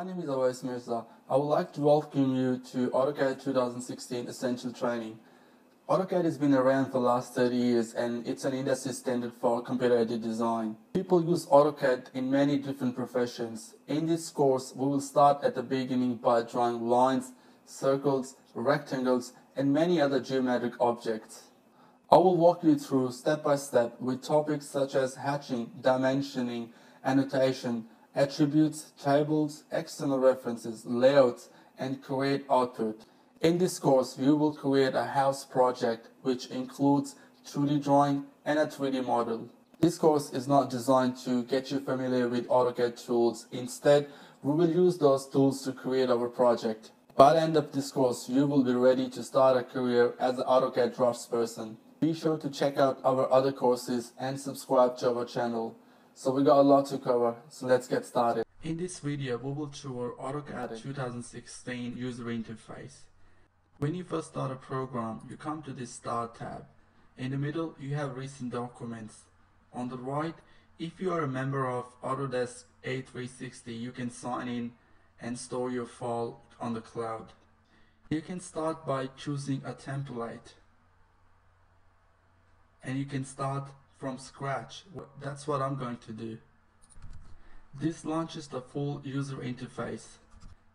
My name is Awais Mirza. I would like to welcome you to AutoCAD 2016 Essential Training. AutoCAD has been around for the last 30 years and it's an industry standard for computer-aided design. People use AutoCAD in many different professions. In this course, we will start at the beginning by drawing lines, circles, rectangles, and many other geometric objects. I will walk you through step by step with topics such as hatching, dimensioning, annotation, attributes, tables, external references, layouts, and create output. In this course, you will create a house project which includes 2D drawing and a 3D model. This course is not designed to get you familiar with AutoCAD tools. Instead, we will use those tools to create our project. By the end of this course, you will be ready to start a career as an AutoCAD draftsperson. Be sure to check out our other courses and subscribe to our channel. So we got a lot to cover, so let's get started. In this video, we will tour AutoCAD 2016 user interface. When you first start a program, you come to this Start tab. In the middle, you have recent documents. On the right, if you are a member of Autodesk A360, you can sign in and store your file on the cloud. You can start by choosing a template. And you can start from scratch. That's what I'm going to do. This launches the full user interface.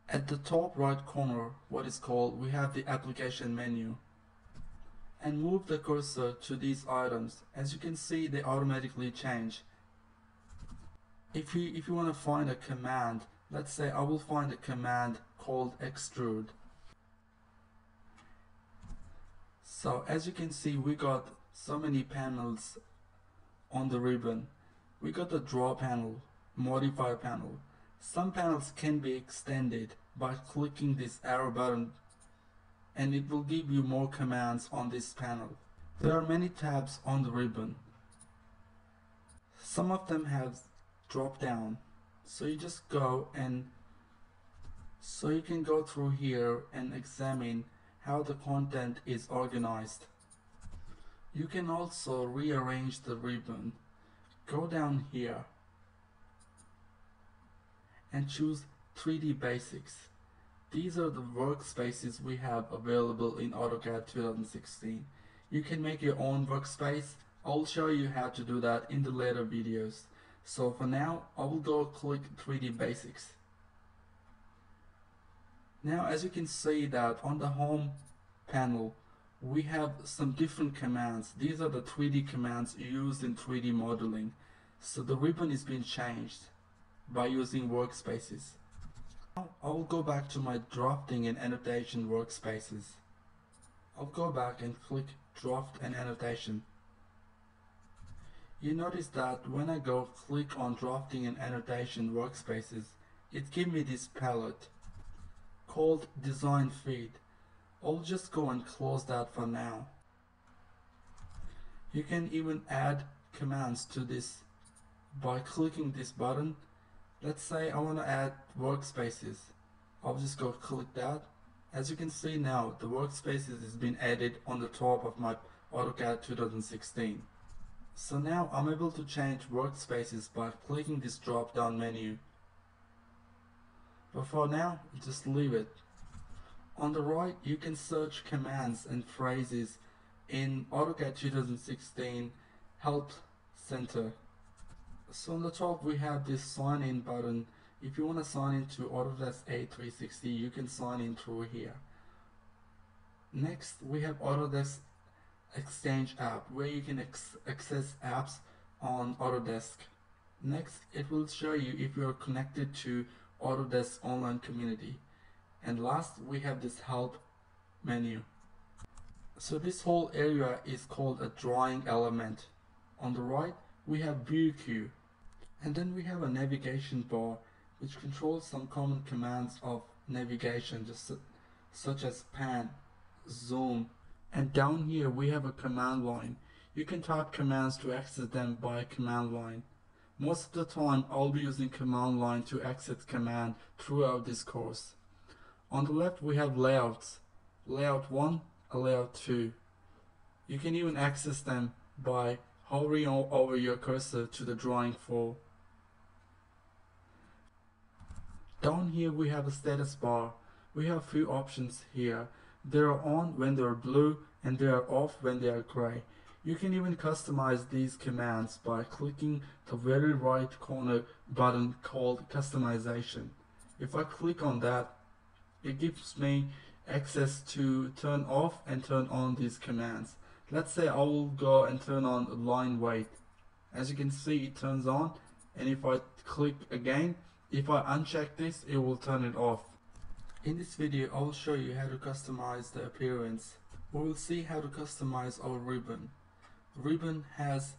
At the top right corner, what is called, we have the application menu. And move the cursor to these items. As you can see, they automatically change. If you, if you want to find a command, let's say I will find a command called extrude. So as you can see, we got so many panels on the ribbon. We got the draw panel, modify panel. Some panels can be extended by clicking this arrow button and it will give you more commands on this panel. There are many tabs on the ribbon. Some of them have drop down. So you just go and so you can go through here and examine how the content is organized. You can also rearrange the ribbon. Go down here and choose 3D Basics. These are the workspaces we have available in AutoCAD 2016. You can make your own workspace. I'll show you how to do that in the later videos. So for now, I will go click 3D Basics. Now as you can see that on the home panel, we have some different commands. These are the 3D commands used in 3D modeling. So the ribbon is being changed by using workspaces. Now I'll go back to my drafting and annotation workspaces. I'll go back and click draft and annotation. You notice that when I go click on drafting and annotation workspaces, it gives me this palette called design feed. I'll just go and close that for now. You can even add commands to this by clicking this button. Let's say I want to add workspaces. I'll just go click that. As you can see now, the workspaces has been added on the top of my AutoCAD 2016. So now I'm able to change workspaces by clicking this drop down menu. But for now, just leave it. On the right, you can search commands and phrases in AutoCAD 2016 Help Center. So on the top, we have this sign in button. If you want to sign into Autodesk A360, you can sign in through here. Next, we have Autodesk Exchange app, where you can access apps on Autodesk. Next, it will show you if you are connected to Autodesk online community. And last, we have this help menu. So this whole area is called a drawing element. On the right, we have view cube. And then we have a navigation bar which controls some common commands of navigation just such as pan, zoom, and down here we have a command line. You can type commands to access them by command line. Most of the time I'll be using command line to access command throughout this course. On the left we have layouts. Layout 1 and layout 2. You can even access them by hovering over your cursor to the drawing floor. Down here we have a status bar. We have few options here. They are on when they are blue and they are off when they are gray. You can even customize these commands by clicking the very right corner button called customization. If I click on that, it gives me access to turn off and turn on these commands. Let's say I will go and turn on line weight. As you can see it turns on and if I click again, if I uncheck this it will turn it off. In this video I will show you how to customize the appearance. We will see how to customize our ribbon. Ribbon has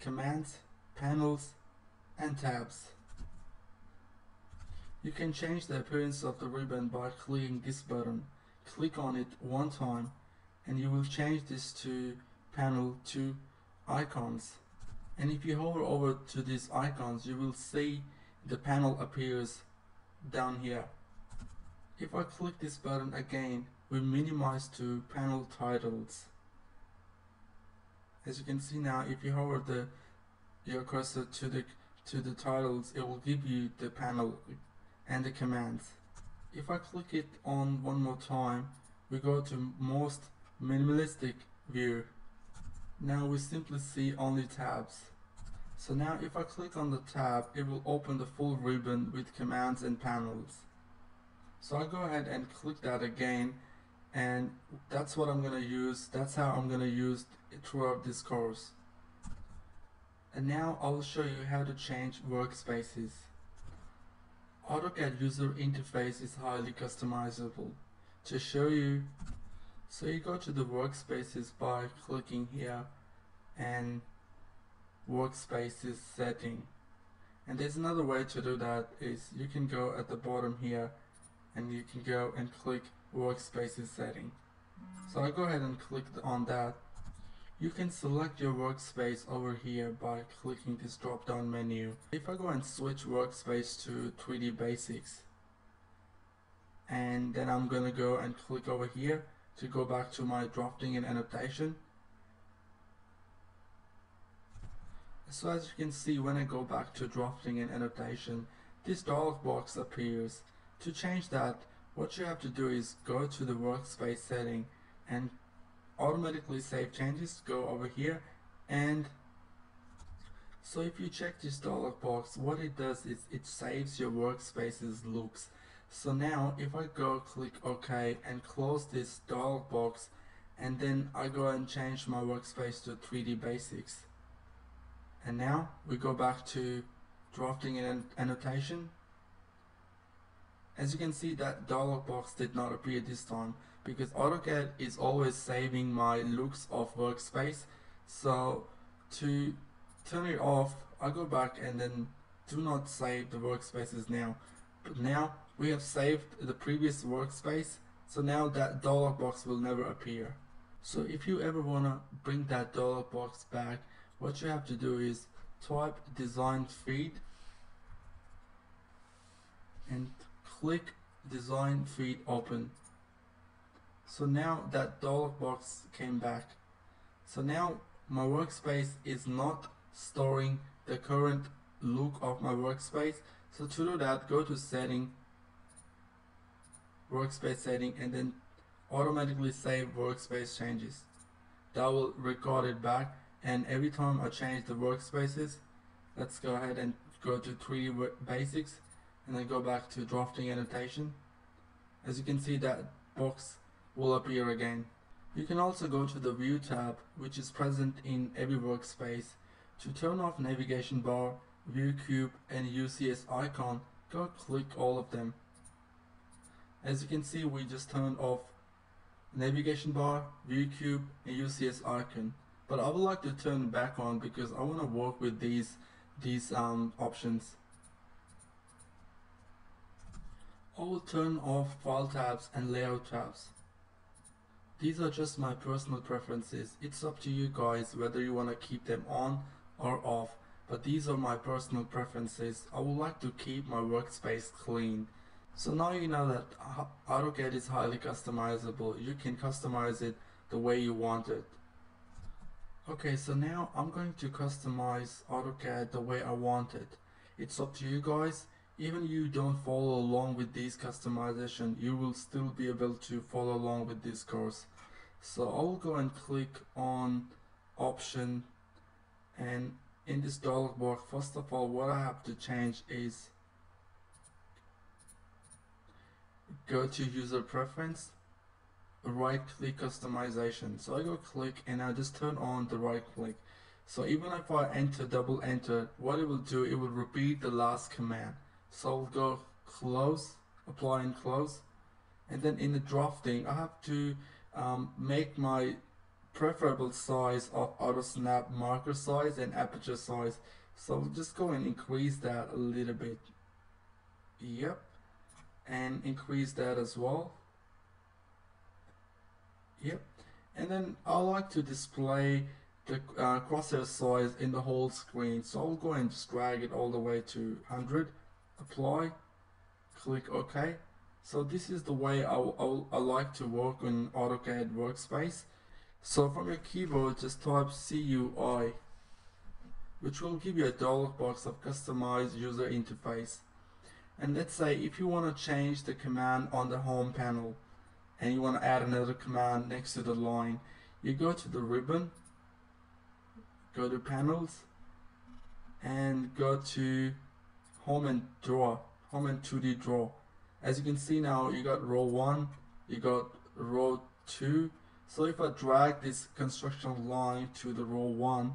commands, panels and tabs. You can change the appearance of the ribbon by clicking this button. Click on it one time and you will change this to panel to icons. And if you hover over to these icons you will see the panel appears down here. If I click this button again we minimize to panel titles. As you can see now if you hover the your cursor to the to the titles it will give you the panel and the commands. If I click it on one more time we go to most minimalistic view. Now we simply see only tabs. So now if I click on the tab it will open the full ribbon with commands and panels. So I go ahead and click that again and that's what I'm gonna use. That's how I'm gonna use it throughout this course. And now I'll show you how to change workspaces AutoCAD user interface is highly customizable to show you so you go to the workspaces by clicking here and workspaces setting. And there's another way to do that is you can go at the bottom here and you can go and click workspaces setting. So I go ahead and click on that. You can select your workspace over here by clicking this drop down menu. If I go and switch workspace to 3D basics and then I'm gonna go and click over here to go back to my drafting and annotation. So as you can see when I go back to drafting and annotation, this dialog box appears. To change that, what you have to do is go to the workspace setting and automatically save changes, go over here and so if you check this dialog box, what it does is it saves your workspace's looks so now if I go click OK and close this dialog box and then I go and change my workspace to 3D Basics. And now we go back to drafting and annotation. As you can see that dialog box did not appear this time because AutoCAD is always saving my looks of workspace. So to turn it off, I go back and then do not save the workspaces now. But now we have saved the previous workspace so now that dialog box will never appear so if you ever want to bring that dialog box back what you have to do is type design feed and click design feed open so now that dialog box came back so now my workspace is not storing the current look of my workspace so to do that go to setting workspace setting and then automatically save workspace changes. That will record it back and every time I change the workspaces, let's go ahead and go to 3D basics and then go back to drafting annotation. As you can see that box will appear again. You can also go to the view tab which is present in every workspace. To turn off navigation bar, view cube and UCS icon, go click all of them. As you can see, we just turned off navigation bar, view cube, and UCS icon. But I would like to turn back on because I want to work with these these um, options. I will turn off file tabs and layout tabs. These are just my personal preferences. It's up to you guys whether you want to keep them on or off. But these are my personal preferences. I would like to keep my workspace clean. So now you know that AutoCAD is highly customizable. You can customize it the way you want it. Okay, so now I'm going to customize AutoCAD the way I want it. It's up to you guys. Even you don't follow along with this customization you will still be able to follow along with this course. So I'll go and click on option and in this dialog box first of all what I have to change is go to user preference right click customization. So I go click and I just turn on the right click. So even if I enter double enter what it will do it will repeat the last command so I'll go close apply and close and then in the drafting I have to um, make my preferable size of auto snap marker size and aperture size so I'll just go and increase that a little bit yep and increase that as well Yep. And then I like to display the uh, crosshair size in the whole screen. So I'll go and just drag it all the way to 100. Apply. Click OK. So this is the way I, I, I like to work in AutoCAD Workspace. So from your keyboard, just type CUI, which will give you a dialog box of customized user interface. And let's say if you want to change the command on the home panel, and you want to add another command next to the line, you go to the ribbon, go to panels, and go to home and draw, home and 2D draw. As you can see now, you got row 1, you got row 2. So if I drag this construction line to the row 1,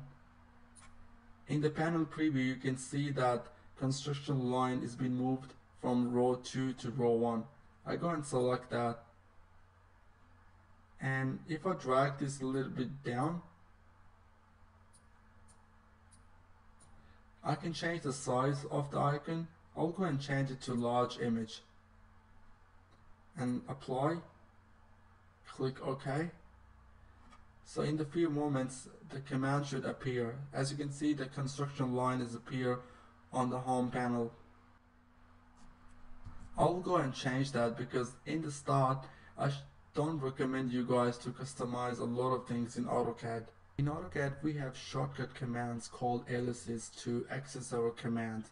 in the panel preview you can see that construction line is being moved from row 2 to row 1. I go and select that and if I drag this a little bit down I can change the size of the icon. I'll go and change it to large image and apply. Click OK. So in the few moments the command should appear. As you can see the construction line is appear on the home panel. I'll go and change that because in the start I don't recommend you guys to customize a lot of things in AutoCAD. In AutoCAD we have shortcut commands called aliases to access our command.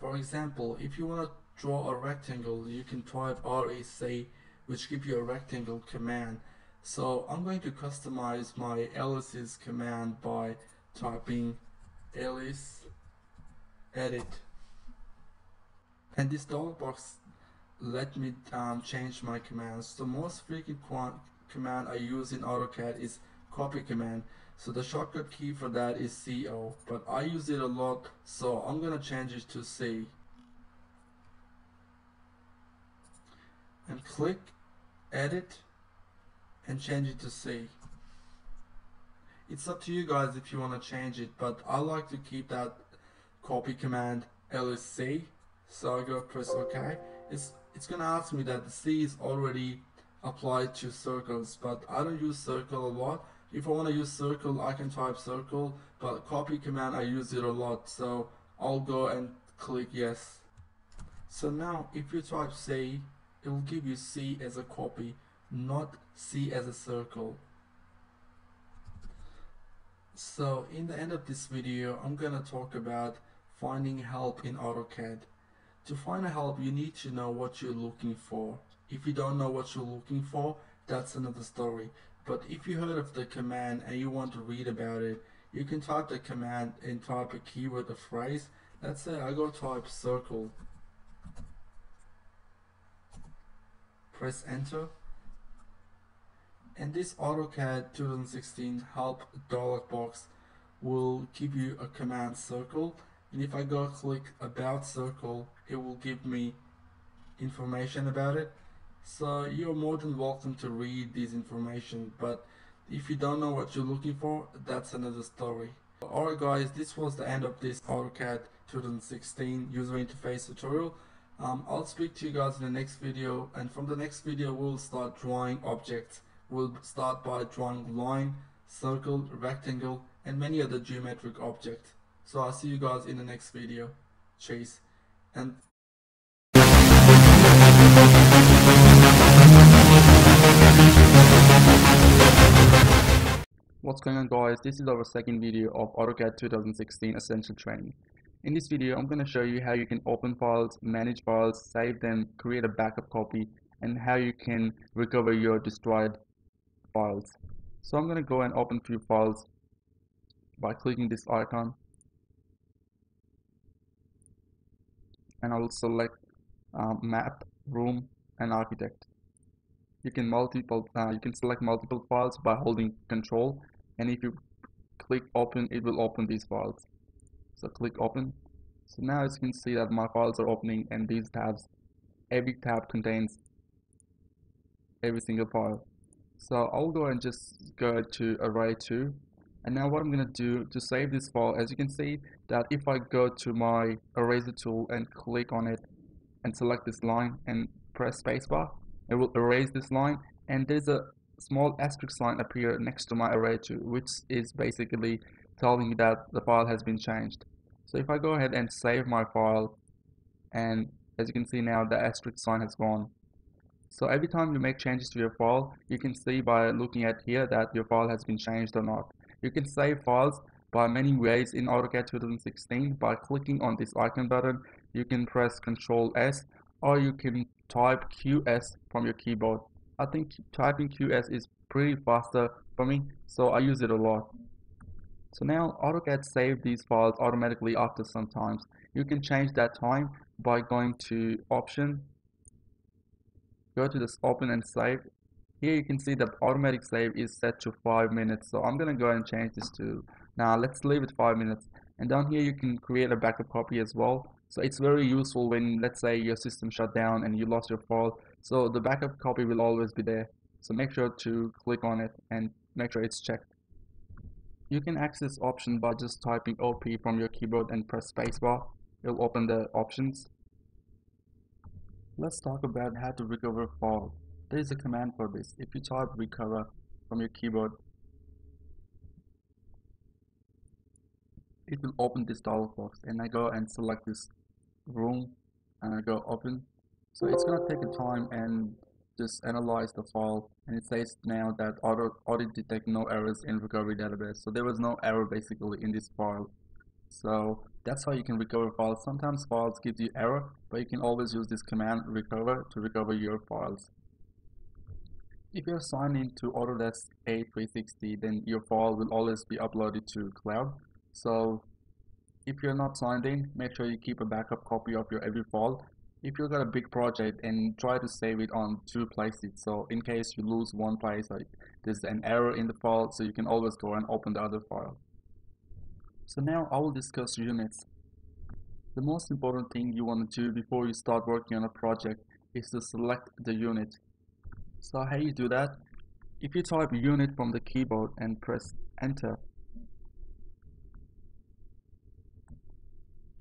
For example, if you want to draw a rectangle, you can type REC which gives you a rectangle command. So I'm going to customize my aliases command by typing alias edit and this dialog box let me um, change my commands. The most frequent command I use in AutoCAD is copy command. So the shortcut key for that is CO, but I use it a lot, so I'm gonna change it to C. And click, edit, and change it to C. It's up to you guys if you want to change it, but I like to keep that copy command LSC. So I go press OK. It's it's gonna ask me that the C is already applied to circles but I don't use circle a lot. If I want to use circle I can type circle but copy command I use it a lot so I'll go and click yes. So now if you type C it will give you C as a copy not C as a circle. So in the end of this video I'm gonna talk about finding help in AutoCAD. To find a help, you need to know what you're looking for. If you don't know what you're looking for, that's another story. But if you heard of the command and you want to read about it, you can type the command and type a keyword, a phrase. Let's say I go type circle. Press enter. And this AutoCAD 2016 help dialog box will give you a command circle and if I go click about circle it will give me information about it so you're more than welcome to read this information but if you don't know what you're looking for that's another story alright guys this was the end of this AutoCAD 2016 user interface tutorial um, I'll speak to you guys in the next video and from the next video we'll start drawing objects we'll start by drawing line circle rectangle and many other geometric objects so I'll see you guys in the next video. Chase. And What's going on guys, this is our second video of AutoCAD 2016 Essential Training. In this video, I'm going to show you how you can open files, manage files, save them, create a backup copy, and how you can recover your destroyed files. So I'm going to go and open a few files by clicking this icon. And I will select um, map, room, and architect. You can multiple, uh, you can select multiple files by holding control. And if you click open, it will open these files. So click open. So now you can see that my files are opening and these tabs every tab contains every single file. So I'll go and just go to array 2 and now what I'm gonna do to save this file as you can see that if I go to my eraser tool and click on it and select this line and press spacebar it will erase this line. And there's a small asterisk sign appear next to my array 2 which is basically telling me that the file has been changed so if I go ahead and save my file and as you can see now the asterisk sign has gone. So every time you make changes to your file, you can see by looking at here that your file has been changed or not. You can save files by many ways in AutoCAD 2016 by clicking on this icon button. You can press Ctrl S or you can type QS from your keyboard. I think typing QS is pretty faster for me, so I use it a lot. So now AutoCAD saves these files automatically after some times. You can change that time by going to option, go to this open and save. Here you can see that automatic save is set to 5 minutes. So I'm going to go and change this to, now let's leave it 5 minutes. And down here you can create a backup copy as well. So it's very useful when let's say your system shut down and you lost your file. So the backup copy will always be there. So make sure to click on it and make sure it's checked. You can access option by just typing OP from your keyboard and press spacebar. It'll open the options. Let's talk about how to recover file. There is a command for this. If you type recover from your keyboard, it will open this dialog box and I go and select this room and I go open. So it's gonna take a time and just analyze the file and it says now that auto audit detect no errors in recovery database. So there was no error basically in this file. So that's how you can recover files. Sometimes files give you error but you can always use this command recover to recover your files. If you're signed into Autodesk A360 then your file will always be uploaded to cloud. So if you're not signed in make sure you keep a backup copy of your every file if you've got a big project and try to save it on two places so in case you lose one place like there's an error in the file so you can always go and open the other file. So now I will discuss units. The most important thing you want to do before you start working on a project is to select the unit. So how you do that? If you type unit from the keyboard and press enter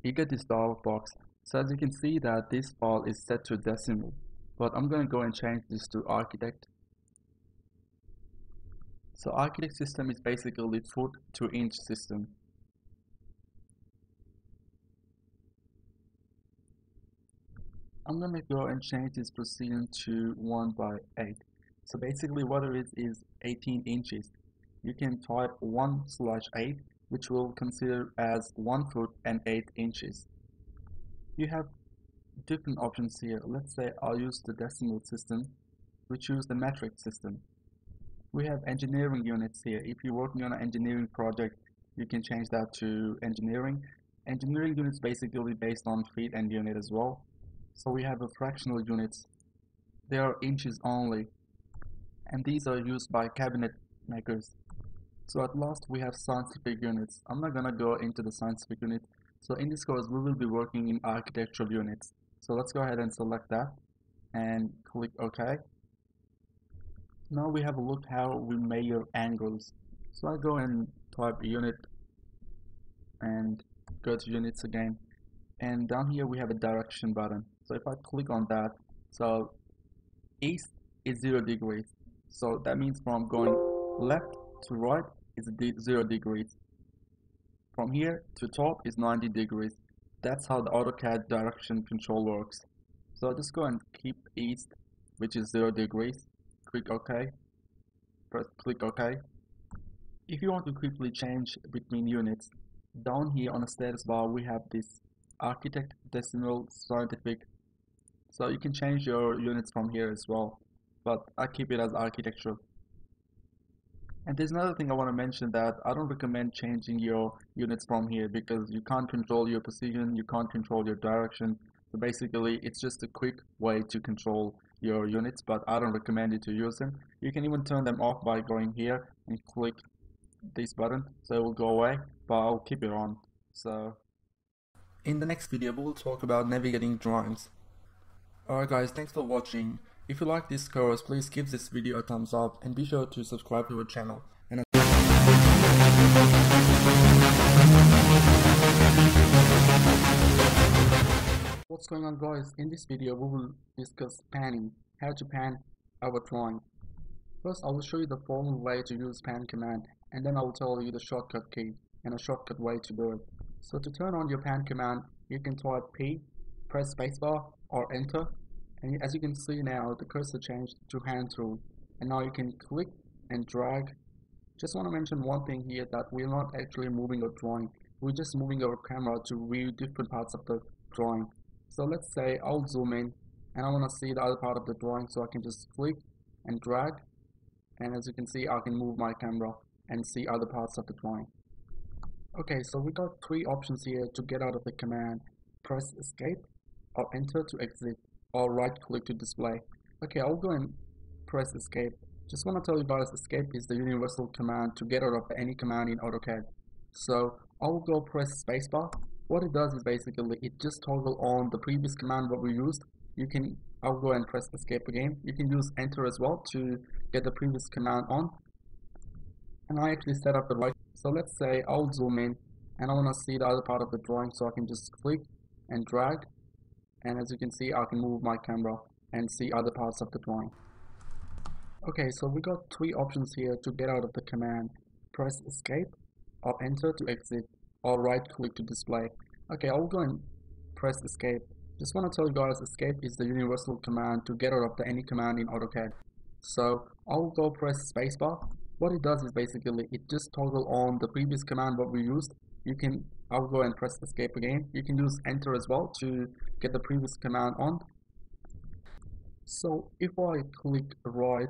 you get this dialog box so as you can see that this file is set to decimal, but I'm going to go and change this to architect. So architect system is basically foot to inch system. I'm going to go and change this precision to 1 by 8. So basically what it is is 18 inches. You can type 1 slash 8 which will consider as 1 foot and 8 inches you have different options here. Let's say I'll use the decimal system. We choose the metric system. We have engineering units here. If you're working on an engineering project, you can change that to engineering. Engineering units basically based on feet and unit as well. So we have a fractional units. They are inches only. And these are used by cabinet makers. So at last we have scientific units. I'm not gonna go into the scientific unit so in this course, we will be working in architectural units. So let's go ahead and select that and click OK. Now we have a look how we measure angles. So I go and type unit and go to units again. And down here we have a direction button. So if I click on that, so east is zero degrees. So that means from going left to right is zero degrees. From here to top is 90 degrees. That's how the AutoCAD direction control works. So just go and keep east, which is 0 degrees. Click OK. Press click OK. If you want to quickly change between units, down here on the status bar we have this architect decimal scientific so you can change your units from here as well but I keep it as architecture and there's another thing I want to mention that I don't recommend changing your units from here because you can't control your position you can't control your direction. So basically it's just a quick way to control your units but I don't recommend you to use them. You can even turn them off by going here and click this button so it will go away but I'll keep it on. So in the next video we'll talk about navigating drawings alright guys thanks for watching if you like this course please give this video a thumbs up and be sure to subscribe to our channel What's going on guys, in this video we will discuss panning, how to pan our drawing. First I will show you the formal way to use pan command and then I will tell you the shortcut key and a shortcut way to do it. So to turn on your pan command, you can type P, press spacebar or enter and as you can see now the cursor changed to hand tool and now you can click and drag. Just want to mention one thing here that we're not actually moving our drawing, we're just moving our camera to view different parts of the drawing. So let's say I'll zoom in and I want to see the other part of the drawing so I can just click and drag and as you can see I can move my camera and see other parts of the drawing. Okay, so we got three options here to get out of the command. Press escape or enter to exit or right click to display. Okay, I'll go and press escape. Just want to tell you guys escape is the universal command to get out of any command in AutoCAD. So I'll go press spacebar. What it does is basically it just toggle on the previous command what we used. You can I'll go and press escape again. You can use enter as well to get the previous command on and I actually set up the right so let's say I'll zoom in and I want to see the other part of the drawing so I can just click and drag and as you can see I can move my camera and see other parts of the drawing. Okay so we got three options here to get out of the command. Press escape or enter to exit or right click to display. Okay I'll go and press escape. Just want to tell you guys escape is the universal command to get out of the any command in AutoCAD. So I'll go press spacebar. What it does is basically it just toggle on the previous command what we used you can I'll go and press escape again. You can use enter as well to get the previous command on. So if I click right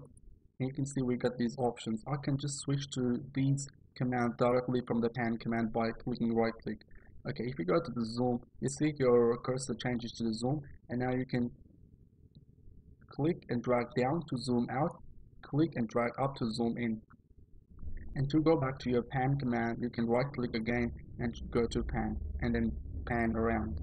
you can see we got these options I can just switch to these commands directly from the pan command by clicking right click. Okay if you go to the zoom you see your cursor changes to the zoom and now you can click and drag down to zoom out click and drag up to zoom in and to go back to your pan command, you can right click again and go to pan and then pan around.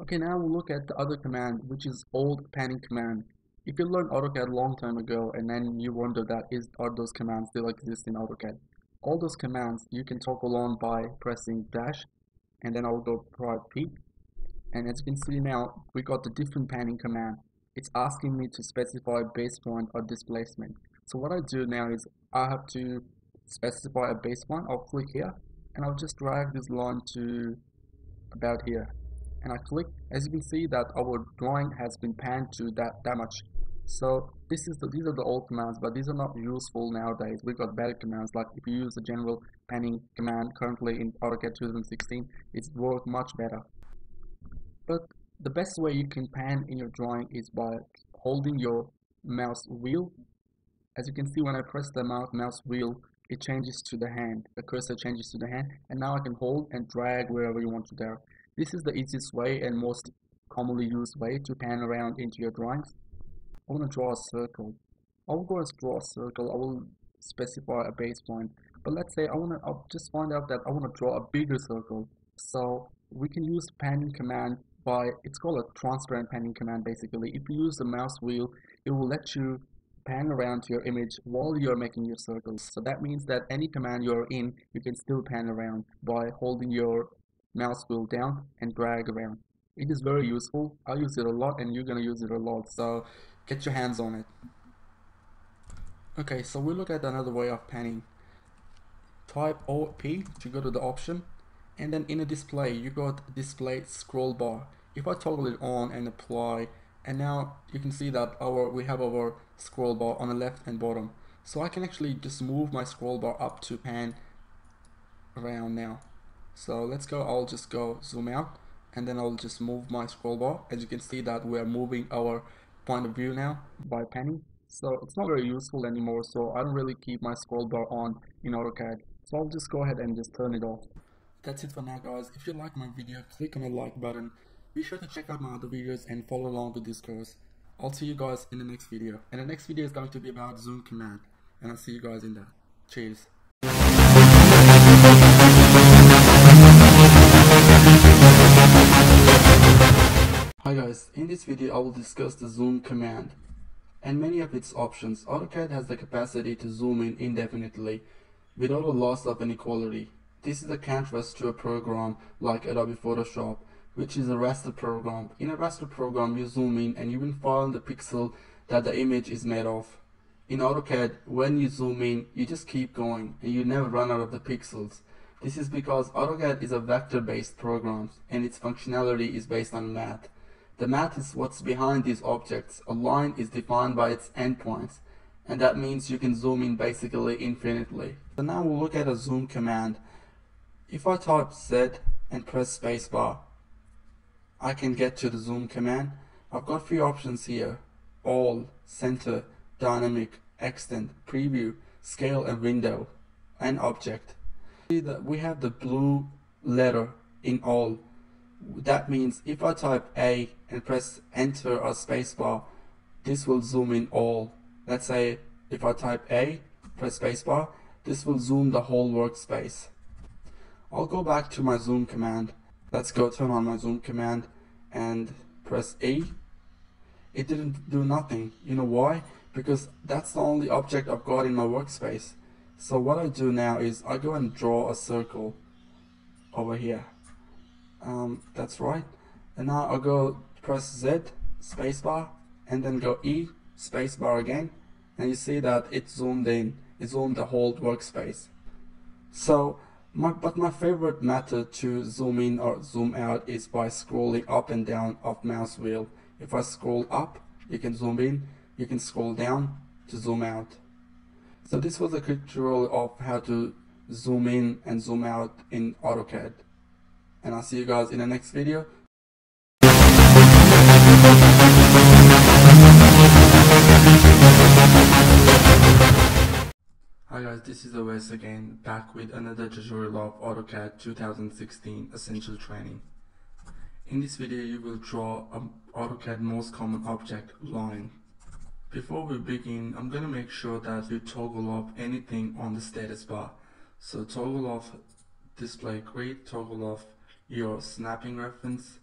Okay, now we'll look at the other command, which is old panning command. If you learned AutoCAD a long time ago and then you wonder that is are those commands still exist in AutoCAD, all those commands you can toggle on by pressing dash and then I'll go prod P and as you can see now we got the different panning command. It's asking me to specify base point or displacement. So what I do now is I have to specify a base one. I'll click here and I'll just drag this line to about here. And I click, as you can see that our drawing has been panned to that, that much. So this is the, these are the old commands, but these are not useful nowadays. We've got better commands, like if you use the general panning command currently in AutoCAD 2016, it's work much better. But the best way you can pan in your drawing is by holding your mouse wheel as you can see when I press the mouse wheel, it changes to the hand. The cursor changes to the hand and now I can hold and drag wherever you want to go. This is the easiest way and most commonly used way to pan around into your drawings. I want to draw a circle. I will go and draw a circle. I will specify a base point. But let's say I want to I'll just find out that I want to draw a bigger circle. So we can use panning command by it's called a transparent panning command basically. If you use the mouse wheel, it will let you pan around to your image while you're making your circles. So that means that any command you're in, you can still pan around by holding your mouse wheel down and drag around. It is very useful. I use it a lot and you're gonna use it a lot. So get your hands on it. Okay, so we look at another way of panning. Type OP to go to the option and then in a display you got display scroll bar. If I toggle it on and apply and now you can see that our we have our scroll bar on the left and bottom so I can actually just move my scroll bar up to pan around now. So let's go, I'll just go zoom out and then I'll just move my scroll bar. As you can see that we're moving our point of view now by penny. So it's not very useful anymore, so I don't really keep my scroll bar on in AutoCAD. So I'll just go ahead and just turn it off. That's it for now guys. If you like my video, click on the like button. Be sure to check out my other videos and follow along with this course. I'll see you guys in the next video. And the next video is going to be about zoom command. And I'll see you guys in that. Cheers. Hi guys, in this video I will discuss the zoom command and many of its options. AutoCAD has the capacity to zoom in indefinitely without a loss of any quality. This is a contrast to a program like Adobe Photoshop which is a raster program. In a raster program you zoom in and you will find the pixel that the image is made of. In AutoCAD, when you zoom in, you just keep going and you never run out of the pixels. This is because AutoCAD is a vector-based program and its functionality is based on math. The math is what's behind these objects. A line is defined by its endpoints and that means you can zoom in basically infinitely. So now we'll look at a zoom command. If I type Z and press spacebar, I can get to the zoom command. I've got three options here. All, center, dynamic, extents, preview, scale and window, and object that we have the blue letter in all. That means if I type A and press enter or spacebar, this will zoom in all. Let's say if I type A, press spacebar, this will zoom the whole workspace. I'll go back to my zoom command. Let's go turn on my zoom command and press A. It didn't do nothing. You know why? Because that's the only object I've got in my workspace. So what I do now is I go and draw a circle over here. Um, that's right. And now I go press Z spacebar and then go E spacebar again and you see that it zoomed in, it zoomed the whole workspace. So my, but my favorite method to zoom in or zoom out is by scrolling up and down of mouse wheel. If I scroll up, you can zoom in, you can scroll down to zoom out. So this was a quick tutorial of how to zoom in and zoom out in AutoCAD. And I'll see you guys in the next video. Hi guys, this is Awais again, back with another tutorial of AutoCAD 2016 Essential Training. In this video you will draw an AutoCAD most common object, line. Before we begin, I'm going to make sure that you toggle off anything on the status bar. So toggle off display grid, toggle off your snapping reference,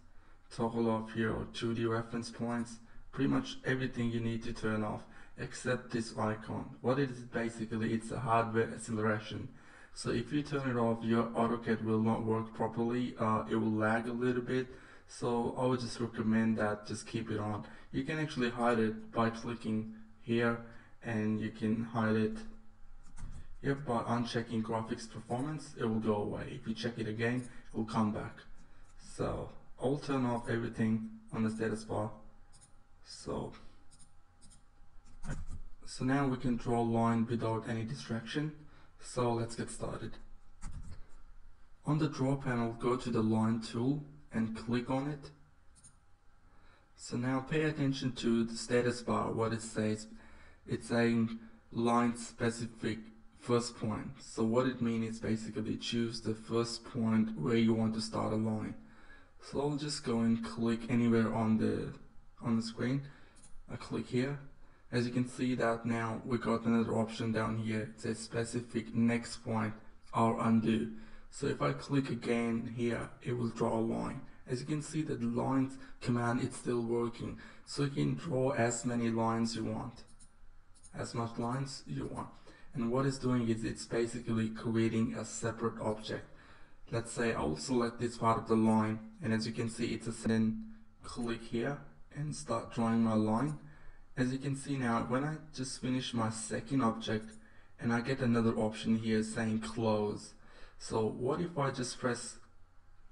toggle off your 2D reference points, pretty much everything you need to turn off except this icon. What it is basically, it's a hardware acceleration. So if you turn it off, your AutoCAD will not work properly, uh, it will lag a little bit. So I would just recommend that just keep it on you can actually hide it by clicking here and you can hide it yep by unchecking graphics performance it will go away if you check it again it will come back so I'll turn off everything on the status bar so so now we can draw a line without any distraction so let's get started on the draw panel go to the line tool and click on it so now pay attention to the status bar, what it says. It's saying line specific first point. So what it means is basically choose the first point where you want to start a line. So I'll just go and click anywhere on the on the screen. I click here. As you can see that now we got another option down here. It says specific next point or undo. So if I click again here, it will draw a line. As you can see the lines command is still working. So you can draw as many lines you want. As much lines you want. And what it's doing is it's basically creating a separate object. Let's say I'll select this part of the line and as you can see it's a then click here and start drawing my line. As you can see now when I just finish my second object and I get another option here saying close. So what if I just press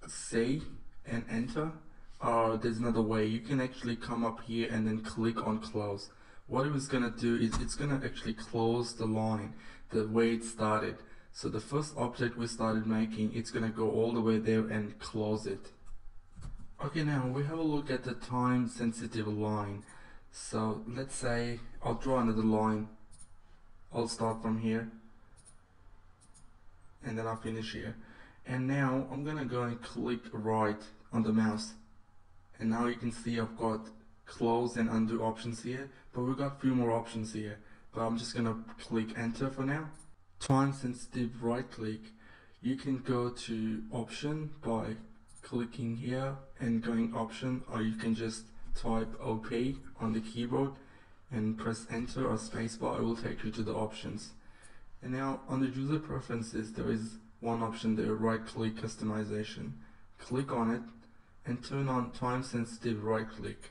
C and enter or there's another way you can actually come up here and then click on close what it was gonna do is it's gonna actually close the line the way it started So the first object we started making, it's gonna go all the way there and close it. Okay, now we have a look at the time sensitive line. So let's say I'll draw another line. I'll start from here and then I'll finish here. And now I'm gonna go and click right on the mouse. And now you can see I've got close and undo options here, but we've got a few more options here. But I'm just gonna click enter for now time sensitive right click you can go to option by clicking here and going option or you can just type OP on the keyboard and press enter or spacebar it will take you to the options. And now the user preferences there is one option there right click customization. Click on it and turn on time sensitive right click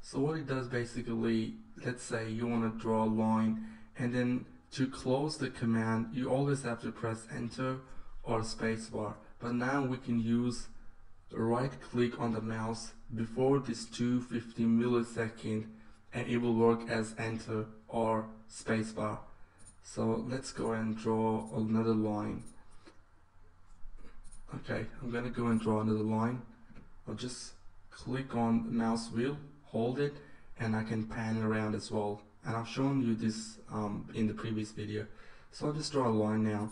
so what it does basically let's say you want to draw a line and then to close the command, you always have to press enter or spacebar. But now we can use right click on the mouse before this 250 millisecond and it will work as enter or spacebar. So let's go and draw another line. Okay, I'm gonna go and draw another line. I'll just click on the mouse wheel, hold it, and I can pan around as well and I've shown you this um, in the previous video so I'll just draw a line now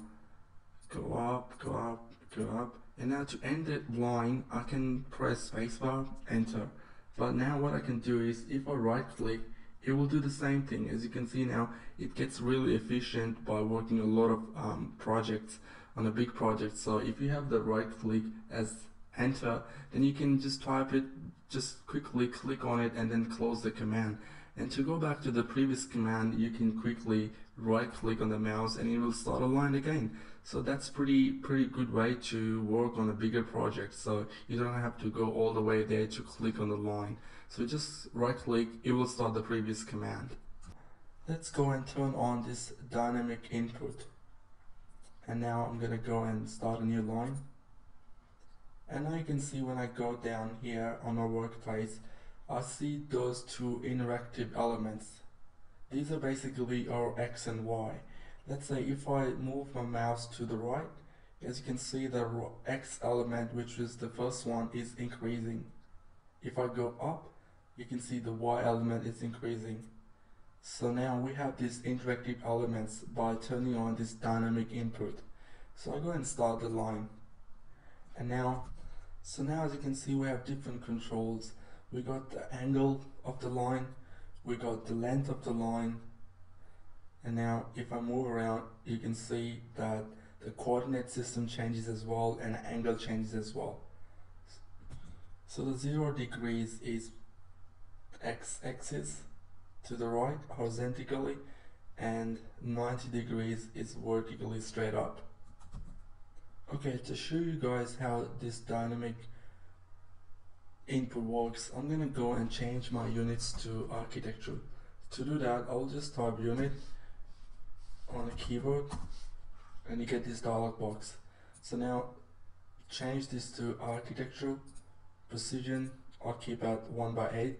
go up go up go up and now to end that line I can press spacebar enter. But now what I can do is if I right click it will do the same thing. As you can see now it gets really efficient by working a lot of um, projects on a big project. So if you have the right click as enter then you can just type it just quickly click on it and then close the command. And to go back to the previous command, you can quickly right click on the mouse and it will start a line again. So that's pretty pretty good way to work on a bigger project. So you don't have to go all the way there to click on the line. So just right click, it will start the previous command. Let's go and turn on this dynamic input. And now I'm gonna go and start a new line. And now you can see when I go down here on our workplace, I see those two interactive elements. These are basically our X and Y. Let's say if I move my mouse to the right, as you can see the X element, which is the first one, is increasing. If I go up, you can see the Y element is increasing. So now we have these interactive elements by turning on this dynamic input. So I go and start the line. And now, so now as you can see we have different controls we got the angle of the line we got the length of the line and now if I move around you can see that the coordinate system changes as well and angle changes as well so the zero degrees is x-axis to the right horizontally and 90 degrees is vertically straight up okay to show you guys how this dynamic input works, I'm gonna go and change my units to architecture. To do that, I'll just type unit on the keyboard and you get this dialog box. So now change this to architecture, precision, I'll keep at 1 by 8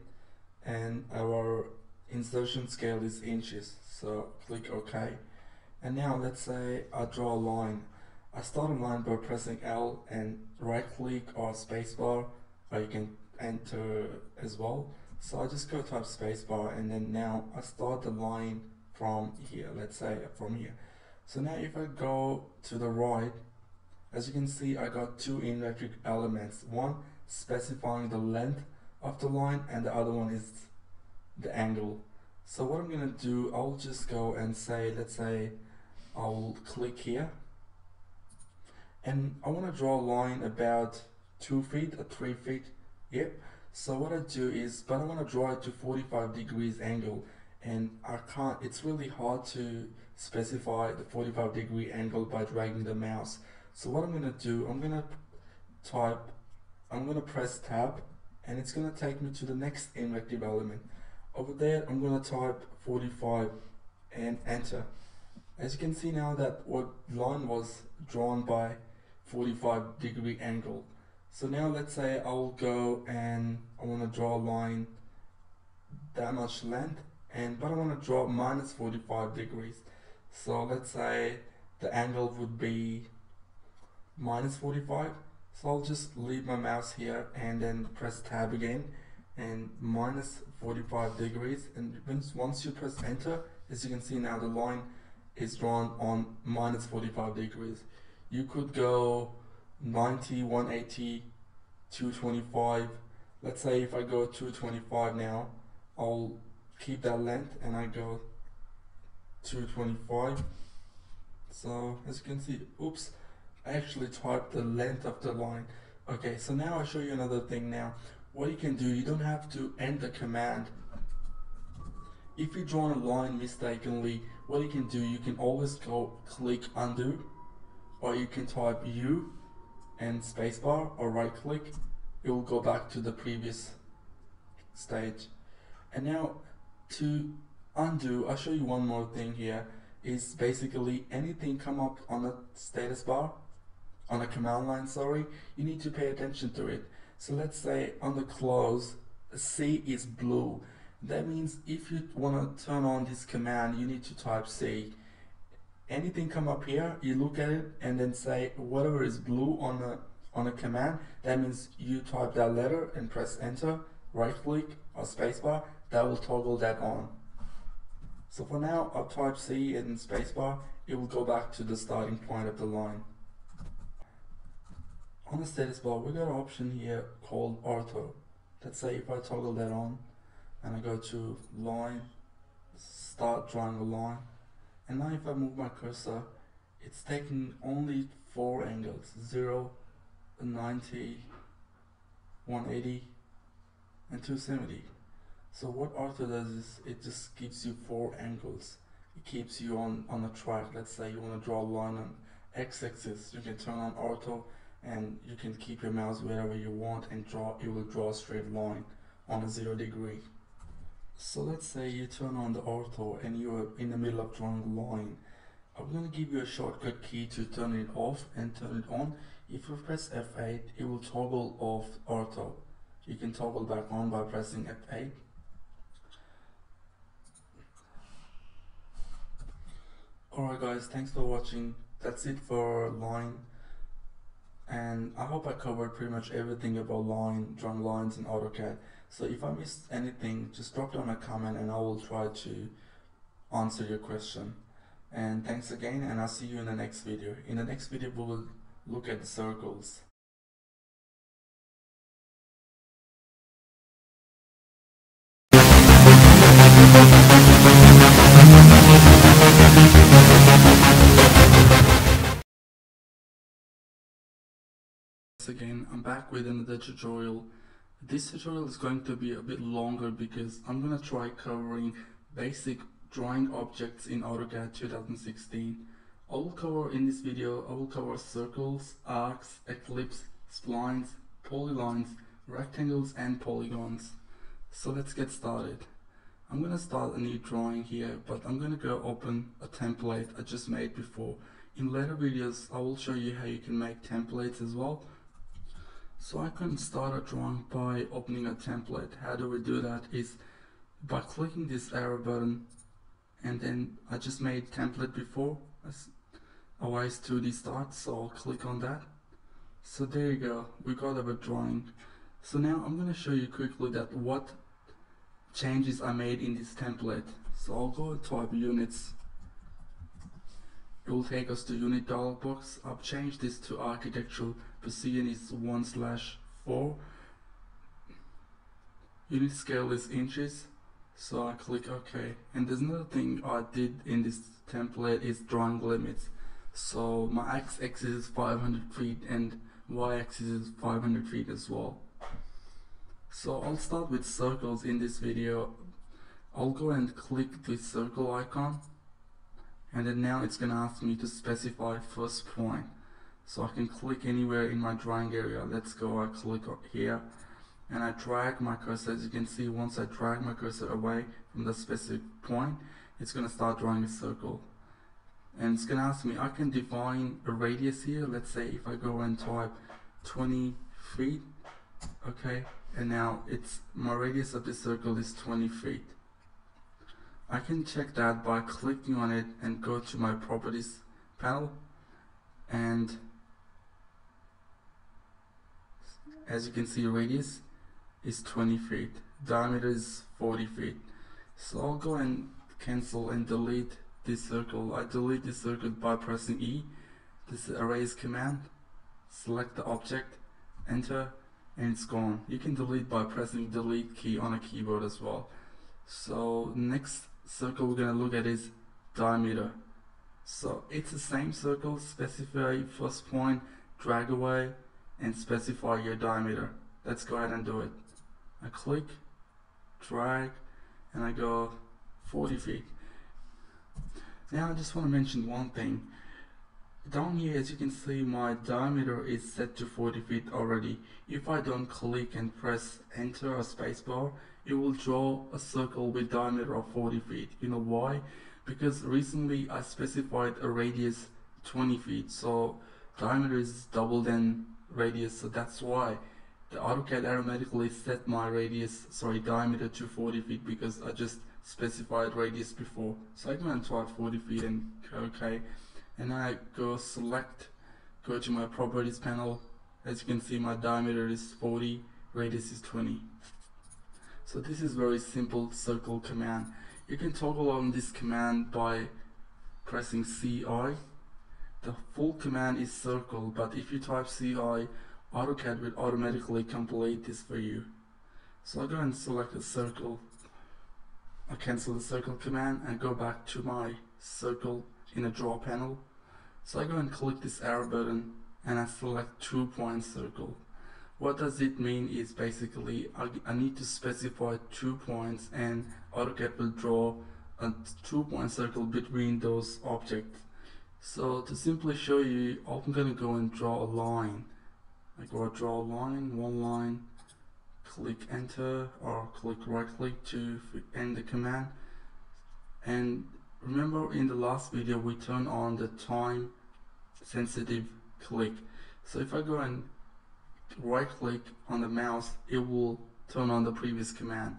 and our insertion scale is inches. So click OK. And now let's say I draw a line. I start a line by pressing L and right click or spacebar or you can enter as well. So I just go type spacebar and then now I start the line from here, let's say from here. So now if I go to the right, as you can see I got two interactive elements. One specifying the length of the line and the other one is the angle. So what I'm gonna do, I'll just go and say, let's say I'll click here and I want to draw a line about two feet or three feet yep so what I do is but I want to draw it to 45 degrees angle and I can't it's really hard to specify the 45 degree angle by dragging the mouse. So what I'm gonna do I'm gonna type I'm gonna press tab and it's gonna take me to the next interactive element. Over there I'm gonna type 45 and enter. As you can see now that what line was drawn by 45 degree angle. So now let's say I'll go and I want to draw a line that much length and but I want to draw minus 45 degrees. So let's say the angle would be minus 45 so I'll just leave my mouse here and then press tab again. And minus 45 degrees. And once you press enter as you can see now the line is drawn on minus 45 degrees. You could go 90 180 225 let's say if I go 225 now I'll keep that length and I go 225 so as you can see oops I actually typed the length of the line. Okay so now I'll show you another thing now. What you can do you don't have to end the command. If you draw a line mistakenly what you can do you can always go click undo or you can type U and spacebar or right click it will go back to the previous stage. And now to undo I'll show you one more thing here is basically anything come up on the status bar on a command line sorry you need to pay attention to it. So let's say on the close C is blue. That means if you want to turn on this command you need to type C. Anything come up here you look at it and then say whatever is blue on a on a command that means you type that letter and press enter right click or spacebar that will toggle that on. So for now I'll type C in spacebar it will go back to the starting point of the line. On the status bar we got an option here called ortho. Let's say if I toggle that on and I go to line start drawing a line and now if I move my cursor it's taking only four angles 0 90 180 and 270 so what ortho does is it just gives you four angles it keeps you on on a track let's say you want to draw a line on x-axis you can turn on ortho and you can keep your mouse wherever you want and draw it will draw a straight line on a zero degree so let's say you turn on the ortho and you're in the middle of drawing a line. I'm going to give you a shortcut key to turn it off and turn it on. If you press F8, it will toggle off ortho. You can toggle back on by pressing F8. Alright guys, thanks for watching. That's it for line. And I hope I covered pretty much everything about line, drawing lines in AutoCAD. So if I missed anything, just drop down a comment and I will try to answer your question. And thanks again and I'll see you in the next video. In the next video we will look at the circles. Again I'm back with another tutorial this tutorial is going to be a bit longer because I'm gonna try covering basic drawing objects in AutoCAD 2016. I will cover in this video, I will cover circles, arcs, ellipses, splines, polylines, rectangles and polygons. So let's get started. I'm gonna start a new drawing here but I'm gonna go open a template I just made before. In later videos I will show you how you can make templates as well so I can start a drawing by opening a template. How do we do that is by clicking this arrow button and then I just made template before Awais 2D start so I'll click on that. So there you go, we got our drawing. So now I'm going to show you quickly that what changes I made in this template. So I'll go type units it will take us to unit dialog box. I've changed this to architectural precision is 1 slash 4. Unit scale is inches. So I click OK. And there's another thing I did in this template is drawing limits. So my x-axis is 500 feet and y-axis is 500 feet as well. So I'll start with circles in this video. I'll go and click the circle icon and then now it's gonna ask me to specify first point so I can click anywhere in my drawing area. Let's go I click here and I drag my cursor. As you can see once I drag my cursor away from the specific point it's gonna start drawing a circle. And it's gonna ask me I can define a radius here. Let's say if I go and type 20 feet okay and now it's my radius of this circle is 20 feet. I can check that by clicking on it and go to my properties panel and as you can see radius is 20 feet. Diameter is 40 feet. So I'll go and cancel and delete this circle. I delete this circle by pressing E. This erase command. Select the object. Enter and it's gone. You can delete by pressing delete key on a keyboard as well. So next circle we're going to look at is diameter. So it's the same circle specify first point drag away and specify your diameter. Let's go ahead and do it. I click drag and I go 40 feet. Now I just want to mention one thing. Down here as you can see my diameter is set to 40 feet already. If I don't click and press enter or spacebar it will draw a circle with diameter of 40 feet. You know why? Because recently I specified a radius 20 feet so diameter is double than radius so that's why the AutoCAD automatically set my radius sorry diameter to 40 feet because I just specified radius before. So I go type 40 feet and okay. And I go select go to my properties panel. As you can see my diameter is 40 radius is 20 so this is very simple circle command. You can toggle on this command by pressing CI the full command is circle but if you type CI AutoCAD will automatically complete this for you so I go and select a circle I cancel the circle command and go back to my circle in a draw panel. So I go and click this arrow button and I select two point circle. What does it mean is basically I, I need to specify two points and AutoCAD will draw a two point circle between those objects. So to simply show you, I'm gonna go and draw a line. I go draw a line, one line, click enter or click right click to end the command. And remember in the last video we turned on the time sensitive click. So if I go and right click on the mouse it will turn on the previous command.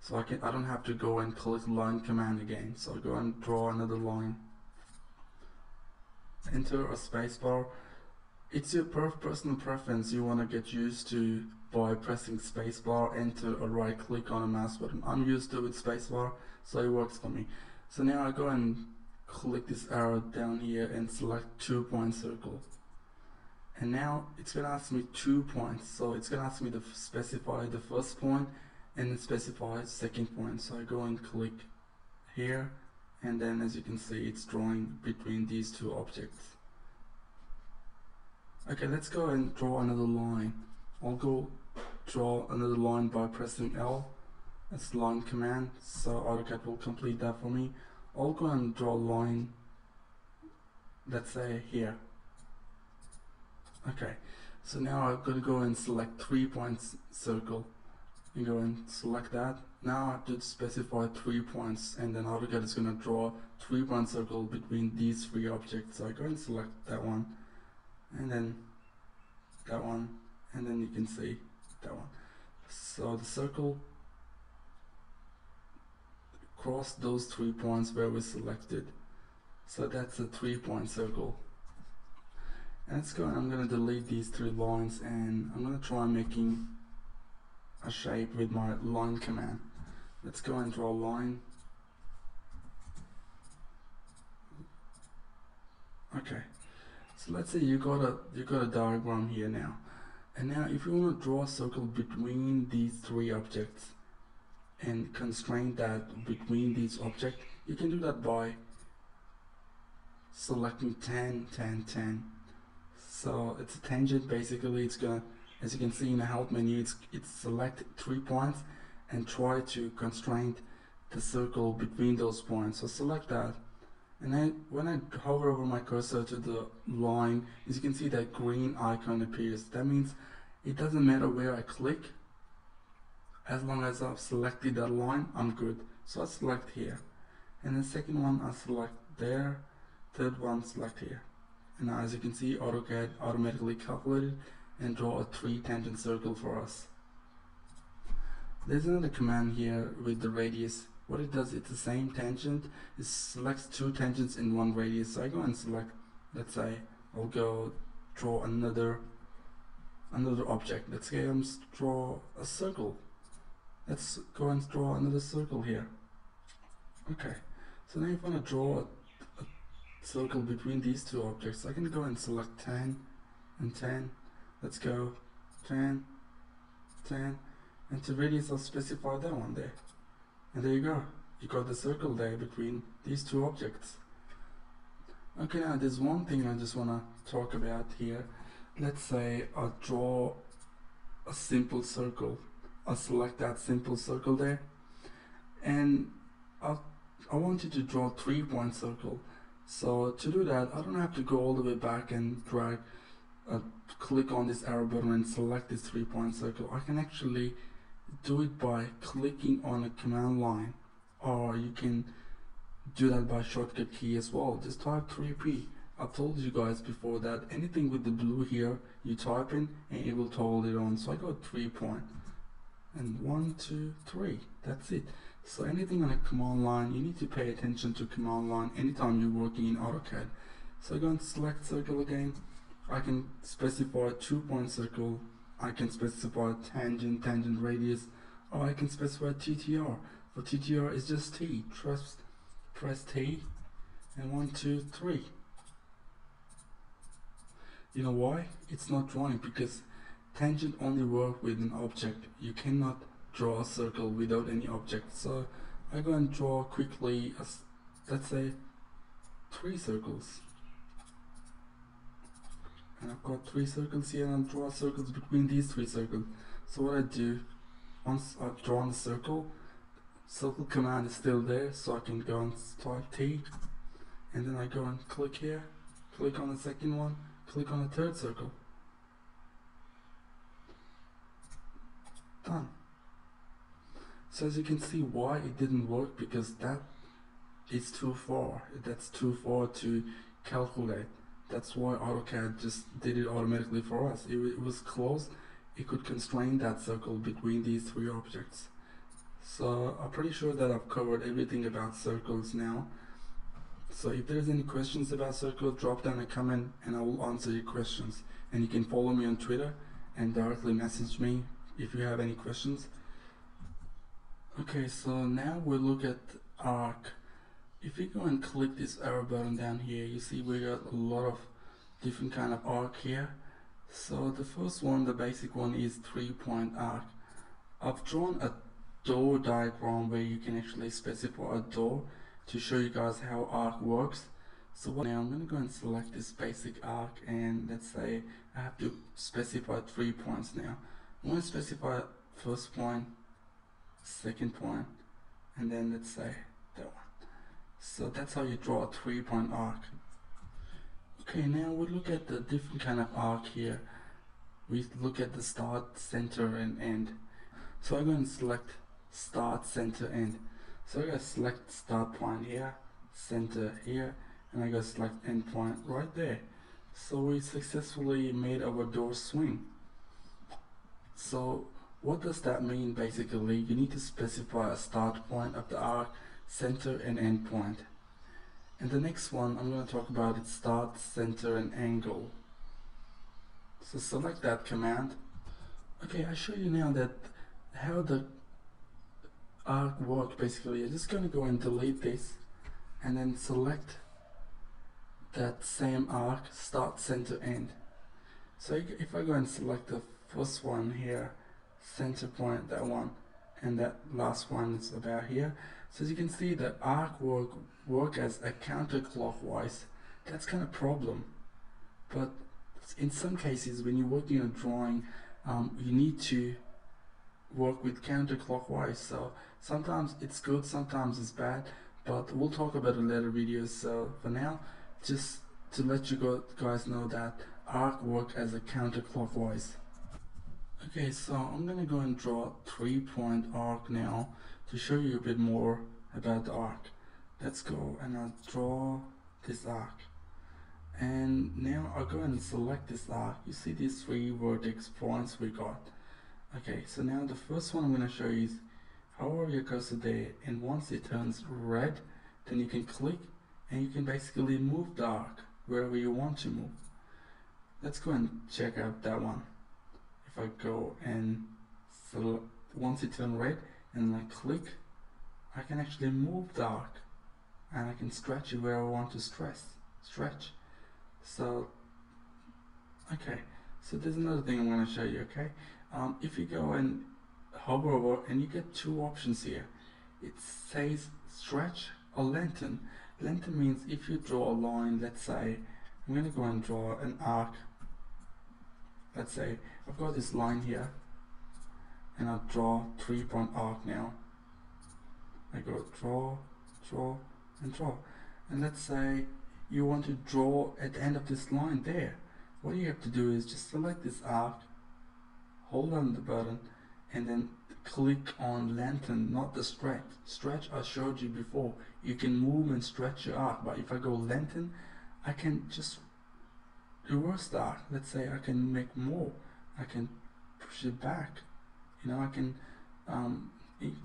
So I can I don't have to go and click line command again. So I go and draw another line enter a spacebar it's your per personal preference you want to get used to by pressing spacebar enter or right click on a mouse button I'm used to with spacebar so it works for me so now I go and click this arrow down here and select two point circle. And now it's gonna ask me two points. So it's gonna ask me to specify the first point and specify second point. So I go and click here and then as you can see it's drawing between these two objects. Okay, let's go and draw another line. I'll go draw another line by pressing L it's line command so AutoCAD will complete that for me I'll go and draw a line let's say here okay so now I'm gonna go and select three points circle and go and select that now I to specify three points and then AutoCAD is gonna draw three point circle between these three objects. So I go and select that one and then that one and then you can see that one. So the circle cross those three points where we selected. So that's a three point circle. And let's go I'm gonna delete these three lines and I'm gonna try making a shape with my line command let's go and draw a line okay. So let's say you got a you got a diagram here now. And now if you want to draw a circle between these three objects and constrain that between these objects you can do that by selecting 10 10 10 so it's a tangent basically. It's gonna as you can see in the help menu it's it's select three points and try to constrain the circle between those points. So select that. And then when I hover over my cursor to the line as you can see that green icon appears. That means it doesn't matter where I click as long as I've selected that line I'm good. So I select here. And the second one I select there. Third one select here. And as you can see AutoCAD automatically calculated and draw a three tangent circle for us there's another command here with the radius. What it does it's the same tangent. It selects two tangents in one radius. So I go and select let's say I'll go draw another another object. Let's say I'm draw a circle. Let's go and draw another circle here. Okay. So now if I want to draw a, a circle between these two objects I can go and select 10 and 10 let's go. 10 10 and to radius I'll specify that one there. And there you go. You got the circle there between these two objects. Okay now there's one thing I just want to talk about here. Let's say I draw a simple circle. I'll select that simple circle there. And i I want you to draw a three point circle. So to do that I don't have to go all the way back and drag uh, click on this arrow button and select this three point circle. I can actually do it by clicking on a command line or you can do that by shortcut key as well. Just type 3p I've told you guys before that anything with the blue here you type in and it will toggle it on. So I got three point and one two three. That's it. So anything on a command line you need to pay attention to command line anytime you're working in AutoCAD. So I go and select circle again. I can specify two point circle I can specify tangent tangent radius or I can specify TTR for TTR is just T trust press T and one two three you know why? It's not drawing because tangent only work with an object. You cannot draw a circle without any object. So I go and draw quickly, as, let's say, three circles. And I've got three circles here and I draw circles between these three circles. So what I do, once I've drawn the circle, circle command is still there so I can go and type T and then I go and click here, click on the second one click on the third circle. Done. So as you can see why it didn't work because that is too far. That's too far to calculate. That's why AutoCAD just did it automatically for us. It, it was close. It could constrain that circle between these three objects. So I'm pretty sure that I've covered everything about circles now. So if there's any questions about circles, drop down a comment and I will answer your questions. And you can follow me on Twitter and directly message me if you have any questions. Okay, so now we'll look at arc. If you go and click this arrow button down here, you see we got a lot of different kind of arc here. So the first one, the basic one is three point arc. I've drawn a door diagram where you can actually specify a door to show you guys how arc works. So now I'm going to go and select this basic arc and let's say I have to specify three points now. I'm going to specify first point, second point, and then let's say. So that's how you draw a three point arc. Okay, now we look at the different kind of arc here. We look at the start, center, and end. So I'm going to select start, center, end. So I'm going to select start point here, center here, and I go select end point right there. So we successfully made our door swing. So what does that mean basically? You need to specify a start point of the arc, center and end point. And the next one I'm going to talk about is start, center and angle. So select that command. Okay, I show you now that how the arc work basically. I'm just going to go and delete this and then select that same arc start center end. So if I go and select the first one here, center point, that one, and that last one is about here. So as you can see the arc work work as a counterclockwise. That's kind of problem. But in some cases when you're working on drawing, um, you need to work with counterclockwise. So sometimes it's good, sometimes it's bad, but we'll talk about it later videos. So for now, just to let you guys know that arc work as a counterclockwise. Okay, so I'm gonna go and draw three point arc now to show you a bit more about the arc. Let's go and I'll draw this arc. And now I'll go and select this arc. You see these three vertex points we got. Okay, so now the first one I'm to show you is hover your cursor there and once it turns red, then you can click and you can basically move the arc wherever you want to move. Let's go and check out that one. I go and once it turns red and I click, I can actually move the arc and I can stretch it where I want to stress, stretch. So, okay, so there's another thing I'm going to show you, okay? Um, if you go and hover over and you get two options here. It says stretch or lengthen. Lengthen means if you draw a line, let's say, I'm going to go and draw an arc. Let's say I've got this line here and I'll draw three point arc now. I go draw, draw, and draw. And let's say you want to draw at the end of this line there. What you have to do is just select this arc, hold on the button, and then click on lengthen, not the stretch. Stretch I showed you before. You can move and stretch your arc, but if I go lengthen, I can just reverse the arc. Let's say I can make more. I can push it back. You know, I can um,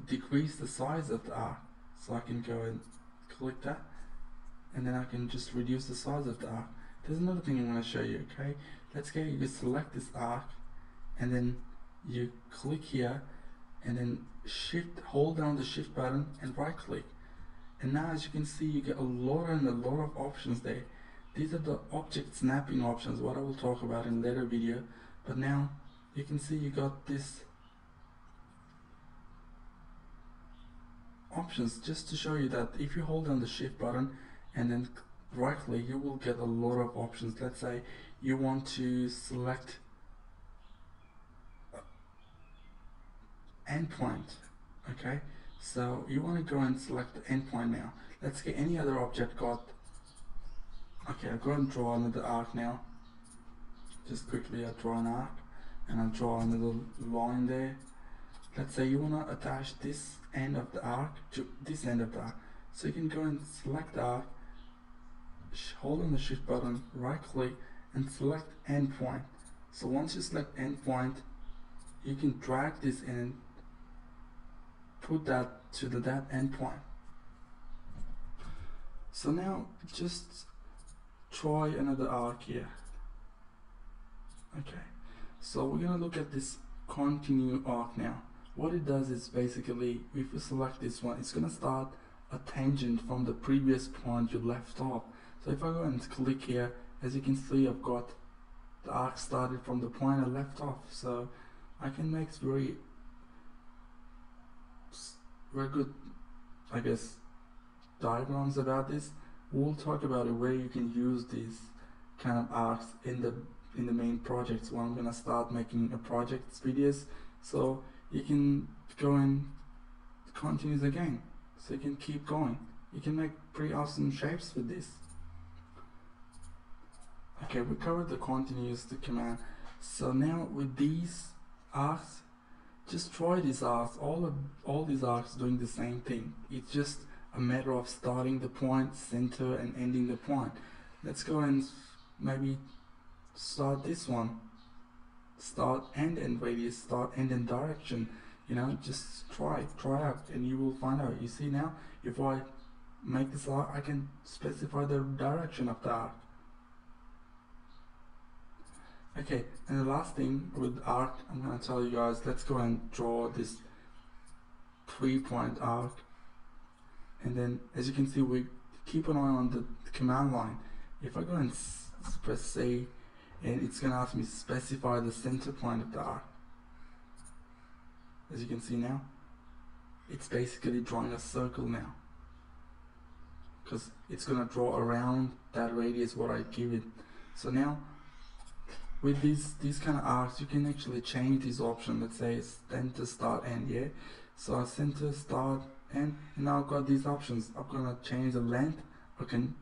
decrease the size of the arc. So I can go and click that, and then I can just reduce the size of the arc. There's another thing I want to show you, okay? Let's go, you select this arc, and then you click here and then shift hold down the shift button and right click and now as you can see you get a lot and a lot of options there these are the object snapping options what I will talk about in later video but now you can see you got this options just to show you that if you hold down the shift button and then right click you will get a lot of options. Let's say you want to select endpoint okay? So you want to go and select the endpoint now. Let's get any other object got okay I'll go and draw another arc now just quickly I draw an arc and I draw a little line there let's say you want to attach this end of the arc to this end of the arc so you can go and select the arc hold on the shift button right click and select endpoint so once you select endpoint you can drag this in put that to the that endpoint. So now just try another arc here. Okay, so we're gonna look at this continue arc now. What it does is basically, if you select this one, it's gonna start a tangent from the previous point you left off. So if I go and click here, as you can see, I've got the arc started from the point I left off. So I can make very very good, I guess, diagrams about this. We'll talk about a way you can use these kind of arcs in the in the main projects when I'm gonna start making a projects videos. So you can go and continue the game. So you can keep going. You can make pretty awesome shapes with this. Okay, we covered the continuous the command. So now with these arcs, just try these arcs all of all these arcs doing the same thing it's just a matter of starting the point center and ending the point let's go and maybe start this one start end and radius start end and direction you know just try try out and you will find out you see now if I make this arc I can specify the direction of the arc Okay, and the last thing with arc, I'm to tell you guys, let's go and draw this three point arc. And then, as you can see, we keep an eye on the command line. If I go and press C, and it's going to ask me to specify the center point of the arc. As you can see now, it's basically drawing a circle now. Because it's going to draw around that radius what I give it. So now, with these these kind of arcs you can actually change this option let's say center start end yeah so I center start end and now I've got these options I'm gonna change the length I can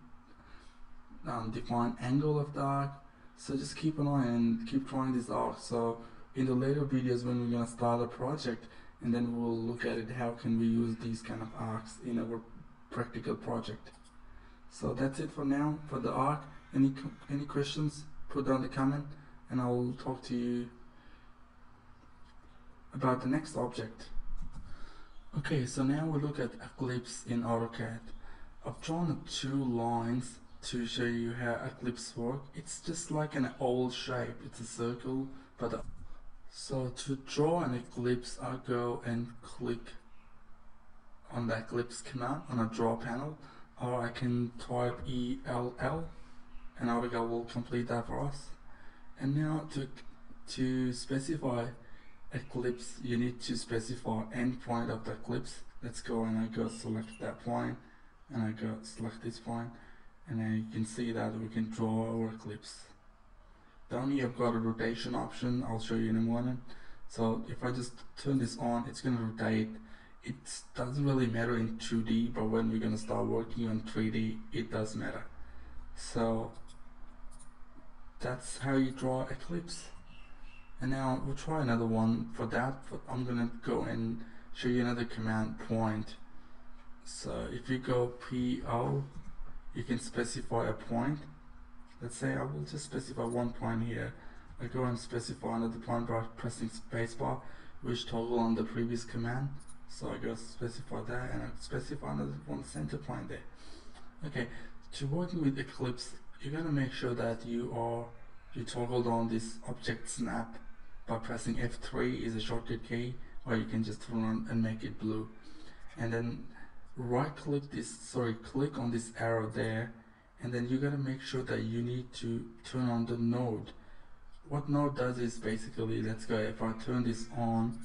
um, define angle of the arc so just keep an eye and keep trying this out so in the later videos when we're gonna start a project and then we'll look at it how can we use these kind of arcs in our practical project so that's it for now for the arc any any questions put down the comment and I will talk to you about the next object. Okay, so now we look at Eclipse in AutoCAD. I've drawn two lines to show you how eclipse work. It's just like an old shape. It's a circle, but so to draw an eclipse, I go and click on the eclipse command on a draw panel, or I can type ELL, and AutoCAD will complete that for us. And now to to specify eclipse, you need to specify endpoint of the eclipse. Let's go and I go select that point, and I go select this point and then you can see that we can draw our eclipse down here I've got a rotation option. I'll show you in a moment. So if I just turn this on it's gonna rotate. It doesn't really matter in 2D but when we're gonna start working on 3D it does matter. So that's how you draw eclipse. And now we'll try another one. For that but I'm gonna go and show you another command point. So if you go PO you can specify a point. Let's say I will just specify one point here. I go and specify another point by pressing spacebar which toggle on the previous command. So I go specify that and I specify another one center point there. Okay to working with Eclipse you're gonna make sure that you are you toggled on this object snap by pressing F3 is a shortcut key or you can just turn on and make it blue. And then right click this sorry click on this arrow there and then you gotta make sure that you need to turn on the node. What node does is basically let's go if I turn this on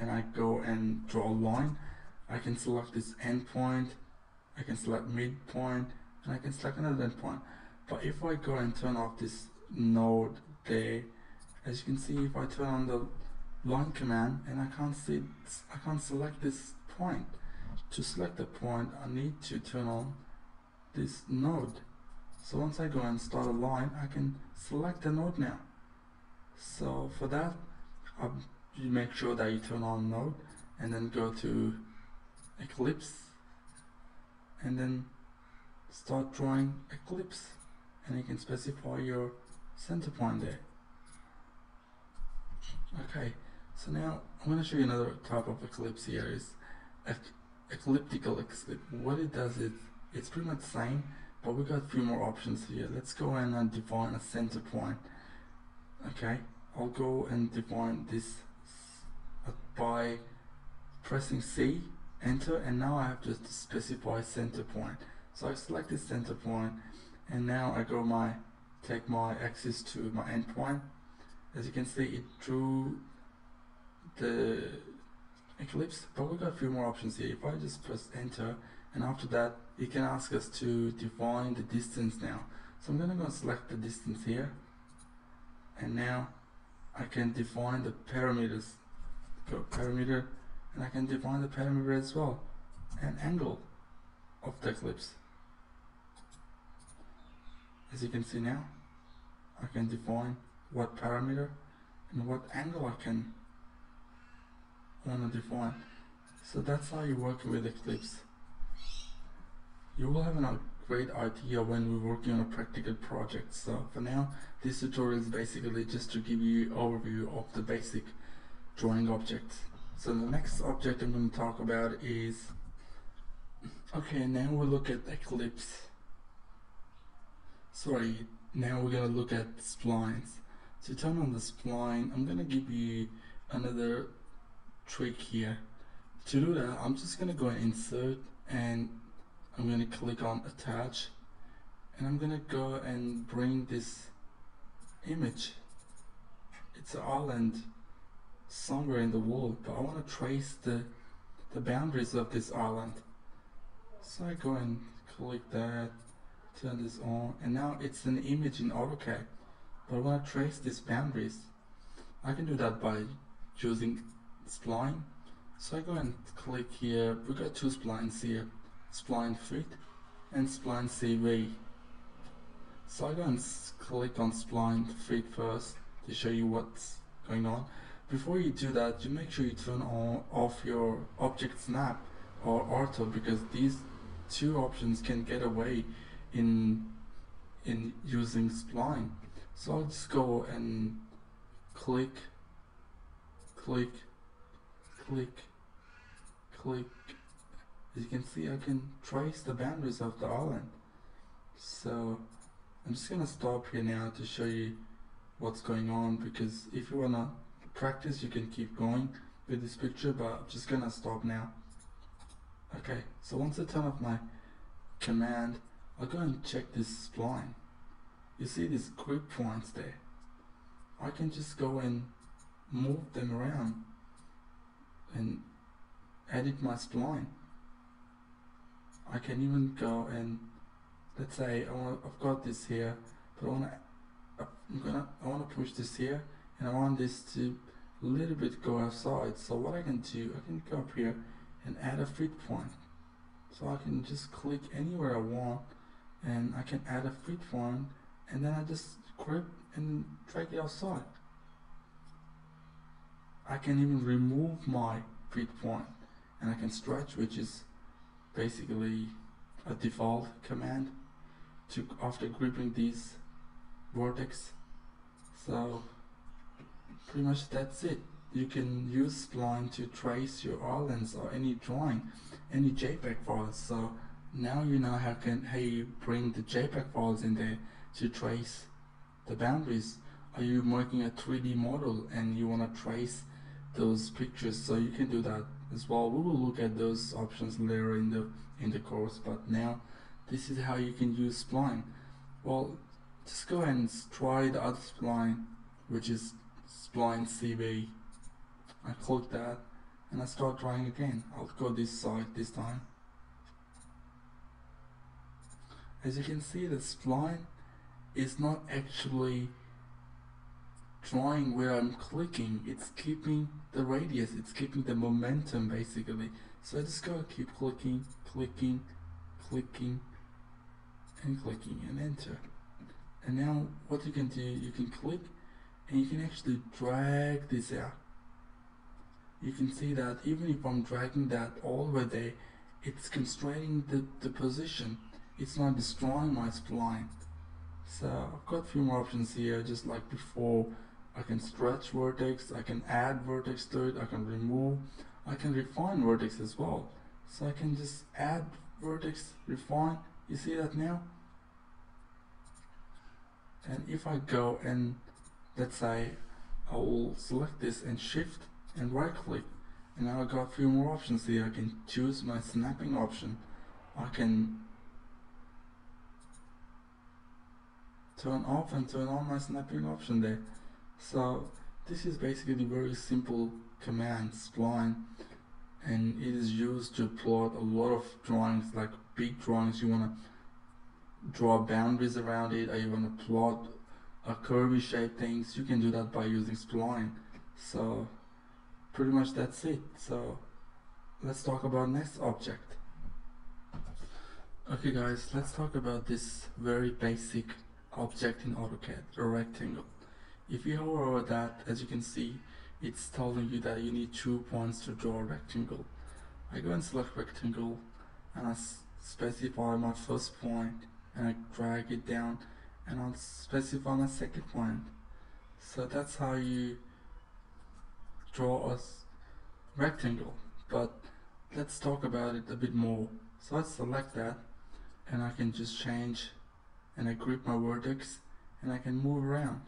and I go and draw a line I can select this endpoint I can select midpoint and I can select another endpoint. But if I go and turn off this node there as you can see if I turn on the line command and I can't see I can't select this point to select the point I need to turn on this node. So once I go and start a line I can select the node now. So for that um, you make sure that you turn on node and then go to eclipse and then start drawing eclipse. And you can specify your center point there. Okay so now I'm going to show you another type of eclipse here is elliptical eclipse what it does is it's pretty much the same but we got a few more options here let's go and uh, define a center point okay? I'll go and define this by pressing C enter and now I have to specify center point. So I select this center point and now I go my take my axis to my endpoint as you can see it drew the Eclipse, but we've got a few more options here. If I just press enter, and after that, it can ask us to define the distance now. So I'm gonna go and select the distance here, and now I can define the parameters. Go parameter, and I can define the parameter as well, and angle of the eclipse. As you can see now, I can define what parameter and what angle I can want to define. So that's how you work with Eclipse. You will have a great idea when we're working on a practical project. So for now, this tutorial is basically just to give you overview of the basic drawing objects. So the next object I'm going to talk about is, okay, now we'll look at Eclipse. Sorry, now we're going to look at splines. To turn on the spline, I'm going to give you another trick here. To do that, I'm just going to go insert and I'm going to click on attach and I'm going to go and bring this image. It's an island somewhere in the world, but I want to trace the, the boundaries of this island. So I go and click that, turn this on, and now it's an image in AutoCAD, but I want to trace these boundaries. I can do that by choosing spline. So I go and click here, we got two splines here, spline fit and spline CV. So I go and click on spline fit first to show you what's going on. Before you do that, you make sure you turn on off your object snap or ortho because these two options can get away in in using spline. So I'll just go and click, click, click, click. As you can see, I can trace the boundaries of the island. So I'm just gonna stop here now to show you what's going on because if you wanna practice you can keep going with this picture but I'm just gonna stop now. Okay, so once I turn off my command, I'll go and check this spline. You see these grip points there. I can just go and move them around and edit my spline. I can even go and let's say I want I've got this here, but I want to I'm gonna I want to push this here, and I want this to a little bit go outside. So what I can do, I can go up here and add a fit point. So I can just click anywhere I want, and I can add a fit point, and then I just grab and drag it outside. I can even remove my fit point, and I can stretch, which is basically a default command to after gripping these vertex so pretty much that's it. You can use Spline to trace your islands or any drawing any JPEG files. So now you know how can how you bring the JPEG files in there to trace the boundaries. Are you making a 3D model and you want to trace those pictures so you can do that as well. We will look at those options later in the in the course but now this is how you can use spline. Well just go ahead and try the other spline which is spline CV I click that and I start drawing again. I'll go this side this time. As you can see the spline is not actually drawing where I'm clicking it's keeping the radius it's keeping the momentum basically. So I just go keep clicking clicking clicking and clicking and enter. And now what you can do you can click and you can actually drag this out. You can see that even if I'm dragging that all the way there it's constraining the, the position. It's not destroying my spline. So I've got a few more options here just like before I can stretch vertex, I can add vertex to it, I can remove, I can refine vertex as well. So I can just add vertex, refine, you see that now? And if I go and let's say I will select this and shift and right click and now I got a few more options here. I can choose my snapping option. I can turn off and turn on my snapping option there. So this is basically a very simple command spline and it is used to plot a lot of drawings like big drawings. You want to draw boundaries around it or you want to plot a curvy shape things. You can do that by using spline. So pretty much that's it. So let's talk about next object. Okay guys let's talk about this very basic object in AutoCAD a rectangle if you hover over that, as you can see, it's telling you that you need two points to draw a rectangle. I go and select rectangle and I specify my first point and I drag it down and I'll specify my second point. So that's how you draw a rectangle. But let's talk about it a bit more. So I select that and I can just change and I grip my vertex and I can move around.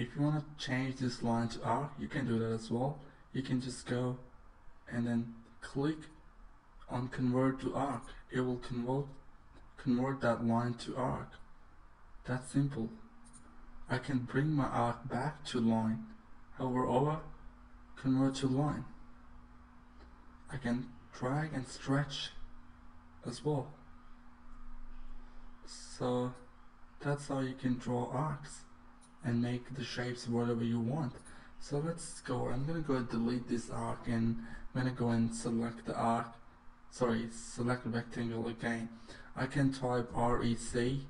If you want to change this line to arc you can do that as well. You can just go and then click on convert to arc. It will convert convert that line to arc. That's simple. I can bring my arc back to line. Hover over convert to line. I can drag and stretch as well. So that's how you can draw arcs and make the shapes whatever you want. So let's go, I'm gonna go delete this arc and I'm gonna go and select the arc, sorry, select rectangle again. I can type REC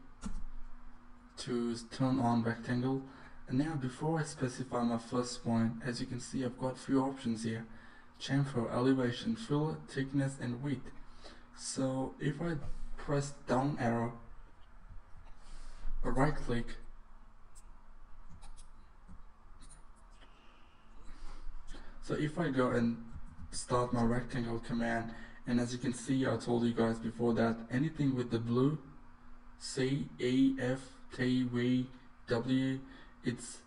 to turn on rectangle. And now before I specify my first point, as you can see I've got few options here. Chamfer, elevation, fill, thickness and width. So if I press down arrow, right click So if I go and start my rectangle command and as you can see I told you guys before that anything with the blue C E F T V W it's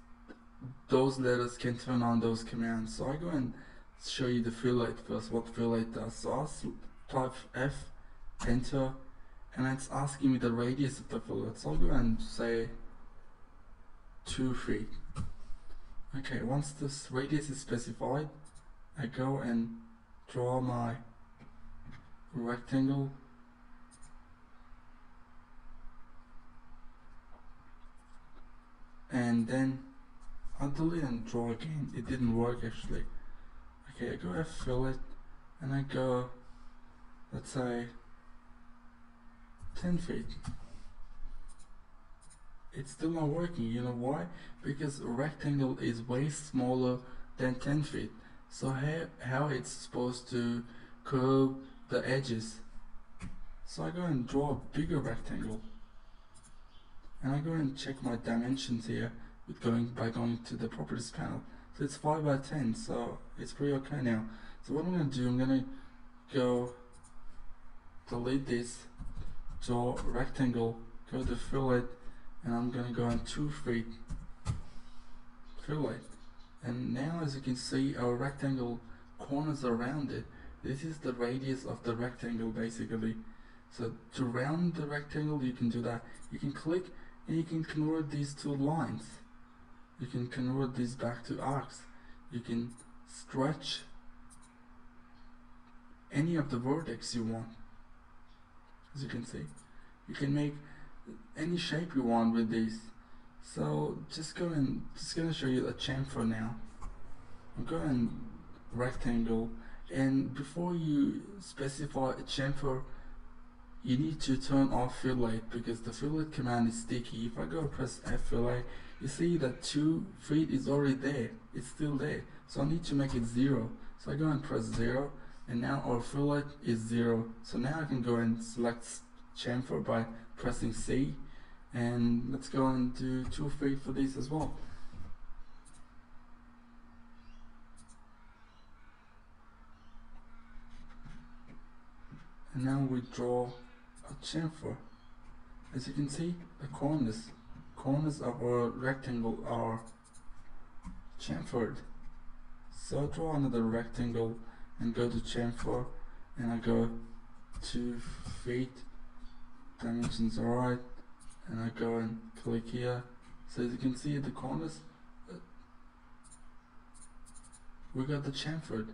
those letters can turn on those commands. So I go and show you the fillet first what fillet does. So I'll type F enter and it's asking me the radius of the fillet so I'll go and say 2 feet okay once this radius is specified I go and draw my rectangle. And then I'll delete and draw again. It didn't work actually. Okay I go and fillet and I go let's say 10 feet it's still not working you know why? Because rectangle is way smaller than 10 feet. So how, how it's supposed to curve the edges? So I go and draw a bigger rectangle. And I go and check my dimensions here with going by going to the properties panel. So it's 5 by 10 so it's pretty okay now. So what I'm gonna do I'm gonna go delete this draw rectangle go to fillet and I'm gonna go on 2 feet through it and now as you can see our rectangle corners around it. This is the radius of the rectangle basically. So to round the rectangle you can do that. You can click and you can convert these two lines. You can convert these back to arcs. You can stretch any of the vertex you want as you can see. You can make any shape you want with these so just go and just gonna show you a chamfer now. I'm going rectangle. And before you specify a chamfer you need to turn off fillet because the fillet command is sticky. If I go press F fillet you see that 2 feet is already there. It's still there. So I need to make it 0 so I go and press 0 and now our fillet is 0 so now I can go and select chamfer by pressing C. And let's go and do 2 feet for this as well. And now we draw a chamfer as you can see the corners corners of our rectangle are chamfered. So draw another rectangle and go to chamfer and I go 2 feet dimensions are right and I go and click here. So as you can see at the corners uh, we got the chamfered.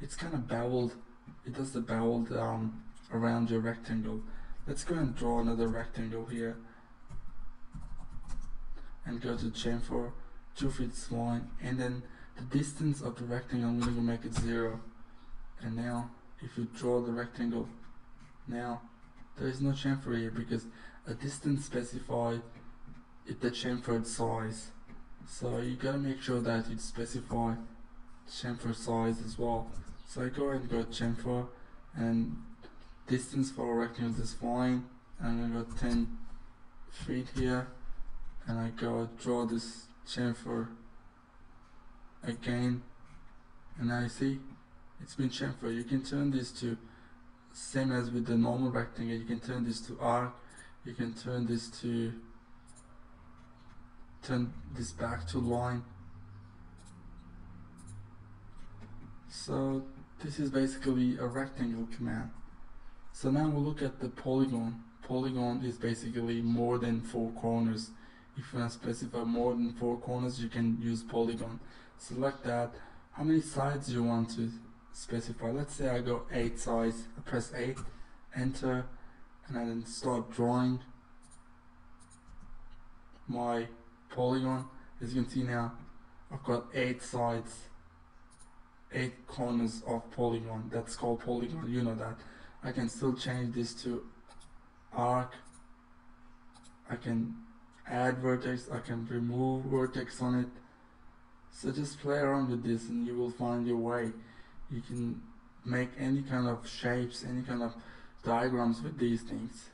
It's kind of beveled it does the bevel um, around your rectangle. Let's go and draw another rectangle here and go to chamfer 2 feet line and then the distance of the rectangle I'm going to make it 0 and now if you draw the rectangle now there is no chamfer here because a distance specified is the chamfered size. So you gotta make sure that you specify chamfer size as well. So I go and go chamfer and distance for rectangles is fine. And I'm gonna go 10 feet here and I go draw this chamfer again. And you see it's been chamfered. You can turn this to same as with the normal rectangle you can turn this to arc you can turn this to turn this back to line. So this is basically a rectangle command. So now we'll look at the polygon. Polygon is basically more than four corners. If you want to specify more than four corners you can use polygon. Select that. How many sides you want to specify. Let's say I go 8 size I press 8 enter and I then start drawing my polygon. As you can see now I've got 8 sides 8 corners of polygon. That's called polygon you know that. I can still change this to arc. I can add vertex I can remove vertex on it. So just play around with this and you will find your way you can make any kind of shapes any kind of diagrams with these things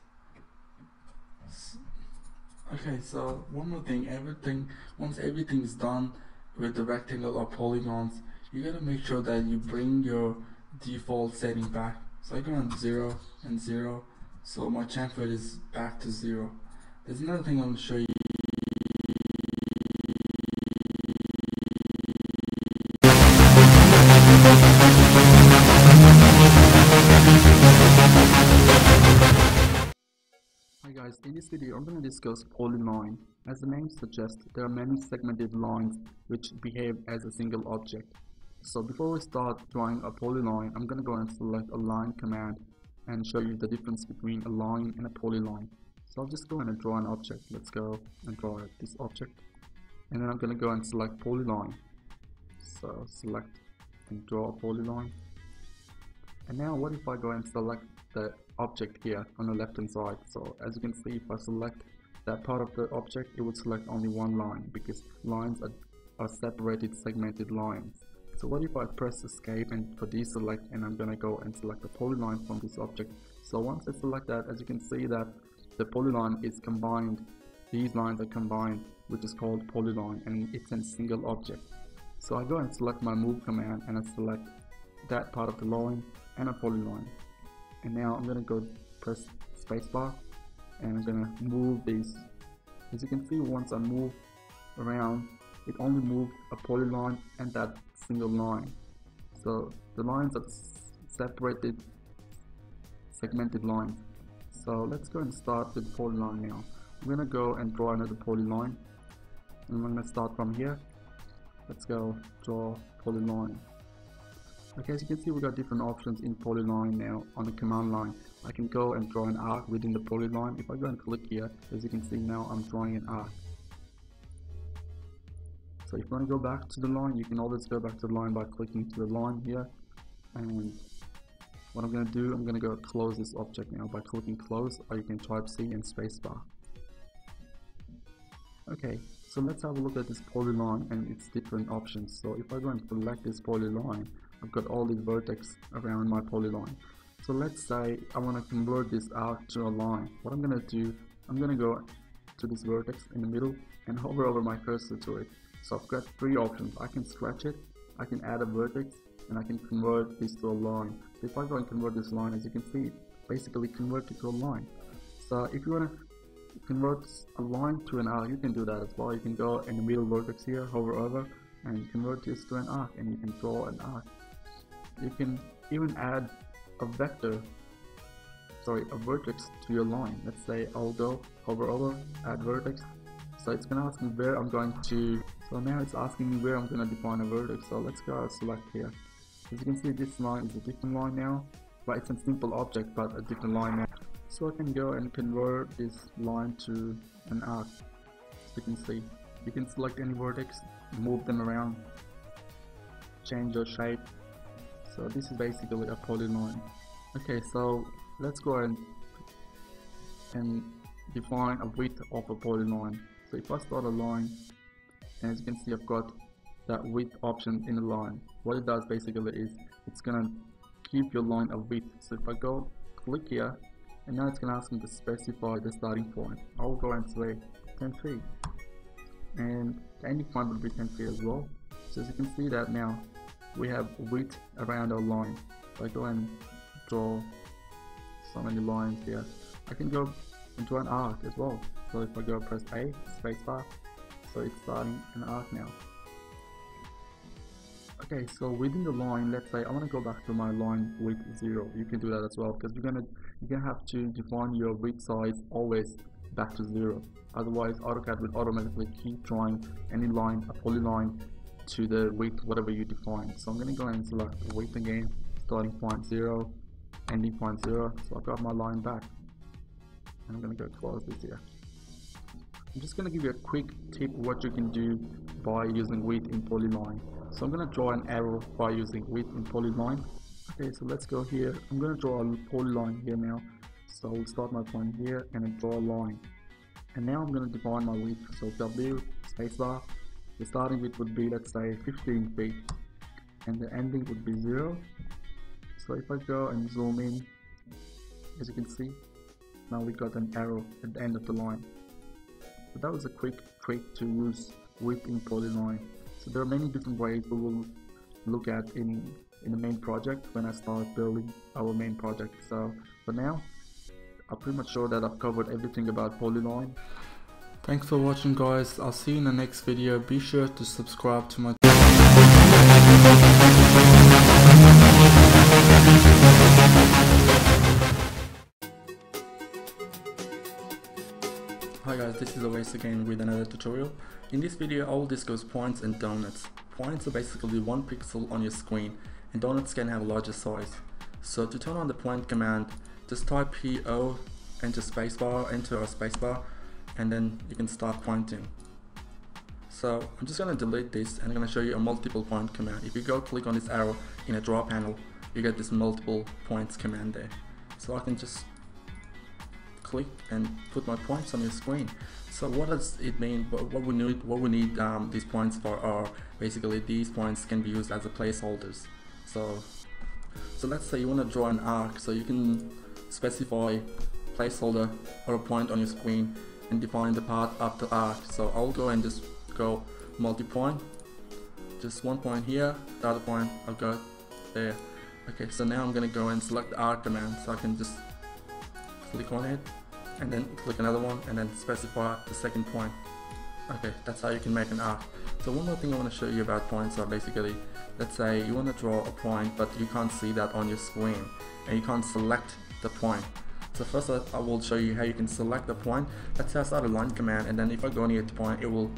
okay so one more thing everything once everything is done with the rectangle or polygons you gotta make sure that you bring your default setting back. So I go on 0 and 0. So my chamfer is back to 0. There's another thing I'm gonna show you. In this video I'm going to discuss polyline. As the name suggests, there are many segmented lines which behave as a single object. So before we start drawing a polyline, I'm going to go and select a line command and show you the difference between a line and a polyline. So I'll just go and draw an object. Let's go and draw this object. And then I'm going to go and select polyline. So select and draw a polyline. And now what if I go and select the object here on the left hand side. So as you can see if I select that part of the object it would select only one line because lines are, are separated segmented lines. So what if I press escape and for deselect and I'm gonna go and select a polyline from this object? So once I select that as you can see that the polyline is combined these lines are combined which is called polyline and it's a single object. So I go and select my move command and I select that part of the line and a polyline and now I'm gonna go press spacebar and I'm gonna move these as you can see once I move around it only moved a polyline and that single line. So the lines are separated segmented lines. So let's go and start with polyline now. I'm gonna go and draw another polyline. And I'm gonna start from here. Let's go draw polyline Okay, as you can see we've got different options in polyline now on the command line. I can go and draw an arc within the polyline. If I go and click here, as you can see now I'm drawing an arc. So if you want to go back to the line, you can always go back to the line by clicking to the line here. And what I'm going to do, I'm going to go close this object now by clicking close or you can type C and spacebar. Okay, so let's have a look at this polyline and its different options. So if I go and select this polyline, I've got all these vertex around my polyline. So let's say I want to convert this arc to a line. What I'm going to do, I'm going to go to this vertex in the middle and hover over my cursor to it. So I've got three options. I can stretch it, I can add a vertex, and I can convert this to a line. So if I go and convert this line, as you can see, basically convert it to a line. So if you want to convert a line to an arc, you can do that as well. You can go in the middle vertex here, hover over, and convert this to an arc, and you can draw an arc you can even add a vector sorry a vertex to your line. Let's say I'll go hover over add vertex. So it's gonna ask me where I'm going to so now it's asking me where I'm gonna define a vertex. So let's go select here. As you can see this line is a different line now but it's a simple object but a different line now. So I can go and convert this line to an arc as you can see. You can select any vertex move them around change your shape so this is basically a polyline okay so let's go and and define a width of a polyline so if I start a line and as you can see I've got that width option in the line. What it does basically is it's gonna keep your line a width. So if I go click here and now it's gonna ask me to specify the starting point. I'll go and say 10 feet. And ending point would be 10 feet as well. So as you can see that now we have width around our line. So I go and draw so many lines here. I can go and draw an arc as well. So if I go press A, spacebar, so it's starting an arc now. Okay, so within the line, let's say I want to go back to my line width zero. You can do that as well because you're gonna you're gonna have to define your width size always back to zero. Otherwise, AutoCAD will automatically keep drawing any line, a polyline to the width whatever you define. So I'm gonna go and select width again starting point 0 ending point 0 so I've got my line back. And I'm gonna go close this here I'm just gonna give you a quick tip what you can do by using width in polyline. So I'm gonna draw an arrow by using width in polyline. Okay so let's go here. I'm gonna draw a polyline here now. So I'll start my point here and draw a line. And now I'm gonna define my width so W spacebar the starting width would be let's say 15 feet and the ending would be 0 so if I go and zoom in as you can see now we got an arrow at the end of the line so that was a quick trick to use width in polyline so there are many different ways we will look at in in the main project when I start building our main project. So for now, I'm pretty much sure that I've covered everything about Polyline. Thanks for watching guys. I'll see you in the next video. Be sure to subscribe to my channel. Hi guys, this is Awais again with another tutorial. In this video I will discuss points and donuts. Points are basically one pixel on your screen and donuts can have a larger size. So to turn on the point command, just type PO, enter spacebar, enter a spacebar and then you can start pointing. So I'm just going to delete this and I'm going to show you a multiple point command. If you go click on this arrow in a draw panel, you get this multiple points command there. So I can just click and put my points on your screen. So what does it mean? What we need, what we need um, these points for are basically these points can be used as a placeholders. So, so let's say you want to draw an arc, so you can specify placeholder or a point on your screen and define the path up the arc. So I'll go and just go multi-point, just one point here, the other point I'll go there. Okay, so now I'm gonna go and select the arc command, so I can just click on it and then click another one and then specify the second point okay that's how you can make an arc so one more thing I want to show you about points are basically let's say you want to draw a point but you can't see that on your screen and you can't select the point so first I will show you how you can select the point let's say start a line command and then if I go near the point it will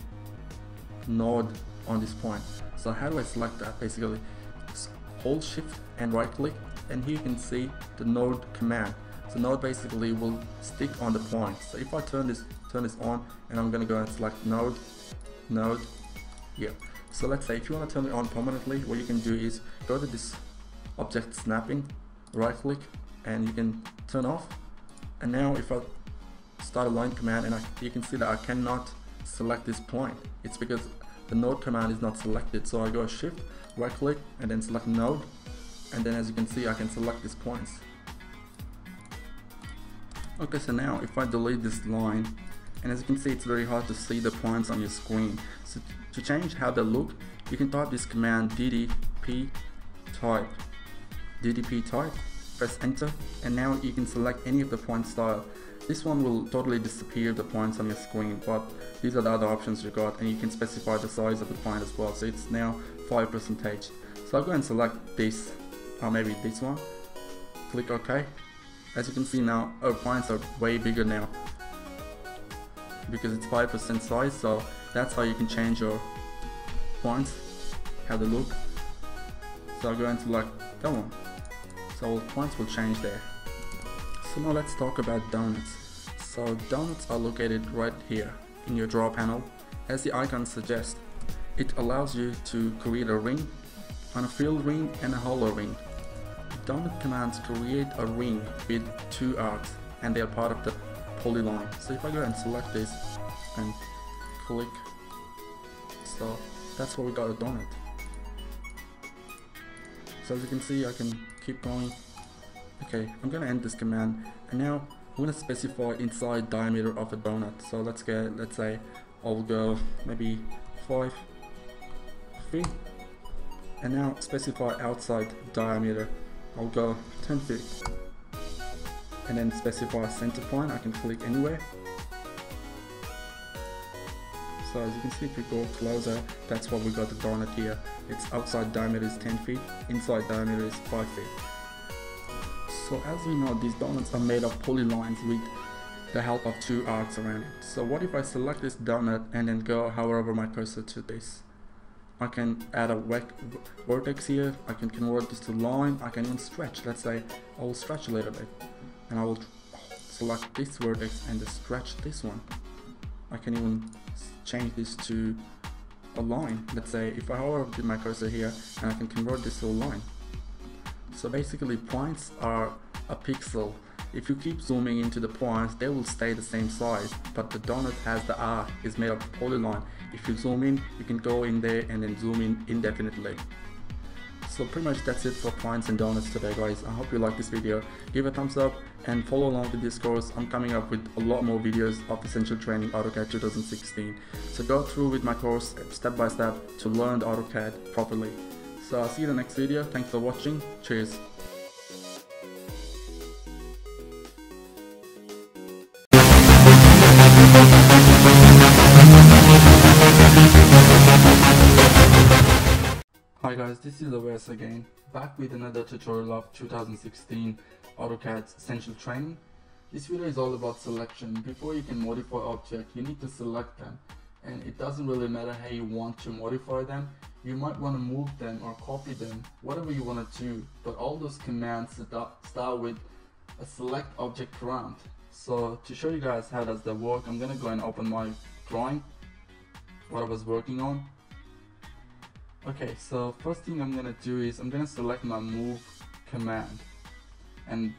node on this point so how do I select that basically hold shift and right click and here you can see the node command so node basically will stick on the point. So if I turn this turn this on and I'm gonna go and select node, node, yeah. So let's say if you want to turn it on permanently, what you can do is go to this object snapping, right click, and you can turn off. And now if I start a line command and I, you can see that I cannot select this point. It's because the node command is not selected. So I go shift, right click, and then select node. And then as you can see, I can select these points. Okay, so now if I delete this line, and as you can see it's very hard to see the points on your screen. So to change how they look, you can type this command ddp type, ddp type, press enter, and now you can select any of the point style. This one will totally disappear the points on your screen, but these are the other options you got, and you can specify the size of the point as well. So it's now 5%. So I'll go and select this, or maybe this one, click OK, as you can see now, our points are way bigger now because it's 5% size, so that's how you can change your points, how they look. So I'll go into like that one. So points will change there. So now let's talk about donuts. So donuts are located right here in your draw panel. As the icon suggests, it allows you to create a ring, on a filled ring and a hollow ring. Donut commands create a ring with two arcs and they are part of the polyline. So if I go and select this and click so that's what we got a donut. So as you can see I can keep going. Okay, I'm gonna end this command. And now I'm gonna specify inside diameter of a donut. So let's get let's say I'll go maybe 5 feet. And now specify outside diameter. I'll go 10 feet. And then specify center point. I can click anywhere so as you can see if you go closer that's what we got the donut here. Its outside diameter is 10 feet inside diameter is 5 feet. So as we know these donuts are made of polylines with the help of two arcs around it. So what if I select this donut and then go however my cursor to this? I can add a vertex here, I can convert this to line, I can even stretch, let's say I will stretch a little bit. And I will select this vertex and just stretch this one. I can even change this to a line, let's say if I hover my cursor here and I can convert this to a line. So basically points are a pixel if you keep zooming into the points, they will stay the same size, but the donut has the R is made of polyline. If you zoom in, you can go in there and then zoom in indefinitely. So pretty much that's it for points and donuts today guys. I hope you like this video. Give a thumbs up and follow along with this course. I'm coming up with a lot more videos of Essential Training AutoCAD 2016. So go through with my course step by step to learn AutoCAD properly. So I'll see you in the next video. Thanks for watching. Cheers. Hi guys, this is Awais again, back with another tutorial of 2016 AutoCAD Essential Training. This video is all about selection. Before you can modify object, you need to select them. And it doesn't really matter how you want to modify them. You might want to move them or copy them, whatever you want to do. But all those commands start with a select object command. So to show you guys how does that work, I'm gonna go and open my drawing, what I was working on. Okay, so first thing I'm gonna do is I'm gonna select my move command. And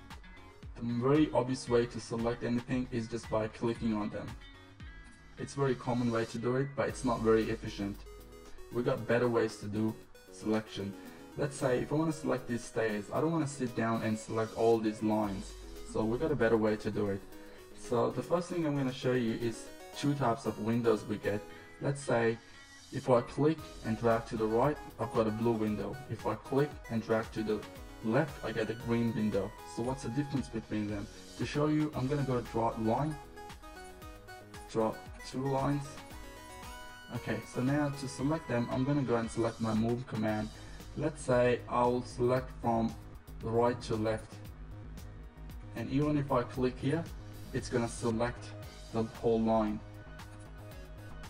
the very obvious way to select anything is just by clicking on them. It's a very common way to do it, but it's not very efficient. We got better ways to do selection. Let's say if I want to select these stairs, I don't want to sit down and select all these lines. So we got a better way to do it. So the first thing I'm going to show you is two types of windows we get. Let's say if I click and drag to the right, I've got a blue window. If I click and drag to the left, I get a green window. So what's the difference between them? To show you, I'm gonna go draw a line, draw two lines. Okay, so now to select them, I'm gonna go and select my move command. Let's say I'll select from the right to left. And even if I click here, it's gonna select the whole line.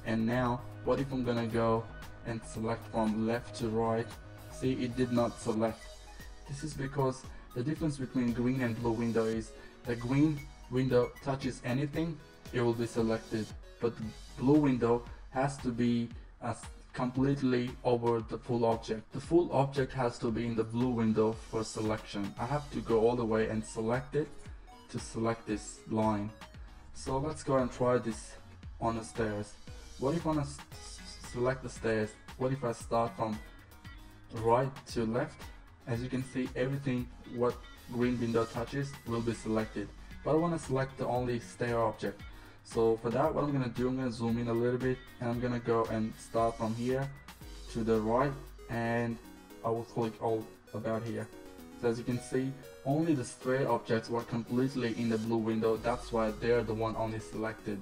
And now what if I'm gonna go and select from left to right? See, it did not select. This is because the difference between green and blue window is the green window touches anything, it will be selected. But the blue window has to be as completely over the full object. The full object has to be in the blue window for selection. I have to go all the way and select it to select this line. So let's go and try this on the stairs. What if I want to select the stairs? What if I start from right to left? As you can see, everything what green window touches will be selected. But I want to select the only stair object. So for that, what I'm going to do, I'm going to zoom in a little bit and I'm going to go and start from here to the right and I will click all about here. So as you can see, only the stair objects were completely in the blue window. That's why they're the one only selected.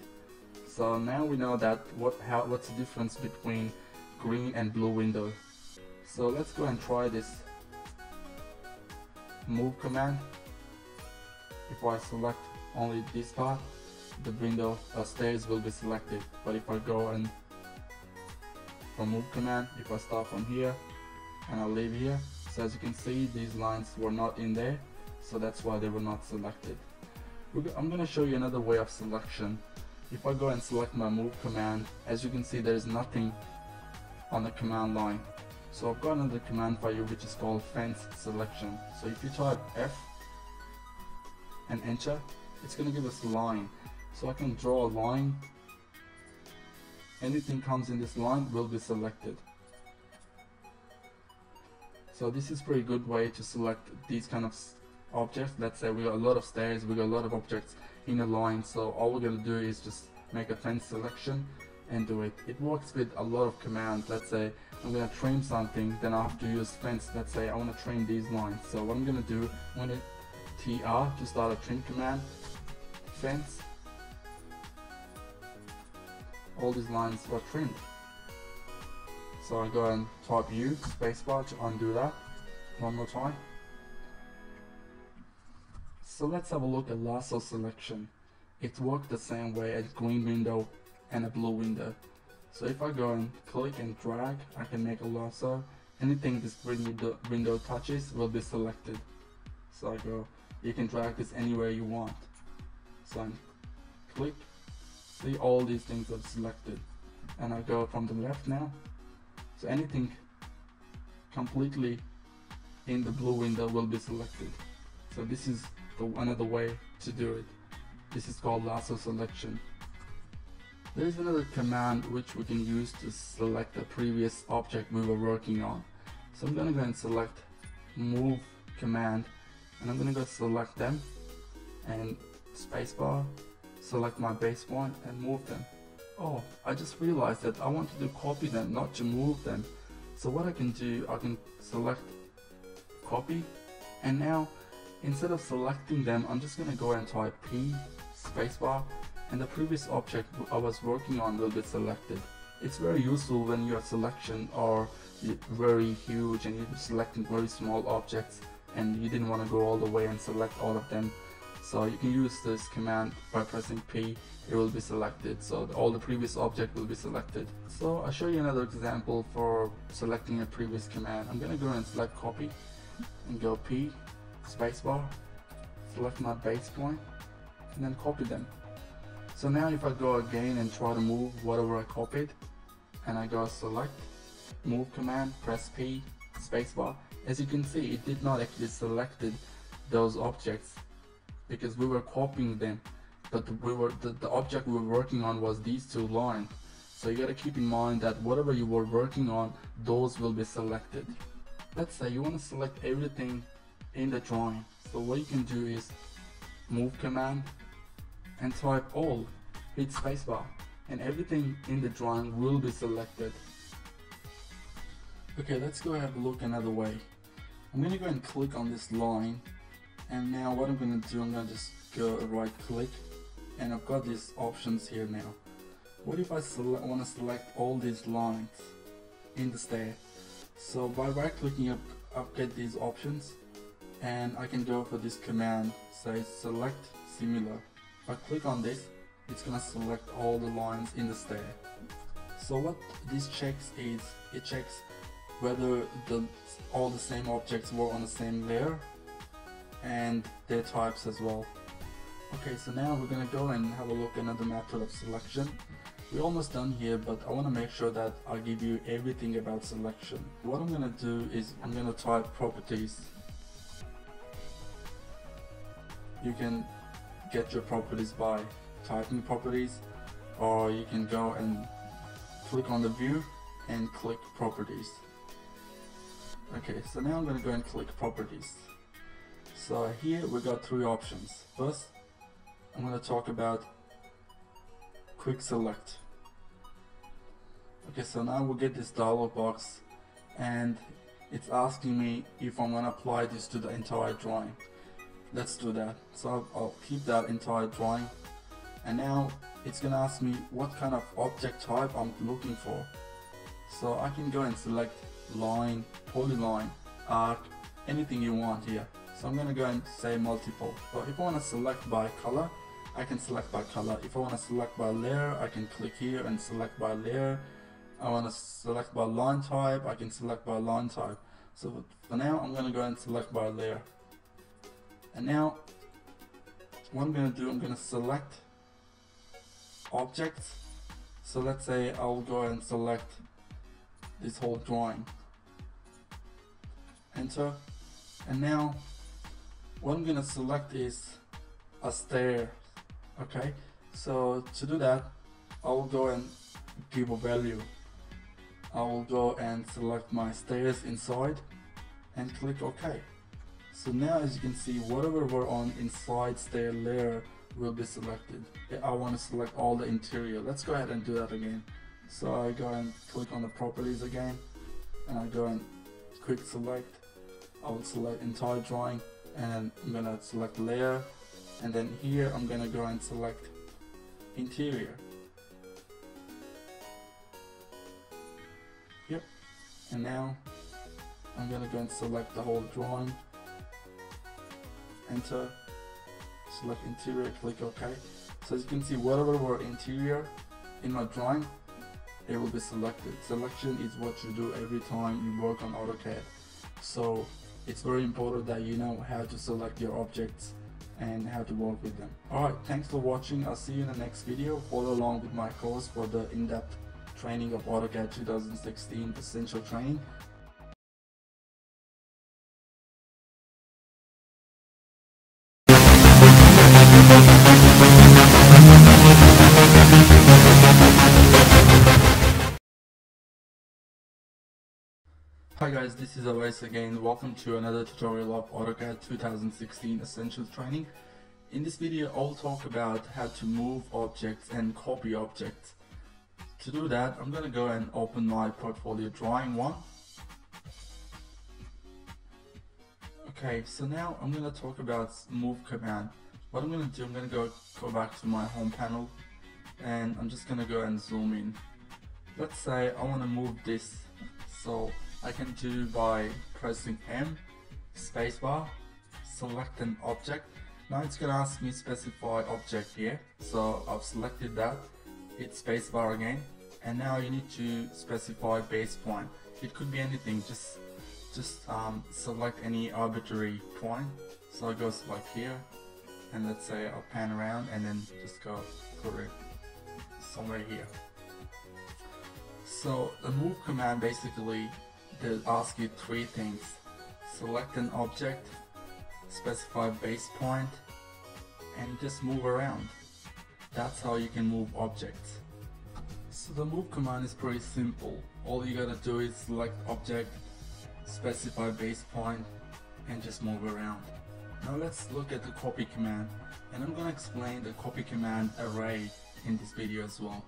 So now we know that what how what's the difference between green and blue window. So let's go and try this move command. If I select only this part, the window uh, stairs will be selected. But if I go and from move command, if I start from here and I leave here, so as you can see these lines were not in there, so that's why they were not selected. I'm going to show you another way of selection if I go and select my move command, as you can see there is nothing on the command line. So I've got another command for you which is called fence selection. So if you type F and enter, it's going to give us a line. So I can draw a line. Anything comes in this line will be selected. So this is a pretty good way to select these kind of objects. Let's say we got a lot of stairs, we got a lot of objects in a line so all we're gonna do is just make a fence selection and do it. It works with a lot of commands let's say I'm gonna trim something then I have to use fence let's say I want to trim these lines. So what I'm gonna do I'm gonna tr to start a trim command fence. All these lines are trimmed. So I go and type U spacebar to undo that. One more time so let's have a look at lasso selection. It works the same way as green window and a blue window. So if I go and click and drag, I can make a lasso. Anything this green window, window touches will be selected. So I go, you can drag this anywhere you want. So I click, see all these things are selected. And I go from the left now. So anything completely in the blue window will be selected. So this is the, another way to do it. This is called lasso selection. There is another command which we can use to select the previous object we were working on. So I'm gonna go and select move command and I'm gonna go select them and spacebar, select my base one and move them. Oh, I just realized that I wanted to copy them, not to move them. So what I can do, I can select copy and now instead of selecting them, I'm just gonna go and type P spacebar and the previous object I was working on will be selected. It's very useful when your selection are very huge and you're selecting very small objects and you didn't want to go all the way and select all of them. So you can use this command by pressing P it will be selected. So all the previous object will be selected. So I'll show you another example for selecting a previous command. I'm gonna go and select copy and go P spacebar select my base point and then copy them. So now if I go again and try to move whatever I copied and I go select move command press P spacebar as you can see it did not actually selected those objects because we were copying them but we were the, the object we were working on was these two lines. So you got to keep in mind that whatever you were working on those will be selected. Let's say you want to select everything in the drawing so what you can do is move command and type all hit spacebar and everything in the drawing will be selected. Okay let's go have a look another way. I'm gonna go and click on this line and now what I'm gonna do I'm gonna just go right click and I've got these options here now. What if I want to select all these lines in the stair? So by right clicking up I've got these options and I can go for this command say select similar if I click on this it's gonna select all the lines in the stair so what this checks is it checks whether the all the same objects were on the same layer and their types as well. Okay, so now we're gonna go and have a look another method of selection. We're almost done here, but I want to make sure that I give you everything about selection. What I'm gonna do is I'm gonna type properties. You can get your properties by typing properties, or you can go and click on the view and click properties. Okay, so now I'm going to go and click properties. So here we got three options. First, I'm going to talk about quick select. Okay, so now we'll get this dialog box and it's asking me if I'm to apply this to the entire drawing. Let's do that. So I'll, keep that entire drawing and now it's going to ask me what kind of object type I'm looking for. So I can go and select line, polyline, arc, anything you want here. So I'm going to go and say multiple. But if I want to select by color, I can select by color. If I want to select by layer, I can click here and select by layer. I want to select by line type, I can select by line type. So for now, I'm going to go and select by layer. And now, what I'm going to do, I'm going to select objects. So let's say I'll go and select this whole drawing. Enter. And now what I'm gonna select is a stair. Okay? So to do that I will go and give a value. I will go and select my stairs inside and click OK so now as you can see whatever we're on inside stair layer will be selected. I want to select all the interior. Let's go ahead and do that again. So I go and click on the properties again and I go and quick select. I will select entire drawing and I'm gonna select layer and then here I'm gonna go and select interior. Yep and now I'm gonna go and select the whole drawing enter select interior click OK so as you can see whatever were interior in my drawing it will be selected selection is what you do every time you work on AutoCAD so it's very important that you know how to select your objects and how to work with them. Alright, thanks for watching. I'll see you in the next video. Follow along with my course for the in-depth training of AutoCAD 2016 Essential Training. Hi guys, this is Awais again. Welcome to another tutorial of AutoCAD 2016 Essentials Training. In this video, I'll talk about how to move objects and copy objects. To do that, I'm gonna go and open my portfolio drawing one. Okay, so now I'm gonna talk about move command. What I'm gonna do, I'm gonna go, go back to my home panel and I'm just gonna go and zoom in. Let's say I wanna move this, so I can do by pressing M, spacebar, select an object. Now it's gonna ask me specify object here, so I've selected that. Hit spacebar again, and now you need to specify base point. It could be anything, just just um, select any arbitrary point. So I go select here, and let's say I'll pan around and then just go put it somewhere here. So the move command basically does ask you three things. Select an object, specify base point, and just move around. That's how you can move objects. So the move command is pretty simple. All you gotta do is select object, specify base point and just move around. Now let's look at the copy command and I'm gonna explain the copy command array in this video as well.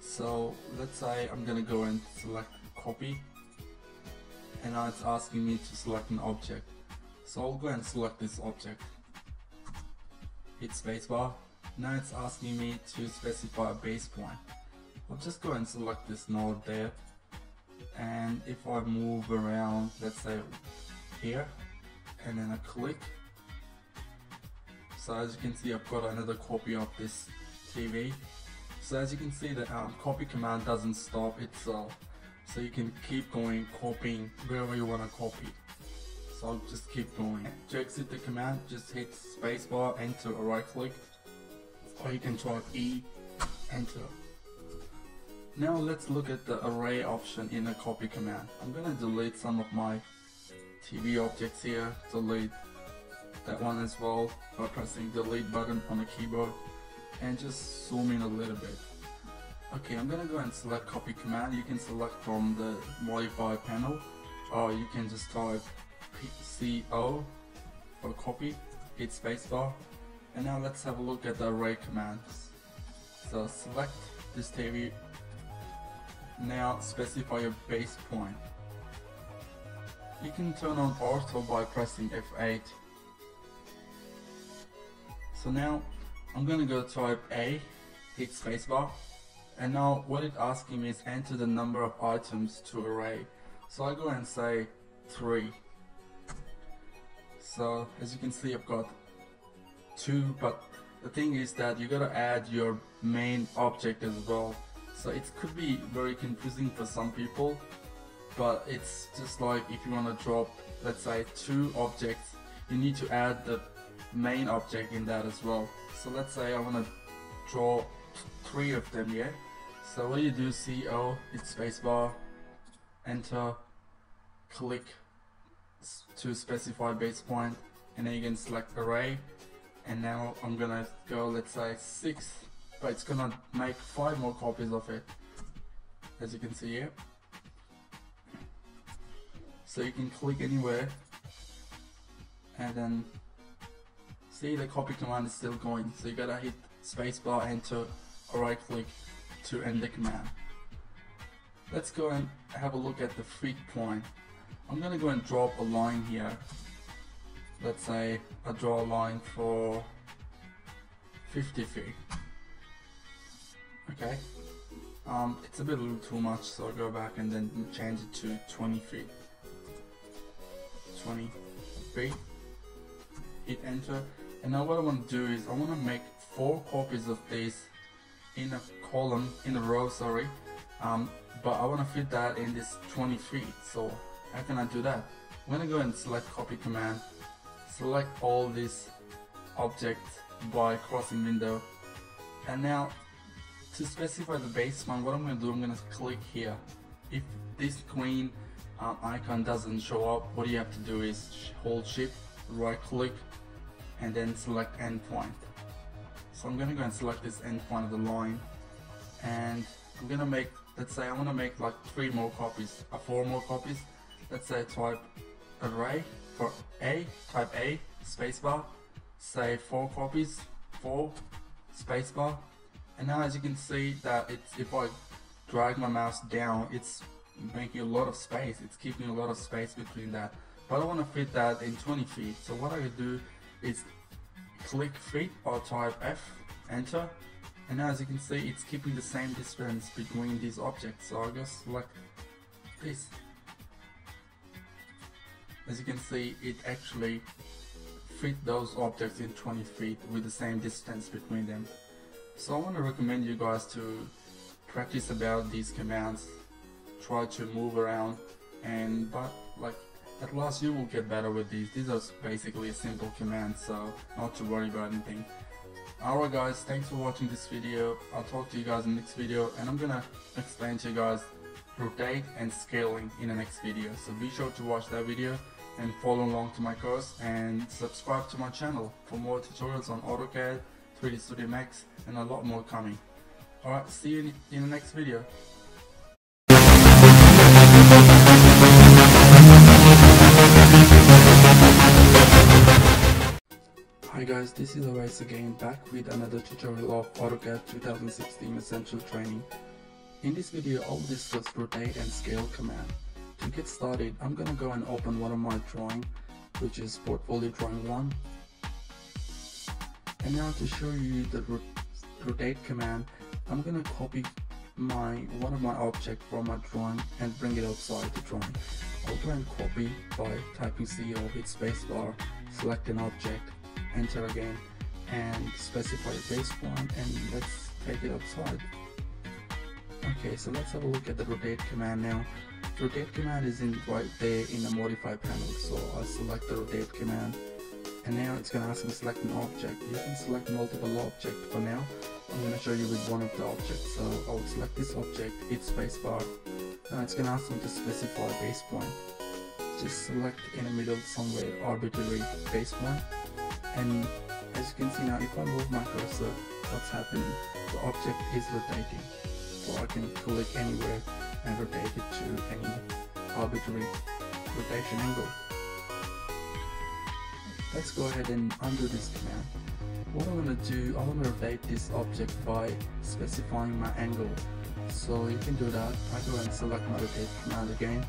So let's say I'm gonna go and select copy and now it's asking me to select an object. So I'll go and select this object. Hit spacebar. Now it's asking me to specify a base point. I'll just go and select this node there and if I move around let's say here and then I click so as you can see I've got another copy of this TV so as you can see the um, copy command doesn't stop itself so you can keep going copying wherever you want to copy. So I'll just keep going. To exit the command just hit spacebar enter or right click. Or you can try E enter. Now let's look at the array option in the copy command. I'm gonna delete some of my TV objects here, delete that one as well by pressing delete button on the keyboard and just zoom in a little bit. Okay, I'm gonna go and select copy command. You can select from the modify panel or you can just type CO for copy, hit spacebar and now let's have a look at the array commands. So select this TV now specify a base point. You can turn on ortho by pressing F8. So now I'm gonna go type A, hit spacebar, and now what it's asking me is enter the number of items to array. So I go and say 3. So as you can see I've got 2 but the thing is that you gotta add your main object as well so it could be very confusing for some people, but it's just like if you want to drop, let's say two objects, you need to add the main object in that as well. So let's say I want to draw three of them, yeah? So what you do, CO, hit spacebar, enter, click to specify base point, and then you can select array, and now I'm gonna go, let's say six but it's gonna make five more copies of it as you can see here. So you can click anywhere and then see the copy command is still going. So you gotta hit spacebar enter or right click to end the command. Let's go and have a look at the freak point. I'm gonna go and drop a line here. Let's say I draw a line for 50 feet. Okay. Um, it's a bit a little too much so I'll go back and then change it to 20 feet. 20 feet. Hit enter. And now what I want to do is I want to make four copies of this in a column in a row sorry um, but I want to fit that in this 20 feet so how can I do that I'm gonna go and select copy command select all these objects by crossing window and now to specify the base one, what I'm to do, I'm to click here. If this green um, icon doesn't show up, what you have to do is hold shift, right click, and then select endpoint. So I'm to go and select this endpoint of the line, and I'm to make, let's say I want to make like three more copies, or four more copies. Let's say type array for A, type A, spacebar, say four copies, four, spacebar, and now as you can see that it's if I drag my mouse down it's making a lot of space. It's keeping a lot of space between that. But I want to fit that in 20 feet. So what I do is click feet or type F, enter, and as you can see it's keeping the same distance between these objects. So I'll just select this. As you can see it actually fit those objects in 20 feet with the same distance between them. So I want to recommend you guys to practice about these commands, try to move around and but like at last you will get better with these. These are basically a simple command so not to worry about anything. Alright guys, thanks for watching this video. I'll talk to you guys in the next video and I'm gonna explain to you guys rotate and scaling in the next video. So be sure to watch that video and follow along to my course and subscribe to my channel for more tutorials on AutoCAD, 3D Studio Max and a lot more coming. Alright, see you in the next video. Hi guys, this is Awais again back with another tutorial of AutoCAD 2016 Essential Training. In this video I'll discuss rotate and scale command. To get started, I'm gonna go and open one of my drawing, which is Portfolio Drawing 1. And now to show you the rotate command, I'm gonna copy my one of my object from my drawing and bring it outside the drawing. I'll go and copy by typing C or hit spacebar, select an object, enter again, and specify base one, and let's take it outside. Okay, so let's have a look at the rotate command now. Rotate command is in right there in the modify panel, so I'll select the rotate command and now it's going to ask me to select an object. You can select multiple objects for now. I'm going to show you with one of the objects. So I'll select this object, hit spacebar. Now it's going to ask me to specify a base point. Just select in the middle somewhere arbitrary base point. And as you can see now, if I move my cursor, what's happening? The object is rotating. So I can click anywhere and rotate it to any arbitrary rotation angle. Let's go ahead and undo this command. What I'm going to do, I want to rotate this object by specifying my angle. So you can do that. I go and select my rotate command again,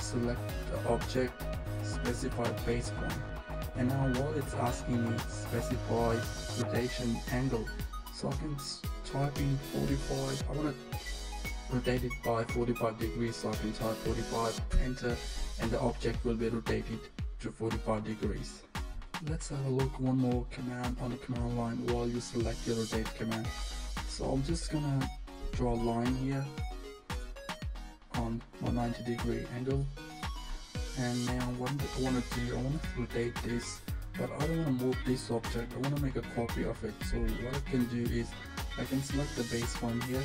select the object, specify base point. And now what it's asking me specify rotation angle. So I can type in 45, I want to rotate it by 45 degrees so I can type 45, enter, and the object will be rotated to 45 degrees. Let's have a look one more command on the command line while you select your rotate command. So I'm just gonna draw a line here on my 90 degree angle and now what I want to do, I want to rotate this but I don't want to move this object, I want to make a copy of it. So what I can do is I can select the base one here.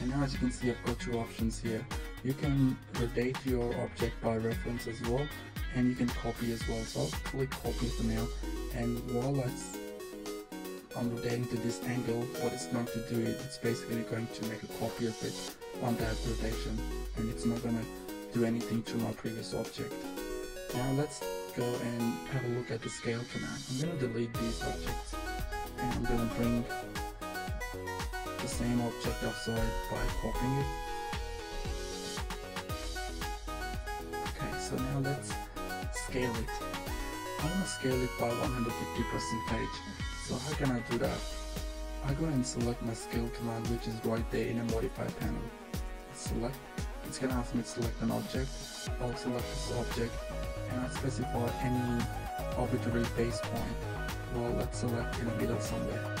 And now as you can see I've got two options here. You can rotate your object by reference as well and you can copy as well. So I'll click copy for now. And while that's I'm rotating to this angle what it's going to do is it's basically going to make a copy of it on that rotation and it's not going to do anything to my previous object now let's go and have a look at the scale command I'm going to delete these objects and I'm going to bring the same object outside by copying it okay so now let's scale it. I want to scale it by 150 percentage. So how can I do that? I go and select my scale command which is right there in the modify panel. Select, it's gonna ask me to select an object. I'll select this object and I specify any arbitrary base point. Well, let's select in the middle somewhere.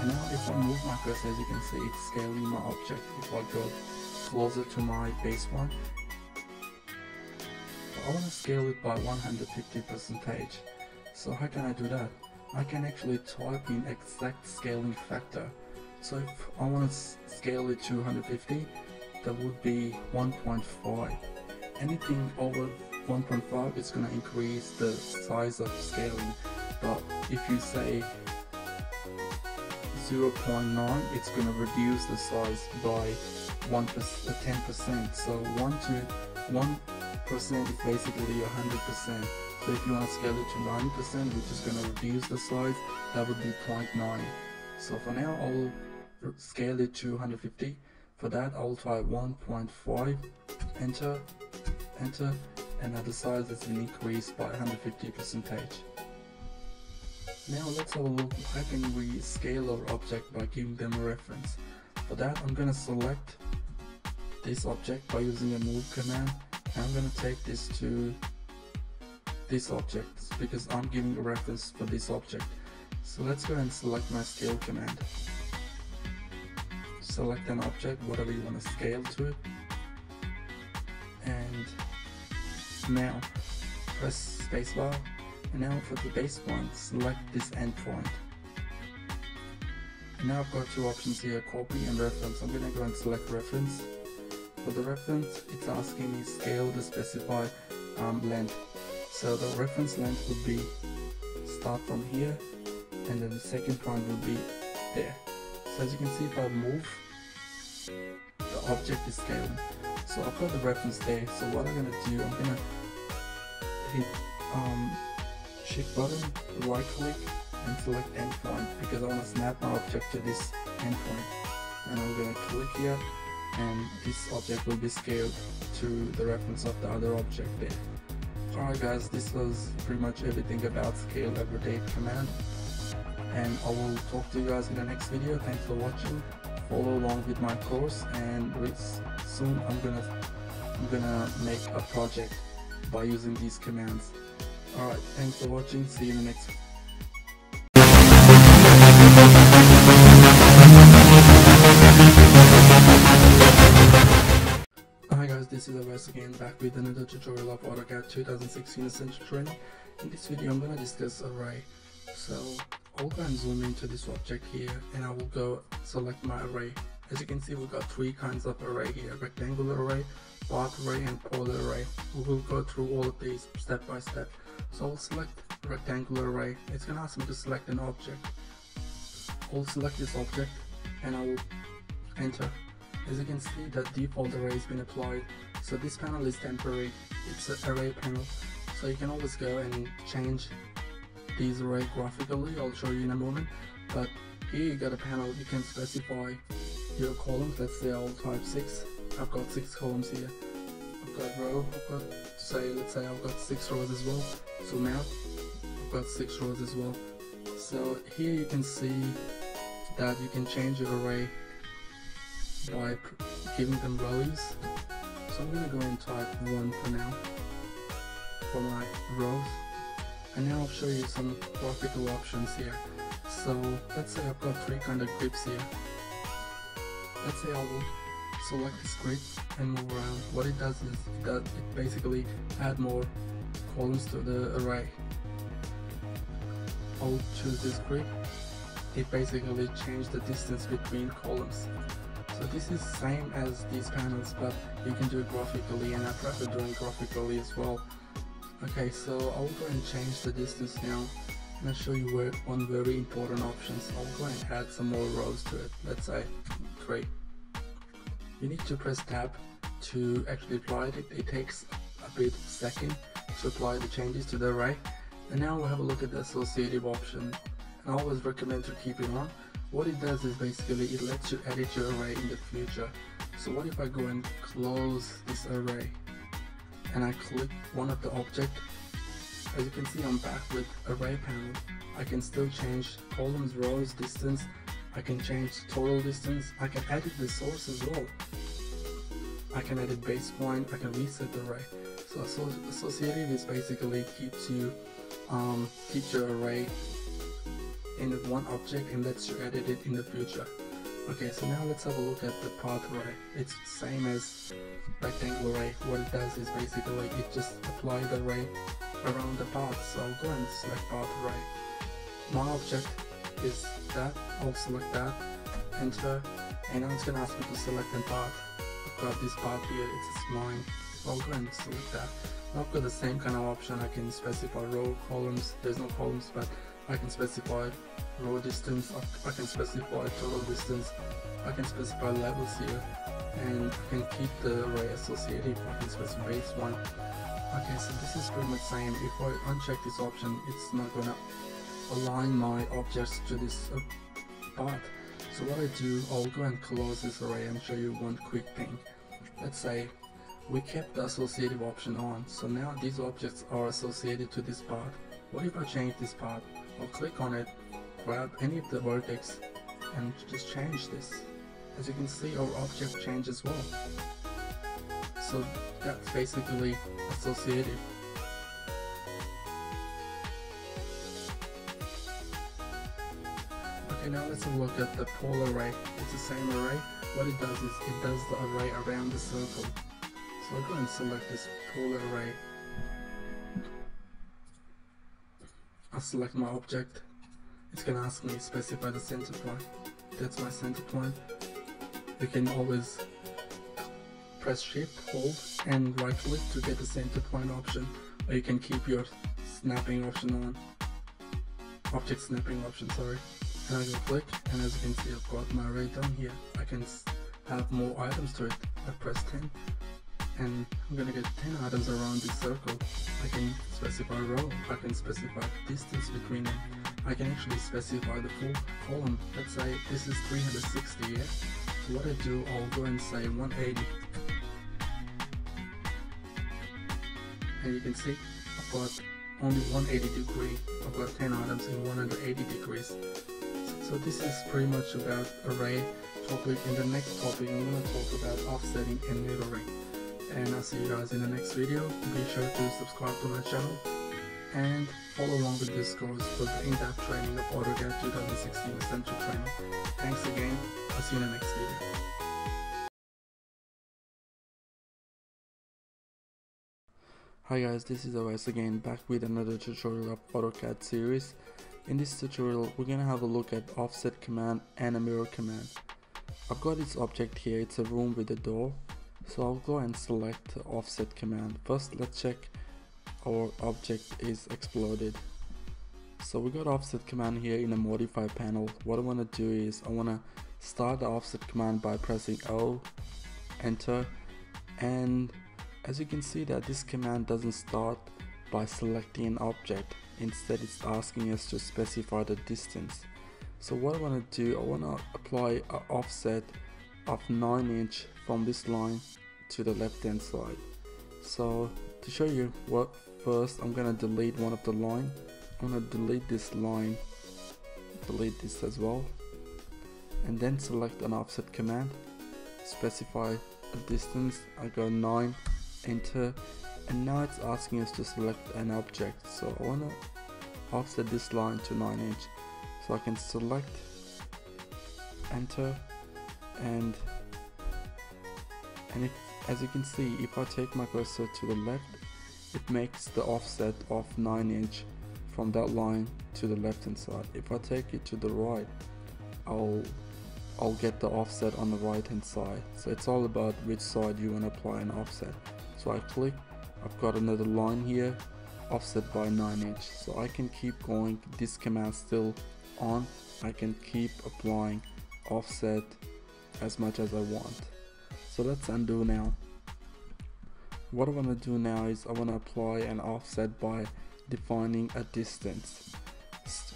And now if I move my cursor as you can see it's scaling my object. If I go closer to my base point I want to scale it by 150 percentage. So how can I do that? I can actually type in exact scaling factor. So if I want to scale it to 150, that would be 1.5. Anything over 1.5 is going to increase the size of scaling. But if you say 0.9, it's going to reduce the size by 1 10%. Uh, so 1 to 1 percent is basically 100%. So if you want to scale it to 90%, which is going to reduce the size, that would be 0.9. So for now, I will scale it to 150. For that, I will try 1.5, enter, enter, and the size has been increased by 150 percentage. Now let's have a look how can we scale our object by giving them a reference. For that I'm gonna select this object by using a move command and I'm gonna take this to this object because I'm giving a reference for this object. So let's go and select my scale command. Select an object, whatever you want to scale to it. And now press spacebar and now for the base point select this endpoint. And now I've got two options here, copy and reference. I'm gonna go and select reference. For the reference, it's asking me scale the specified um, length. So the reference length would be start from here and then the second point will be there. So as you can see if I move, the object is scaling. So I've got the reference there. So what I'm gonna do, I'm gonna hit um, shift button, right click and select endpoint because I want to snap my object to this endpoint. And I'm gonna click here and this object will be scaled to the reference of the other object there. Alright guys, this was pretty much everything about scale everyday command. And I will talk to you guys in the next video. Thanks for watching. Follow along with my course and soon I'm gonna I'm gonna make a project by using these commands. Alright, thanks for watching. See you in the next video. Hi guys, this is Awais again back with another tutorial of AutoCAD 2016 Essential Training. In this video I'm to discuss array. So I'll go and zoom into this object here and I will go select my array. As you can see we've got three kinds of array here, rectangular array, path array and polar array. We will go through all of these step by step. So I'll select rectangular array. It's going to ask me to select an object. I'll select this object and I will enter as you can see the default array has been applied. So this panel is temporary, it's an array panel. So you can always go and change these array graphically, I'll show you in a moment. But here you got a panel, you can specify your columns, let's say I'll type 6. I've got 6 columns here. I've got row, I've got say, let's say I've got 6 rows as well. So now I've got 6 rows as well. So here you can see that you can change your array by giving them values. So I'm gonna go and type 1 for now for my rows and now I'll show you some graphical options here. So let's say I've got three kind of grips here. Let's say I will select this grip and move around. What it does is that it basically add more columns to the array. I'll choose this grip. It basically change the distance between columns. So this is same as these panels, but you can do it graphically and I prefer doing graphically as well. Okay, so I'll go and change the distance now and I'll show you where one very important option. So I'll go and add some more rows to it. Let's say three. You need to press tab to actually apply it. It takes a bit second to apply the changes to the array. And now we'll have a look at the associative option. And I always recommend to keep it on what it does is basically it lets you edit your array in the future. So what if I go and close this array and I click one of the object. As you can see I'm back with array panel. I can still change columns rows distance. I can change total distance. I can edit the source as well. I can edit base point I can reset the array so associative is basically keeps you um, keeps your array in one object and lets you edit it in the future. Okay, so now let's have a look at the path array. It's same as rectangle array. What it does is basically it just apply the array around the path. So I'll go select path array. My object is that. I'll select that, enter, and now it's gonna ask me to select a path. I've got this path here, it's mine. I'll go and select that. Now I've got the same kind of option. I can specify row, columns. There's no columns, but I can specify row distance, I can specify total distance, I can specify levels here, and I can keep the array associative, can specify base one. Okay, so this is pretty much same. If I uncheck this option, it's not gonna align my objects to this uh, path. So what I do, I'll go and close this array and show you one quick thing. Let's say we kept the associative option on so now these objects are associated to this part what if I change this part I'll click on it grab any of the vertex and just change this as you can see our object changed as well. So that's basically associative okay now let's look at the polar array. It's the same array. What it does is it does the array around the circle. So I'll go and select this polar array. I'll select my object. It's gonna ask me specify the center point. That's my center point you can always press shift hold and right click to get the center point option. Or you can keep your snapping option on. Object snapping option sorry. And I can click and as you can see I've got my array down here. I can have more items to it. I press 10 and I'm gonna get 10 items around this circle I can specify row I can specify distance between them I can actually specify the full column. Let's say this is 360, yeah? So what I do, I'll go and say 180. And you can see, I've got only 180 degree. I've got 10 items in 180 degrees. So this is pretty much about array topic. In the next topic, I'm going to talk about offsetting and mirroring. And I'll see you guys in the next video. Be sure to subscribe to my channel and follow along with this course for the in-depth training of AutoCAD 2016 Essential Training. Thanks again, I'll see you in the next video. Hi guys, this is Awais again back with another tutorial of AutoCAD series. In this tutorial, we're gonna have a look at offset command and a mirror command. I've got this object here, it's a room with a door. So I'll go and select the offset command. First, let's check our object is exploded. So we got offset command here in the modify panel. What I want to do is I want to start the offset command by pressing O enter and as you can see that this command doesn't start by selecting an object. Instead it's asking us to specify the distance. So what I want to do I want to apply an offset of 9 inch from this line to the left hand side. So to show you what first I'm gonna delete one of the line. I'm gonna delete this line delete this as well and then select an offset command specify a distance I go 9 enter and now it's asking us to select an object. So I want to offset this line to 9 inch. So I can select enter and and if, as you can see if I take my cursor to the left it makes the offset of 9 inch from that line to the left hand side. If I take it to the right I'll I'll get the offset on the right hand side. So it's all about which side you want to apply an offset. So I click I've got another line here offset by 9 inch. So I can keep going this command still on. I can keep applying offset as much as I want so let's undo now. What I want to do now is I want to apply an offset by defining a distance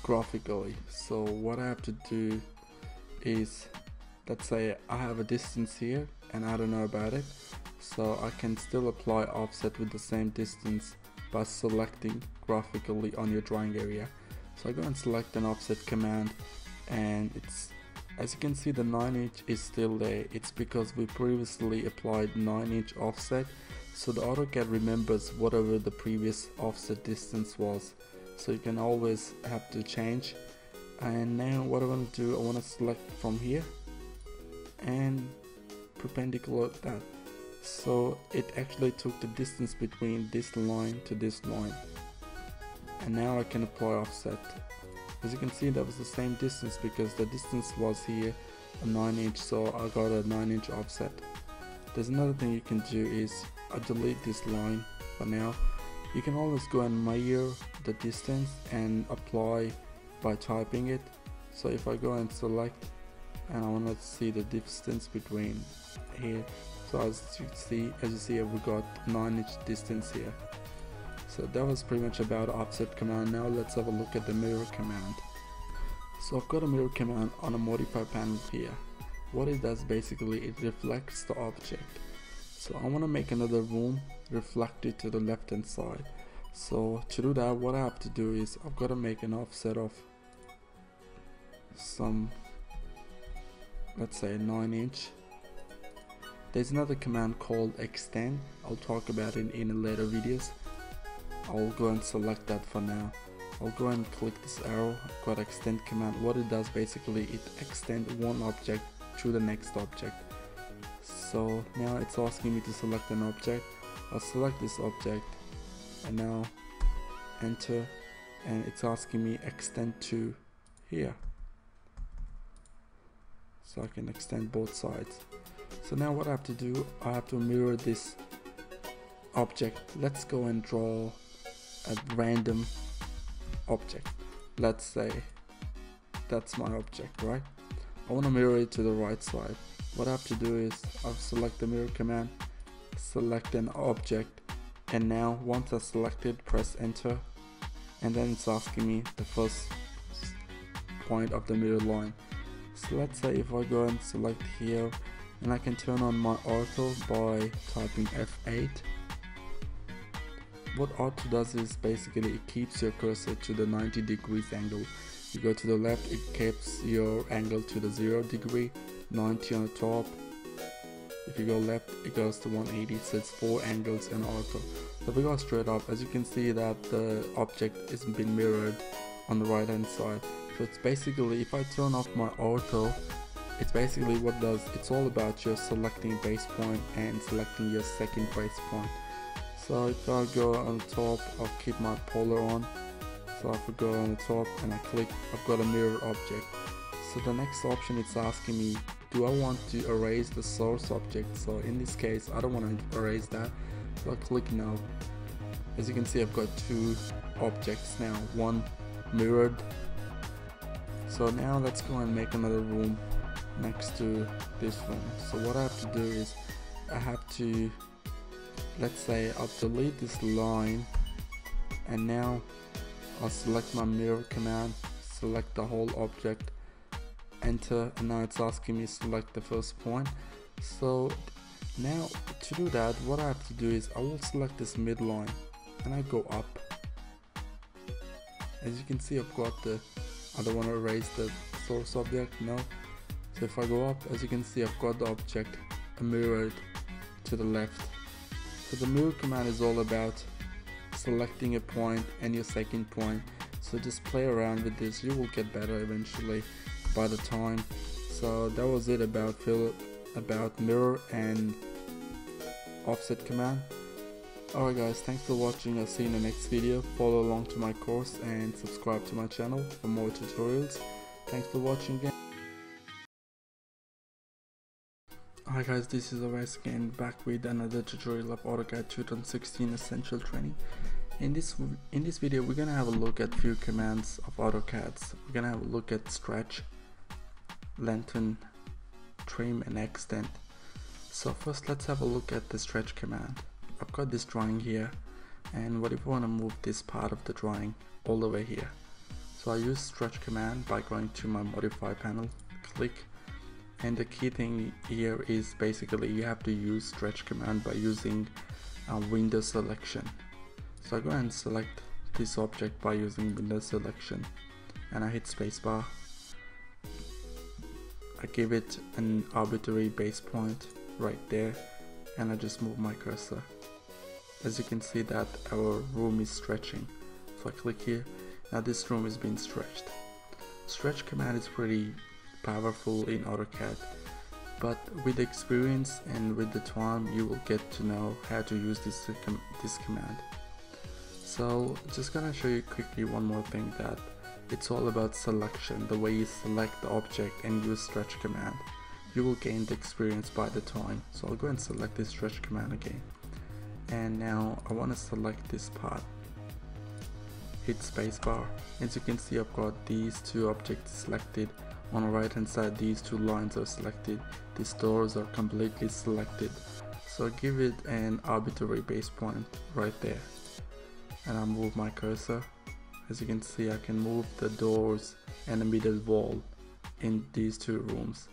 graphically. So what I have to do is let's say I have a distance here and I don't know about it so I can still apply offset with the same distance by selecting graphically on your drawing area. So I go and select an offset command and it's as you can see the 9 inch is still there. It's because we previously applied 9 inch offset so the AutoCAD remembers whatever the previous offset distance was. So you can always have to change. And now what I want to do I want to select from here and perpendicular that. So it actually took the distance between this line to this line. And now I can apply offset as you can see that was the same distance because the distance was here a 9 inch so I got a 9 inch offset. There's another thing you can do is I delete this line for now. You can always go and measure the distance and apply by typing it. So if I go and select and I want to see the distance between here. So as you see as you see we got 9 inch distance here so that was pretty much about offset command. Now let's have a look at the mirror command. So I've got a mirror command on a modify panel here. What it does basically it reflects the object. So I want to make another room reflected to the left hand side. So to do that what I have to do is I've got to make an offset of some let's say 9 inch. There's another command called extend. I'll talk about it in later videos I'll go and select that for now. I'll go and click this arrow I've got extend command. What it does basically it extend one object to the next object. So now it's asking me to select an object. I'll select this object and now enter and it's asking me extend to here. So I can extend both sides. So now what I have to do I have to mirror this object. Let's go and draw a random object. Let's say that's my object right? I want to mirror it to the right side. What I have to do is I'll select the mirror command select an object and now once I selected press enter. And then it's asking me the first point of the mirror line. So let's say if I go and select here and I can turn on my ortho by typing F8 what ortho does is basically it keeps your cursor to the 90 degrees angle. You go to the left it keeps your angle to the 0 degree 90 on the top. If you go left it goes to 180 so it's four angles in ortho so if we go straight up as you can see that the object is being mirrored on the right hand side. So it's basically if I turn off my ortho it's basically what does it's all about just selecting base point and selecting your second base point so if I go on top I'll keep my polar on. So if I go on the top and I click I've got a mirror object. So the next option it's asking me do I want to erase the source object? So in this case I don't want to erase that so I click no. As you can see I've got two objects now one mirrored. So now let's go and make another room next to this one. So what I have to do is I have to let's say I'll delete this line and now I'll select my mirror command select the whole object enter and now it's asking me to select the first point. So now to do that what I have to do is I will select this midline and I go up. As you can see I've got the I don't want to erase the source object no. So if I go up as you can see I've got the object mirrored to the left so the mirror command is all about selecting a point and your second point. So just play around with this. You will get better eventually by the time. So that was it about fill about mirror and offset command. Alright guys. Thanks for watching. I'll see you in the next video. Follow along to my course and subscribe to my channel for more tutorials. Thanks for watching again Hi guys, this is Awais again back with another tutorial of AutoCAD 2016 Essential Training. In this in this video, we're gonna have a look at few commands of AutoCADs. We're gonna have a look at stretch, lengthen, trim, and extend. So first, let's have a look at the stretch command. I've got this drawing here, and what if I want to move this part of the drawing all the way here? So I use stretch command by going to my modify panel, click and the key thing here is basically you have to use stretch command by using a window selection. So I go and select this object by using window selection and I hit spacebar. I give it an arbitrary base point right there and I just move my cursor. As you can see that our room is stretching. So I click here. Now this room is being stretched. Stretch command is pretty powerful in AutoCAD but with experience and with the time you will get to know how to use this, this command. So just gonna show you quickly one more thing that it's all about selection, the way you select the object and use stretch command. You will gain the experience by the time. So I'll go and select this stretch command again. And now I want to select this part. Hit spacebar. As you can see I've got these two objects selected on the right hand side these two lines are selected, these doors are completely selected. So give it an arbitrary base point right there. And I move my cursor. As you can see I can move the doors and the middle wall in these two rooms.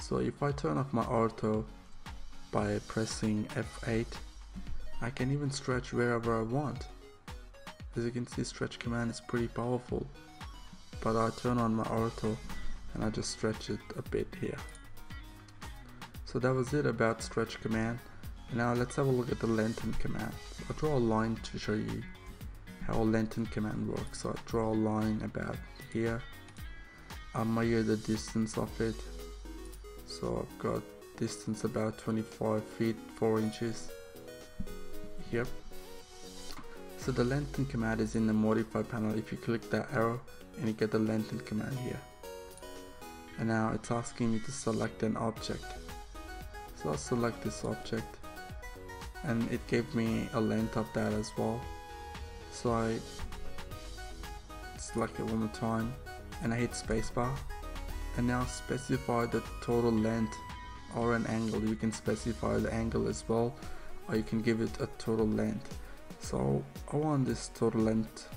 So if I turn off my ortho by pressing F8 I can even stretch wherever I want as you can see stretch command is pretty powerful but I turn on my ortho and I just stretch it a bit here. So that was it about stretch command. And now let's have a look at the lengthen command. So I'll draw a line to show you how a lengthen command works. So I draw a line about here. I measure the distance of it. So I've got distance about 25 feet 4 inches. Yep. so the lengthen command is in the modify panel. If you click that arrow and you get the lengthen command here. And now it's asking me to select an object. So I'll select this object and it gave me a length of that as well. So I select it one more time and I hit spacebar. And now specify the total length or an angle. You can specify the angle as well or you can give it a total length. So I want this total length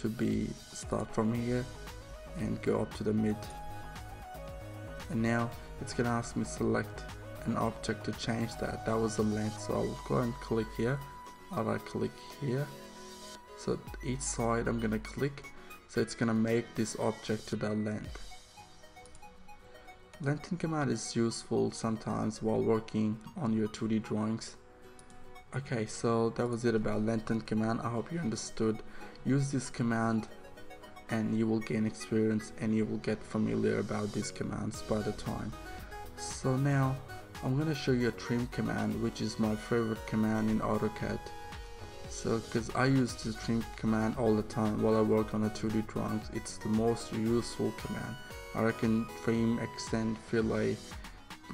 to be start from here and go up to the mid. And now it's gonna ask me select an object to change that. That was the length so I'll go and click here. I'll right click here? So each side I'm gonna click so it's gonna make this object to that length lengthen command is useful sometimes while working on your 2d drawings. Okay so that was it about lengthen command. I hope you understood use this command and you will gain experience and you will get familiar about these commands by the time. So now I'm gonna show you a trim command which is my favorite command in AutoCAD. So because I use this trim command all the time while I work on a 2D drawings it's the most useful command. I reckon trim, extend, fillet,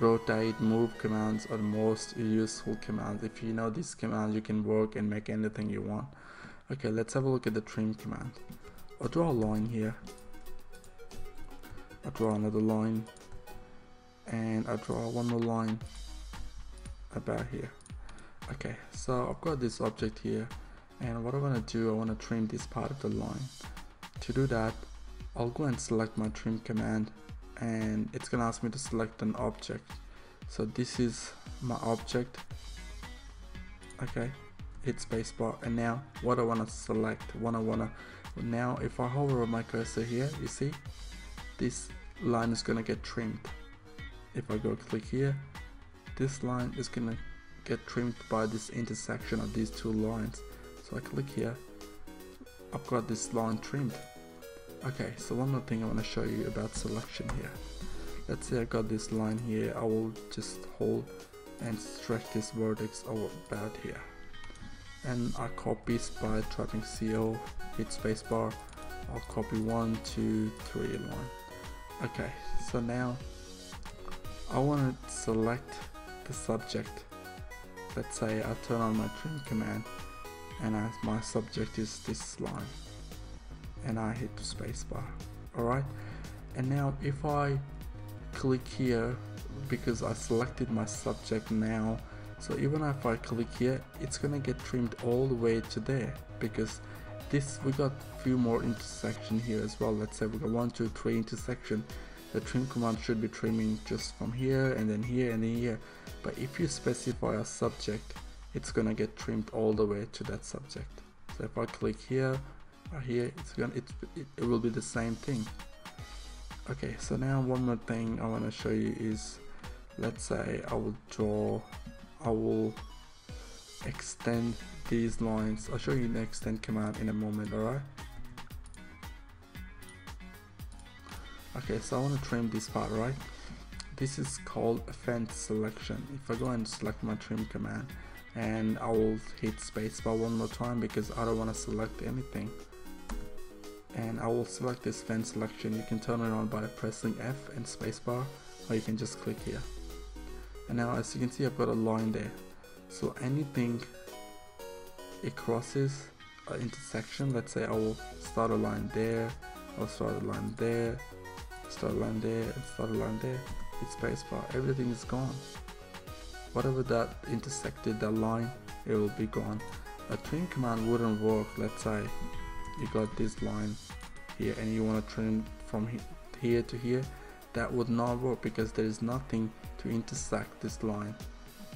rotate, move commands are the most useful commands. If you know these commands you can work and make anything you want okay let's have a look at the trim command. I'll draw a line here. I'll draw another line. And I'll draw one more line about here. Okay so I've got this object here. And what I want to do I want to trim this part of the line. To do that I'll go and select my trim command. And it's gonna ask me to select an object. So this is my object. Okay hit spacebar and now what I want to select what I want to now if I hover over my cursor here you see this line is gonna get trimmed. If I go click here this line is gonna get trimmed by this intersection of these two lines. So I click here I've got this line trimmed. Okay so one more thing I want to show you about selection here. Let's say I got this line here I will just hold and stretch this vertex about here and I copy by typing CO hit spacebar I'll copy one two three line okay so now I want to select the subject. Let's say I turn on my trim command and I, my subject is this line and I hit the spacebar alright? And now if I click here because I selected my subject now so even if I click here it's gonna get trimmed all the way to there because this we got a few more intersection here as well. Let's say we got one two three intersection. The trim command should be trimming just from here and then here and then here. But if you specify a subject it's gonna get trimmed all the way to that subject. So if I click here or here it's gonna it, it, it will be the same thing. Okay so now one more thing I want to show you is let's say I will draw I will extend these lines. I'll show you the extend command in a moment alright? Okay so I want to trim this part right? This is called fence selection. If I go and select my trim command and I will hit spacebar one more time because I don't want to select anything. And I will select this fence selection. You can turn it on by pressing F and spacebar or you can just click here and now as you can see I've got a line there. So anything it crosses an intersection. Let's say I will start a line there I'll start a line there start a line there and start a line there. Hit spacebar everything is gone. Whatever that intersected that line it will be gone. A trim command wouldn't work. Let's say you got this line here and you want to trim from here to here. That would not work because there is nothing to intersect this line.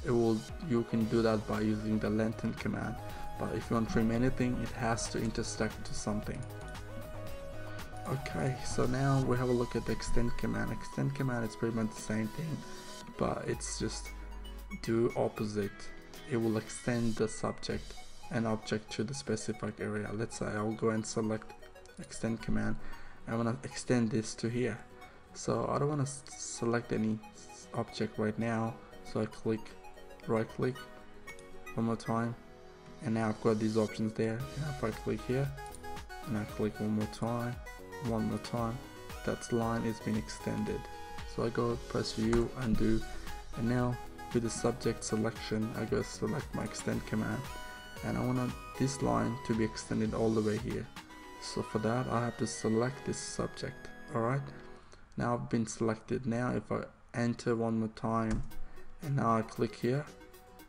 It will you can do that by using the lengthen command but if you want to trim anything it has to intersect to something. Okay so now we have a look at the extend command. Extend command is pretty much the same thing but it's just do opposite. It will extend the subject and object to the specific area. Let's say I'll go and select extend command. I want to extend this to here. So I don't want to select any object right now. So I click right click one more time. And now I've got these options there. And if I click here and I click one more time one more time that line is being extended. So I go press view undo. And now with the subject selection I go select my extend command. And I want this line to be extended all the way here. So for that I have to select this subject. Alright? Now I've been selected. Now if I enter one more time. And now I click here.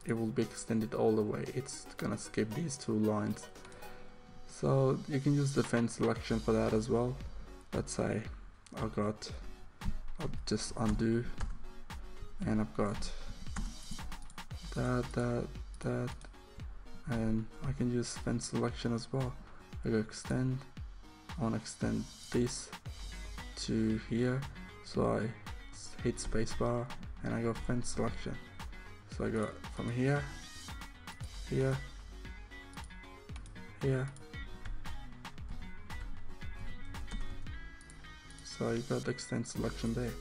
It will be extended all the way. It's gonna skip these two lines. So you can use the fence selection for that as well. Let's say I've got I'll just undo. And I've got that that that and I can use fence selection as well. I go extend. I want to extend this to here. So I hit spacebar and I go fence selection. So I go from here here here. So you got the extend selection there.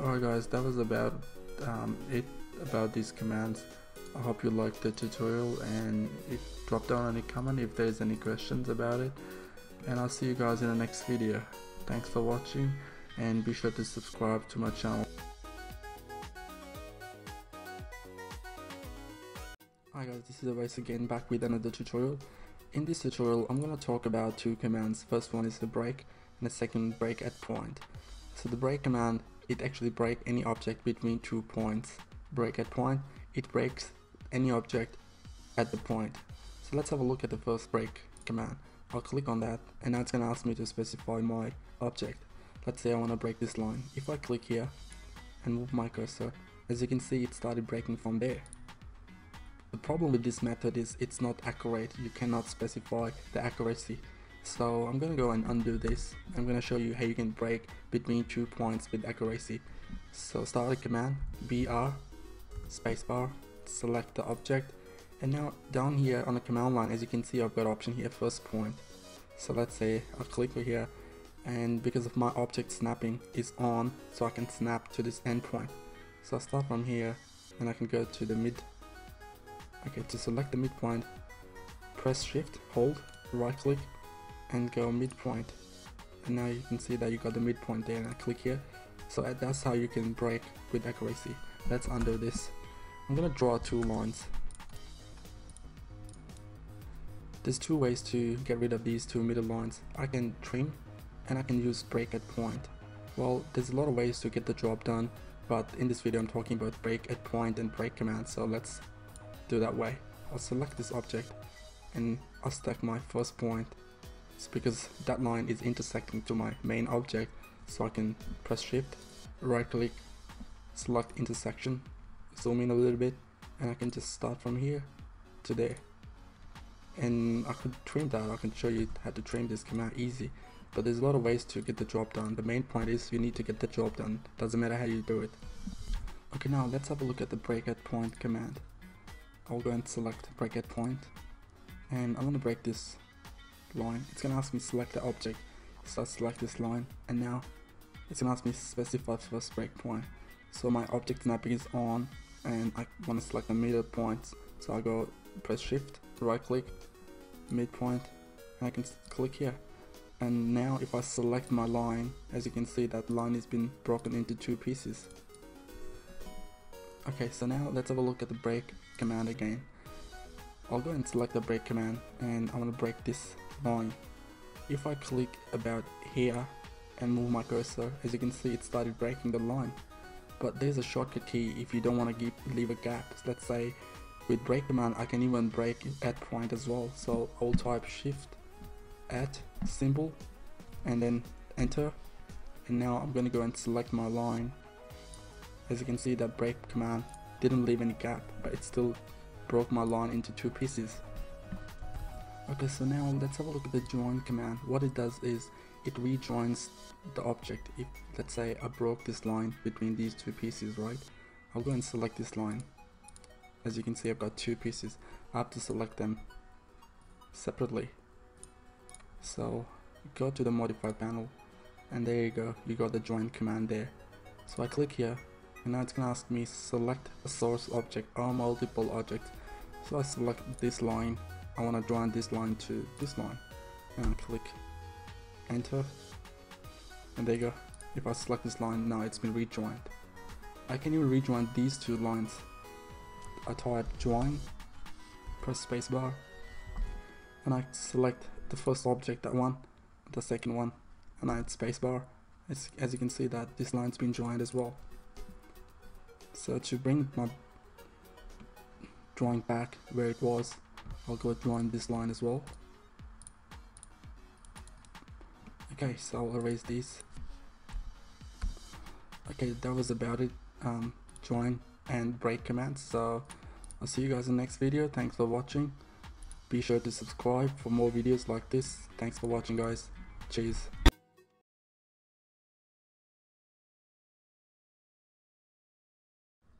Alright guys that was about um, it about these commands. I hope you liked the tutorial and drop down any comment if there's any questions about it. And I'll see you guys in the next video. Thanks for watching and be sure to subscribe to my channel. Hi guys this is Awais again back with another tutorial. In this tutorial I'm gonna talk about two commands. First one is the break and the second break at point. So the break command it actually break any object between two points. Break at point it breaks any object at the point. So let's have a look at the first break command. I'll click on that and now it's gonna ask me to specify my object let's say I want to break this line. If I click here and move my cursor as you can see it started breaking from there. The problem with this method is it's not accurate. You cannot specify the accuracy. So I'm gonna go and undo this. I'm gonna show you how you can break between two points with accuracy. So start a command br spacebar select the object. And now down here on the command line as you can see I've got option here first point. So let's say I click here and because of my object snapping is on so I can snap to this endpoint. So I start from here and I can go to the mid okay to select the midpoint press shift hold right click and go midpoint. And now you can see that you got the midpoint there and I click here. So that's how you can break with accuracy. Let's undo this. I'm gonna draw two lines. There's two ways to get rid of these two middle lines. I can trim and I can use break at point. Well there's a lot of ways to get the job done but in this video I'm talking about break at point and break command so let's do that way. I'll select this object and I'll stack my first point. It's because that line is intersecting to my main object so I can press shift right click select intersection zoom in a little bit and I can just start from here to there. And I could trim that. I can show you how to trim this command easy but there's a lot of ways to get the job done. The main point is you need to get the job done. Doesn't matter how you do it. Okay now let's have a look at the break at point command. I'll go and select break at point and I'm gonna break this line. It's gonna ask me select the object. So I select this line and now it's gonna ask me specify first breakpoint so my object snapping is on and I want to select the middle point so I go press shift right click midpoint and I can click here and now if I select my line as you can see that line has been broken into two pieces. Okay so now let's have a look at the break command again. I'll go and select the break command and I want to break this line. If I click about here and move my cursor as you can see it started breaking the line. But there's a shortcut key if you don't want to leave a gap. Let's say with break command I can even break at point as well. So I'll type shift at symbol and then enter. And now I'm gonna go and select my line. As you can see that break command didn't leave any gap but it still broke my line into two pieces. Okay so now let's have a look at the join command. What it does is it rejoins the object. If let's say I broke this line between these two pieces right? I'll go and select this line. As you can see I've got two pieces. I have to select them separately so go to the modify panel and there you go. You got the join command there. So I click here and now it's gonna ask me select a source object or multiple objects. So I select this line. I want to join this line to this line. And click enter. And there you go. If I select this line now it's been rejoined. I can even rejoin these two lines. I type join press spacebar and I select the first object that one the second one and I hit spacebar. As, as you can see that this line's been joined as well. So to bring my drawing back where it was. I'll go join this line as well. Okay so I'll erase these. Okay that was about it. Um, join and break commands. So I'll see you guys in the next video. Thanks for watching be sure to subscribe for more videos like this thanks for watching guys cheers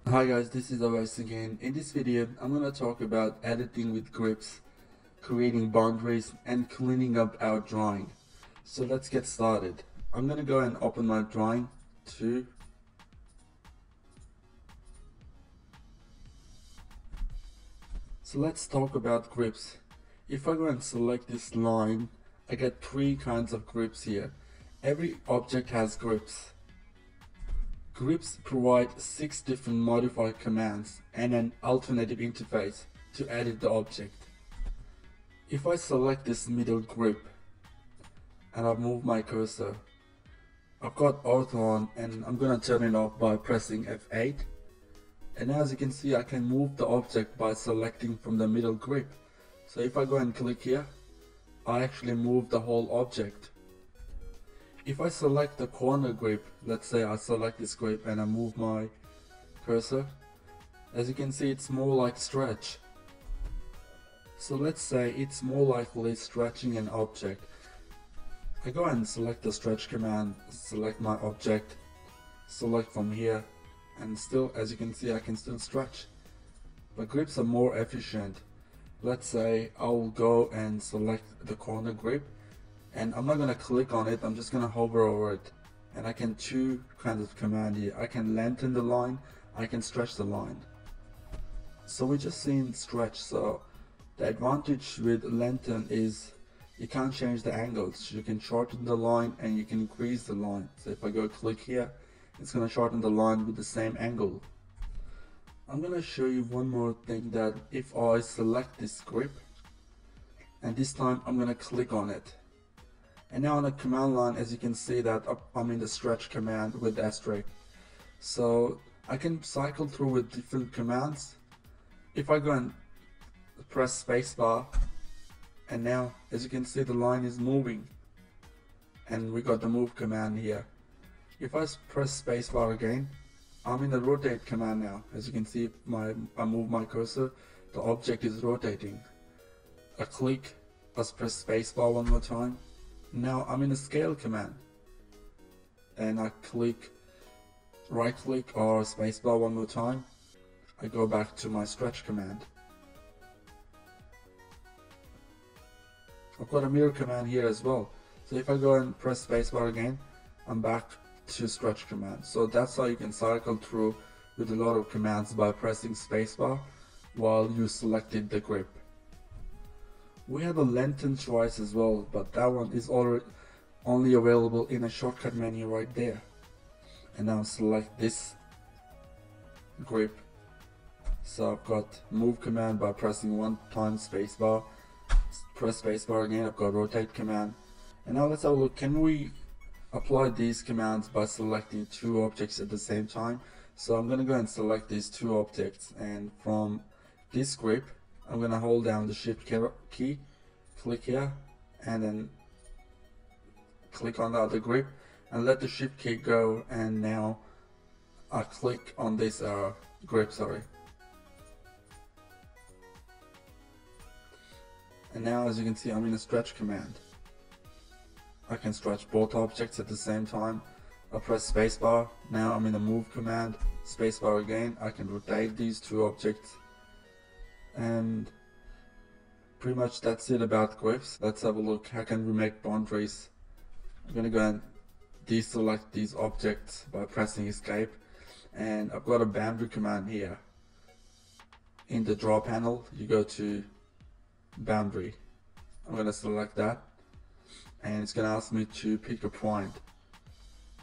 Hi guys, this is Awais again. In this video, I'm gonna talk about editing with grips, creating boundaries, and cleaning up our drawing. So let's get started. I'm gonna go and open my drawing to So let's talk about grips. If I go and select this line, I get three kinds of grips here. Every object has grips. Grips provide six different modifier commands and an alternative interface to edit the object. If I select this middle grip and I move my cursor, I've got ortho on and I'm gonna turn it off by pressing F8 and as you can see I can move the object by selecting from the middle grip so if I go and click here I actually move the whole object. If I select the corner grip let's say I select this grip and I move my cursor as you can see it's more like stretch. So let's say it's more likely stretching an object. I go and select the stretch command select my object select from here and still as you can see I can still stretch. But grips are more efficient let's say I'll go and select the corner grip and I'm not gonna click on it I'm just gonna hover over it. And I can two kinds of command here. I can lengthen the line I can stretch the line. So we just seen stretch so the advantage with lengthen is you can't change the angles. You can shorten the line and you can increase the line. So if I go click here it's going to shorten the line with the same angle. I'm to show you one more thing that if I select this grip and this time I'm to click on it. And now on the command line as you can see that I'm in the stretch command with asterisk so I can cycle through with different commands. If I go and press spacebar and now as you can see the line is moving. And we got the move command here. If I press spacebar again, I'm in the rotate command now. As you can see, my I move my cursor, the object is rotating. I click, I press spacebar one more time. Now I'm in the scale command. And I click right click or spacebar one more time. I go back to my stretch command. I've got a mirror command here as well. So if I go and press spacebar again, I'm back to stretch command. So that's how you can cycle through with a lot of commands by pressing spacebar while you selected the grip. We have a lengthen choice as well, but that one is already only available in a shortcut menu right there. And now select this grip. So I've got move command by pressing one time spacebar. Press spacebar again, I've got rotate command. And now let's have a look, can we apply these commands by selecting two objects at the same time. So I'm going to go and select these two objects and from this grip I'm going to hold down the shift key, click here and then click on the other grip and let the shift key go and now I click on this uh, arrow grip, sorry. And now as you can see I'm in a stretch command. I can stretch both objects at the same time. I press spacebar, now I'm in a move command, spacebar again, I can rotate these two objects. And pretty much that's it about grips. Let's have a look, how can we make boundaries? I'm gonna go and deselect these objects by pressing escape and I've got a boundary command here. In the draw panel you go to boundary. I'm going to select that and it's going to ask me to pick a point.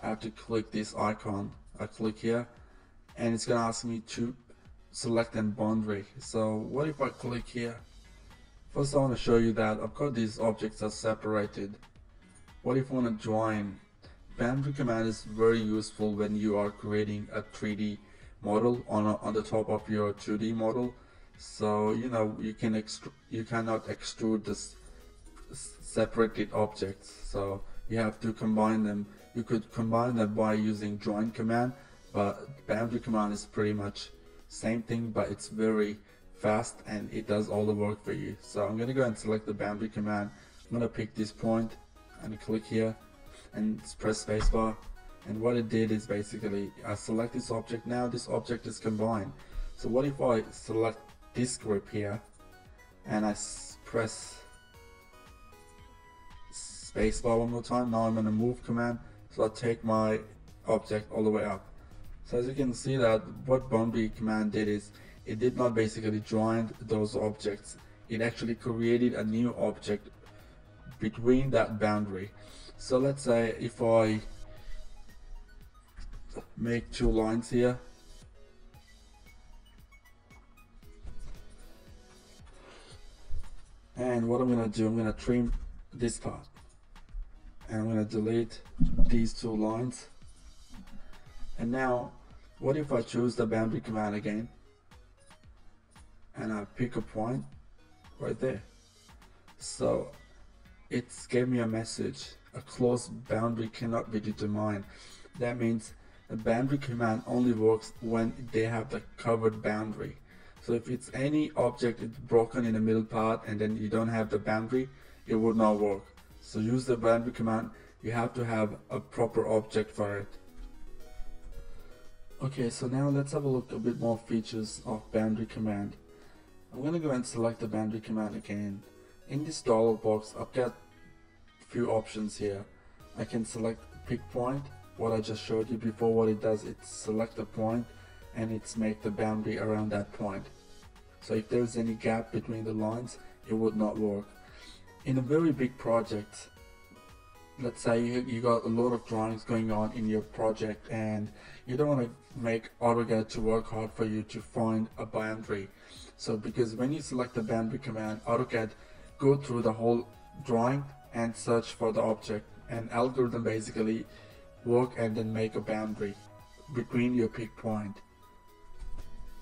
I have to click this icon. I click here and it's going to ask me to select a boundary. So what if I click here? First I want to show you that I've got these objects are separated. What if I want to join? Boundary command is very useful when you are creating a 3D model on, a, on the top of your 2D model so you know you can extrude you cannot extrude this separated objects. So you have to combine them. You could combine them by using join command but boundary command is pretty much same thing but it's very fast and it does all the work for you. So I'm gonna go and select the boundary command. I'm gonna pick this point and click here and press spacebar. And what it did is basically I select this object. Now this object is combined. So what if I select this group here and I press spacebar one more time. Now I'm in a move command so I take my object all the way up. So as you can see that what boundary command did is it did not basically join those objects. It actually created a new object between that boundary. So let's say if I make two lines here. And what I'm gonna do I'm gonna trim this part and I'm gonna delete these two lines. And now what if I choose the boundary command again? And I pick a point right there. So it gave me a message. A closed boundary cannot be determined. That means a boundary command only works when they have the covered boundary. So if it's any object it's broken in the middle part and then you don't have the boundary, it would not work. So use the boundary command, you have to have a proper object for it. Okay, so now let's have a look a bit more features of boundary command. I'm gonna go and select the boundary command again. In this dialog box, I've got a few options here. I can select pick point, what I just showed you before, what it does, it's select a point and it's make the boundary around that point. So if there's any gap between the lines, it would not work. In a very big project, let's say you, you got a lot of drawings going on in your project and you don't want to make AutoCAD to work hard for you to find a boundary. So because when you select the boundary command, AutoCAD go through the whole drawing and search for the object and algorithm basically work and then make a boundary between your pick point.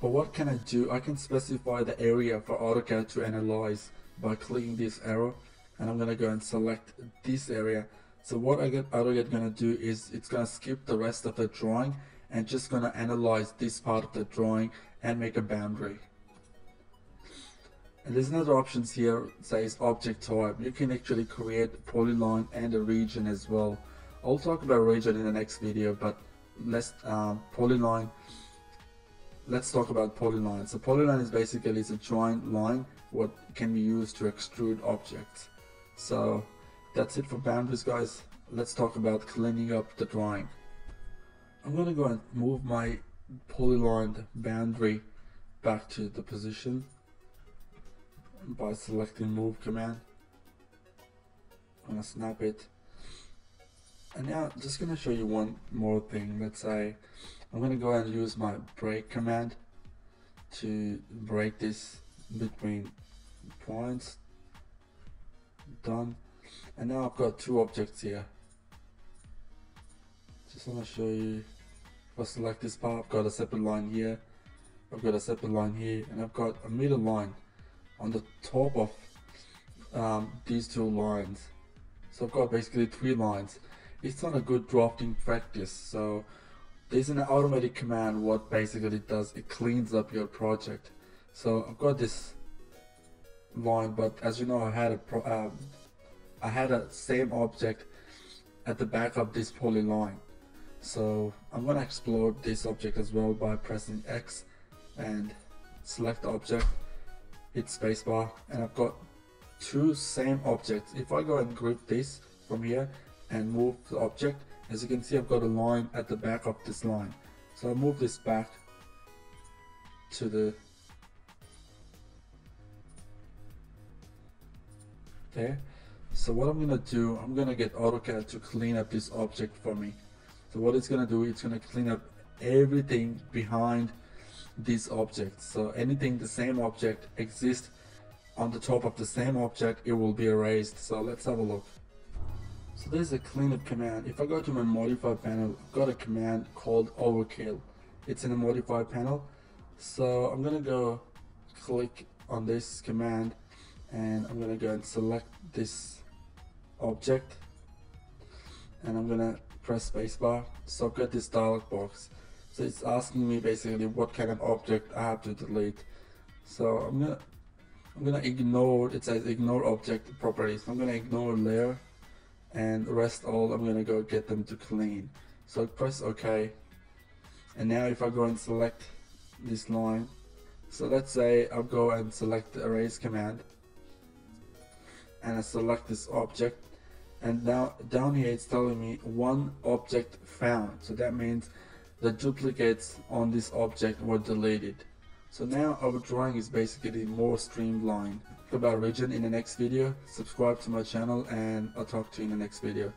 But what can I do? I can specify the area for AutoCAD to analyze by clicking this arrow and I'm gonna go and select this area. So what I get AutoCAD gonna do is it's gonna skip the rest of the drawing and just gonna analyze this part of the drawing and make a boundary. And there's another options here says object type. You can actually create polyline and a region as well. I'll talk about region in the next video, but let's um, polyline let's talk about polyline. So polyline is basically it's a joint line what can be used to extrude objects. So that's it for boundaries guys. Let's talk about cleaning up the drawing. I'm gonna go and move my polylined boundary back to the position by selecting move command. I'm gonna snap it. And now I'm just gonna show you one more thing. Let's say I'm to go and use my break command to break this between points done. And now I've got two objects here. Just want to show you if I select this part. I've got a separate line here. I've got a separate line here. And I've got a middle line on the top of um, these two lines. So I've got basically three lines. It's not a good drafting practice. So there's an automatic command what basically it does. It cleans up your project. So I've got this line but as you know I had a pro, um, I had a same object at the back of this polyline. So I'm gonna explode this object as well by pressing X and select the object hit spacebar and I've got two same objects. If I go and group this from here and move the object as you can see I've got a line at the back of this line. So I'll move this back to the there so what I'm gonna do I'm gonna get AutoCAD to clean up this object for me so what it's gonna do it's gonna clean up everything behind this object so anything the same object exists on the top of the same object it will be erased so let's have a look so there's a cleanup command. If I go to my modify panel, I've got a command called overkill. It's in the modify panel. So I'm gonna go click on this command and I'm gonna go and select this object and I'm gonna press spacebar. So got this dialog box. So it's asking me basically what kind of object I have to delete. So I'm gonna I'm gonna ignore it says ignore object properties. I'm gonna ignore layer and rest all I'm gonna go get them to clean so I press OK and now if I go and select this line so let's say I'll go and select the erase command and I select this object and now down here it's telling me one object found so that means the duplicates on this object were deleted so now our drawing is basically more streamlined about region in the next video. Subscribe to my channel and I'll talk to you in the next video.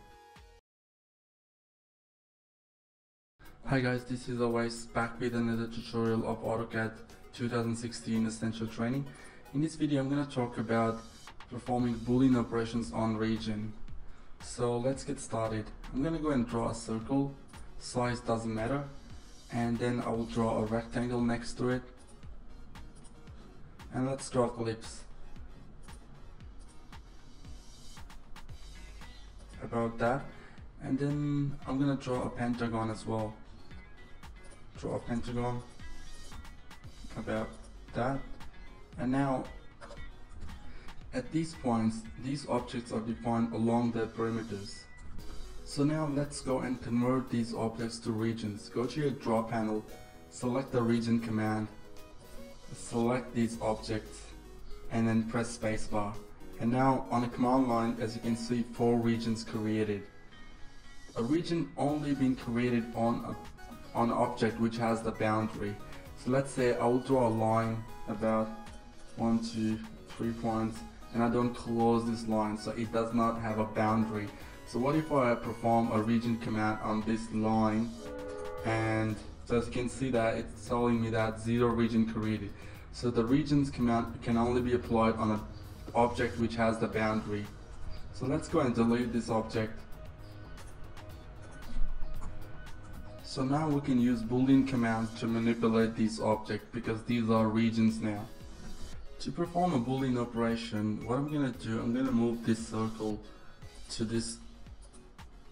Hi guys, this is Awais back with another tutorial of AutoCAD 2016 Essential Training. In this video I'm going to talk about performing boolean operations on region. So let's get started. I'm to go and draw a circle, size doesn't matter, and then I will draw a rectangle next to it. And let's draw a ellipse. about that and then I'm gonna draw a pentagon as well draw a pentagon about that and now at these points these objects are defined along their perimeters so now let's go and convert these objects to regions go to your draw panel select the region command select these objects and then press spacebar and now on the command line, as you can see, four regions created. A region only being created on a, on an object which has the boundary. So let's say I will draw a line about one, two, three points, and I don't close this line, so it does not have a boundary. So what if I perform a region command on this line, and so as you can see that it's telling me that zero region created. So the regions command can only be applied on an object which has the boundary. So let's go and delete this object. So now we can use boolean commands to manipulate these objects because these are regions now. To perform a boolean operation, what I'm gonna do, I'm gonna move this circle to this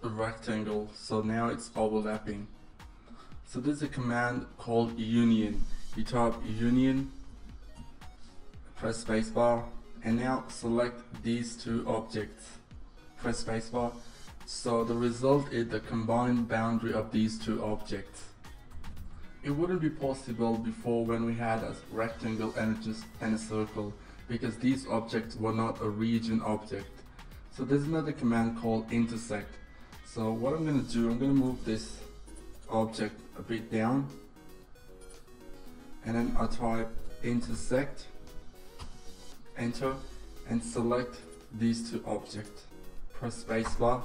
rectangle so now it's overlapping. So there's a command called union. You type union, press spacebar, and now select these two objects press spacebar so the result is the combined boundary of these two objects it wouldn't be possible before when we had a rectangle and just and a circle because these objects were not a region object so there's another command called intersect so what I'm gonna do I'm gonna move this object a bit down and then I type intersect enter and select these two objects. Press spacebar.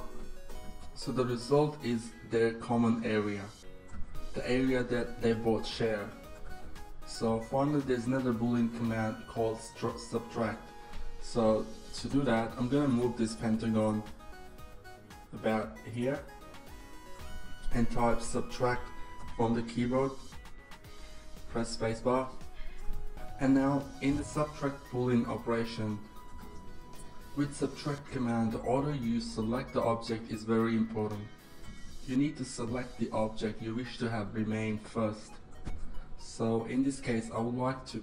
So the result is their common area, the area that they both share. So finally there's another boolean command called subtract. So to do that I'm gonna move this pentagon about here and type subtract from the keyboard press spacebar and now in the subtract boolean operation, with subtract command, the order you select the object is very important. You need to select the object you wish to have remain first. So in this case, I would like to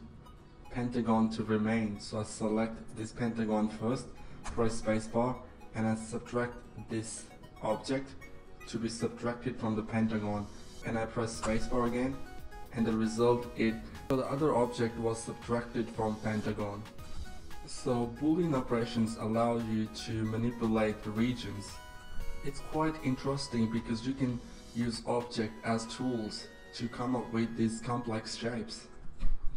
pentagon to remain. So I select this pentagon first, press spacebar, and I subtract this object to be subtracted from the pentagon. And I press spacebar again, and the result is so the other object was subtracted from pentagon. So Boolean operations allow you to manipulate the regions. It's quite interesting because you can use object as tools to come up with these complex shapes.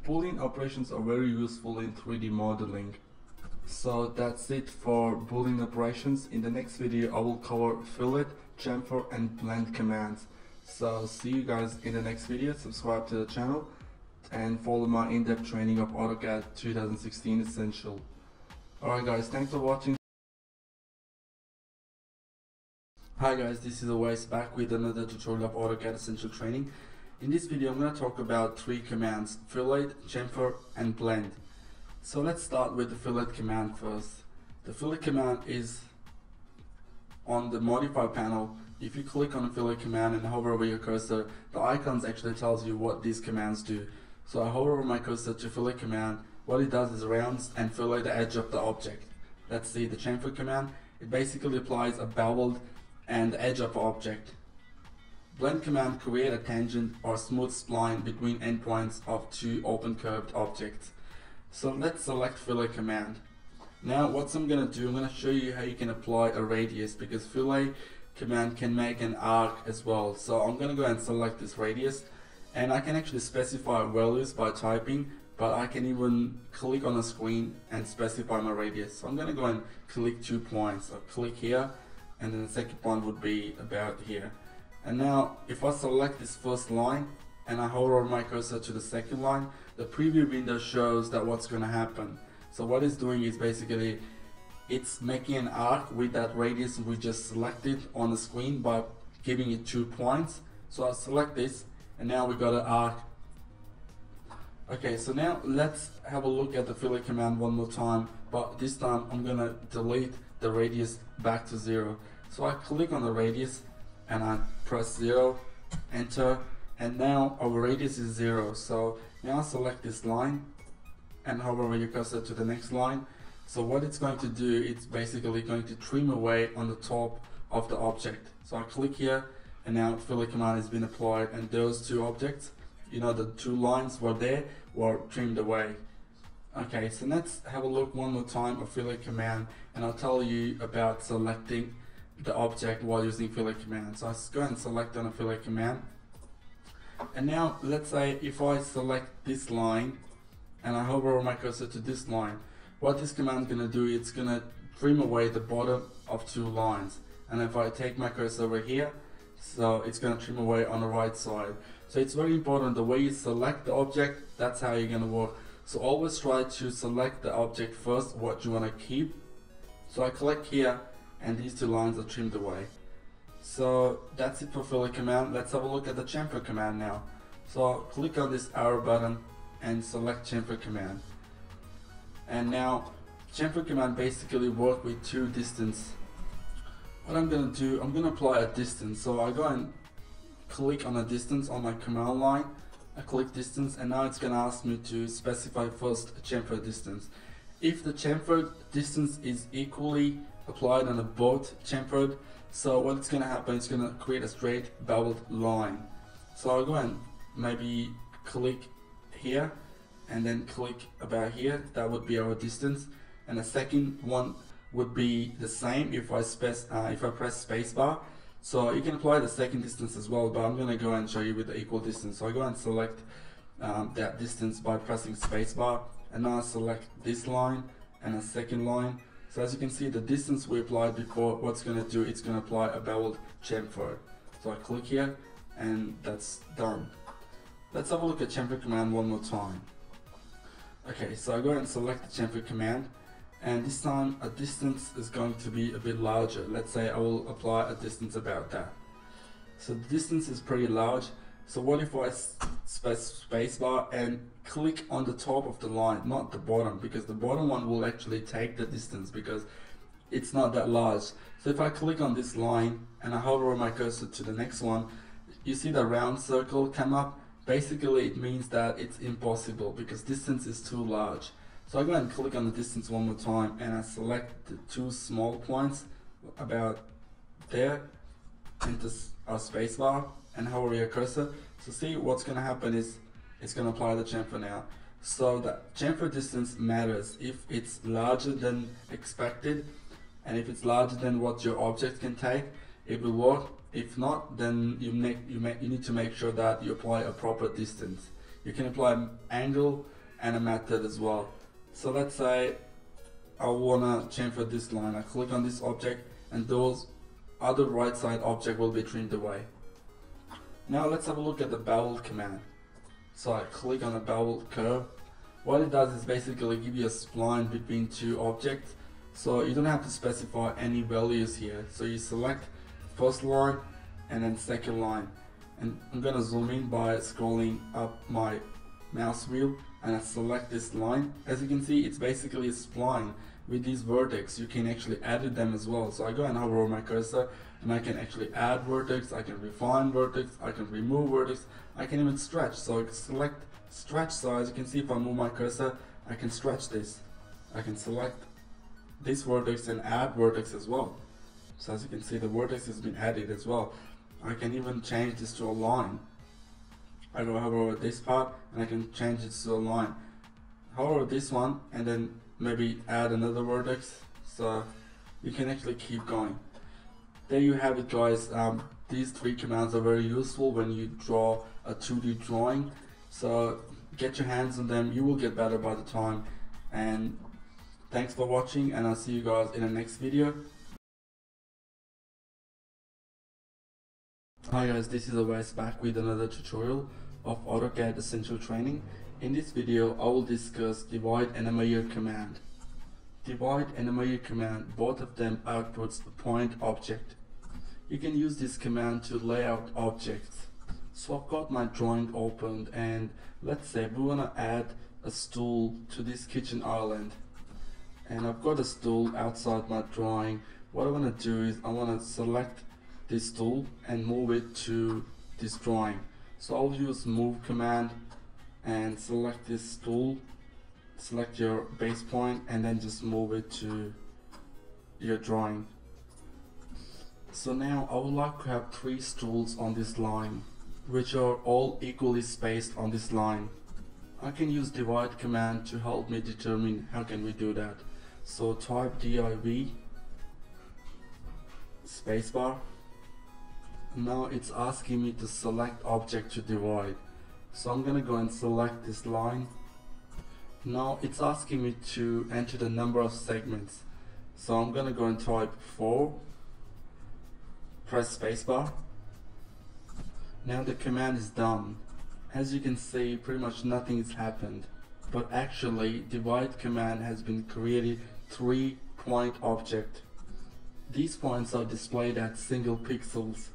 Boolean operations are very useful in 3D modeling. So that's it for Boolean operations. In the next video I will cover fillet, chamfer and blend commands. So see you guys in the next video. Subscribe to the channel and follow my in-depth training of AutoCAD 2016 Essential. Alright guys, thanks for watching. Hi guys, this is Awais back with another tutorial of AutoCAD Essential Training. In this video I'm going to talk about three commands, fillet, chamfer and blend. So let's start with the fillet command first. The fillet command is on the modify panel. If you click on the fillet command and hover over your cursor, the icons actually tells you what these commands do. So I hover over my cursor to fillet command. What it does is rounds and fillet the edge of the object. Let's see the chamfer command. It basically applies a beveled and edge of object. Blend command create a tangent or smooth spline between endpoints of two open curved objects. So let's select fillet command. Now what I'm gonna do, I'm gonna show you how you can apply a radius because fillet command can make an arc as well. So I'm gonna go and select this radius and I can actually specify values by typing but I can even click on the screen and specify my radius. So I'm gonna go and click two points. I'll click here and then the second one would be about here. And now if I select this first line and I hover my cursor to the second line, the preview window shows that what's going to happen. So what it's doing is basically it's making an arc with that radius we just selected on the screen by giving it two points. So I'll select this and now we got an arc. Okay, so now let's have a look at the fillet command one more time, but this time I'm gonna delete the radius back to zero. So I click on the radius and I press 0, enter, and now our radius is 0. So now select this line and hover over your cursor to the next line. So what it's going to do, it's basically going to trim away on the top of the object. So I click here and now fillet command has been applied and those two objects, you know the two lines were there, were trimmed away. Okay, so let's have a look one more time of fillet command and I'll tell you about selecting the object while using fillet command. So I go and select on a fillet command. And now let's say if I select this line and I hover over my cursor to this line, what this command is going to do, it's going to trim away the bottom of two lines. And if I take my cursor over here, so it's going to trim away on the right side. So it's very important the way you select the object, that's how you're going to work. So always try to select the object first, what you want to keep. So I click here and these two lines are trimmed away. So that's it for fillet command. Let's have a look at the chamfer command now. So click on this arrow button and select chamfer command. And now chamfer command basically work with two distance. What I'm gonna do, I'm gonna apply a distance. So I go and click on a distance on my command line. I click distance and now it's gonna ask me to specify first chamfer distance. If the chamfer distance is equally applied on a both chamfered. So what it's gonna happen, it's gonna create a straight beveled line. So I'll go and maybe click here and then click about here. That would be our distance. And the second one would be the same if I, spec uh, if I press spacebar. So you can apply the second distance as well, but I'm gonna go and show you with the equal distance. So I go and select um, that distance by pressing spacebar and now I select this line and a second line so as you can see, the distance we applied before, what's going to do, it's going to apply a beveled chamfer. So I click here, and that's done. Let's have a look at chamfer command one more time. Okay, so I go and select the chamfer command, and this time a distance is going to be a bit larger. Let's say I will apply a distance about that. So the distance is pretty large, so what if I space spacebar and click on the top of the line, not the bottom, because the bottom one will actually take the distance because it's not that large. So if I click on this line and I hover my cursor to the next one, you see the round circle come up. Basically it means that it's impossible because distance is too large. So I go and click on the distance one more time and I select the two small points about there into our uh, spacebar and hover your cursor. So see what's going to happen is it's going to apply the chamfer now. So the chamfer distance matters if it's larger than expected and if it's larger than what your object can take, it will work. If not, then you make you make you need to make sure that you apply a proper distance. You can apply an angle and a method as well. So let's say I wanna chamfer this line. I click on this object and those other right side object will be trimmed away. Now let's have a look at the bevel command. So I click on a bevel curve. What it does is basically give you a spline between two objects. So you don't have to specify any values here. So you select first line and then second line. And I'm gonna zoom in by scrolling up my mouse wheel and I select this line. As you can see, it's basically a spline with these vertex. You can actually edit them as well. So I go and hover over my cursor and I can actually add vertex, I can refine vertex, I can remove vertex, I can even stretch. So I can select stretch. So as you can see, if I move my cursor, I can stretch this. I can select this vertex and add vertex as well. So as you can see, the vertex has been added as well. I can even change this to a line. I go hover over this part and I can change it to a line. Hover this one and then maybe add another vertex. So you can actually keep going. There you have it guys. Um, these three commands are very useful when you draw a 2D drawing. So get your hands on them. You will get better by the time. And thanks for watching and I'll see you guys in the next video. Hi guys, this is Awais back with another tutorial of AutoCAD Essential Training. In this video, I will discuss divide and measure command. Divide and measure command, both of them outputs a point object. You can use this command to lay out objects. So I've got my drawing opened and let's say we want to add a stool to this kitchen island. And I've got a stool outside my drawing. What I want to do is I want to select this tool and move it to this drawing. So I'll use move command and select this tool, select your base point and then just move it to your drawing. So now I would like to have three stools on this line which are all equally spaced on this line. I can use divide command to help me determine how can we do that. So type div spacebar now it's asking me to select object to divide. So I'm gonna go and select this line. Now it's asking me to enter the number of segments. So I'm gonna go and type 4 press spacebar now the command is done as you can see pretty much nothing has happened but actually divide command has been created three point object these points are displayed at single pixels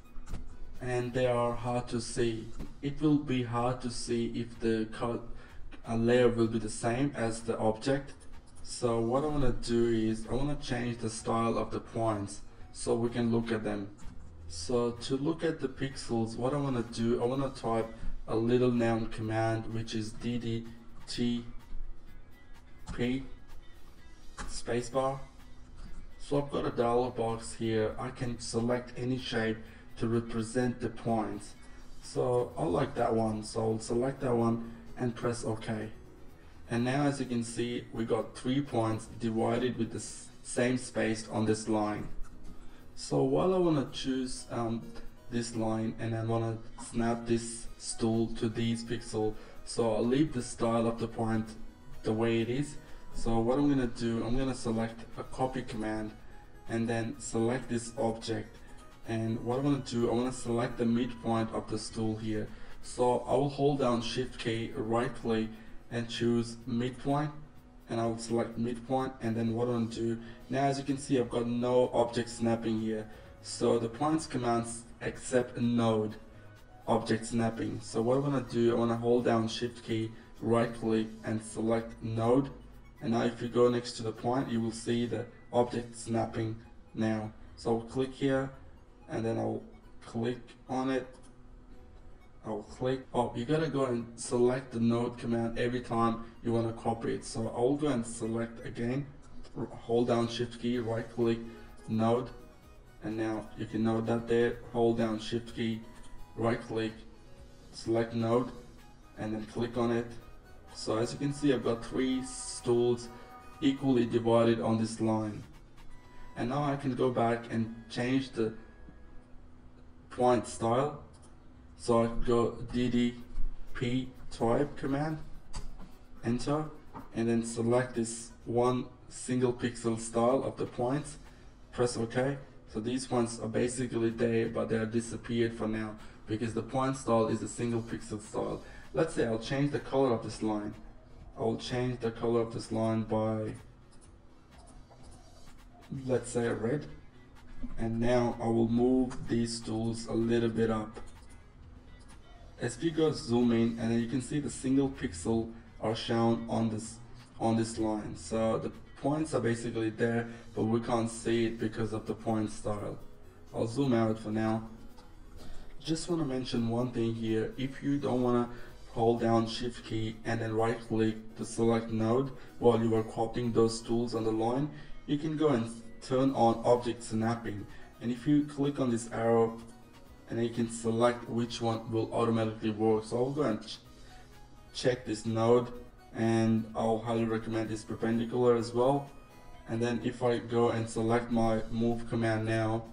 and they are hard to see. It will be hard to see if the uh, layer will be the same as the object. So what I want to do is I want to change the style of the points so we can look at them. So to look at the pixels, what I want to do, I want to type a little noun command which is ddtp spacebar. So I've got a dialog box here. I can select any shape to represent the points. So I like that one, so I'll select that one and press OK. And now as you can see, we got three points divided with the same space on this line. So while I want to choose um, this line and I want to snap this stool to these pixels, so I'll leave the style of the point the way it is. So what I'm going to do, I'm going to select a copy command and then select this object. And what I want to do I want to select the midpoint of the stool here. So I will hold down shift key right click and choose midpoint and I will select midpoint and then what I want to do now as you can see I've got no object snapping here so the points commands accept a node object snapping so what I want to do I want to hold down shift key right click and select node and now if you go next to the point you will see the object snapping now. So I'll click here and then I'll click on it. I'll click, oh, you gotta go and select the node command every time you wanna copy it. So I'll go and select again, hold down shift key, right click, node, and now you can note that there, hold down shift key, right click, select node, and then click on it. So as you can see, I've got three stools equally divided on this line. And now I can go back and change the point style. So I go DDP type command, enter, and then select this one single pixel style of the points, press OK. So these ones are basically there, but they are disappeared for now because the point style is a single pixel style. Let's say I'll change the color of this line. I'll change the color of this line by let's say red and now I will move these tools a little bit up as we go zoom in and then you can see the single pixel are shown on this on this line. So the points are basically there but we can't see it because of the point style. I'll zoom out for now. Just want to mention one thing here. If you don't want to hold down shift key and then right click to select node while you are copying those tools on the line you can go and turn on object snapping. And if you click on this arrow and you can select which one will automatically work. So I'll go and ch check this node and I'll highly recommend this perpendicular as well. And then if I go and select my move command now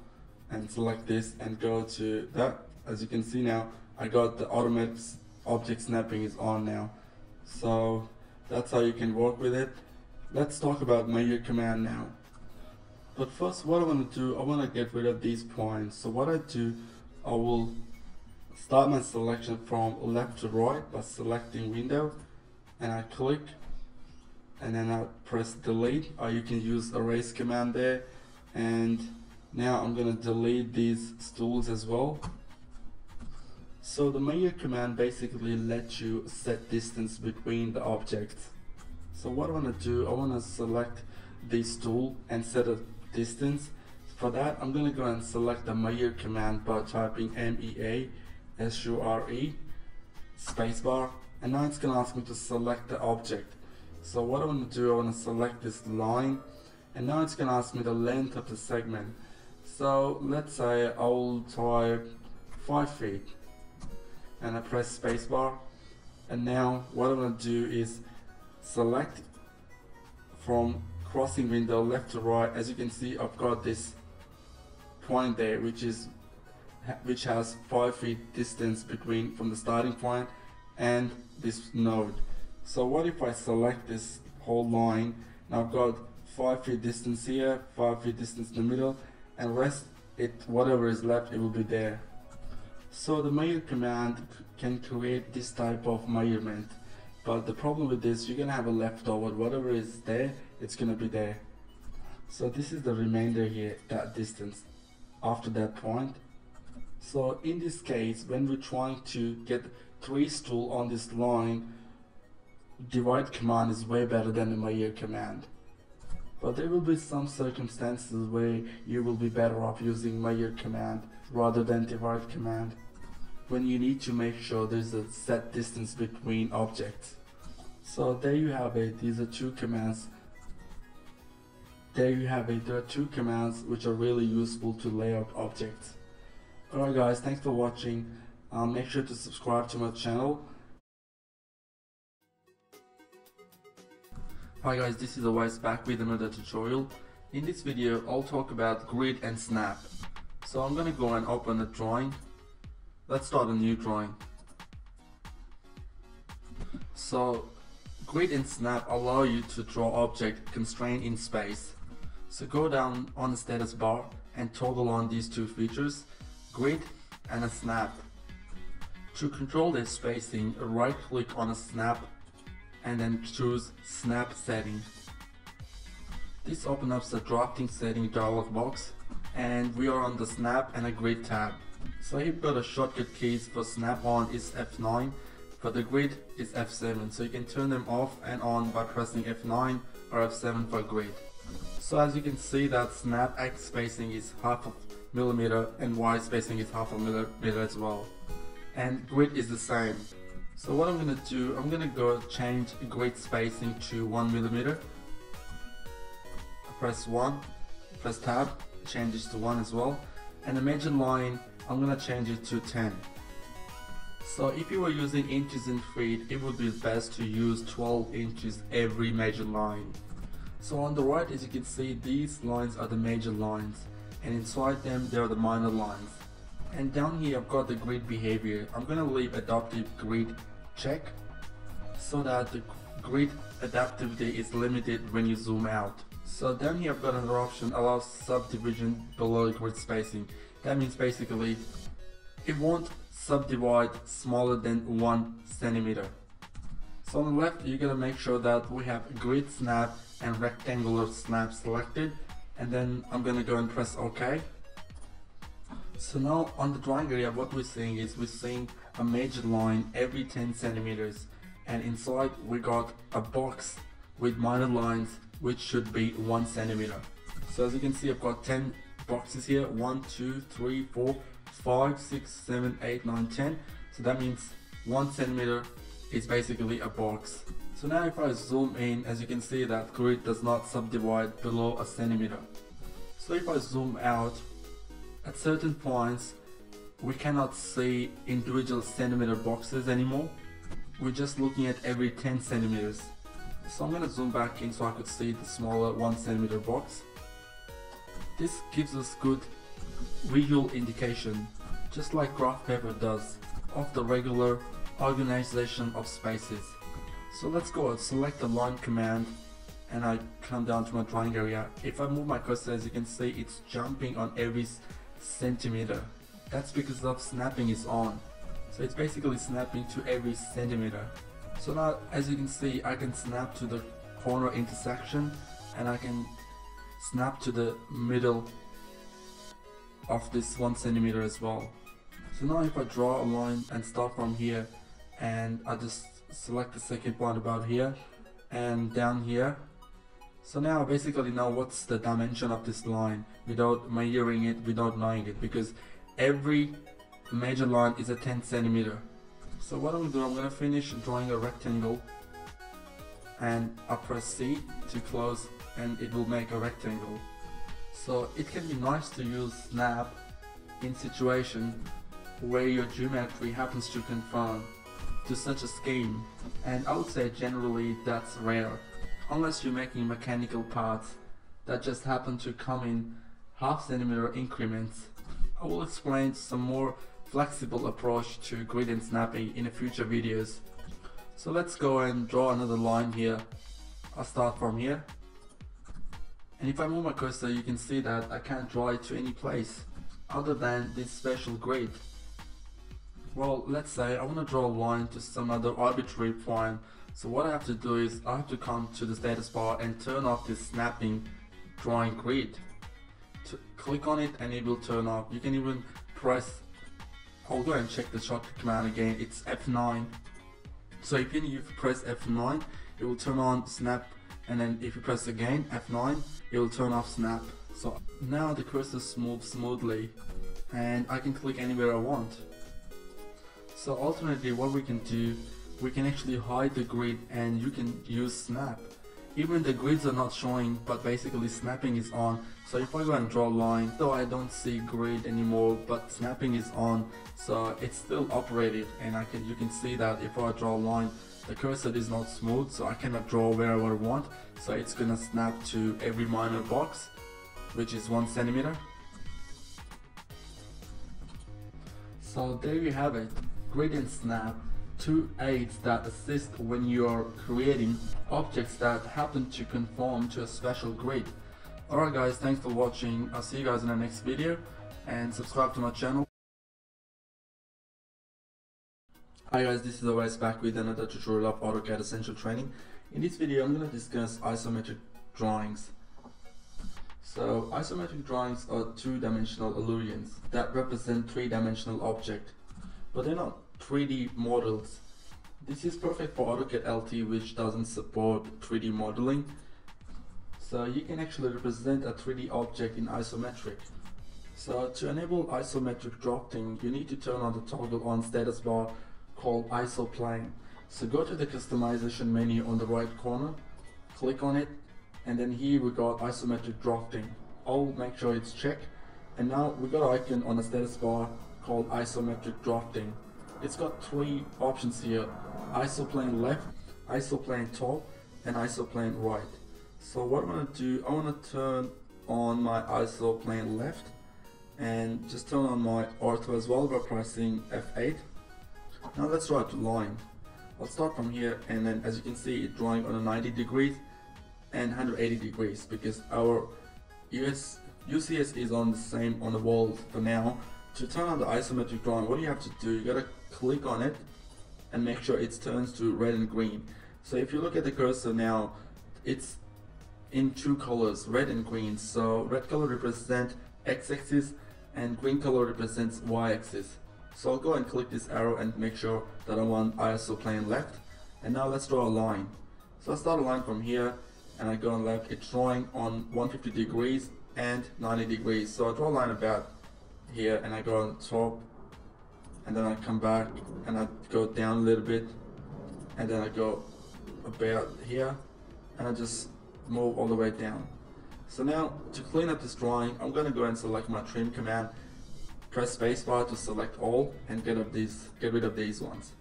and select this and go to that as you can see now I got the automatic object snapping is on now. So that's how you can work with it. Let's talk about measure command now. But first what I want to do I want to get rid of these points. So what I do I will start my selection from left to right by selecting window and I click and then I press delete. Or you can use erase command there. And now I'm gonna delete these stools as well. So the measure command basically lets you set distance between the objects. So what I want to do I want to select this tool and set a distance for that I'm gonna go and select the measure command by typing MEA S-U-R-E spacebar and now it's gonna ask me to select the object. So what I want to do I want to select this line. And now it's gonna ask me the length of the segment. So let's say I'll type 5 feet. And I press spacebar and now what I'm gonna do is select from crossing window left to right. As you can see I've got this point there which is which has 5 feet distance between from the starting point and this node. So what if I select this whole line? Now I've got 5 feet distance here 5 feet distance in the middle and rest it whatever is left it will be there. So the measure command can create this type of measurement but the problem with this, you're gonna have a leftover, whatever is there, it's gonna be there. So this is the remainder here, that distance after that point. So in this case, when we're trying to get three stool on this line, divide command is way better than the measure command. But there will be some circumstances where you will be better off using measure command rather than divide command when you need to make sure there's a set distance between objects. So there you have it, these are two commands. There you have it, there are two commands which are really useful to layout objects. Alright guys, thanks for watching. Um, make sure to subscribe to my channel. Hi guys, this is Awais back with another tutorial. In this video, I'll talk about grid and snap. So I'm gonna go and open a drawing Let's start a new drawing. So grid and snap allow you to draw object constrained in space. So go down on the status bar and toggle on these two features, grid and a snap. To control this spacing, right click on a snap and then choose snap setting. This opens up the drafting setting dialog box and we are on the snap and a grid tab. So you've got a shortcut keys for snap-on is F9, for the grid is F7, so you can turn them off and on by pressing F9 or F7 for grid. So as you can see that snap X spacing is half a millimeter and Y spacing is half a millimeter as well. And grid is the same. So what I'm gonna do, I'm gonna go change grid spacing to one millimeter. Press one, press tab, changes to one as well. And the major line, I'm gonna change it to 10. So if you were using inches and feet, it would be best to use 12 inches every major line. So on the right as you can see these lines are the major lines and inside them there are the minor lines. And down here I've got the grid behavior. I'm gonna leave adaptive grid check so that the grid adaptivity is limited when you zoom out. So down here I've got another option allows subdivision below grid spacing. That means basically it won't subdivide smaller than one centimeter. So on the left you're gonna make sure that we have grid snap and rectangular snap selected and then I'm gonna go and press OK. So now on the drawing area what we're seeing is we're seeing a major line every 10 centimeters and inside we got a box with minor lines which should be 1 centimeter. So as you can see I've got 10 boxes here 1, 2, 3, 4, 5, 6, 7, 8, 9, 10 so that means 1 centimeter is basically a box. So now if I zoom in as you can see that grid does not subdivide below a centimeter. So if I zoom out at certain points we cannot see individual centimeter boxes anymore. We're just looking at every 10 centimeters. So I'm gonna zoom back in so I could see the smaller 1 centimeter box. This gives us good visual indication, just like graph paper does, of the regular organization of spaces. So let's go and select the line command and I come down to my drawing area. If I move my cursor as you can see it's jumping on every centimeter. That's because of snapping is on. So it's basically snapping to every centimeter. So now as you can see I can snap to the corner intersection and I can snap to the middle of this one centimeter as well. So now if I draw a line and start from here and I just select the second point about here and down here. So now I basically know what's the dimension of this line without measuring it without knowing it? Because every major line is a 10 centimeter. So what I'm gonna do I'm gonna finish drawing a rectangle and I press C to close and it will make a rectangle. So it can be nice to use snap in situation where your geometry happens to conform to such a scheme and I would say generally that's rare unless you're making mechanical parts that just happen to come in half centimeter increments. I will explain some more flexible approach to grid and snapping in future videos. So let's go and draw another line here. I'll start from here. And if I move my cursor you can see that I can't draw it to any place other than this special grid. Well, let's say I want to draw a line to some other arbitrary point. So what I have to do is I have to come to the status bar and turn off this snapping drawing grid. To click on it and it will turn off. You can even press, I'll and check the shortcut command again, it's F9. So if you press F9, it will turn on snap and then if you press again F9, it will turn off snap. So now the cursor moves smoothly and I can click anywhere I want. So alternately what we can do, we can actually hide the grid and you can use snap. Even the grids are not showing but basically snapping is on. So if I go and draw a line, though I don't see grid anymore but snapping is on so it's still operative and I can you can see that if I draw a line the cursor is not smooth so I cannot draw wherever I want so it's gonna snap to every minor box which is one centimeter. So there you have it grid and snap two aids that assist when you're creating objects that happen to conform to a special grid. Alright guys, thanks for watching. I'll see you guys in the next video and subscribe to my channel. Hi guys, this is Awais back with another tutorial of AutoCAD Essential Training. In this video, I'm going to discuss isometric drawings. So, isometric drawings are two-dimensional illusions that represent three-dimensional object, but they're not 3D models. This is perfect for AutoCAD LT which doesn't support 3D modeling. So you can actually represent a 3D object in isometric. So to enable isometric drafting, you need to turn on the toggle on status bar called isoplane. So go to the customization menu on the right corner, click on it, and then here we got isometric drafting. I'll make sure it's checked. And now we got an icon on the status bar called isometric drafting. It's got three options here, isoplane left, isoplane top, and isoplane right. So what I'm gonna do, I wanna turn on my isoplane left and just turn on my ortho as well by pressing F8. Now let's draw a line. I'll start from here and then as you can see it's drawing on a 90 degrees and 180 degrees because our US, UCS is on the same on the wall for now. To turn on the isometric drawing, what do you have to do? You gotta click on it and make sure it turns to red and green. So if you look at the cursor now, it's in two colors, red and green. So red color represents x-axis and green color represents y-axis. So I'll go and click this arrow and make sure that I want ISO plane left. And now let's draw a line. So I start a line from here and I go on left. It's drawing on 150 degrees and 90 degrees. So I draw a line about here and I go on top and then I come back and I go down a little bit and then I go about here and I just move all the way down. So now to clean up this drawing, I'm gonna go and select my trim command, press spacebar to select all and get of these, get rid of these ones.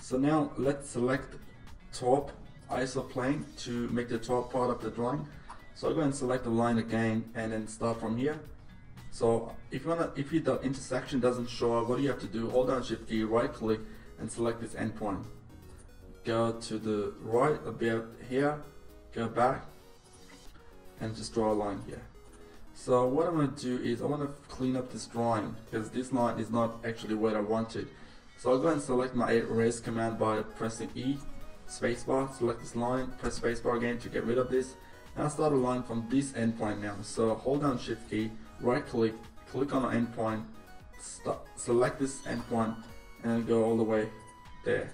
So now let's select top isoplane to make the top part of the drawing. So I'll go and select the line again and then start from here. So if you wanna, if the intersection doesn't show up, what do you have to do? Hold down shift key, right click and select this endpoint. Go to the right a bit here, go back and just draw a line here. So what I'm going to do is I want to clean up this drawing because this line is not actually what I wanted. So I'll go and select my erase command by pressing E, spacebar, select this line, press spacebar again to get rid of this. And I'll start a line from this endpoint now. So hold down shift key, right click, click on the endpoint, select this endpoint and go all the way there.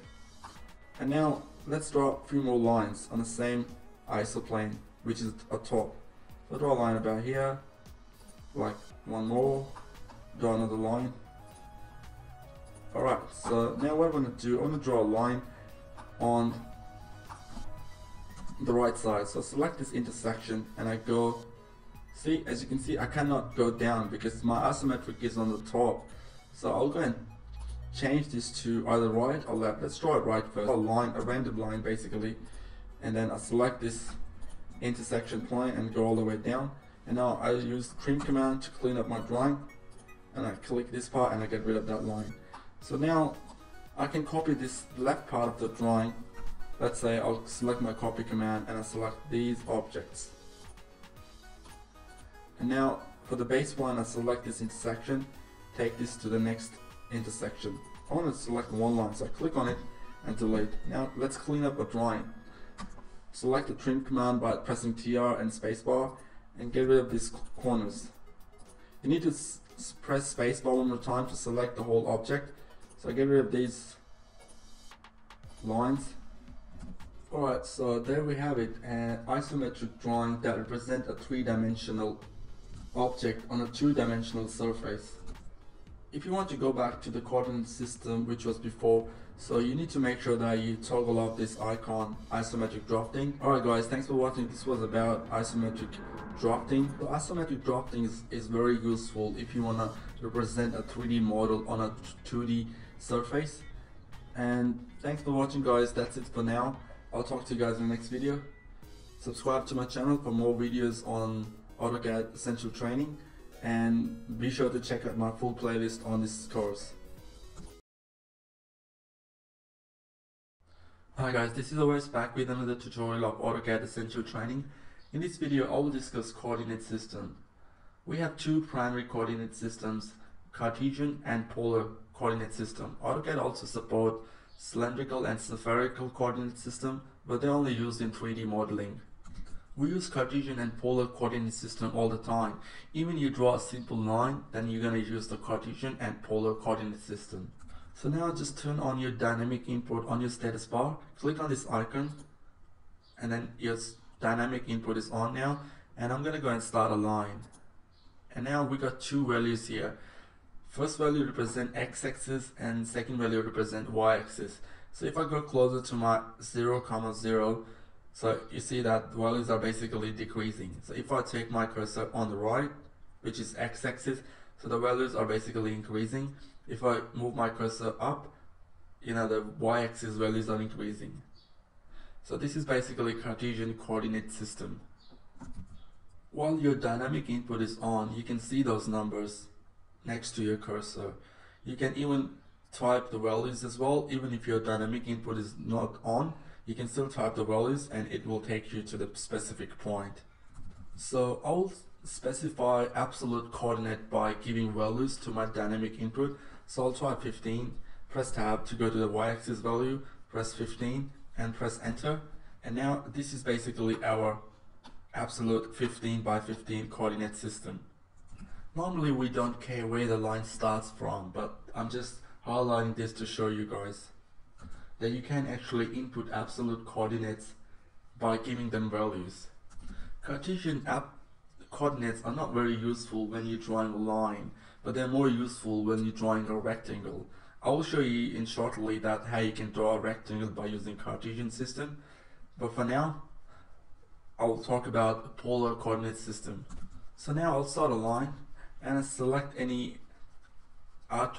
And now let's draw a few more lines on the same isoplane which is a top. So draw a line about here, like one more, draw another line. Alright, so now what I'm going to do, I'm going to draw a line on the right side. So select this intersection and I go, see, as you can see, I cannot go down because my isometric is on the top. So I'll go and change this to either right or left. Let's draw it right first. A line, a random line basically. And then I select this intersection point and go all the way down. And now I use the trim command to clean up my drawing. And I click this part and I get rid of that line. So now I can copy this left part of the drawing. Let's say I'll select my copy command and I select these objects. And now for the base one, I select this intersection, take this to the next intersection. I want to select one line, so I click on it and delete. Now let's clean up a drawing. Select the trim command by pressing TR and spacebar and get rid of these corners. You need to press spacebar one more time to select the whole object. So I get rid of these lines. Alright, so there we have it, an isometric drawing that represents a three-dimensional object on a two-dimensional surface. If you want to go back to the coordinate system which was before, so you need to make sure that you toggle off this icon isometric drafting. Alright guys, thanks for watching. This was about isometric drafting. The isometric drafting is, is very useful if you want to represent a 3D model on a 2D surface. And thanks for watching guys, that's it for now. I'll talk to you guys in the next video. Subscribe to my channel for more videos on AutoCAD Essential Training and be sure to check out my full playlist on this course. Hi guys, this is Awais back with another tutorial of AutoCAD Essential Training. In this video, I will discuss coordinate system. We have two primary coordinate systems, Cartesian and polar coordinate system. AutoCAD also support cylindrical and spherical coordinate system, but they're only used in 3D modeling. We use Cartesian and polar coordinate system all the time. Even you draw a simple line, then you're gonna use the Cartesian and polar coordinate system. So now just turn on your dynamic input on your status bar, click on this icon, and then your dynamic input is on now and I'm gonna go and start a line and now we got two values here first value represent x-axis and second value represent y-axis so if I go closer to my 0 comma 0 so you see that values are basically decreasing. So if I take my cursor on the right which is x-axis so the values are basically increasing. If I move my cursor up you know the y-axis values are increasing. So this is basically a Cartesian coordinate system. While your dynamic input is on, you can see those numbers next to your cursor. You can even type the values as well, even if your dynamic input is not on, you can still type the values and it will take you to the specific point. So I'll specify absolute coordinate by giving values to my dynamic input. So I'll type 15, press tab to go to the y-axis value, press 15 and press enter. And now this is basically our absolute 15 by 15 coordinate system. Normally we don't care where the line starts from, but I'm just highlighting this to show you guys that you can actually input absolute coordinates by giving them values. Cartesian coordinates are not very useful when you're drawing a line, but they're more useful when you're drawing a rectangle. I will show you in shortly that how you can draw a rectangle by using Cartesian system, but for now, I'll talk about polar coordinate system. So now I'll start a line and I select any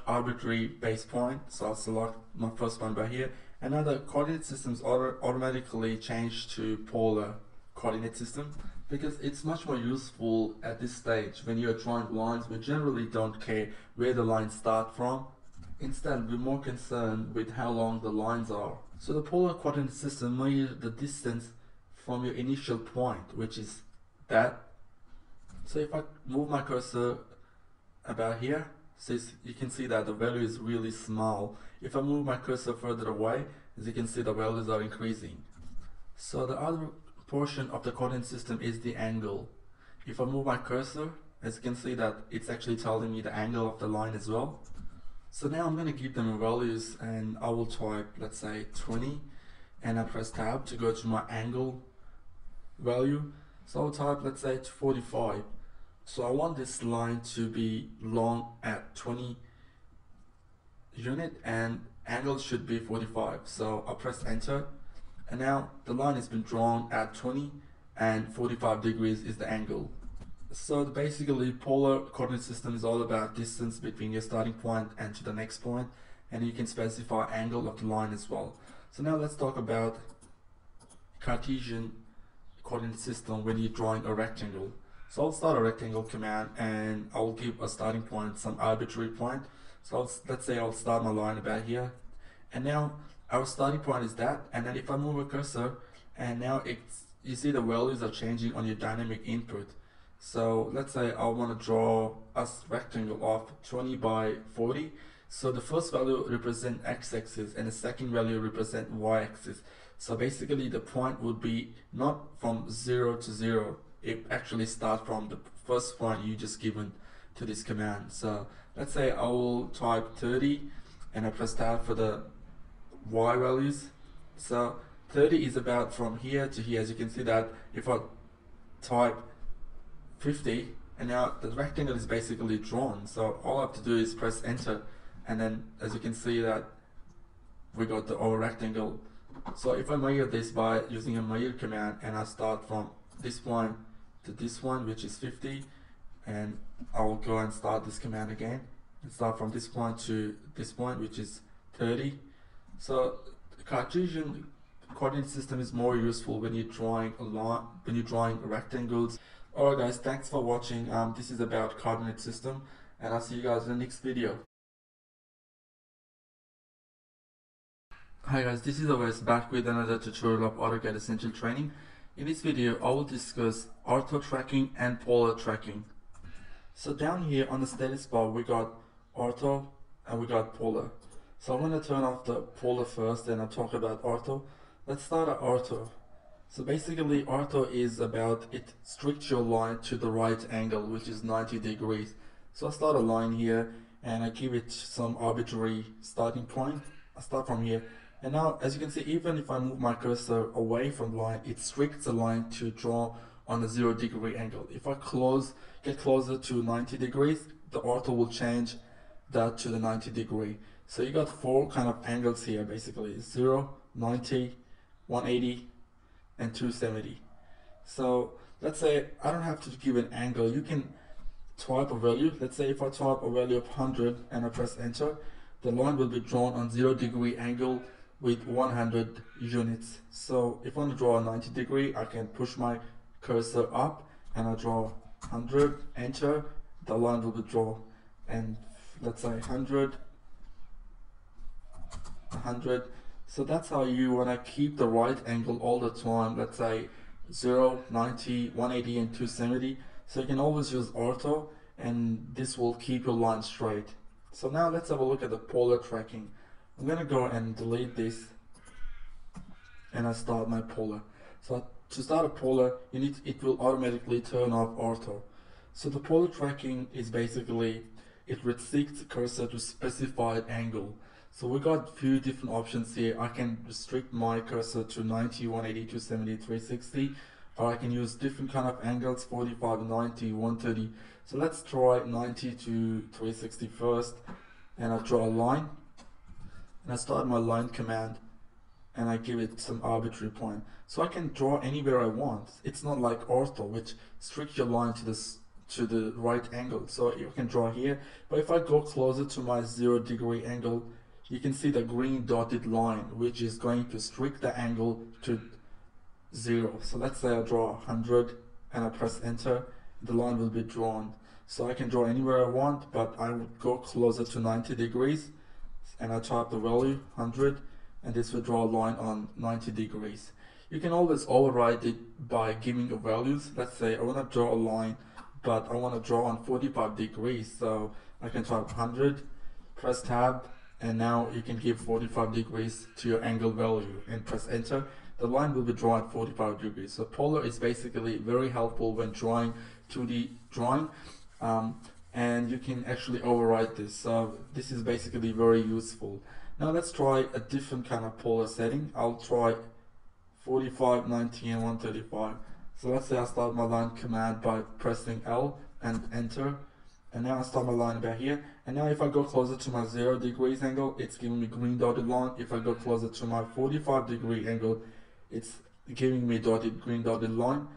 arbitrary base point. So I'll select my first one by here. And now the coordinate systems auto automatically change to polar coordinate system because it's much more useful at this stage when you're drawing lines we generally don't care where the lines start from instead we're more concerned with how long the lines are so the polar coordinate system measures the distance from your initial point, which is that. So if I move my cursor about here, so you can see that the value is really small. If I move my cursor further away, as you can see the values are increasing. So the other portion of the coordinate system is the angle. If I move my cursor, as you can see that it's actually telling me the angle of the line as well. So now I'm going to give them values and I will type let's say 20 and I press tab to go to my angle value. So I'll type, let's say, 45. So I want this line to be long at 20 unit and angle should be 45. So I'll press enter and now the line has been drawn at 20 and 45 degrees is the angle. So basically polar coordinate system is all about distance between your starting point and to the next point and you can specify angle of the line as well. So now let's talk about Cartesian coordinate system when you're drawing a rectangle. So I'll start a rectangle command and I'll give a starting point, some arbitrary point. So let's say I'll start my line about here. And now our starting point is that. And then if I move a cursor and now it's, you see the values are changing on your dynamic input. So let's say I want to draw a rectangle of 20 by 40. So the first value represent x-axis and the second value represent y-axis. So basically the point would be not from 0 to 0. It actually starts from the first point you just given to this command. So let's say I will type 30 and I press tab for the y values. So 30 is about from here to here. As you can see that if I type 50 and now the rectangle is basically drawn. So all I have to do is press enter and then as you can see that we got the our rectangle so if I measure this by using a measure command and I start from this one to this one which is 50 and I will go and start this command again. And start from this point to this point which is 30 so Cartesian coordinate system is more useful when you're drawing a line when you're drawing rectangles. Alright guys thanks for watching. Um, this is about coordinate system and I'll see you guys in the next video. Hi guys, this is Awais back with another tutorial of AutoCAD Essential Training. In this video, I will discuss ortho tracking and polar tracking. So down here on the status bar, we got ortho and we got polar. So I'm going to turn off the polar first and I'll talk about ortho. Let's start at ortho. So basically ortho is about it strict your line to the right angle, which is 90 degrees. So I start a line here and I give it some arbitrary starting point. I start from here And now, as you can see, even if I move my cursor away from the line, it restricts the line to draw on a zero degree angle. If I close, get closer to 90 degrees, the ortho will change that to the 90 degree. So you got four kind of angles here, basically 0, 90, 180, and 270. So let's say I don't have to give an angle. You can type a value. Let's say if I type a value of 100 and I press enter, the line will be drawn on 0 degree angle with 100 units. So if I want to draw a 90 degree, I can push my cursor up and I draw 100, enter, the line will be drawn. And let's say 100, 100. So that's how you want to keep the right angle all the time. Let's say 0, 90, 180, and 270. So you can always use ortho and this will keep your line straight. So now let's have a look at the polar tracking. I'm gonna go and delete this and I start my polar. So to start a polar, you need it will automatically turn off ortho. So the polar tracking is basically it restricts the cursor to specified angle. So we got a few different options here. I can restrict my cursor to 90, 180, 270, 360, or I can use different kind of angles, 45, 90, 130. So let's try 90 to 360 first, and I draw a line, and I start my line command, and I give it some arbitrary point. So I can draw anywhere I want. It's not like ortho, which strict your line to this to the right angle. So you can draw here, but if I go closer to my zero degree angle, you can see the green dotted line, which is going to strict the angle to zero. So let's say I draw 100 and I press enter, the line will be drawn. So I can draw anywhere I want, but I would go closer to 90 degrees and I type the value 100 and this will draw a line on 90 degrees. You can always override it by giving a values. Let's say I want to draw a line, but I want to draw on 45 degrees. So I can type 100, press tab, and now you can give 45 degrees to your angle value and press enter. The line will be drawn at 45 degrees. So Polar is basically very helpful when drawing 2D drawing. Um, and you can actually override this. So this is basically very useful. Now let's try a different kind of polar setting. I'll try 45, 90 and 135. So let's say I start my line command by pressing L and enter. And now I start my line about here. And now if I go closer to my 0 degrees angle, it's giving me green dotted line. If I go closer to my 45 degree angle, it's giving me dotted green dotted line.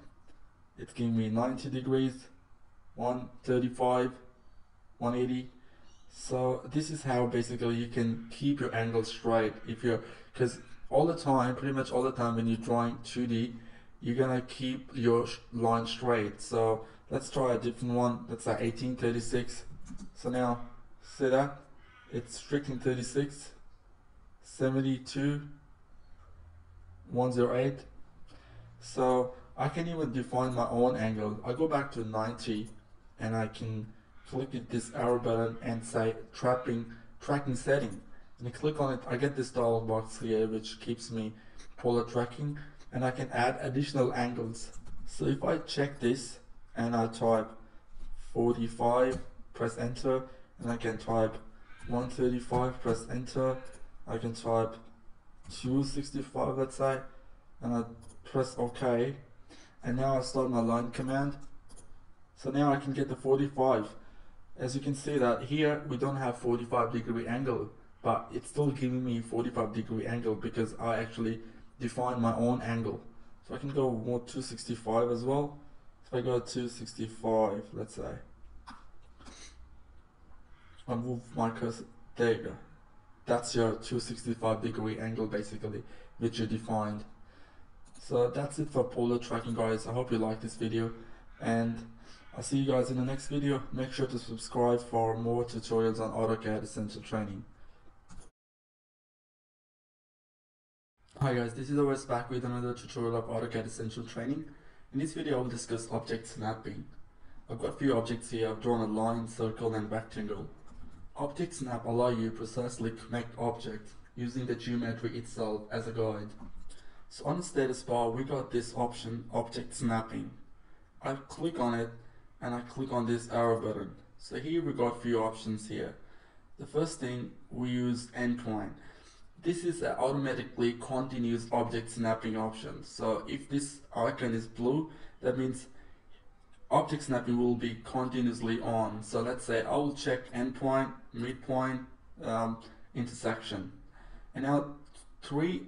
It's giving me 90 degrees, 135, 180. So this is how basically you can keep your angle straight if you're, because all the time, pretty much all the time when you're drawing 2D, you're gonna keep your line straight. So let's try a different one. Let's say 1836. So now, see that? It's striking 36, 72, 108. So I can even define my own angle. I go back to 90 and I can click this arrow button and say trapping tracking setting. And I click on it I get this dialog box here which keeps me polar tracking and I can add additional angles. So if I check this and I type 45 press enter and I can type 135 press enter I can type 265 let's say and I press OK. And now I start my line command. So now I can get the 45 as you can see that here we don't have 45 degree angle but it's still giving me 45 degree angle because I actually define my own angle. So I can go more 265 as well. If I go 265 let's say I move my cursor there you go. That's your 265 degree angle basically which you defined. So that's it for polar tracking guys. I hope you like this video and I'll see you guys in the next video. Make sure to subscribe for more tutorials on AutoCAD Essential Training. Hi guys, this is Awais back with another tutorial of AutoCAD Essential Training. In this video I will discuss object snapping. I've got a few objects here, I've drawn a line, circle and rectangle. Object snap allow you to precisely connect objects using the geometry itself as a guide. So on the status bar we got this option, object snapping. I click on it and I click on this arrow button. So here we got a few options here. The first thing we use endpoint. this is an automatically continuous object snapping option. So if this icon is blue, that means object snapping will be continuously on. So let's say I will check endpoint, midpoint, um, intersection. And now three,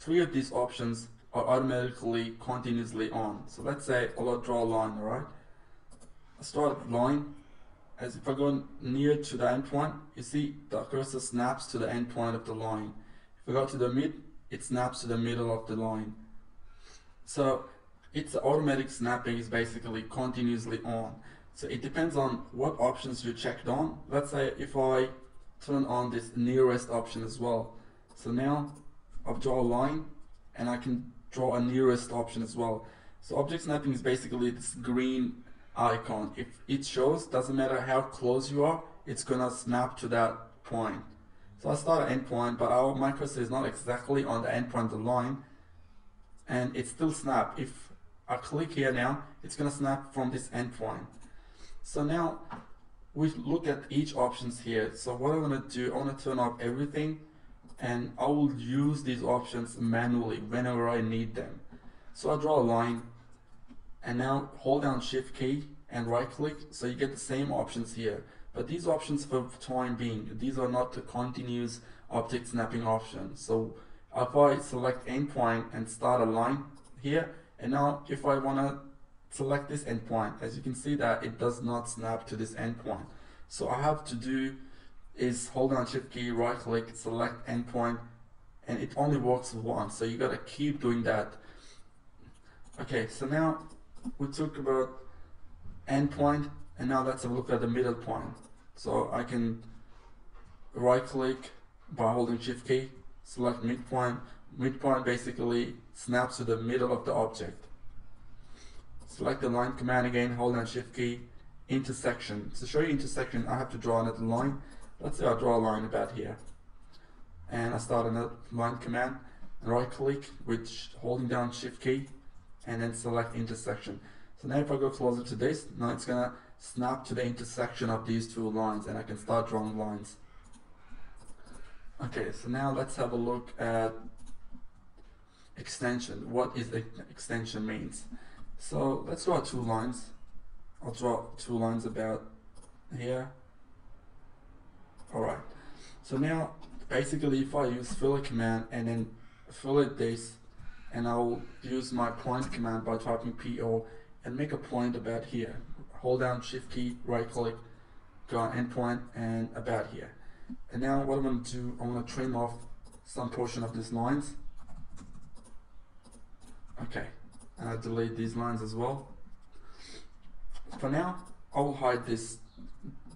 three of these options are automatically continuously on. So let's say I'll draw a line, alright? I start line, as if I go near to the endpoint, you see the cursor snaps to the endpoint of the line. If I go to the mid, it snaps to the middle of the line. So it's automatic snapping is basically continuously on. So it depends on what options you checked on. Let's say if I turn on this nearest option as well. So now I've drawn a line and I can draw a nearest option as well. So object snapping is basically this green icon. If it shows, doesn't matter how close you are, it's gonna snap to that point. So I start an endpoint, but our microSD is not exactly on the endpoint of the line, and it still snap. If I click here now, it's gonna snap from this endpoint. So now we look at each options here. So what I want to do, I want to turn off everything and I will use these options manually whenever I need them. So I draw a line and now hold down shift key and right click so you get the same options here. But these options for time being these are not the continuous object snapping options so if I select endpoint and start a line here and now if I want to select this endpoint as you can see that it does not snap to this endpoint. So I have to do is hold down shift key right click select endpoint and it only works once. So you gotta keep doing that. Okay so now we talk about endpoint and now let's look at the middle point. So I can right click by holding shift key select midpoint. Midpoint basically snaps to the middle of the object. Select the line command again hold down shift key intersection. To show you intersection I have to draw another line. Let's say I draw a line about here. And I start another line command and right click with holding down shift key and then select intersection. So now if I go closer to this, now it's gonna snap to the intersection of these two lines and I can start drawing lines. Okay, so now let's have a look at extension. What is the extension means? So let's draw two lines. I'll draw two lines about here. Alright, so now basically if I use fillet command and then fillet this and I'll use my point command by typing PO and make a point about here. Hold down shift key, right click, go on endpoint and about here. And now what I'm going to do, I'm going to trim off some portion of these lines. Okay, and I delete these lines as well. For now, I'll hide this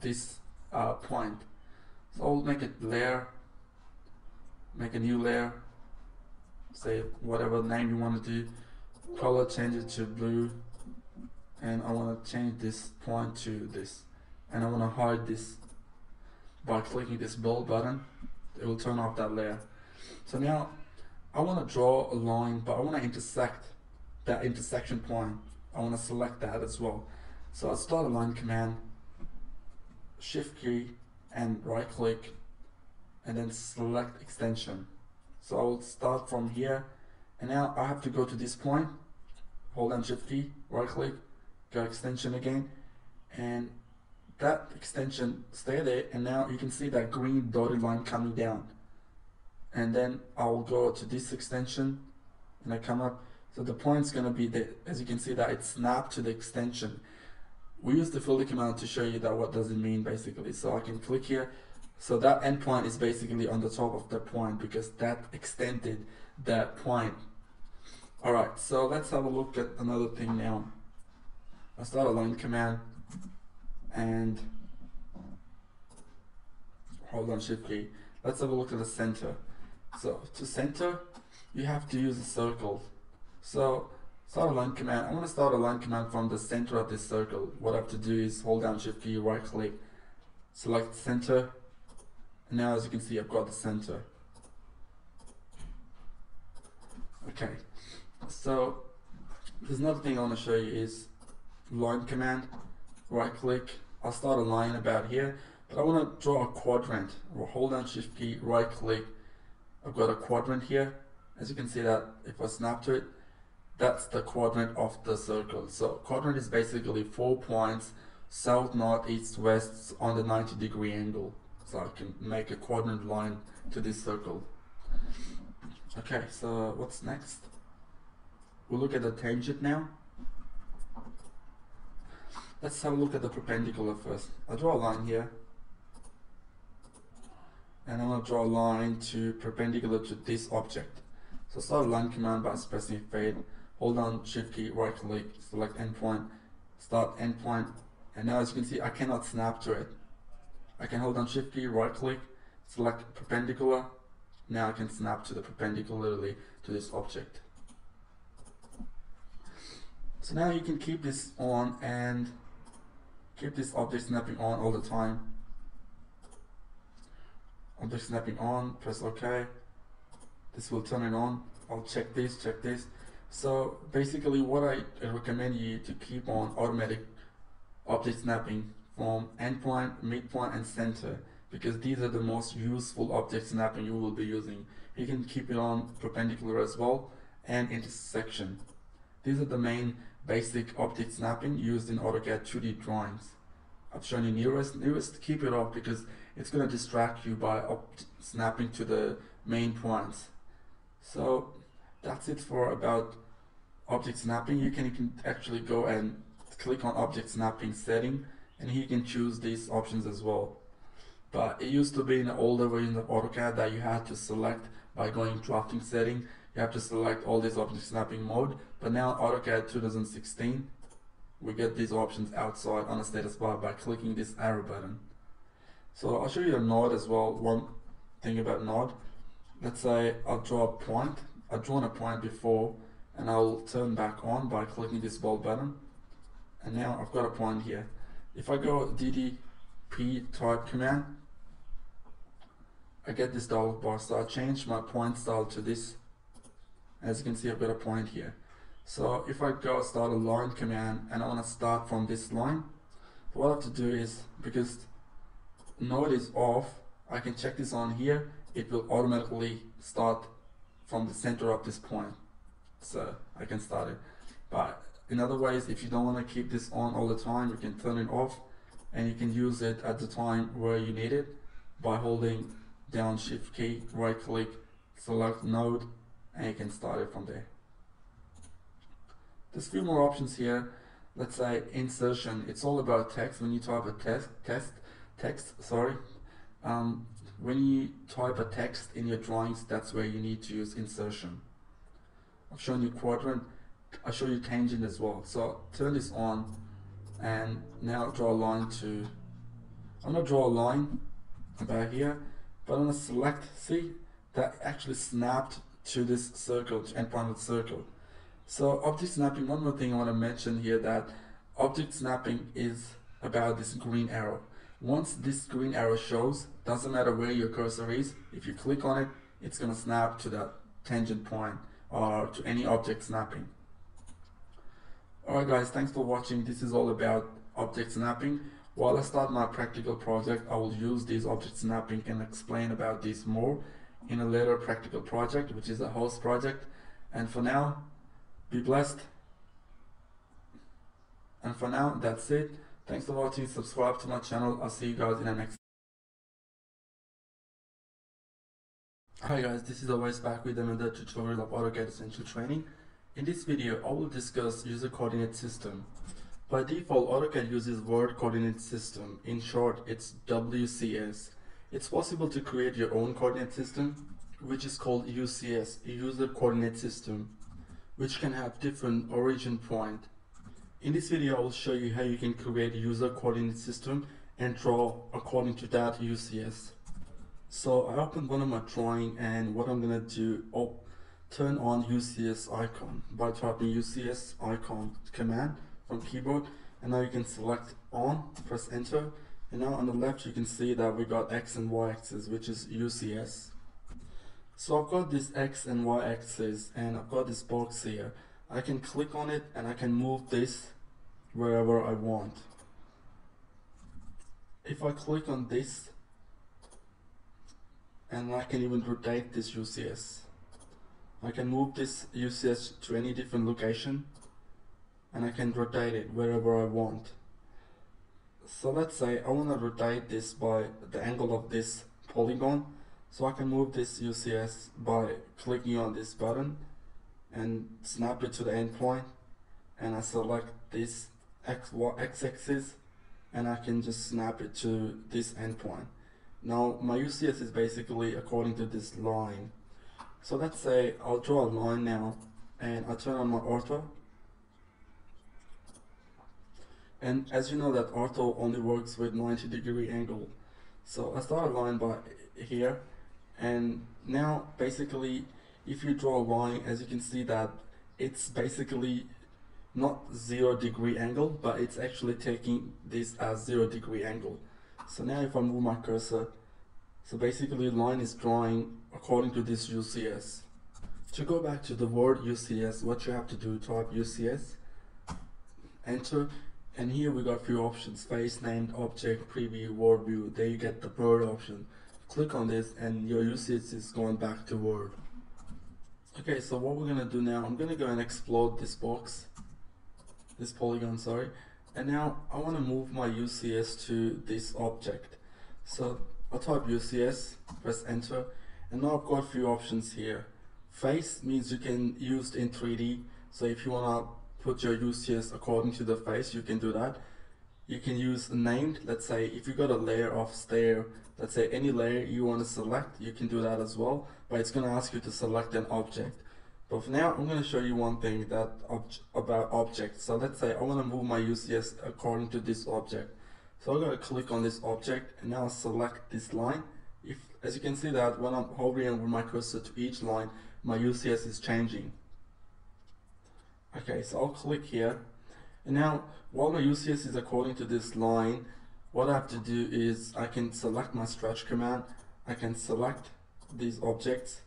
this uh, point. So I'll make it layer, make a new layer, say whatever name you want to do. Color change it to blue and I want to change this point to this and I want to hide this by clicking this bold button. It will turn off that layer. So now I want to draw a line but I want to intersect that intersection point. I want to select that as well. So I start a line command shift key and right click and then select extension so I will start from here. And now I have to go to this point, hold down shift key, right click, go extension again. And that extension stay there. And now you can see that green dotted line coming down. And then I'll go to this extension. And I come up. So the point's gonna be there. As you can see that it's snapped to the extension. We use the fillet command to show you that what does it mean basically. So I can click here so that endpoint is basically on the top of the point because that extended that point. Alright, so let's have a look at another thing now. I start a line command and hold on shift key. Let's have a look at the center. So to center, you have to use a circle. So start a line command. I want to start a line command from the center of this circle. What I have to do is hold down shift key, right click, select center, and now as you can see, I've got the center. Okay, so there's another thing I want to show you is line command, right click, I'll start a line about here, but I want to draw a quadrant, or hold down shift key, right click, I've got a quadrant here. As you can see that if I snap to it, that's the quadrant of the circle. So quadrant is basically four points, south, north, east, west on the 90 degree angle. So I can make a quadrant line to this circle. Okay, so what's next? We'll look at the tangent now. Let's have a look at the perpendicular first. I'll draw a line here. And I'm going to draw a line to perpendicular to this object. So start a line command by pressing fade, hold down shift key, right click, select endpoint, start endpoint, and now as you can see I cannot snap to it. I can hold down shift key, right click, select perpendicular, now I can snap to the perpendicularly to this object. So now you can keep this on and keep this object snapping on all the time. Object snapping on, press OK. This will turn it on. I'll check this, check this. So basically what I recommend you to keep on automatic object snapping from endpoint, midpoint and center because these are the most useful object snapping you will be using. You can keep it on perpendicular as well and intersection. These are the main basic object snapping used in AutoCAD 2D drawings. I've shown you nearest, nearest, keep it off because it's going to distract you by snapping to the main points. So that's it for about object snapping. You can, you can actually go and click on object snapping setting and you can choose these options as well. But it used to be in the older version of AutoCAD that you had to select by going drafting setting. You have to select all these options snapping mode. But now AutoCAD 2016, we get these options outside on the status bar by clicking this arrow button. So I'll show you a node as well. One thing about node. Let's say I'll draw a point. I've drawn a point before and I'll turn back on by clicking this ball button. And now I've got a point here. If I go DDPTYPE command, I get this dialog box. So I change my point style to this. As you can see, I've got a point here. So if I go start a line command and I want to start from this line, what I have to do is, because node is off, I can check this on here. It will automatically start from the center of this point. So I can start it. But in other ways, if you don't want to keep this on all the time, you can turn it off and you can use it at the time where you need it by holding down shift key, right click, select node, and you can start it from there. There's a few more options here. Let's say insertion. It's all about text. When you type a text, text, text, sorry. Um, when you type a text in your drawings, that's where you need to use insertion. I've shown you quadrant. I'll show you tangent as well. So turn this on and now draw a line to, I'm gonna draw a line about here but I'm gonna select, see, that actually snapped to this circle, to endpoint circle. So object snapping, one more thing I want to mention here that object snapping is about this green arrow. Once this green arrow shows, doesn't matter where your cursor is, if you click on it, it's to snap to that tangent point or to any object snapping. Alright guys, thanks for watching. This is all about object snapping. While I start my practical project, I will use these object snapping and explain about this more in a later practical project, which is a host project. And for now, be blessed. And for now, that's it. Thanks for watching. Subscribe to my channel. I'll see you guys in the next. Hi guys, this is Awais back with another tutorial of AutoCAD Essential Training. In this video, I will discuss user coordinate system. By default, AutoCAD uses World Coordinate System. In short, it's WCS. It's possible to create your own coordinate system, which is called UCS, User Coordinate System, which can have different origin point. In this video, I will show you how you can create a user coordinate system and draw according to that UCS. So I opened one of my drawing and what I'm gonna do, oh, turn on UCS icon. By typing UCS icon command from keyboard and now you can select on press enter and now on the left you can see that we got x and y axis which is UCS so I've got this x and y axis and I've got this box here. I can click on it and I can move this wherever I want. If I click on this and I can even rotate this UCS. I can move this UCS to any different location and I can rotate it wherever I want. So let's say I want to rotate this by the angle of this polygon so I can move this UCS by clicking on this button and snap it to the endpoint and I select this X, y, X axis and I can just snap it to this endpoint. Now my UCS is basically according to this line. So let's say I'll draw a line now and I turn on my ortho. And as you know that ortho only works with 90 degree angle. So I start a line by here and now basically if you draw a line as you can see that it's basically not zero degree angle but it's actually taking this as zero degree angle so now if I move my cursor so basically line is drawing according to this UCS to go back to the world UCS what you have to do type UCS enter and here we got a few options. Face named object preview world view. There you get the bird option. Click on this and your UCS is going back to world. Okay so what we're gonna do now I'm gonna go and explode this box. This polygon sorry. And now I want to move my UCS to this object. So I type UCS press enter. And now I've got a few options here. Face means you can use it in 3D so if you want to put your UCS according to the face you can do that. You can use named. Let's say if you got a layer of stair let's say any layer you want to select you can do that as well. But it's going to ask you to select an object. But for now I'm going to show you one thing that ob about objects. So let's say I want to move my UCS according to this object so I'm going to click on this object and now select this line. If as you can see that when I'm hovering over my cursor to each line my UCS is changing. Okay so I'll click here. And now while my UCS is according to this line what I have to do is I can select my stretch command. I can select these objects.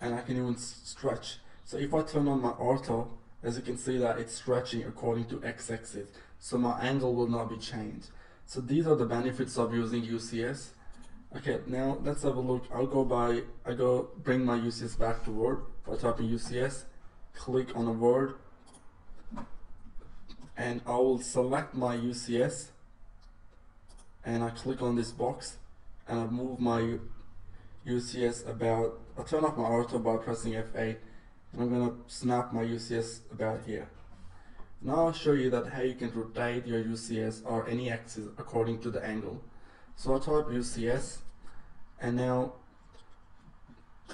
And I can even stretch. So if I turn on my ortho as you can see that it's stretching according to x-axis so my angle will not be changed. So these are the benefits of using UCS okay now let's have a look. I'll go by I go bring my UCS back to World by typing UCS click on a world and I will select my UCS and I click on this box and I move my UCS about, I turn off my ortho by pressing F8 and I'm to snap my UCS about here. Now I'll show you that how you can rotate your UCS or any axis according to the angle. So I type UCS and now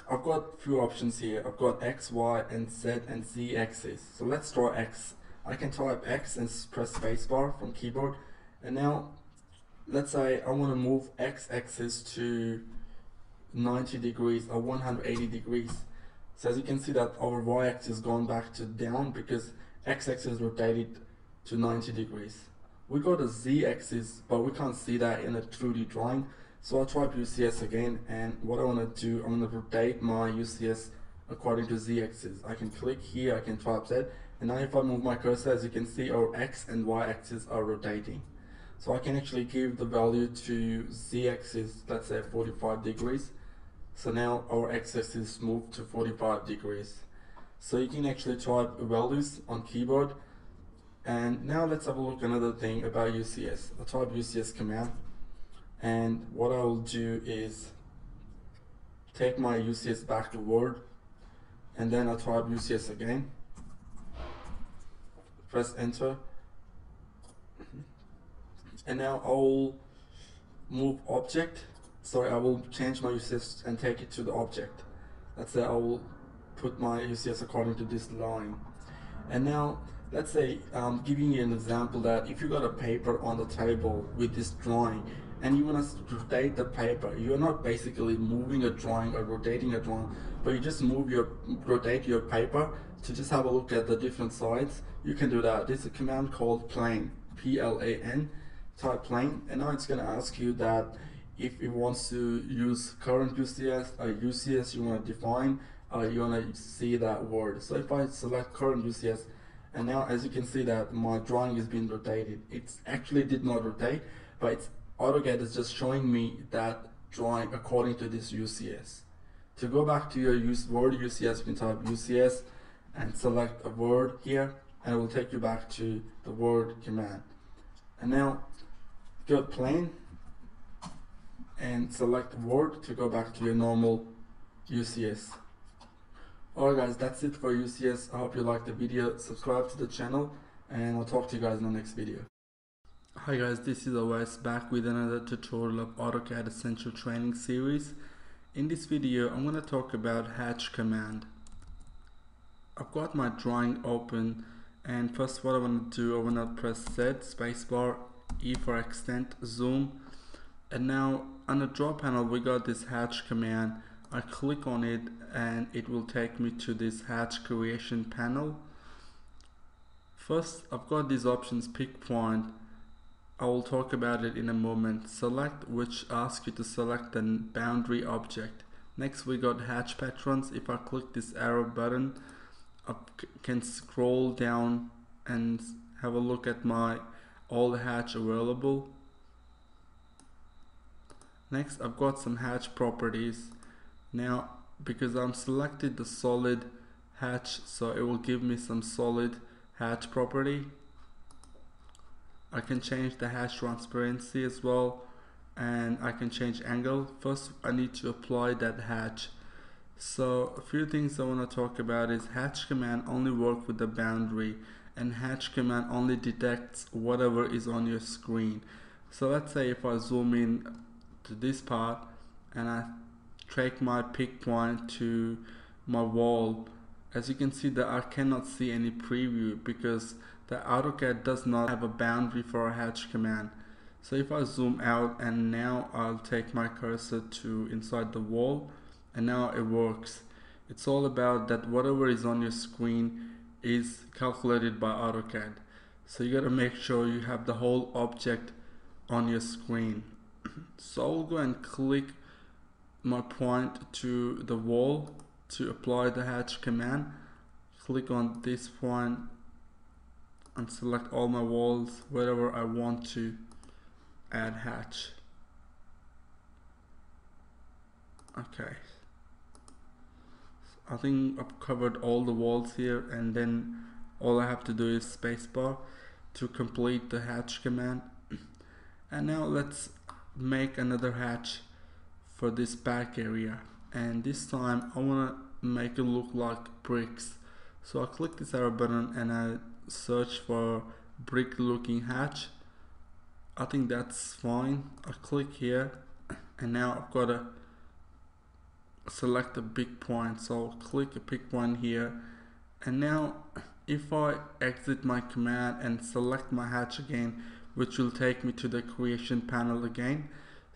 I've got a few options here. I've got X, Y, and Z and Z axis. So let's draw X. I can type X and press spacebar from keyboard. And now let's say I want to move X axis to 90 degrees or 180 degrees. So as you can see that our Y axis gone back to down because X axis rotated to 90 degrees. We got a Z axis but we can't see that in a 2D drawing. So I'll type UCS again and what I want to do, I'm going to rotate my UCS according to Z axis. I can click here, I can type Z and now if I move my cursor as you can see our X and Y axis are rotating. So I can actually give the value to Z axis, let's say 45 degrees. So now our x-axis is moved to 45 degrees. So you can actually type values on keyboard. And now let's have a look another thing about UCS. I type UCS command and what I will do is take my UCS back to World and then I type UCS again. Press enter and now I'll move object sorry I will change my UCS and take it to the object let's say I will put my UCS according to this line. And now let's say I'm giving you an example that if you got a paper on the table with this drawing and you want to rotate the paper you're not basically moving a drawing or rotating a drawing but you just move your rotate your paper to just have a look at the different sides you can do that. There's a command called plane P-L-A-N type plane and now it's going to ask you that if it wants to use current UCS a uh, UCS you want to define uh, you want to see that world so if I select current UCS and now as you can see that my drawing is being rotated it actually did not rotate but it's AutoCAD is just showing me that drawing according to this UCS. To go back to your use world UCS, you can type UCS and select a world here and it will take you back to the world command. And now go to plane and select world to go back to your normal UCS. Alright guys, that's it for UCS. I hope you liked the video. Subscribe to the channel and I'll talk to you guys in the next video. Hi guys, this is Awais back with another tutorial of AutoCAD Essential Training Series. In this video, I'm going to talk about hatch command. I've got my drawing open and first what I want to do, I want to press Z, spacebar, E for extent, zoom and now on the draw panel we got this hatch command I click on it and it will take me to this hatch creation panel. First I've got these options pick point. I will talk about it in a moment. Select which asks you to select a boundary object. Next we got hatch patterns. If I click this arrow button I can scroll down and have a look at my all the hatch available. Next I've got some hatch properties now because I'm selected the solid hatch so it will give me some solid hatch property. I can change the hatch transparency as well and I can change angle. First I need to apply that hatch. So a few things I want to talk about is hatch command only work with the boundary and hatch command only detects whatever is on your screen. So let's say if I zoom in to this part and I track my pick point to my wall. As you can see that I cannot see any preview because the AutoCAD does not have a boundary for a hatch command. So if I zoom out and now I'll take my cursor to inside the wall and now it works. It's all about that whatever is on your screen is calculated by AutoCAD so you got to make sure you have the whole object on your screen. So I'll go and click my point to the wall to apply the hatch command. Click on this point and select all my walls wherever I want to add hatch. Okay. I think I've covered all the walls here and then all I have to do is spacebar to complete the hatch command. And now let's make another hatch for this back area. And this time I want to make it look like bricks. So I click this arrow button and I search for brick looking hatch. I think that's fine. I click here and now I've got to select a pick point. So I'll click a pick one here. And now if I exit my command and select my hatch again which will take me to the creation panel again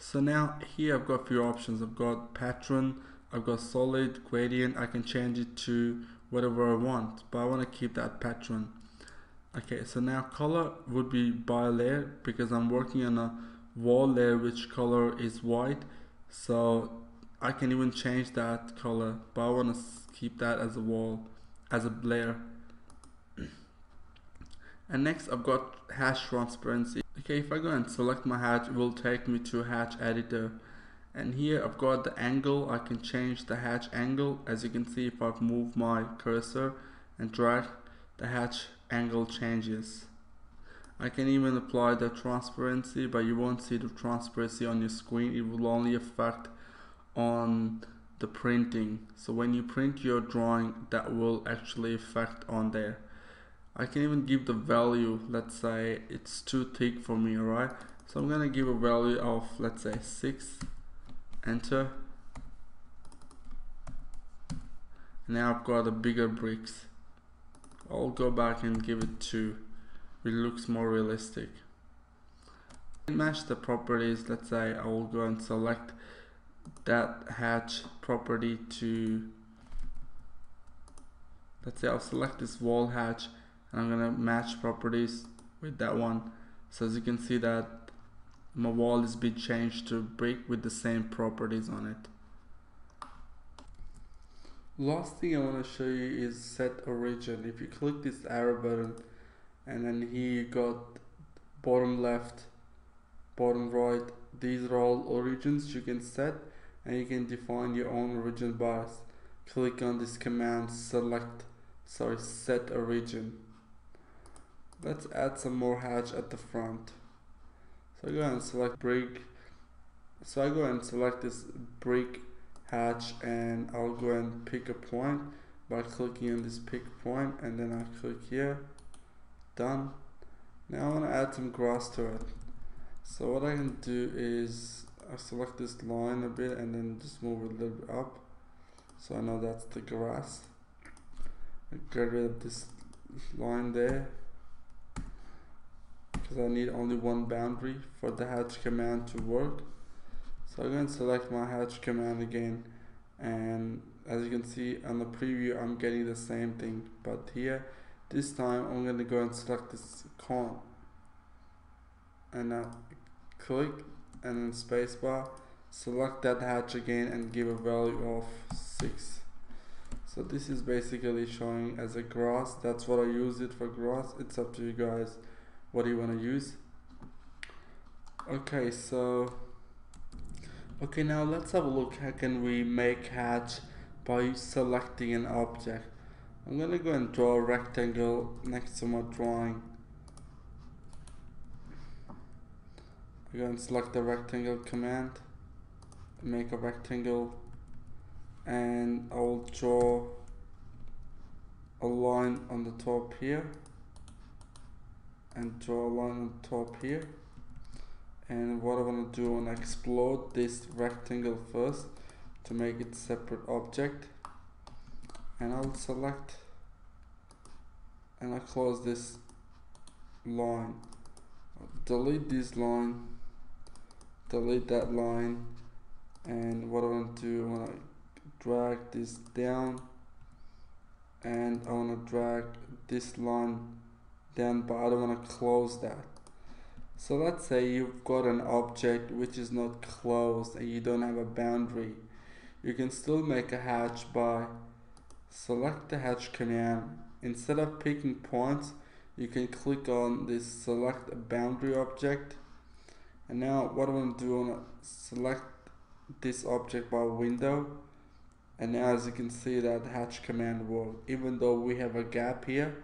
so now here I've got a few options. I've got pattern, I've got solid gradient. I can change it to whatever I want but I want to keep that pattern. okay so now color would be by layer because I'm working on a wall layer which color is white. So I can even change that color but I want to keep that as a wall as a layer. And next I've got hatch transparency okay if I go and select my hatch it will take me to hatch editor. And here I've got the angle. I can change the hatch angle. As you can see if I've moved my cursor and drag the hatch angle changes. I can even apply the transparency but you won't see the transparency on your screen. It will only affect on the printing. So when you print your drawing that will actually affect on there I can even give the value let's say it's too thick for me alright? So I'm gonna give a value of let's say 6 enter. Now I've got the bigger bricks. I'll go back and give it 2 it looks more realistic. Match the properties let's say I will go and select that hatch property to let's say I'll select this wall hatch and I'm gonna match properties with that one. So as you can see that my wall is being changed to brick with the same properties on it. Last thing I want to show you is set origin. If you click this arrow button and then here you got bottom left bottom right these are all origins you can set and you can define your own origin by click on this command select sorry set origin let's add some more hatch at the front. So I go and select brick so I go and select this brick hatch and I'll go and pick a point by clicking on this pick point and then I click here. Done. Now I want to add some grass to it. So what I can do is I select this line a bit and then just move it a little bit up. So I know that's the grass. I get rid of this line there because I need only one boundary for the hatch command to work. So I'm going to select my hatch command again and as you can see on the preview I'm getting the same thing. But here this time I'm going to go and select this cone and now click and then spacebar select that hatch again and give a value of 6 so this is basically showing as a grass. That's what I use it for grass. It's up to you guys what do you want to use? Okay so okay now let's have a look how can we make hatch by selecting an object. I'm gonna go and draw a rectangle next to my drawing. I go and select the rectangle command make a rectangle and I'll draw a line on the top here and draw a line on top here. And what I want to do I want to explode this rectangle first to make it separate object. And I'll select and I close this line. Delete this line delete that line. And what I want to do I want to drag this down. And I want to drag this line down but I don't want to close that. So let's say you've got an object which is not closed and you don't have a boundary. You can still make a hatch by select the hatch command instead of picking points you can click on this select a boundary object. And now what I want to do I want to select this object by window. And now as you can see that hatch command work. Even though we have a gap here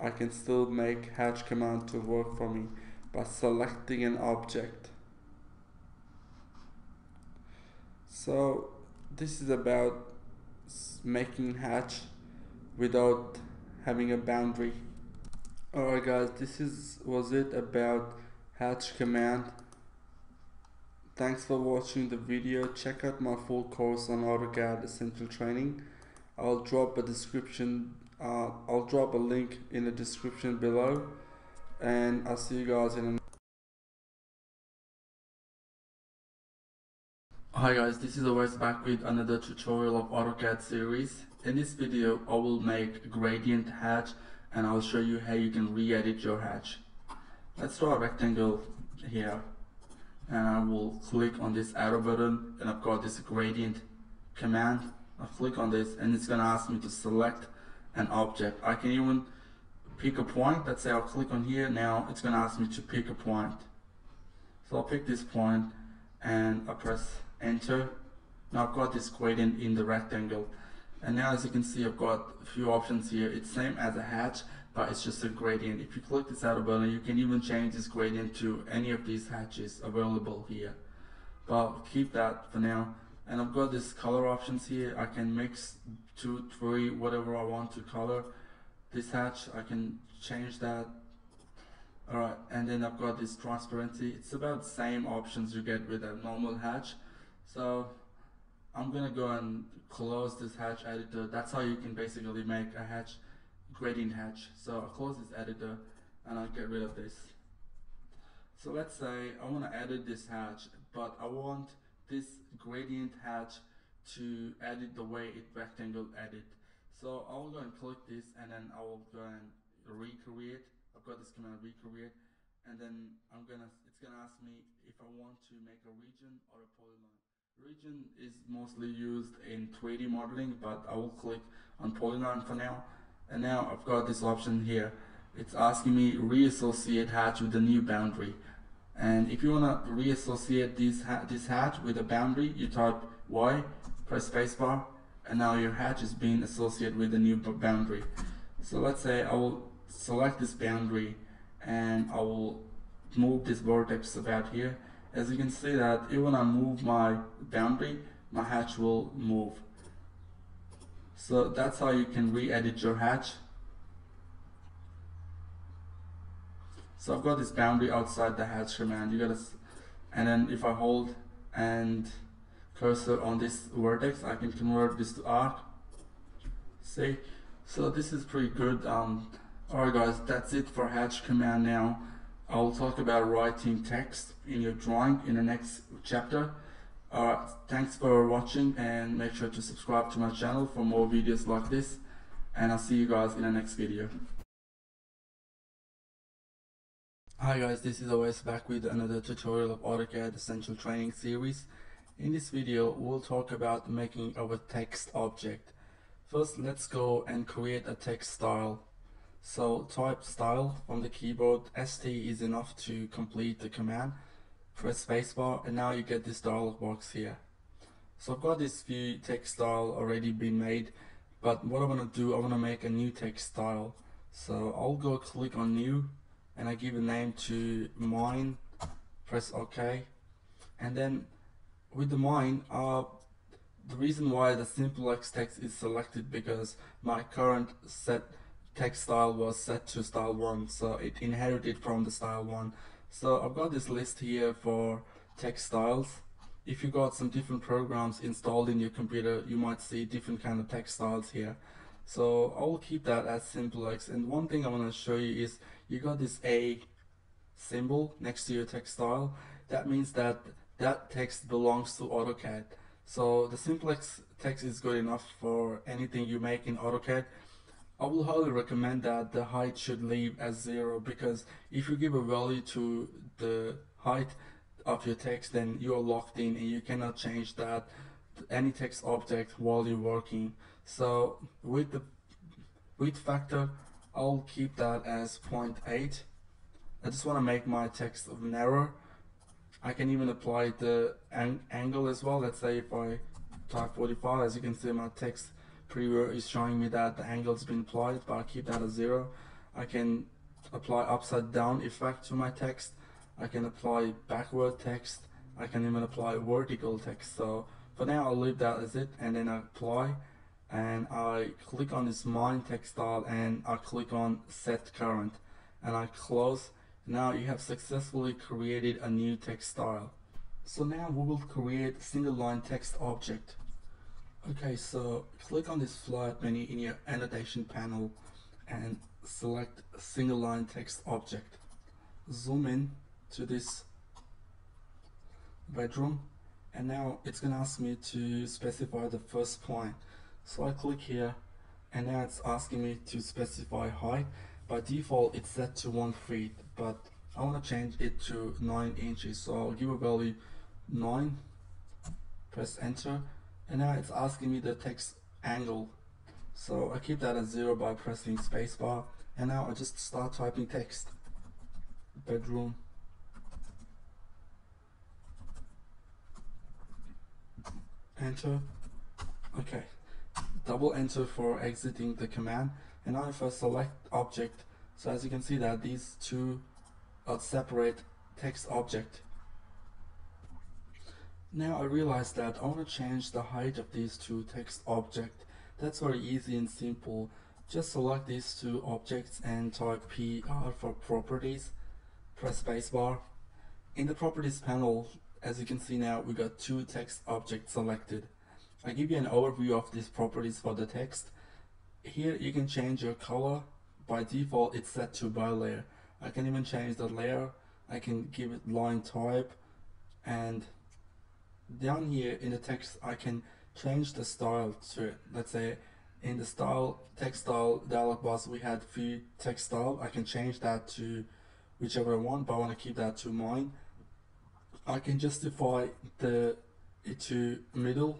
I can still make hatch command to work for me by selecting an object. So this is about making hatch without having a boundary. Alright guys this is was it about hatch command? Thanks for watching the video. Check out my full course on AutoCAD essential training. I'll drop a description uh, I'll drop a link in the description below and I'll see you guys in a Hi guys, this is Awais back with another tutorial of AutoCAD series. In this video, I will make a gradient hatch and I'll show you how you can re-edit your hatch. Let's draw a rectangle here and I will click on this arrow button and I've got this gradient command. I'll click on this and it's gonna ask me to select an object. I can even pick a point. Let's say I'll click on here. Now it's gonna ask me to pick a point. So I'll pick this point and I press enter now I've got this gradient in the rectangle and now as you can see I've got a few options here it's same as a hatch but it's just a gradient if you click this arrow button you can even change this gradient to any of these hatches available here but keep that for now and I've got this color options here I can mix two three whatever I want to color this hatch I can change that alright and then I've got this transparency it's about the same options you get with a normal hatch so I'm gonna go and close this hatch editor. That's how you can basically make a hatch gradient hatch. So I'll close this editor and I'll get rid of this. So let's say I want to edit this hatch, but I want this gradient hatch to edit the way it rectangle edit. So I'll go and click this and then I will go and recreate. I've got this command recreate and then I'm gonna it's gonna ask me if I want to make a region or a polygon. Region is mostly used in 3D modeling, but I will click on polygon for now. And now I've got this option here. It's asking me reassociate hatch with the new boundary. And if you want to reassociate this, ha this hatch with a boundary you type Y press spacebar and now your hatch is being associated with the new boundary. So let's say I will select this boundary and I will move this vertex about here. As you can see that even when I move my boundary my hatch will move. So that's how you can re-edit your hatch so I've got this boundary outside the hatch command you gotta and then if I hold and cursor on this vertex I can convert this to arc. See? So this is pretty good. Um, alright guys that's it for hatch command now. I'll talk about writing text in your drawing in the next chapter. Uh, thanks for watching and make sure to subscribe to my channel for more videos like this. And I'll see you guys in the next video. Hi guys, this is Awais back with another tutorial of AutoCAD Essential Training Series. In this video, we'll talk about making our text object. First, let's go and create a text style. So type style from the keyboard, ST is enough to complete the command press spacebar and now you get this dialog box here so I've got this view text style already been made but what I want to do I want to make a new text style so I'll go click on new and I give a name to mine press OK and then with the mine uh, the reason why the simplex text is selected because my current set text style was set to style 1 so it inherited from the style 1 so I've got this list here for text styles. If you got some different programs installed in your computer, you might see different kind of text styles here. So I'll keep that as simplex. And one thing I want to show you is you got this A symbol next to your text style. That means that that text belongs to AutoCAD. So the simplex text is good enough for anything you make in AutoCAD. I will highly recommend that the height should leave as zero because if you give a value to the height of your text then you are locked in and you cannot change that any text object while you're working so with the width factor I'll keep that as 0.8 I just want to make my text of narrower I can even apply the ang angle as well. Let's say if I type 45 as you can see my text preview is showing me that the angle's been applied but I'll keep that as zero. I can apply upside down effect to my text. I can apply backward text. I can even apply vertical text. So for now I'll leave that as it and then I apply and I click on this mine text style and I click on set current and I close now you have successfully created a new text style so now we will create single line text object Okay, so click on this flyout menu in your annotation panel and select single line text object. Zoom in to this bedroom and now it's going to ask me to specify the first point. So I click here and now it's asking me to specify height. By default it's set to 1 feet but I want to change it to 9 inches. So I'll give a value 9 press enter and now it's asking me the text angle. So I keep that at zero by pressing spacebar and now I just start typing text. Bedroom. Enter. Okay double enter for exiting the command and now if I select object so as you can see that these two are separate text object now I realize that I want to change the height of these two text objects. That's very easy and simple. Just select these two objects and type PR for properties. Press spacebar. In the properties panel, as you can see now, we got two text objects selected. I give you an overview of these properties for the text. Here you can change your color. By default, it's set to ByLayer. I can even change the layer. I can give it line type and down here in the text I can change the style to let's say in the style text style dialog box we had few text style I can change that to whichever I want but I want to keep that to mine I can justify the it to middle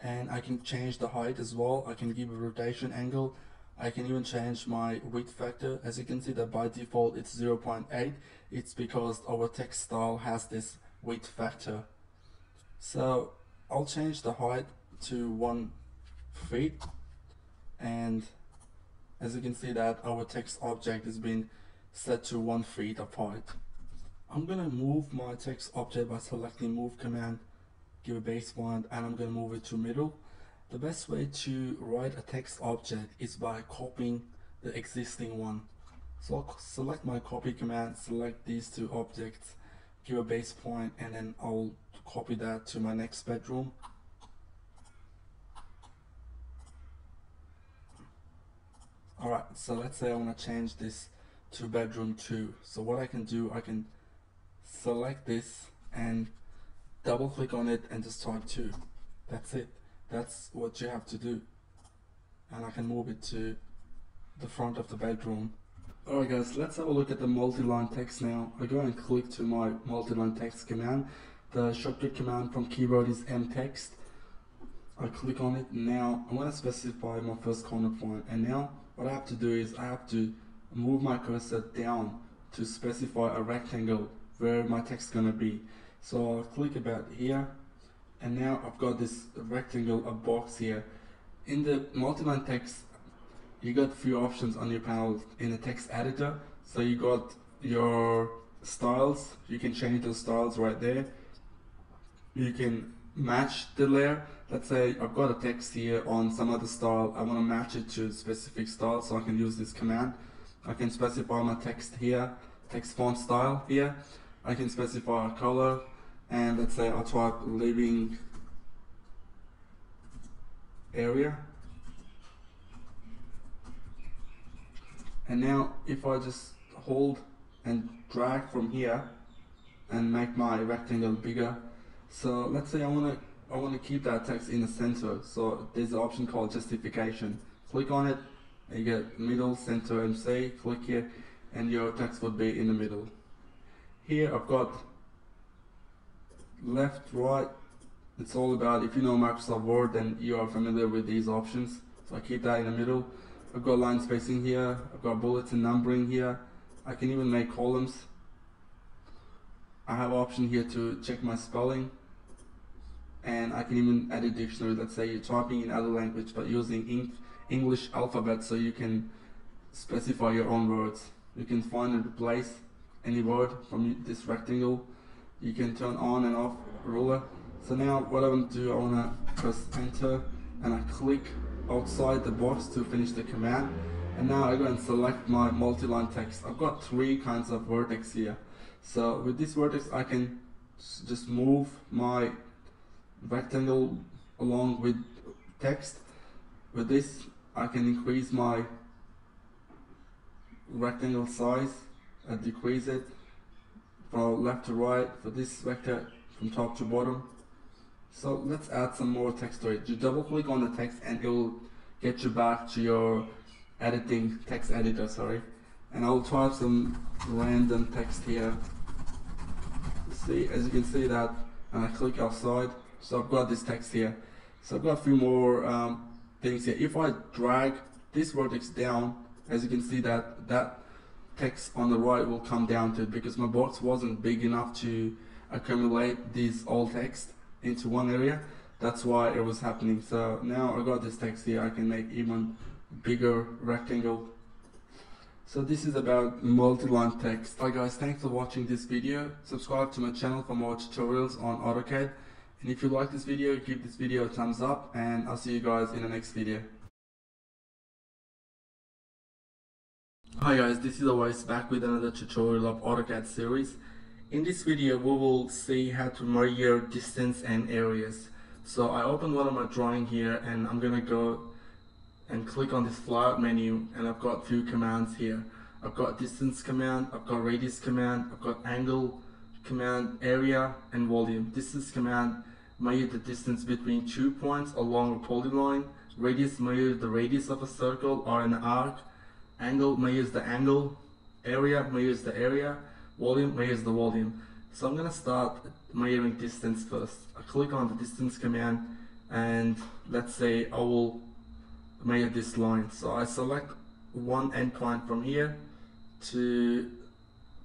and I can change the height as well I can give a rotation angle I can even change my width factor. As you can see that by default it's 0.8. It's because our text style has this width factor. So I'll change the height to 1 feet and as you can see that our text object has been set to 1 feet apart. I'm gonna move my text object by selecting move command, give a base point, and I'm gonna move it to middle. The best way to write a text object is by copying the existing one. So I'll select my copy command, select these two objects, give a base point, and then I'll copy that to my next bedroom. Alright, so let's say I want to change this to bedroom 2. So what I can do, I can select this and double click on it and just type 2 that's it. That's what you have to do. And I can move it to the front of the bedroom. Alright guys let's have a look at the multi-line text now. I go and click to my multi-line text command. The shortcut command from keyboard is mtext I click on it. Now I'm going to specify my first corner point. And now what I have to do is I have to move my cursor down to specify a rectangle where my text is gonna be. So I'll click about here and now I've got this rectangle, a box here. In the multi-line text, you got a few options on your panel in the text editor. So you got your styles, you can change those styles right there. You can match the layer. Let's say I've got a text here on some other style. I want to match it to a specific style, so I can use this command. I can specify my text here, text font style here. I can specify a color and let's say I'll type living area. And now if I just hold and drag from here and make my rectangle bigger. So let's say I want to I want to keep that text in the center. So there's an option called justification. Click on it and you get middle center and say click here and your text would be in the middle here I've got left, right. It's all about, if you know Microsoft Word, then you are familiar with these options. So I keep that in the middle. I've got line spacing here. I've got bullets and numbering here. I can even make columns. I have option here to check my spelling. And I can even add a dictionary. Let's say you're typing in other language, but using English alphabet so you can specify your own words. You can find and replace any word from this rectangle. You can turn on and off ruler. So now what I want to do, I want to press enter and I click outside the box to finish the command. And now I go and select my multi-line text. I've got three kinds of vertex here. So with this vertex, I can just move my rectangle along with text. With this, I can increase my rectangle size and decrease it from left to right for this vertex from top to bottom. So let's add some more text to it. You double click on the text and it will get you back to your editing text editor, sorry. And I'll type some random text here. See, as you can see that, and I click outside, so I've got this text here. So I've got a few more um, things here. If I drag this vertex down, as you can see that that text on the right will come down to it because my box wasn't big enough to accumulate this all text into one area that's why it was happening so now I got this text here I can make even bigger rectangle so this is about multi-line text. Hi guys, thanks for watching this video. Subscribe to my channel for more tutorials on AutoCAD. And if you like this video, give this video a thumbs up and I'll see you guys in the next video. Hi guys, this is Awais back with another tutorial of AutoCAD series. In this video we will see how to measure distance and areas. So I opened one of my drawing here and I'm gonna go and click on this flyout menu and I've got few commands here. I've got distance command, I've got radius command, I've got angle command, area and volume. Distance command measure the distance between two points along a polyline. Radius measure the radius of a circle or an arc angle measures the angle, area measures the area, volume measures the volume. So I'm gonna start measuring distance first. I click on the distance command and let's say I will measure this line. So I select one endpoint from here to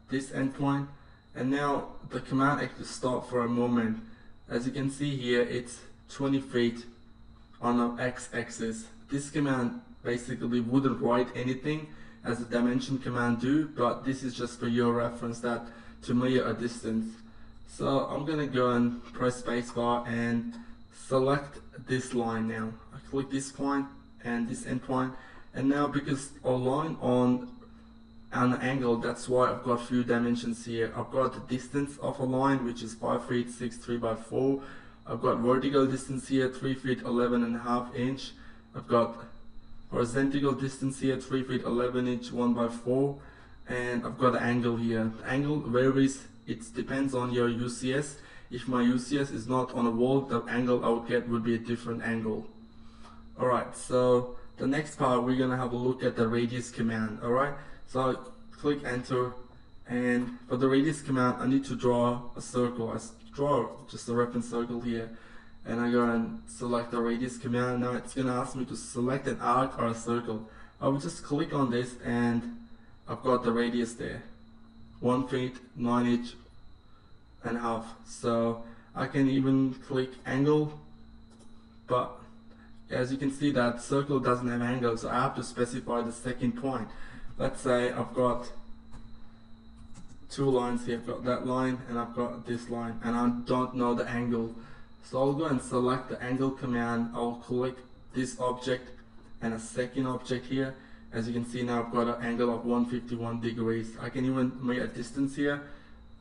this endpoint and now the command actually stop for a moment. As you can see here it's 20 feet on the x-axis. This command basically wouldn't write anything as a dimension command do but this is just for your reference that to measure a distance. So I'm gonna go and press spacebar and select this line now. I click this point and this endpoint and now because our line on an angle that's why I've got few dimensions here I've got the distance of a line which is 5 feet 6 3 by 4 I've got vertical distance here 3 feet 11 and a half inch I've got horizontal distance here 3 feet 11 inch 1 by 4 and I've got the angle here. The angle varies. It depends on your UCS if my UCS is not on a wall the angle I would get would be a different angle. Alright so the next part we're gonna have a look at the radius command alright so I click enter and for the radius command I need to draw a circle. I draw just a reference circle here and I go and select the radius command. Now it's gonna ask me to select an arc or a circle. I will just click on this and I've got the radius there. One feet nine inch and half. So I can even click angle but as you can see that circle doesn't have angle so I have to specify the second point. Let's say I've got two lines here. I've got that line and I've got this line and I don't know the angle so I'll go and select the angle command I'll click this object and a second object here as you can see now I've got an angle of 151 degrees I can even make a distance here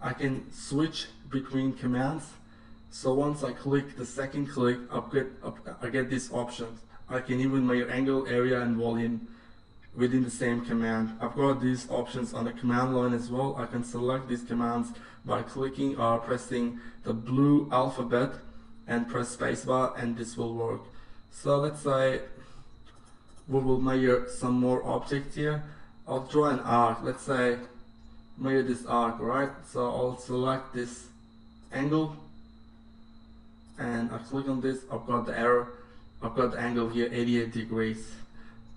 I can switch between commands so once I click the second click, I get, I get these options. I can even make angle, area, and volume within the same command. I've got these options on the command line as well. I can select these commands by clicking or pressing the blue alphabet and press spacebar and this will work. So let's say we will measure some more object here. I'll draw an arc. Let's say measure this arc, right? So I'll select this angle and I click on this I've got the error I've got the angle here 88 degrees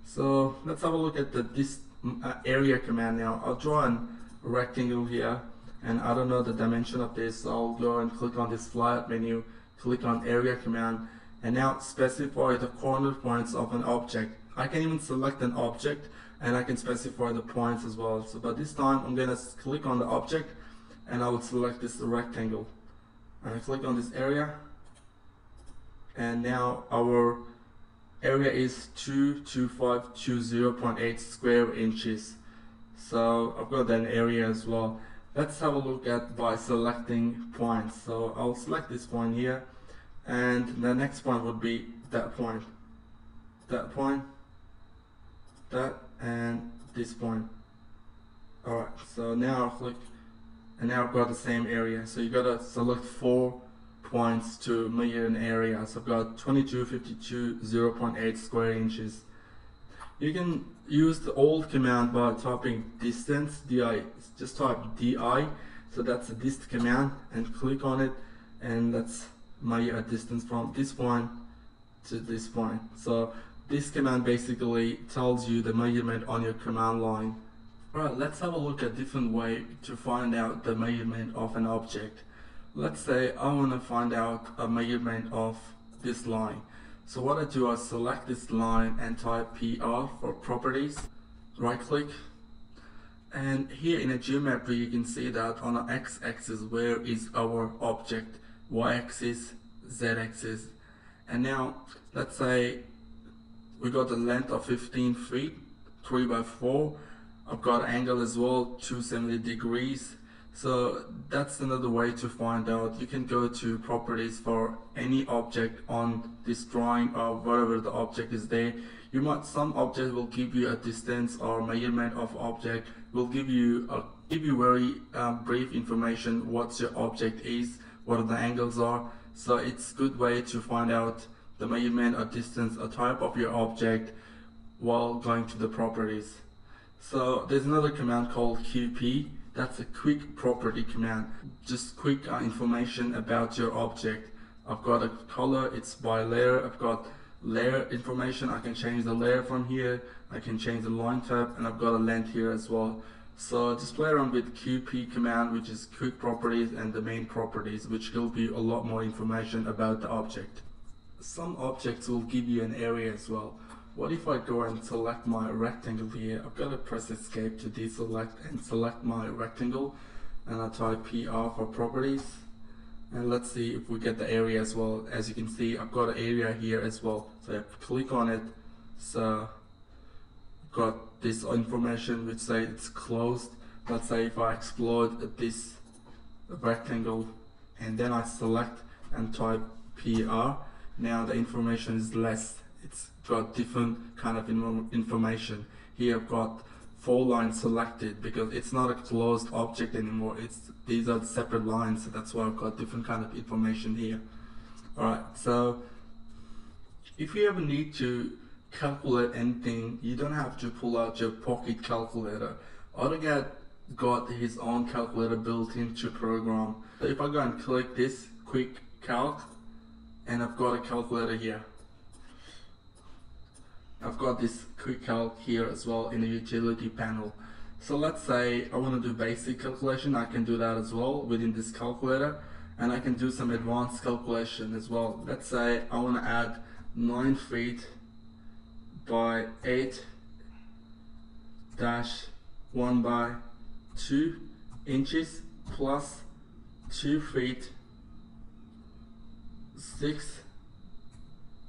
so let's have a look at the this uh, area command now I'll draw a rectangle here and I don't know the dimension of this so I'll go and click on this flyout menu click on area command and now specify the corner points of an object. I can even select an object and I can specify the points as well. So but this time I'm gonna click on the object and I will select this rectangle. And I click on this area and now our area is 22520.8 square inches. So I've got an area as well let's have a look at by selecting points so I'll select this point here and the next point would be that point that point that and this point alright so now I'll click and now I've got the same area so you gotta select four points to measure an area. So I've got 2252 0.8 square inches. You can use the old command by typing distance, di, just type di, so that's a dist command, and click on it, and that's a distance from this point to this point. So this command basically tells you the measurement on your command line. Alright, let's have a look at different way to find out the measurement of an object let's say I want to find out a measurement of this line. So what I do, I select this line and type PR for properties, right click. And here in a geometry, you can see that on the x-axis, where is our object, y-axis, z-axis. And now, let's say we got a length of 15 feet, 3 by 4. I've got angle as well, 270 degrees so that's another way to find out. You can go to properties for any object on this drawing or whatever the object is there. You might some object will give you a distance or measurement of object will give you a give you very um, brief information what your object is, what the angles are. So it's good way to find out the measurement or distance or type of your object while going to the properties. So there's another command called QP that's a quick property command. Just quick uh, information about your object. I've got a color, it's by layer. I've got layer information. I can change the layer from here. I can change the line type and I've got a length here as well. So just play around with QP command which is quick properties and the main properties which give you a lot more information about the object. Some objects will give you an area as well. What if I go and select my rectangle here? I've got to press escape to deselect and select my rectangle and I type PR for properties and let's see if we get the area as well. As you can see I've got an area here as well. So I click on it. So got this information which say it's closed. Let's say if I explode this rectangle and then I select and type PR now the information is less. It's got different kind of information. Here I've got four lines selected because it's not a closed object anymore. It's these are separate lines so that's why I've got different kind of information here. Alright so if you ever need to calculate anything you don't have to pull out your pocket calculator. AutoCAD got his own calculator built into program. So if I go and click this quick calc and I've got a calculator here I've got this quick calc here as well in the utility panel. So let's say I want to do basic calculation, I can do that as well within this calculator and I can do some advanced calculation as well. Let's say I want to add 9 feet by 8 dash 1 by 2 inches plus 2 feet 6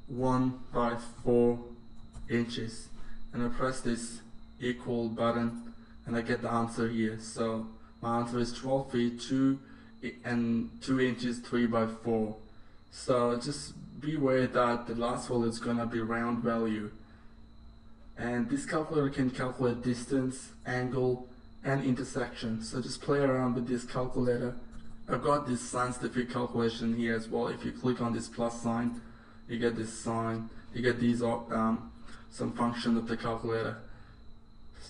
1 by 4 inches and I press this equal button and I get the answer here. So my answer is 12 feet 2 and 2 inches 3 by 4 so just be aware that the last one is gonna be round value. And this calculator can calculate distance angle and intersection. So just play around with this calculator. I've got this scientific calculation here as well. If you click on this plus sign you get this sign. You get these um, some function of the calculator.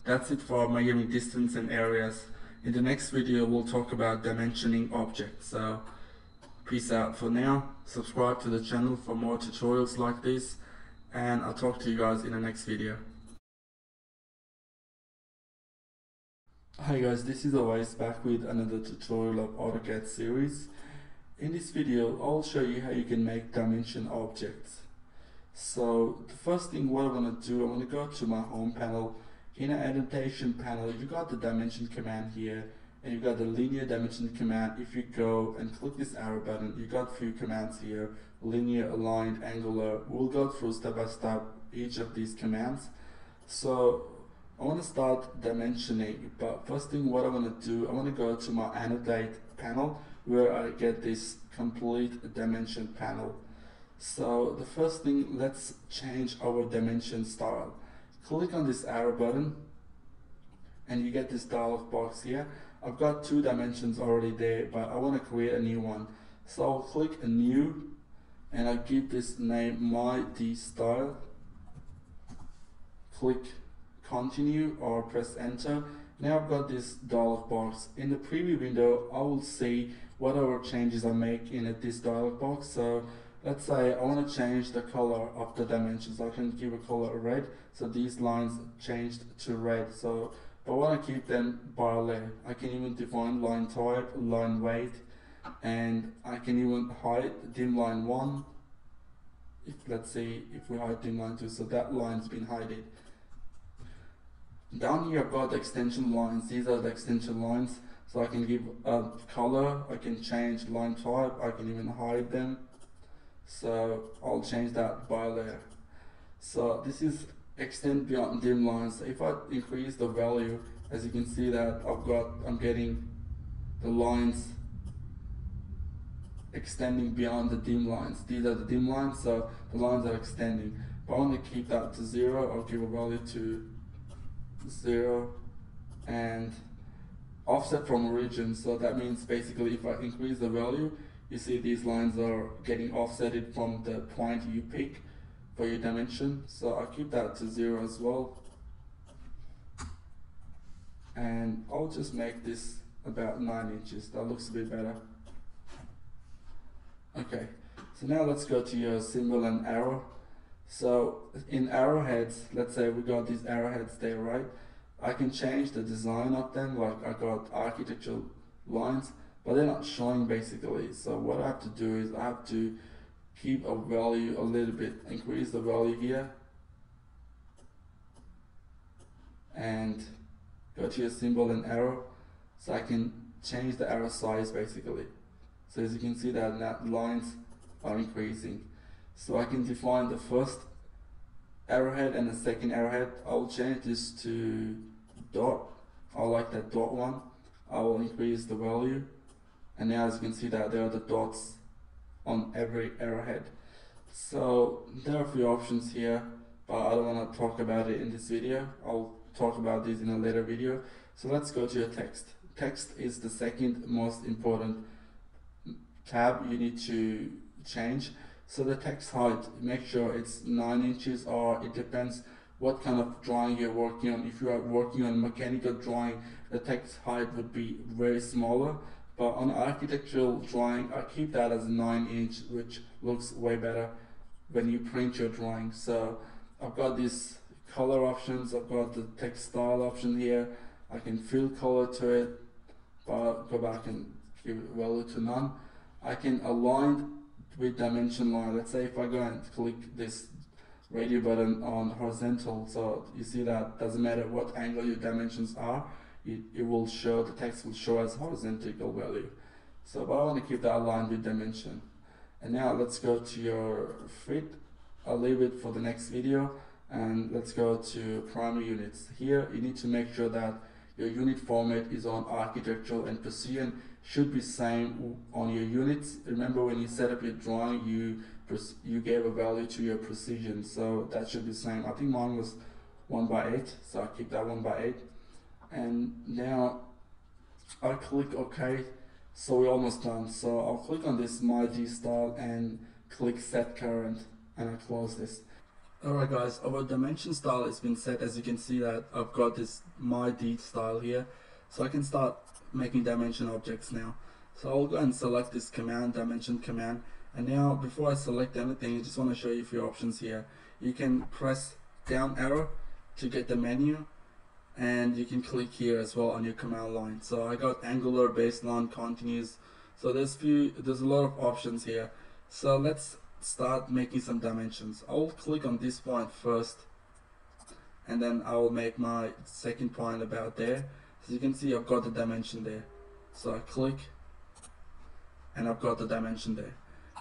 That's it for measuring distance and areas. In the next video we'll talk about dimensioning objects. So peace out for now. Subscribe to the channel for more tutorials like this and I'll talk to you guys in the next video. Hi guys, this is Awais back with another tutorial of AutoCAD series. In this video, I'll show you how you can make dimension objects. So the first thing what I want to do, I want to go to my home panel. In an annotation panel, you got the dimension command here and you got the linear dimension command. If you go and click this arrow button, you got few commands here, linear, aligned, angular. We'll go through step by step each of these commands. So I want to start dimensioning, but first thing what I want to do, I want to go to my annotate panel where I get this complete dimension panel. So the first thing, let's change our dimension style. Click on this arrow button and you get this dialog box here. I've got two dimensions already there, but I want to create a new one. So I'll click a new and I give this name my D style. Click continue or press enter. Now I've got this dialog box. In the preview window, I will see whatever changes I make in this dialog box. So let's say I want to change the color of the dimensions. I can give a color red, so these lines changed to red. So I want to keep them parallel. I can even define line type, line weight, and I can even hide dim line 1. If let's say if we hide dim line 2, so that line's been hidden. Down here I've got extension lines. These are the extension lines. So I can give a color, I can change line type, I can even hide them so I'll change that by layer so this is extend beyond dim lines. If I increase the value as you can see that I've got I'm getting the lines extending beyond the dim lines. These are the dim lines so the lines are extending. But I want to keep that to zero. I'll give a value to zero and offset from origin. So that means basically if I increase the value you see these lines are getting offsetted from the point you pick for your dimension so I'll keep that to zero as well. And I'll just make this about 9 inches. That looks a bit better. Okay so now let's go to your symbol and arrow. So in arrowheads, let's say we got these arrowheads there, right? I can change the design of them, like I got architectural lines, but they're not showing basically. So what I have to do is I have to keep a value a little bit, increase the value here, and go to your symbol and arrow, so I can change the arrow size basically. So as you can see that lines are increasing. So I can define the first arrowhead and the second arrowhead. I'll change this to dot. I like that dot one. I will increase the value. And now as you can see that there are the dots on every arrowhead. So there are a few options here, but I don't want to talk about it in this video. I'll talk about this in a later video. So let's go to your text. Text is the second most important tab you need to change. So the text height, make sure it's 9 inches or it depends what kind of drawing you're working on. If you are working on mechanical drawing, the text height would be very smaller. But on architectural drawing, I keep that as a 9 inch, which looks way better when you print your drawing. So I've got these color options, I've got the text style option here. I can fill color to it, but go back and give it value to none. I can align with dimension line. Let's say if I go and click this radio button on horizontal, so you see that doesn't matter what angle your dimensions are, it, it will show, the text will show as horizontal value. So but I want to keep that aligned with dimension. And now let's go to your fit. I'll leave it for the next video and let's go to primary units. Here you need to make sure that your unit format is on architectural and precision should be same on your units. Remember when you set up your drawing, you you gave a value to your precision, so that should be same. I think mine was one by eight, so I keep that one by eight. And now I click OK, so we're almost done. So I'll click on this My D style and click Set Current, and I close this. Alright guys, our dimension style has been set as you can see that I've got this my D style here. So I can start making dimension objects now. So I'll go and select this command, dimension command. And now before I select anything, I just want to show you a few options here. You can press down arrow to get the menu and you can click here as well on your command line. So I got angular, baseline, continues So there's few there's a lot of options here. So let's start making some dimensions. I'll click on this point first and then I will make my second point about there. As you can see I've got the dimension there. So I click and I've got the dimension there.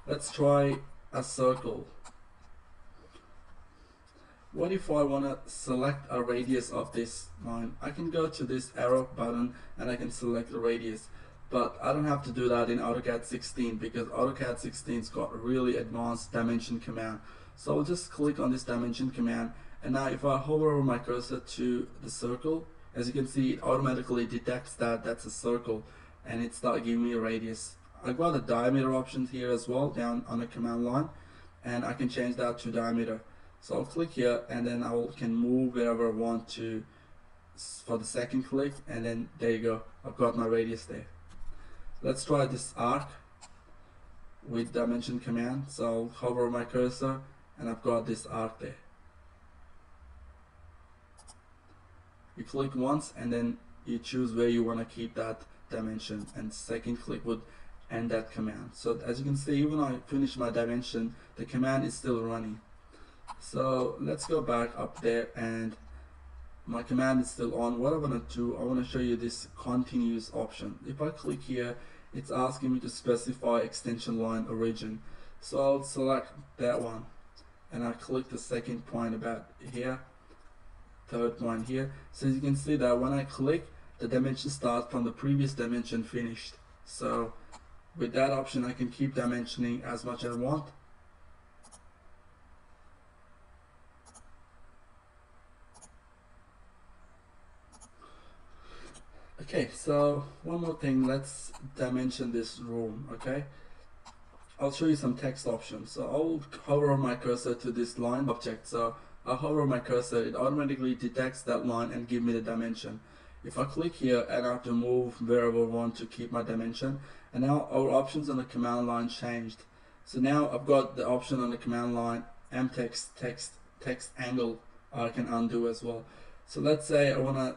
Let's try a circle. What if I want to select a radius of this line? I can go to this arrow button and I can select the radius but I don't have to do that in AutoCAD 16 because AutoCAD 16's got really advanced dimension command. So I'll just click on this dimension command and now if I hover over my cursor to the circle, as you can see it automatically detects that that's a circle and it starts giving me a radius. I've got the diameter options here as well down on the command line and I can change that to diameter. So I'll click here and then I can move wherever I want to for the second click and then there you go I've got my radius there Let's try this arc with dimension command. So I'll hover my cursor and I've got this arc there. You click once and then you choose where you want to keep that dimension and second click would end that command. So as you can see even I finish my dimension the command is still running. So let's go back up there and my command is still on. What I want to do I want to show you this continuous option. If I click here it's asking me to specify extension line origin. So I'll select that one and I click the second point about here third point here. So as you can see that when I click the dimension starts from the previous dimension finished. So with that option I can keep dimensioning as much as I want Okay, so one more thing, let's dimension this room, okay? I'll show you some text options. So I'll hover my cursor to this line object. So I'll hover my cursor, it automatically detects that line and give me the dimension. If I click here and I have to move wherever I want to keep my dimension, and now our options on the command line changed. So now I've got the option on the command line mtext text text angle I can undo as well. So let's say I want to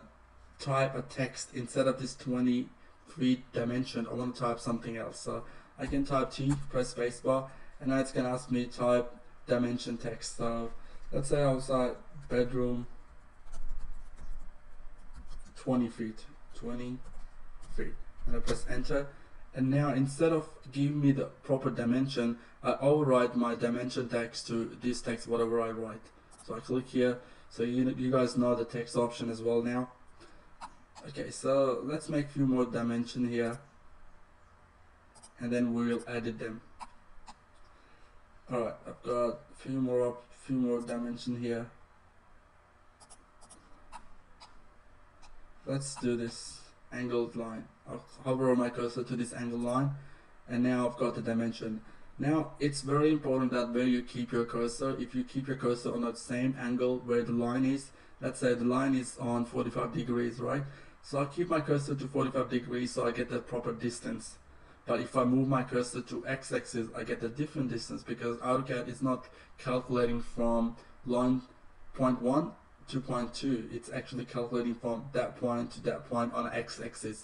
type a text instead of this 23 dimension. I want to type something else. So I can type T press spacebar and now it's gonna ask me type dimension text. So let's say I was like bedroom 20 feet 20 feet and I press enter. And now instead of giving me the proper dimension I override my dimension text to this text whatever I write. So I click here. So you, you guys know the text option as well now okay so let's make a few more dimension here and then we'll edit them. Alright I've got a few more up few more dimension here. Let's do this angled line. I'll hover my cursor to this angled line and now I've got the dimension. Now it's very important that where you keep your cursor if you keep your cursor on that same angle where the line is let's say the line is on 45 degrees right so I keep my cursor to 45 degrees so I get the proper distance. But if I move my cursor to x-axis, I get a different distance because AutoCAD is not calculating from line point 1 to point 2. It's actually calculating from that point to that point on x-axis.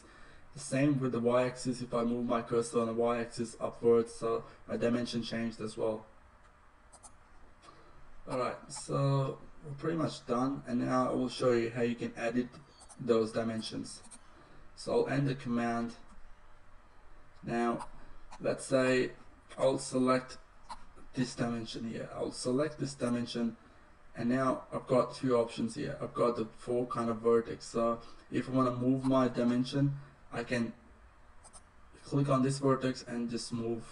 The same with the y-axis, if I move my cursor on the y-axis upwards, so my dimension changed as well. Alright, so we're pretty much done and now I will show you how you can edit those dimensions. So I'll end the command. Now, let's say I'll select this dimension here. I'll select this dimension and now I've got two options here. I've got the four kind of vertex. So if I want to move my dimension, I can click on this vertex and just move.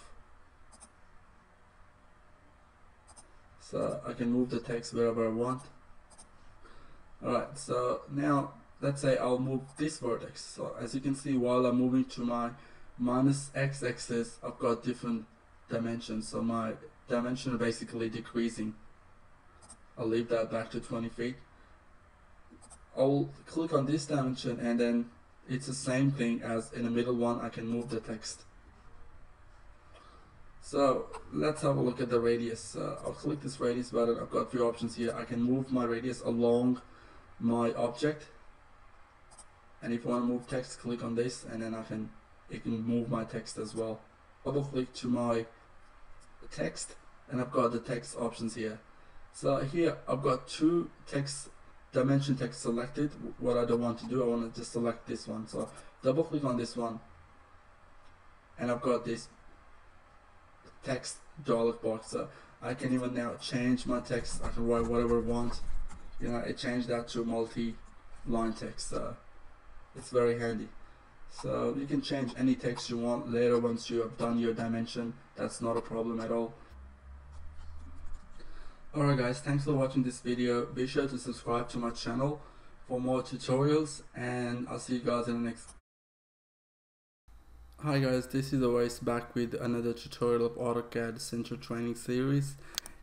So I can move the text wherever I want. Alright, so now let's say I'll move this vertex. So as you can see while I'm moving to my minus x-axis I've got different dimensions. So my dimension basically decreasing. I'll leave that back to 20 feet. I'll click on this dimension and then it's the same thing as in the middle one I can move the text. So let's have a look at the radius. Uh, I'll click this radius button. I've got three options here. I can move my radius along my object and if I want to move text click on this and then I can it can move my text as well. Double click to my text and I've got the text options here. So here I've got two text dimension text selected. What I don't want to do I want to just select this one. So double click on this one and I've got this text dialog box. So I can even now change my text. I can write whatever I want. You know it changed that to multi line text it's very handy so you can change any text you want later once you have done your dimension that's not a problem at all alright guys thanks for watching this video be sure to subscribe to my channel for more tutorials and I'll see you guys in the next Hi guys, this is Awais back with another tutorial of AutoCAD Essential Training Series.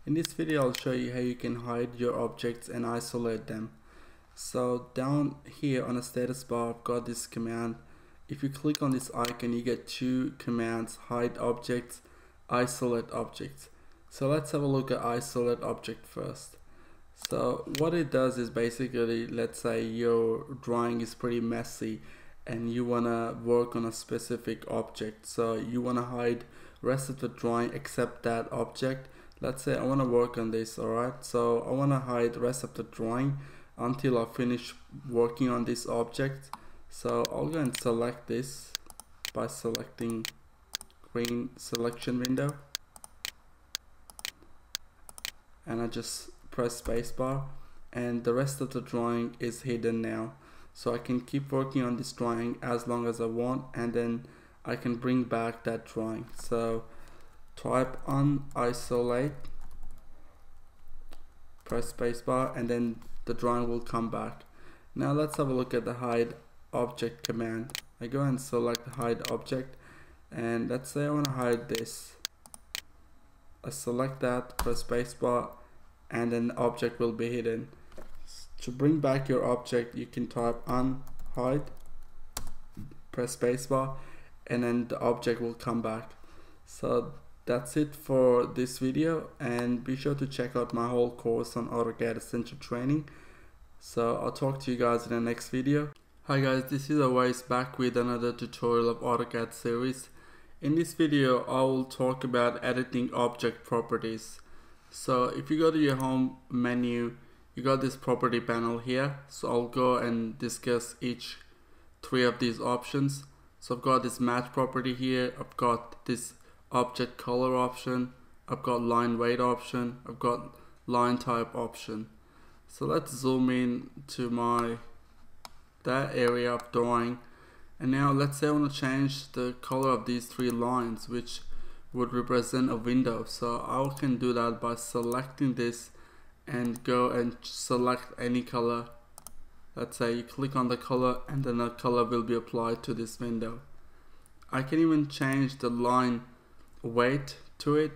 In this video I'll show you how you can hide your objects and isolate them. So down here on the status bar, I've got this command. If you click on this icon, you get two commands, hide objects, isolate objects. So let's have a look at isolate object first. So what it does is basically, let's say your drawing is pretty messy and you want to work on a specific object. So you want to hide rest of the drawing except that object. Let's say I want to work on this, alright? So I want to hide rest of the drawing until I finish working on this object. So I'll go and select this by selecting green selection window. And I just press spacebar. And the rest of the drawing is hidden now. So I can keep working on this drawing as long as I want and then I can bring back that drawing. So type on isolate press spacebar and then the drawing will come back. Now let's have a look at the hide object command. I go and select the hide object and let's say I want to hide this. I select that, press spacebar and then the object will be hidden. To bring back your object you can type unhide, press spacebar and then the object will come back. So that's it for this video and be sure to check out my whole course on AutoCAD Essential Training. So I'll talk to you guys in the next video. Hi guys, this is Awais back with another tutorial of AutoCAD series. In this video, I will talk about editing object properties. So if you go to your home menu, you got this property panel here. So I'll go and discuss each three of these options. So I've got this match property here. I've got this object color option. I've got line weight option. I've got line type option. So let's zoom in to my that area of drawing. And now let's say I want to change the color of these three lines, which would represent a window. So I can do that by selecting this and go and select any color. Let's say you click on the color and then the color will be applied to this window. I can even change the line weight to it.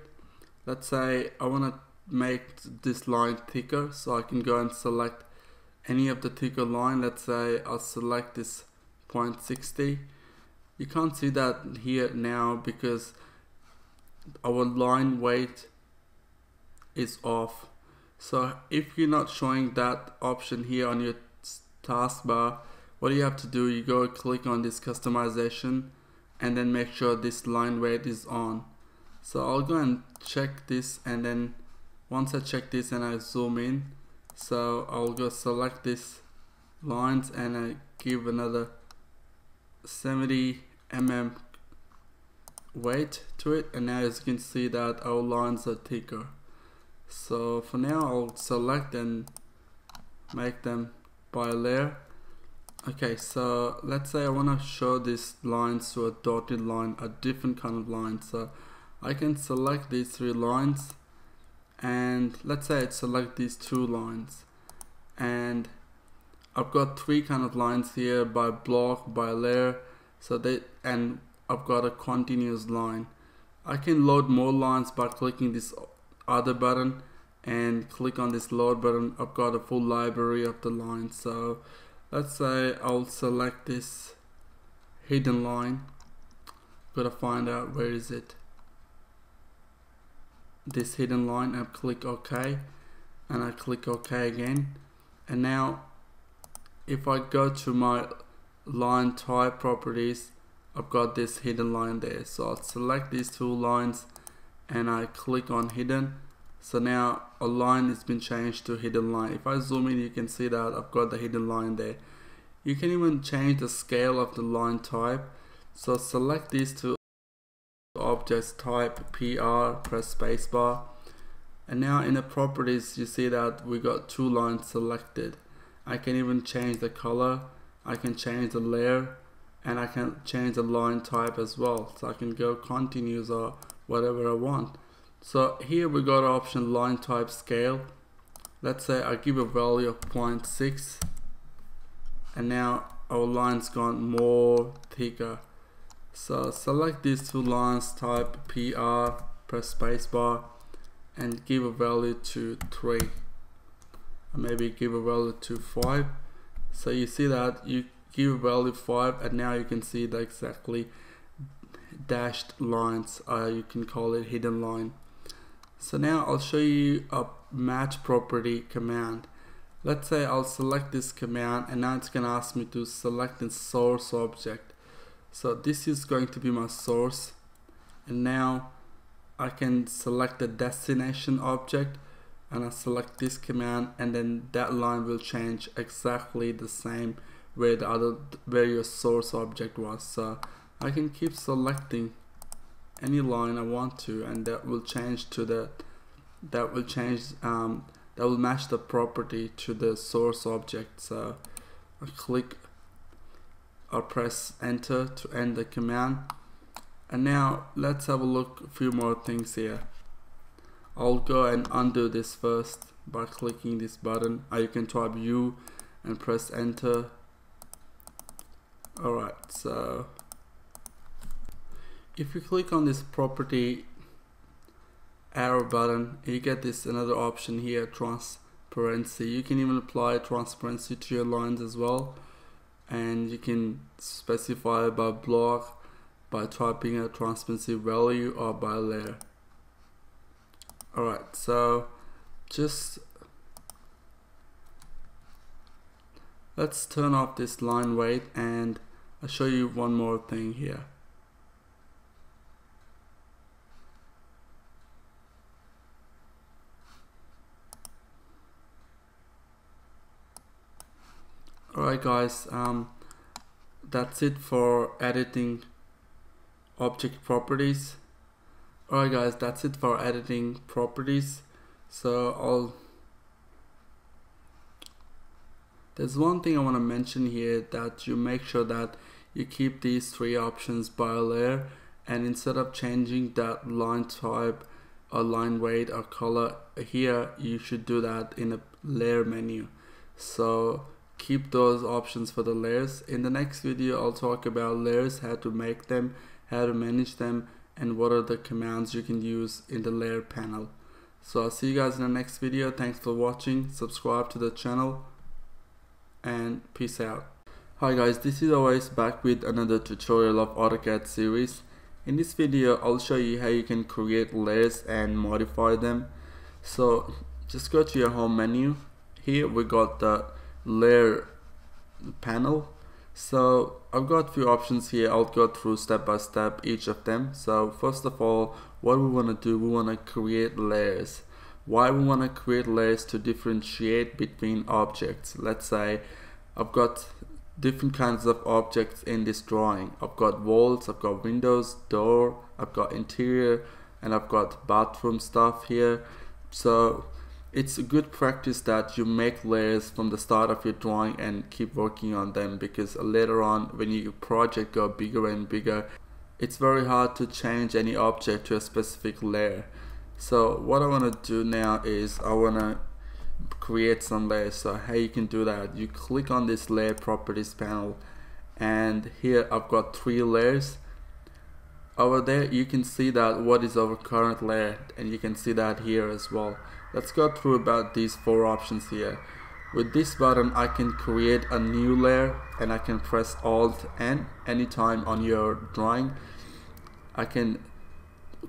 Let's say I want to make this line thicker so I can go and select any of the thicker line. Let's say I'll select this 0.60. You can't see that here now because our line weight is off. So if you're not showing that option here on your taskbar, what you have to do, you go click on this customization and then make sure this line weight is on. So I'll go and check this and then once I check this and I zoom in, so I'll go select this lines and I give another 70 mm weight to it. And now as you can see that our lines are thicker. So for now I'll select and make them by layer. Okay so let's say I want to show these lines to a dotted line a different kind of line. So I can select these three lines and let's say I select these two lines and I've got three kind of lines here by block by layer so they and I've got a continuous line. I can load more lines by clicking this other button and click on this load button. I've got a full library of the lines. So let's say I'll select this hidden line. Gotta find out where is it. This hidden line, I click OK and I click OK again. And now if I go to my line type properties I've got this hidden line there. So I'll select these two lines and I click on hidden. So now a line has been changed to hidden line. If I zoom in you can see that I've got the hidden line there. You can even change the scale of the line type. So select these two objects type PR press spacebar. And now in the properties you see that we got two lines selected. I can even change the color I can change the layer and I can change the line type as well. So I can go continuous or whatever I want. So here we got option line type scale. Let's say I give a value of 0.6 and now our line's gone more thicker so select these two lines type PR press spacebar and give a value to 3 or maybe give a value to 5 so you see that you give a value 5 and now you can see the exactly dashed lines uh, you can call it hidden line. So now I'll show you a match property command. Let's say I'll select this command and now it's gonna ask me to select the source object so this is going to be my source. And now I can select the destination object and I select this command and then that line will change exactly the same where the other where your source object was. So I can keep selecting any line I want to and that will change to the that will change um, that will match the property to the source object. So I click or press enter to end the command and now let's have a look a few more things here I'll go and undo this first by clicking this button or you can type U and press enter Alright, so if you click on this property arrow button, you get this another option here, transparency. You can even apply transparency to your lines as well. And you can specify by block, by typing a transparency value or by layer. alright so just let's turn off this line weight and I'll show you one more thing here alright guys um, that's it for editing object properties. Alright guys that's it for editing properties. So I'll there's one thing I want to mention here that you make sure that you keep these three options by layer and instead of changing that line type or line weight or color here you should do that in a layer menu. So keep those options for the layers. In the next video I'll talk about layers how to make them how to manage them and what are the commands you can use in the layer panel. So I'll see you guys in the next video. Thanks for watching. Subscribe to the channel. And peace out. Hi guys. This is Awais back with another tutorial of AutoCAD series. In this video I'll show you how you can create layers and modify them. So just go to your home menu. Here we got the layer panel. So I've got a few options here. I'll go through step by step each of them. So first of all what we want to do we want to create layers. Why we want to create layers to differentiate between objects? Let's say I've got different kinds of objects in this drawing. I've got walls I've got windows door I've got interior and I've got bathroom stuff here. So it's a good practice that you make layers from the start of your drawing and keep working on them because later on when your project go bigger and bigger it's very hard to change any object to a specific layer. So what I want to do now is I want to create some layers. So how you can do that you click on this layer properties panel and here I've got three layers. Over there you can see that what is our current layer and you can see that here as well let's go through about these four options here. With this button I can create a new layer and I can press alt N anytime on your drawing. I can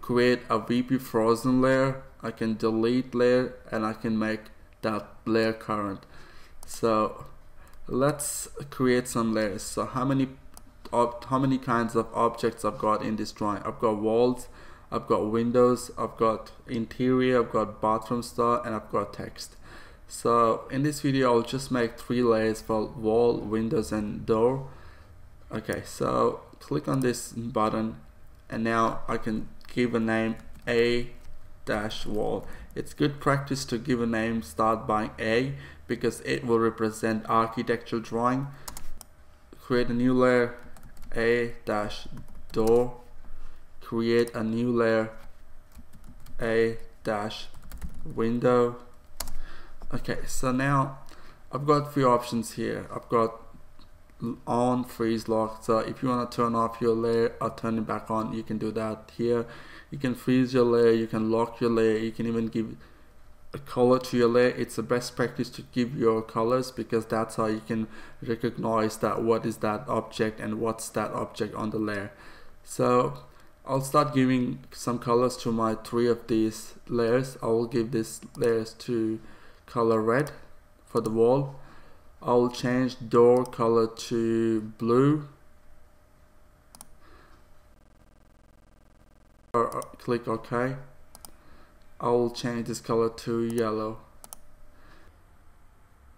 create a VP frozen layer. I can delete layer and I can make that layer current. So let's create some layers. So how many how many kinds of objects I've got in this drawing. I've got walls, I've got windows, I've got interior, I've got bathroom style, and I've got text. So in this video, I'll just make three layers for wall, windows, and door. Okay, so click on this button, and now I can give a name A dash wall. It's good practice to give a name start by A because it will represent architectural drawing. Create a new layer a dash door create a new layer a dash window. Okay so now I've got three options here. I've got on freeze lock. So if you want to turn off your layer or turn it back on you can do that here. You can freeze your layer you can lock your layer you can even give a color to your layer. It's the best practice to give your colors because that's how you can recognize that what is that object and what's that object on the layer. So I'll start giving some colors to my three of these layers. I will give these layers to color red for the wall. I'll change door color to blue. Or click OK. I'll change this color to yellow.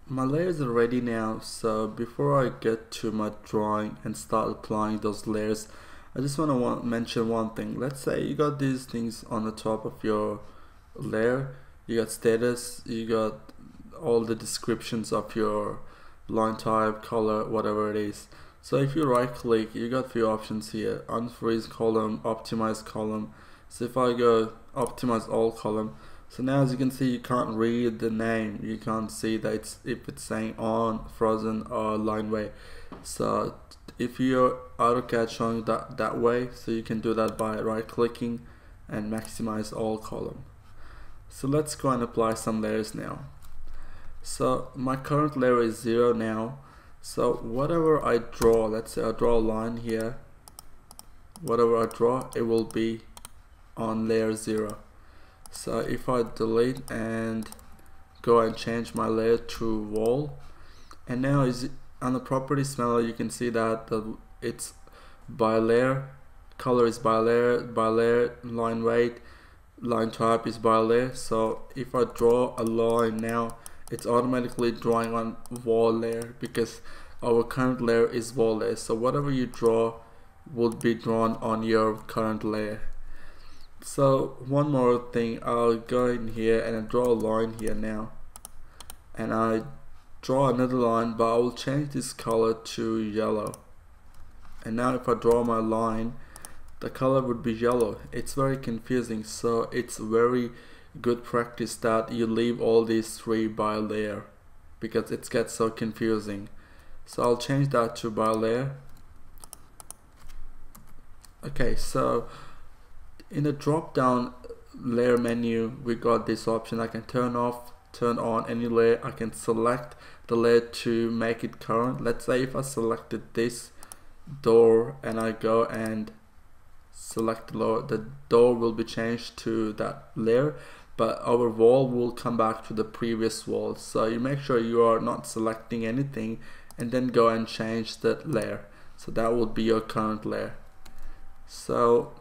My layers are ready now so before I get to my drawing and start applying those layers I just want to mention one thing. Let's say you got these things on the top of your layer. You got status you got all the descriptions of your line type color whatever it is. So if you right click you got few options here. Unfreeze column optimize column. So if I go optimize all column so now as you can see you can't read the name. You can't see that it's if it's saying on frozen or line weight. so if you're AutoCAD showing that that way so you can do that by right clicking and maximize all column. So let's go and apply some layers now. So my current layer is zero now. So whatever I draw let's say I draw a line here whatever I draw it will be on layer 0 so if I delete and go and change my layer to wall and now is on the property panel you can see that the, it's by layer color is by layer by layer line weight line type is by layer so if I draw a line now it's automatically drawing on wall layer because our current layer is wall layer. So whatever you draw would be drawn on your current layer. So one more thing. I'll go in here and I draw a line here now. And I draw another line but I will change this color to yellow. And now if I draw my line the color would be yellow. It's very confusing so it's very good practice that you leave all these three by layer because it gets so confusing. So I'll change that to by layer. Okay so in the drop down layer menu we got this option. I can turn off turn on any layer I can select the layer to make it current. Let's say if I selected this door and I go and select the lower the door will be changed to that layer but our wall will come back to the previous wall. So you make sure you are not selecting anything and then go and change that layer. So that would be your current layer. So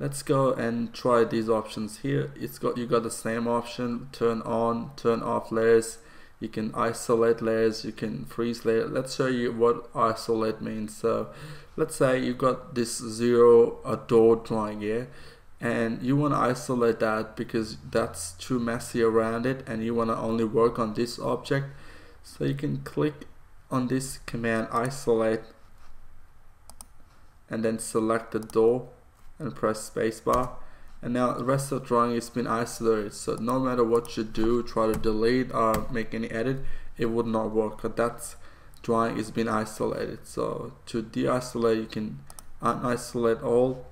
let's go and try these options here. It's got you got the same option. Turn on turn off layers. You can isolate layers. You can freeze layer. Let's show you what isolate means. So let's say you've got this zero a door drawing here and you want to isolate that because that's too messy around it and you want to only work on this object. So you can click on this command isolate and then select the door and press spacebar. And now the rest of the drawing has been isolated. So no matter what you do try to delete or make any edit it would not work. Because that's drawing is being isolated. So to de-isolate you can unisolate all.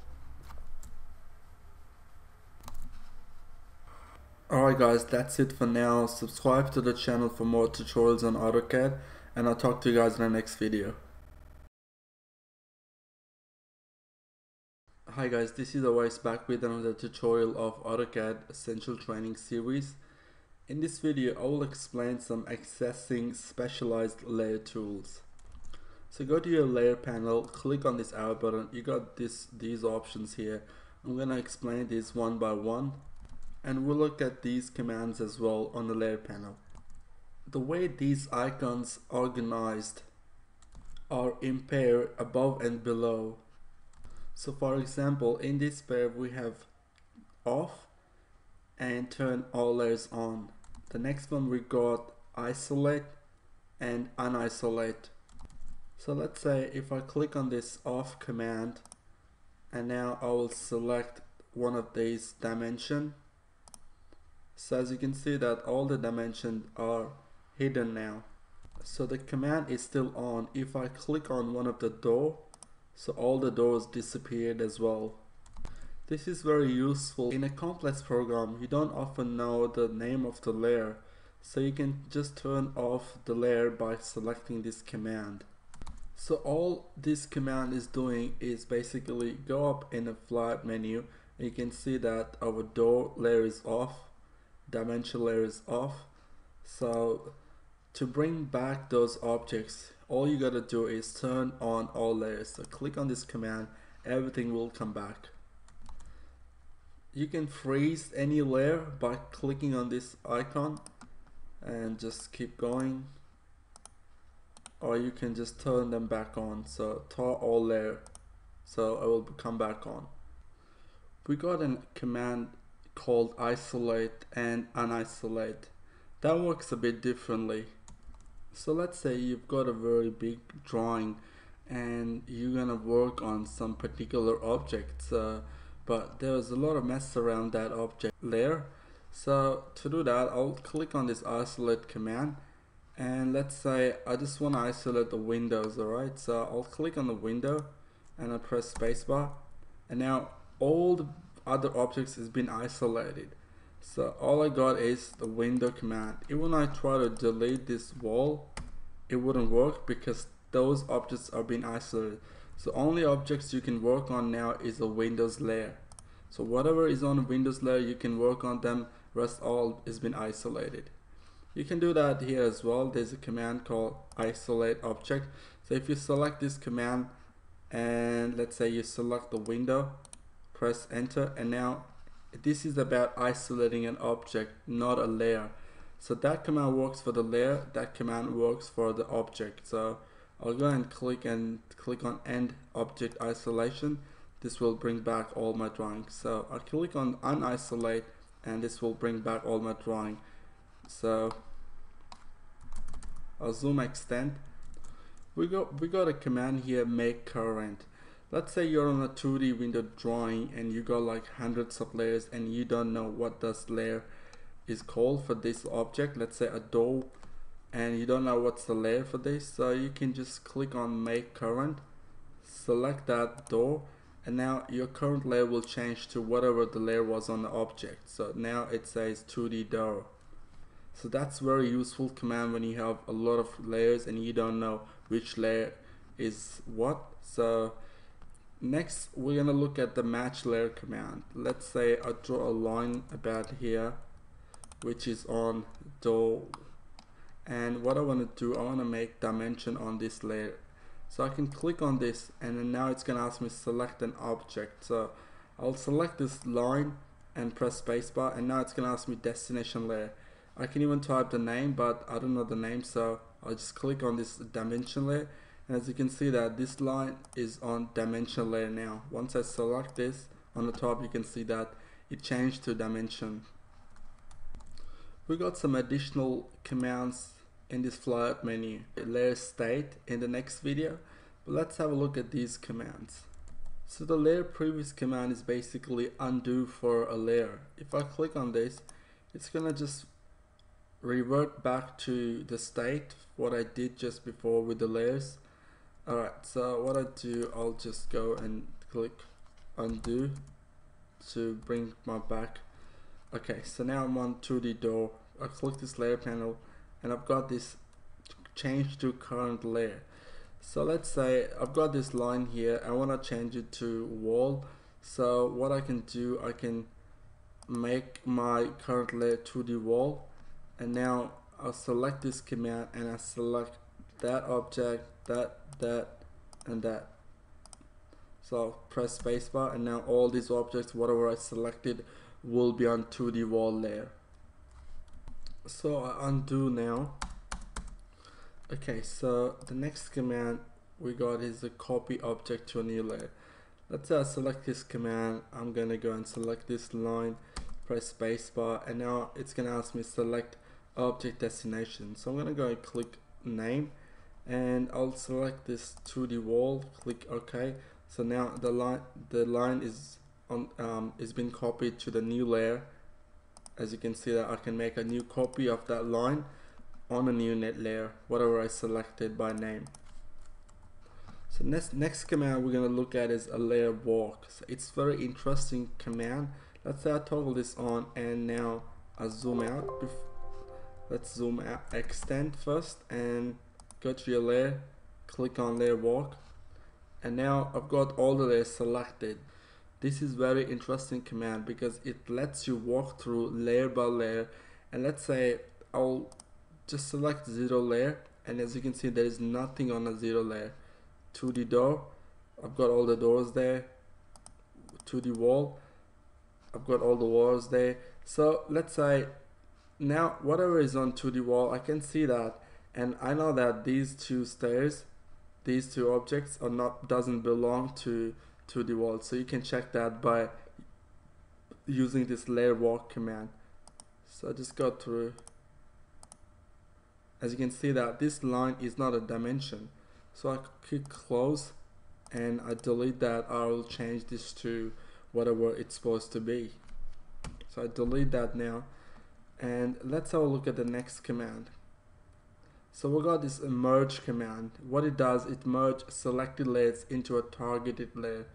Alright guys that's it for now. Subscribe to the channel for more tutorials on AutoCAD. And I'll talk to you guys in the next video Hi guys, this is Awais back with another tutorial of AutoCAD Essential Training Series. In this video, I will explain some accessing specialized layer tools. So go to your layer panel, click on this arrow button, you got this these options here. I'm going to explain these one by one and we'll look at these commands as well on the layer panel. The way these icons organized are in pair above and below so for example, in this pair we have off and turn all layers on. The next one we got isolate and unisolate. So let's say if I click on this off command and now I will select one of these dimension. So as you can see that all the dimensions are hidden now. So the command is still on. If I click on one of the door so all the doors disappeared as well. This is very useful. In a complex program, you don't often know the name of the layer, so you can just turn off the layer by selecting this command. So all this command is doing is basically go up in the flyout menu and you can see that our door layer is off, dimension layer is off. So to bring back those objects, all you gotta do is turn on all layers. So click on this command everything will come back. You can freeze any layer by clicking on this icon and just keep going. Or you can just turn them back on. So tar all layer. So it will come back on. We got a command called isolate and unisolate. That works a bit differently so let's say you've got a very big drawing and you're gonna work on some particular objects uh, but there's a lot of mess around that object layer. So to do that I'll click on this isolate command and let's say I just want to isolate the windows alright? So I'll click on the window and I press spacebar and now all the other objects has been isolated so all I got is the window command. Even I try to delete this wall, it wouldn't work because those objects are being isolated. So only objects you can work on now is a Windows layer. so whatever is on Windows layer you can work on them rest all has been isolated you can do that here as well there's a command called isolate object so if you select this command and let's say you select the window press enter and now this is about isolating an object not a layer. So that command works for the layer that command works for the object. So I'll go and click and click on end object isolation. This will bring back all my drawings. So I'll click on unisolate and this will bring back all my drawing. So I'll zoom extents. We got we got a command here make current let's say you're on a 2d window drawing and you got like hundreds of layers and you don't know what this layer is called for this object. Let's say a door and you don't know what's the layer for this so you can just click on make current select that door and now your current layer will change to whatever the layer was on the object. So now it says 2d door. So that's very useful command when you have a lot of layers and you don't know which layer is what. So next we're gonna look at the match layer command. Let's say I draw a line about here which is on door and what I want to do I want to make dimension on this layer. So I can click on this and then now it's gonna ask me select an object. So I'll select this line and press spacebar and now it's gonna ask me destination layer. I can even type the name but I don't know the name so I'll just click on this dimension layer as you can see that this line is on dimension layer now. Once I select this on the top you can see that it changed to dimension. We got some additional commands in this flyout menu. Layer state in the next video but let's have a look at these commands. So the layer previous command is basically undo for a layer. If I click on this it's gonna just revert back to the state what I did just before with the layers alright so what I do I'll just go and click undo to bring my back. Okay so now I'm on 2d door. I click this layer panel and I've got this change to current layer. So let's say I've got this line here I want to change it to wall. So what I can do I can make my current layer 2d wall. And now I'll select this command and I select that object that that and that. So press spacebar and now all these objects whatever I selected will be on 2d wall layer. So I undo now. Okay so the next command we got is a copy object to a new layer. Let's I select this command. I'm gonna go and select this line press spacebar and now it's gonna ask me select object destination. So I'm gonna go and click name and I'll select this 2d wall click OK. So now the line the line is on um, is been copied to the new layer. As you can see that I can make a new copy of that line on a new net layer whatever I selected by name. So next next command we're gonna look at is a layer walk. So it's very interesting command. Let's say I toggle this on and now I zoom out. Let's zoom out extents first and go to your layer click on layer walk. And now I've got all the layers selected. This is very interesting command because it lets you walk through layer by layer. And let's say I'll just select zero layer and as you can see there is nothing on a zero layer. 2d door I've got all the doors there. 2d wall I've got all the walls there. So let's say now whatever is on 2d wall I can see that and I know that these two stairs these two objects are not doesn't belong to to the wall. So you can check that by using this layer walk command. So I just go through. As you can see that this line is not a dimension. So I click close and I delete that. I will change this to whatever it's supposed to be. So I delete that now. And let's have a look at the next command so we got this merge command. What it does it merge selected layers into a targeted layer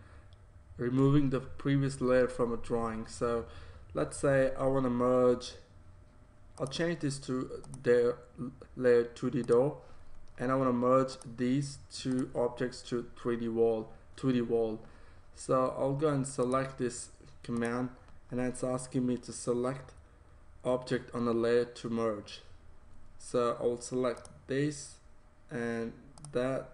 removing the previous layer from a drawing. So let's say I want to merge I'll change this to the layer 2D door and I want to merge these two objects to 3D wall 2D wall. So I'll go and select this command and it's asking me to select object on the layer to merge. So I'll select this and that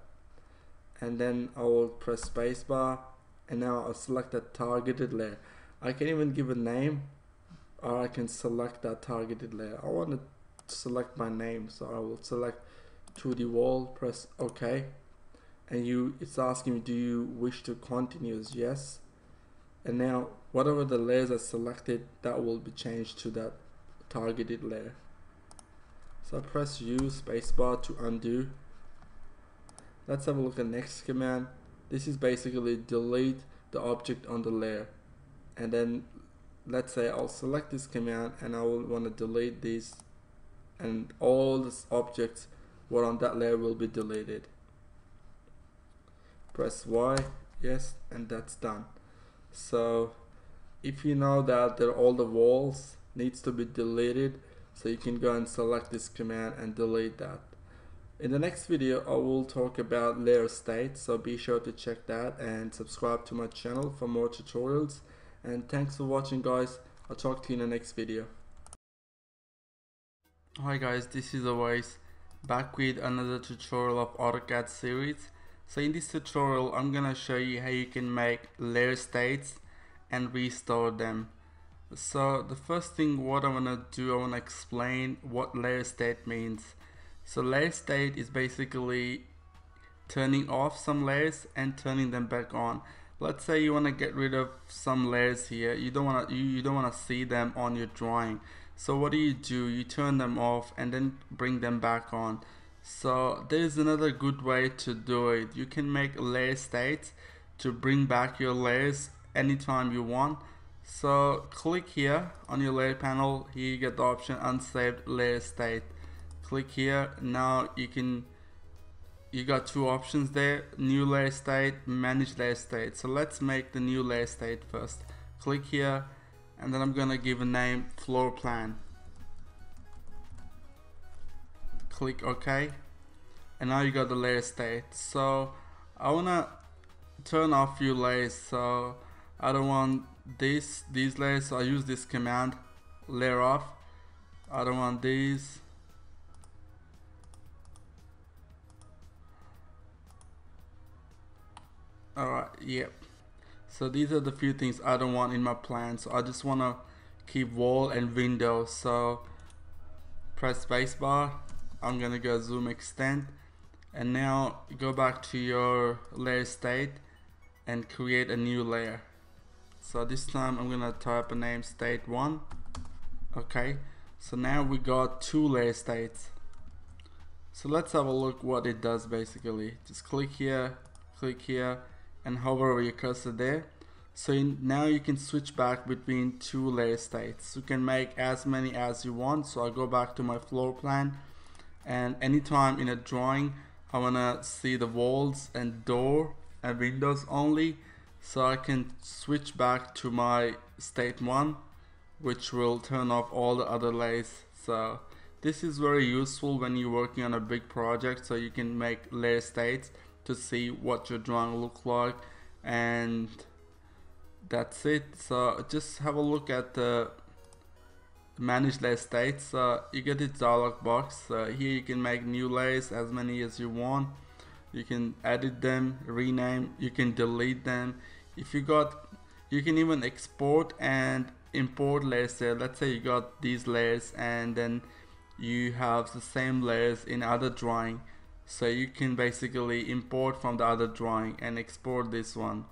and then I will press spacebar and now I'll select a targeted layer. I can even give a name or I can select that targeted layer. I want to select my name so I will select 2d wall press OK. And you it's asking me do you wish to continue yes? And now whatever the layers are selected that will be changed to that targeted layer so press U spacebar to undo. Let's have a look at next command. This is basically delete the object on the layer. And then let's say I'll select this command and I will want to delete this and all the objects what on that layer will be deleted. Press Y yes and that's done. So if you know that all the walls needs to be deleted so you can go and select this command and delete that. In the next video I will talk about layer state so be sure to check that and subscribe to my channel for more tutorials. And thanks for watching guys. I'll talk to you in the next video. Hi guys. This is Awais back with another tutorial of AutoCAD series. So in this tutorial I'm gonna show you how you can make layer states and restore them so the first thing what I want to do I want to explain what layer state means. So layer state is basically turning off some layers and turning them back on. Let's say you want to get rid of some layers here. You don't want to you, you don't want to see them on your drawing. So what do you do? You turn them off and then bring them back on. So there's another good way to do it. You can make layer states to bring back your layers anytime you want so click here on your layer panel. Here you get the option unsaved layer state. Click here. Now you can you got two options there. New layer state manage layer state. So let's make the new layer state first. Click here and then I'm gonna give a name floor plan. Click OK. And now you got the layer state. So I wanna turn off few layers. So I don't want this these layers so I use this command layer off. I don't want these. Alright yep. So these are the few things I don't want in my plan. So I just want to keep wall and window. So press spacebar I'm gonna go zoom extents and now go back to your layer state and create a new layer so this time I'm gonna type a name state 1 okay so now we got two layer states. So let's have a look what it does basically. Just click here click here and hover over your cursor there. So in, now you can switch back between two layer states. You can make as many as you want. So I go back to my floor plan and anytime in a drawing I wanna see the walls and door and windows only so I can switch back to my state 1 which will turn off all the other layers. So this is very useful when you're working on a big project so you can make layer states to see what your drawing look like and that's it. So just have a look at the manage layer states. Uh, you get this dialog box. Uh, here you can make new layers as many as you want. You can edit them rename you can delete them if you got you can even export and import layers there. Let's say you got these layers and then you have the same layers in other drawing. So you can basically import from the other drawing and export this one.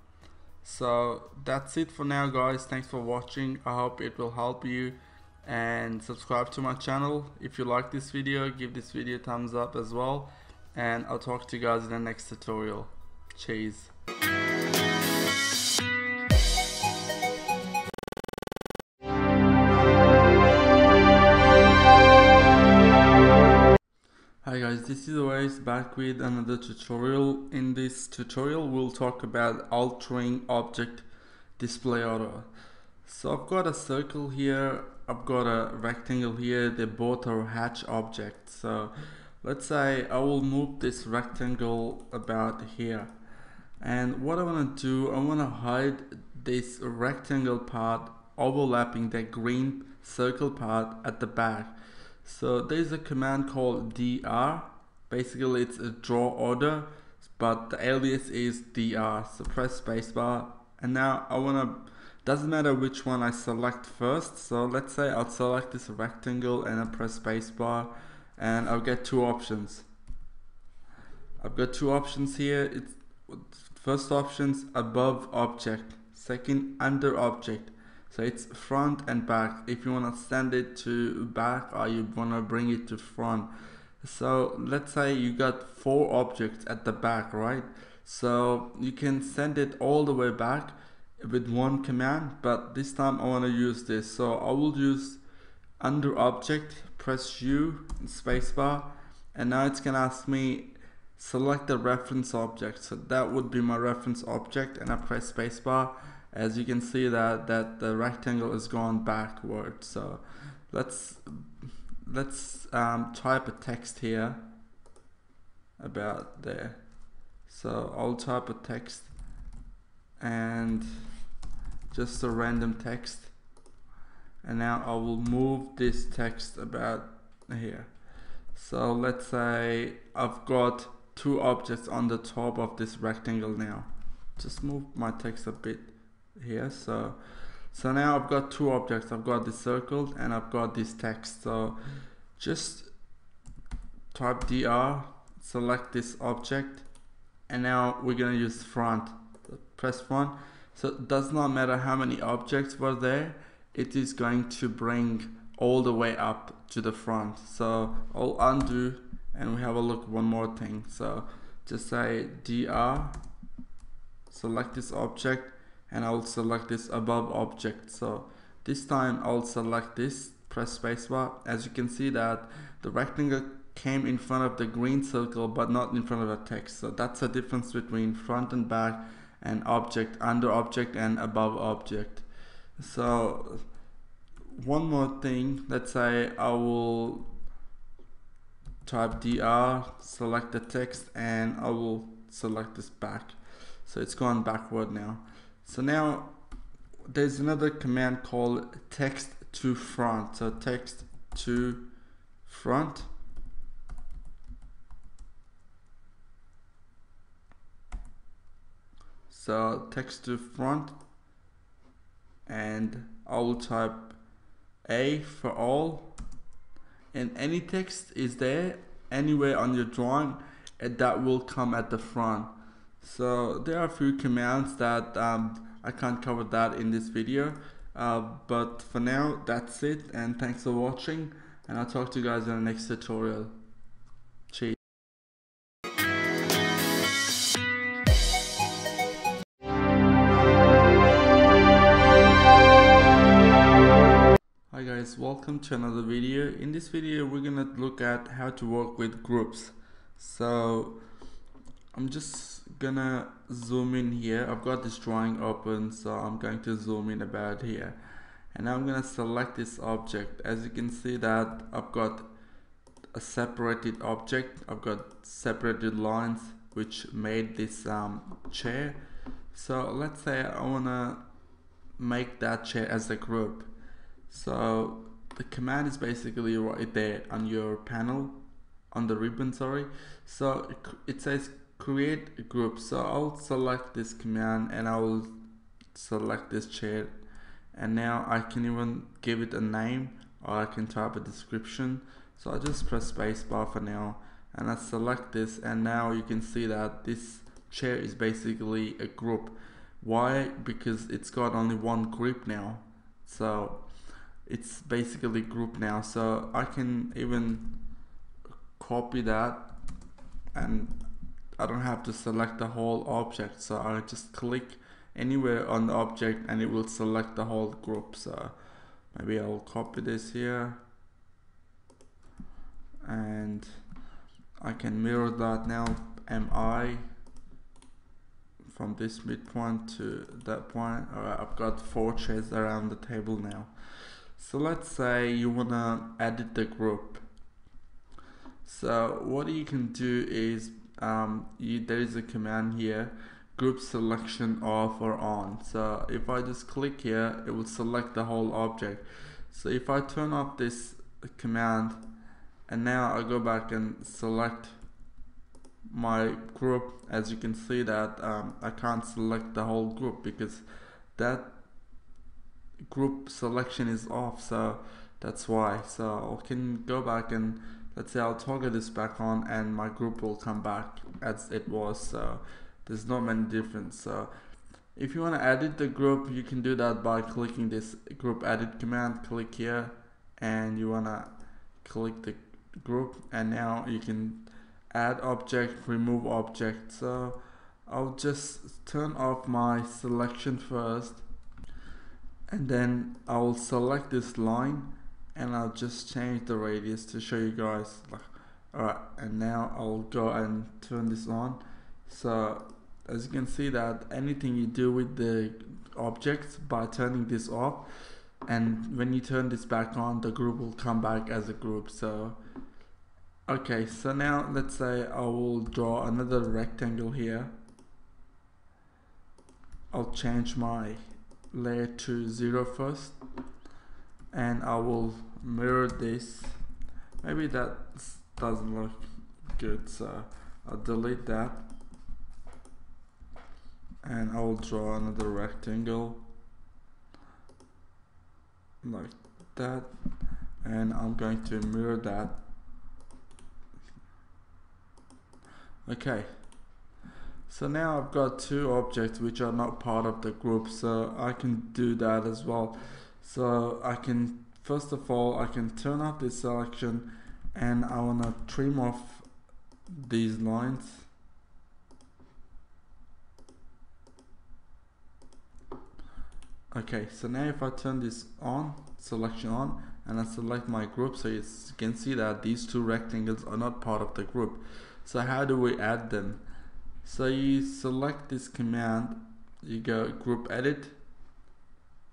So that's it for now guys. Thanks for watching. I hope it will help you. And subscribe to my channel. If you like this video give this video a thumbs up as well. And I'll talk to you guys in the next tutorial. Cheers. This is Awais back with another tutorial. In this tutorial we'll talk about altering object display order. So I've got a circle here, I've got a rectangle here, they both are hatch objects. So let's say I will move this rectangle about here and what I want to do I want to hide this rectangle part overlapping the green circle part at the back. So there's a command called dr. Basically it's a draw order, but the alias is dr. Uh, so press spacebar and now I wanna, doesn't matter which one I select first. So let's say I'll select this rectangle and I press spacebar and I'll get two options. I've got two options here. It's first options above object, second under object. So it's front and back. If you want to send it to back or you want to bring it to front. So let's say you got four objects at the back, right? So you can send it all the way back with one command, but this time I want to use this. So I will use under object, press U, spacebar, and now it's gonna ask me select the reference object. So that would be my reference object, and I press spacebar. As you can see that that the rectangle is gone backward. So let's let's um, type a text here about there. So I'll type a text and just a random text. And now I will move this text about here. So let's say I've got two objects on the top of this rectangle now. Just move my text a bit here. So so now I've got two objects. I've got this circle and I've got this text. So just type dr select this object and now we're gonna use front. Press front. So it does not matter how many objects were there it is going to bring all the way up to the front. So I'll undo and we have a look one more thing. So just say dr select this object and I'll select this above object. So this time I'll select this press spacebar. As you can see that the rectangle came in front of the green circle but not in front of the text. So that's the difference between front and back and object under object and above object. So one more thing. Let's say I will type dr select the text and I will select this back. So it's gone backward now so now there's another command called text to front. So text to front. So text to front and I will type A for all. And any text is there anywhere on your drawing and that will come at the front so there are a few commands that um, I can't cover that in this video uh, but for now that's it and thanks for watching and I'll talk to you guys in the next tutorial cheers Hi guys, welcome to another video. In this video we're gonna look at how to work with groups. So I'm just gonna zoom in here. I've got this drawing open so I'm going to zoom in about here. And I'm gonna select this object. As you can see that I've got a separated object. I've got separated lines which made this um, chair. So let's say I wanna make that chair as a group so the command is basically right there on your panel on the ribbon sorry so it says create a group. So I'll select this command and I will select this chair. And now I can even give it a name or I can type a description. So I just press spacebar for now and I select this and now you can see that this chair is basically a group. Why? Because it's got only one group now. So it's basically group now. So I can even copy that and I don't have to select the whole object so I just click anywhere on the object and it will select the whole group. So maybe I'll copy this here. And I can mirror that now. Mi from this midpoint to that point? Alright, I've got four chairs around the table now. So let's say you want to edit the group. So what you can do is um, you, there is a command here group selection off or on. So if I just click here it will select the whole object. So if I turn off this command and now I go back and select my group as you can see that um, I can't select the whole group because that group selection is off so that's why. So I can go back and let's say I'll toggle this back on and my group will come back as it was so there's not many difference. So if you want to edit the group you can do that by clicking this group edit command click here and you want to click the group and now you can add object remove object. So I'll just turn off my selection first and then I'll select this line and I'll just change the radius to show you guys alright and now I'll go and turn this on. So as you can see that anything you do with the objects by turning this off and when you turn this back on the group will come back as a group so. Okay so now let's say I will draw another rectangle here. I'll change my layer to zero first and I will mirror this. Maybe that doesn't look good so I'll delete that. And I will draw another rectangle like that. And I'm going to mirror that. Okay. So now I've got two objects which are not part of the group so I can do that as well. So I can first of all I can turn off this selection and I want to trim off these lines. Okay so now if I turn this on selection on and I select my group so you can see that these two rectangles are not part of the group. So how do we add them? So you select this command you go group edit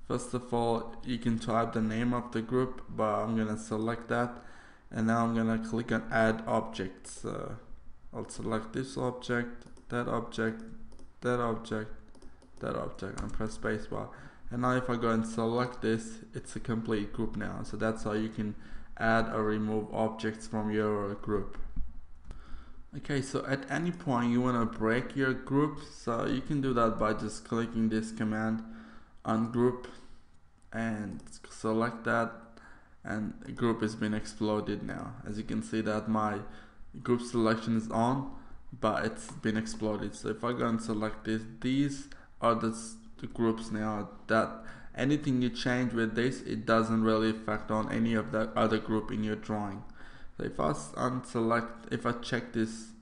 first of all you can type the name of the group but I'm gonna select that. And now I'm gonna click on add objects. So I'll select this object that object that object that object and press spacebar. And now if I go and select this it's a complete group now. So that's how you can add or remove objects from your group. Okay so at any point you want to break your group so you can do that by just clicking this command ungroup and select that and group has been exploded now. As you can see that my group selection is on but it's been exploded. So if I go and select this these are the the groups now that anything you change with this it doesn't really affect on any of the other group in your drawing. So if I unselect if I check this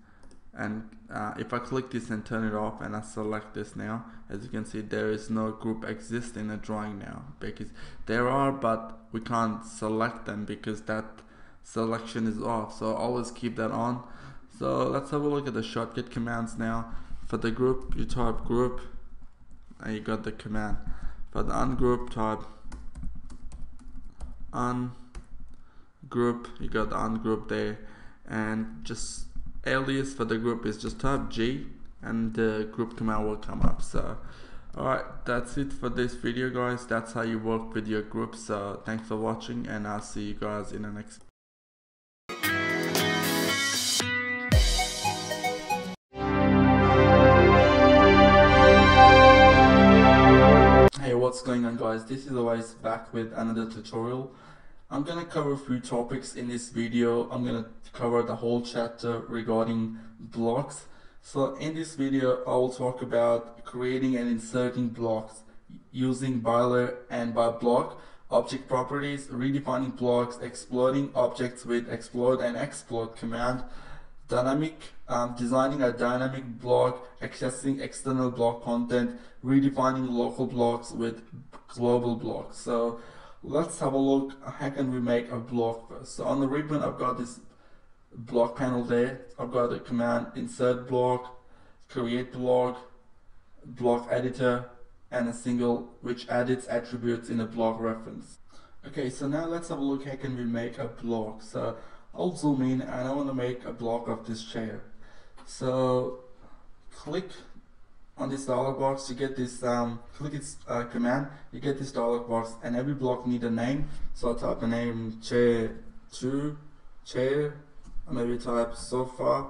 and uh, if I click this and turn it off and I select this now as you can see there is no group exist in the drawing now because there are but we can't select them because that selection is off. So always keep that on. So let's have a look at the shortcut commands now. For the group you type group and you got the command. For the ungroup type ungroup. You got the ungroup there. And just alias for the group is just type G and the group command will come up so alright that's it for this video guys. That's how you work with your group so thanks for watching and I'll see you guys in the next Hey, what's going on guys? This is Awais back with another tutorial I'm gonna cover a few topics in this video. I'm gonna cover the whole chapter regarding blocks. So in this video I will talk about creating and inserting blocks using ByLayer and by block object properties redefining blocks exploiting objects with explode and explode command dynamic um, designing a dynamic block accessing external block content redefining local blocks with global blocks. So let's have a look how can we make a block first. So on the ribbon I've got this block panel there. I've got the command insert block create block block editor and a single which edits attributes in a block reference. Okay so now let's have a look how can we make a block. So I'll zoom in and I want to make a block of this chair. So click on this dialog box, you get this, um, click this uh, command, you get this dialog box, and every block need a name. So I'll type the name chair 2, chair, maybe type sofa,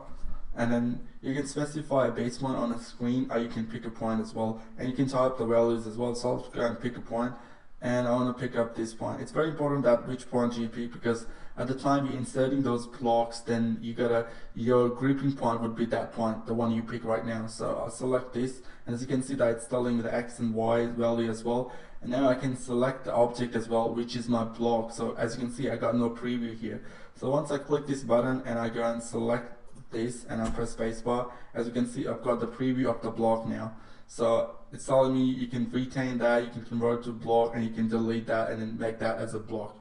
and then you can specify a base point on a screen, or you can pick a point as well, and you can type the values as well. So I'll go and pick a point, and I want to pick up this point. It's very important that which point do you pick because at the time you're inserting those blocks, then you gotta your gripping point would be that point, the one you pick right now. So I'll select this, and as you can see that it's telling the x and y value as well. And now I can select the object as well, which is my block. So as you can see, I got no preview here. So once I click this button and I go and select this and I press spacebar, as you can see, I've got the preview of the block now. So it's telling me you can retain that, you can convert to block, and you can delete that and then make that as a block.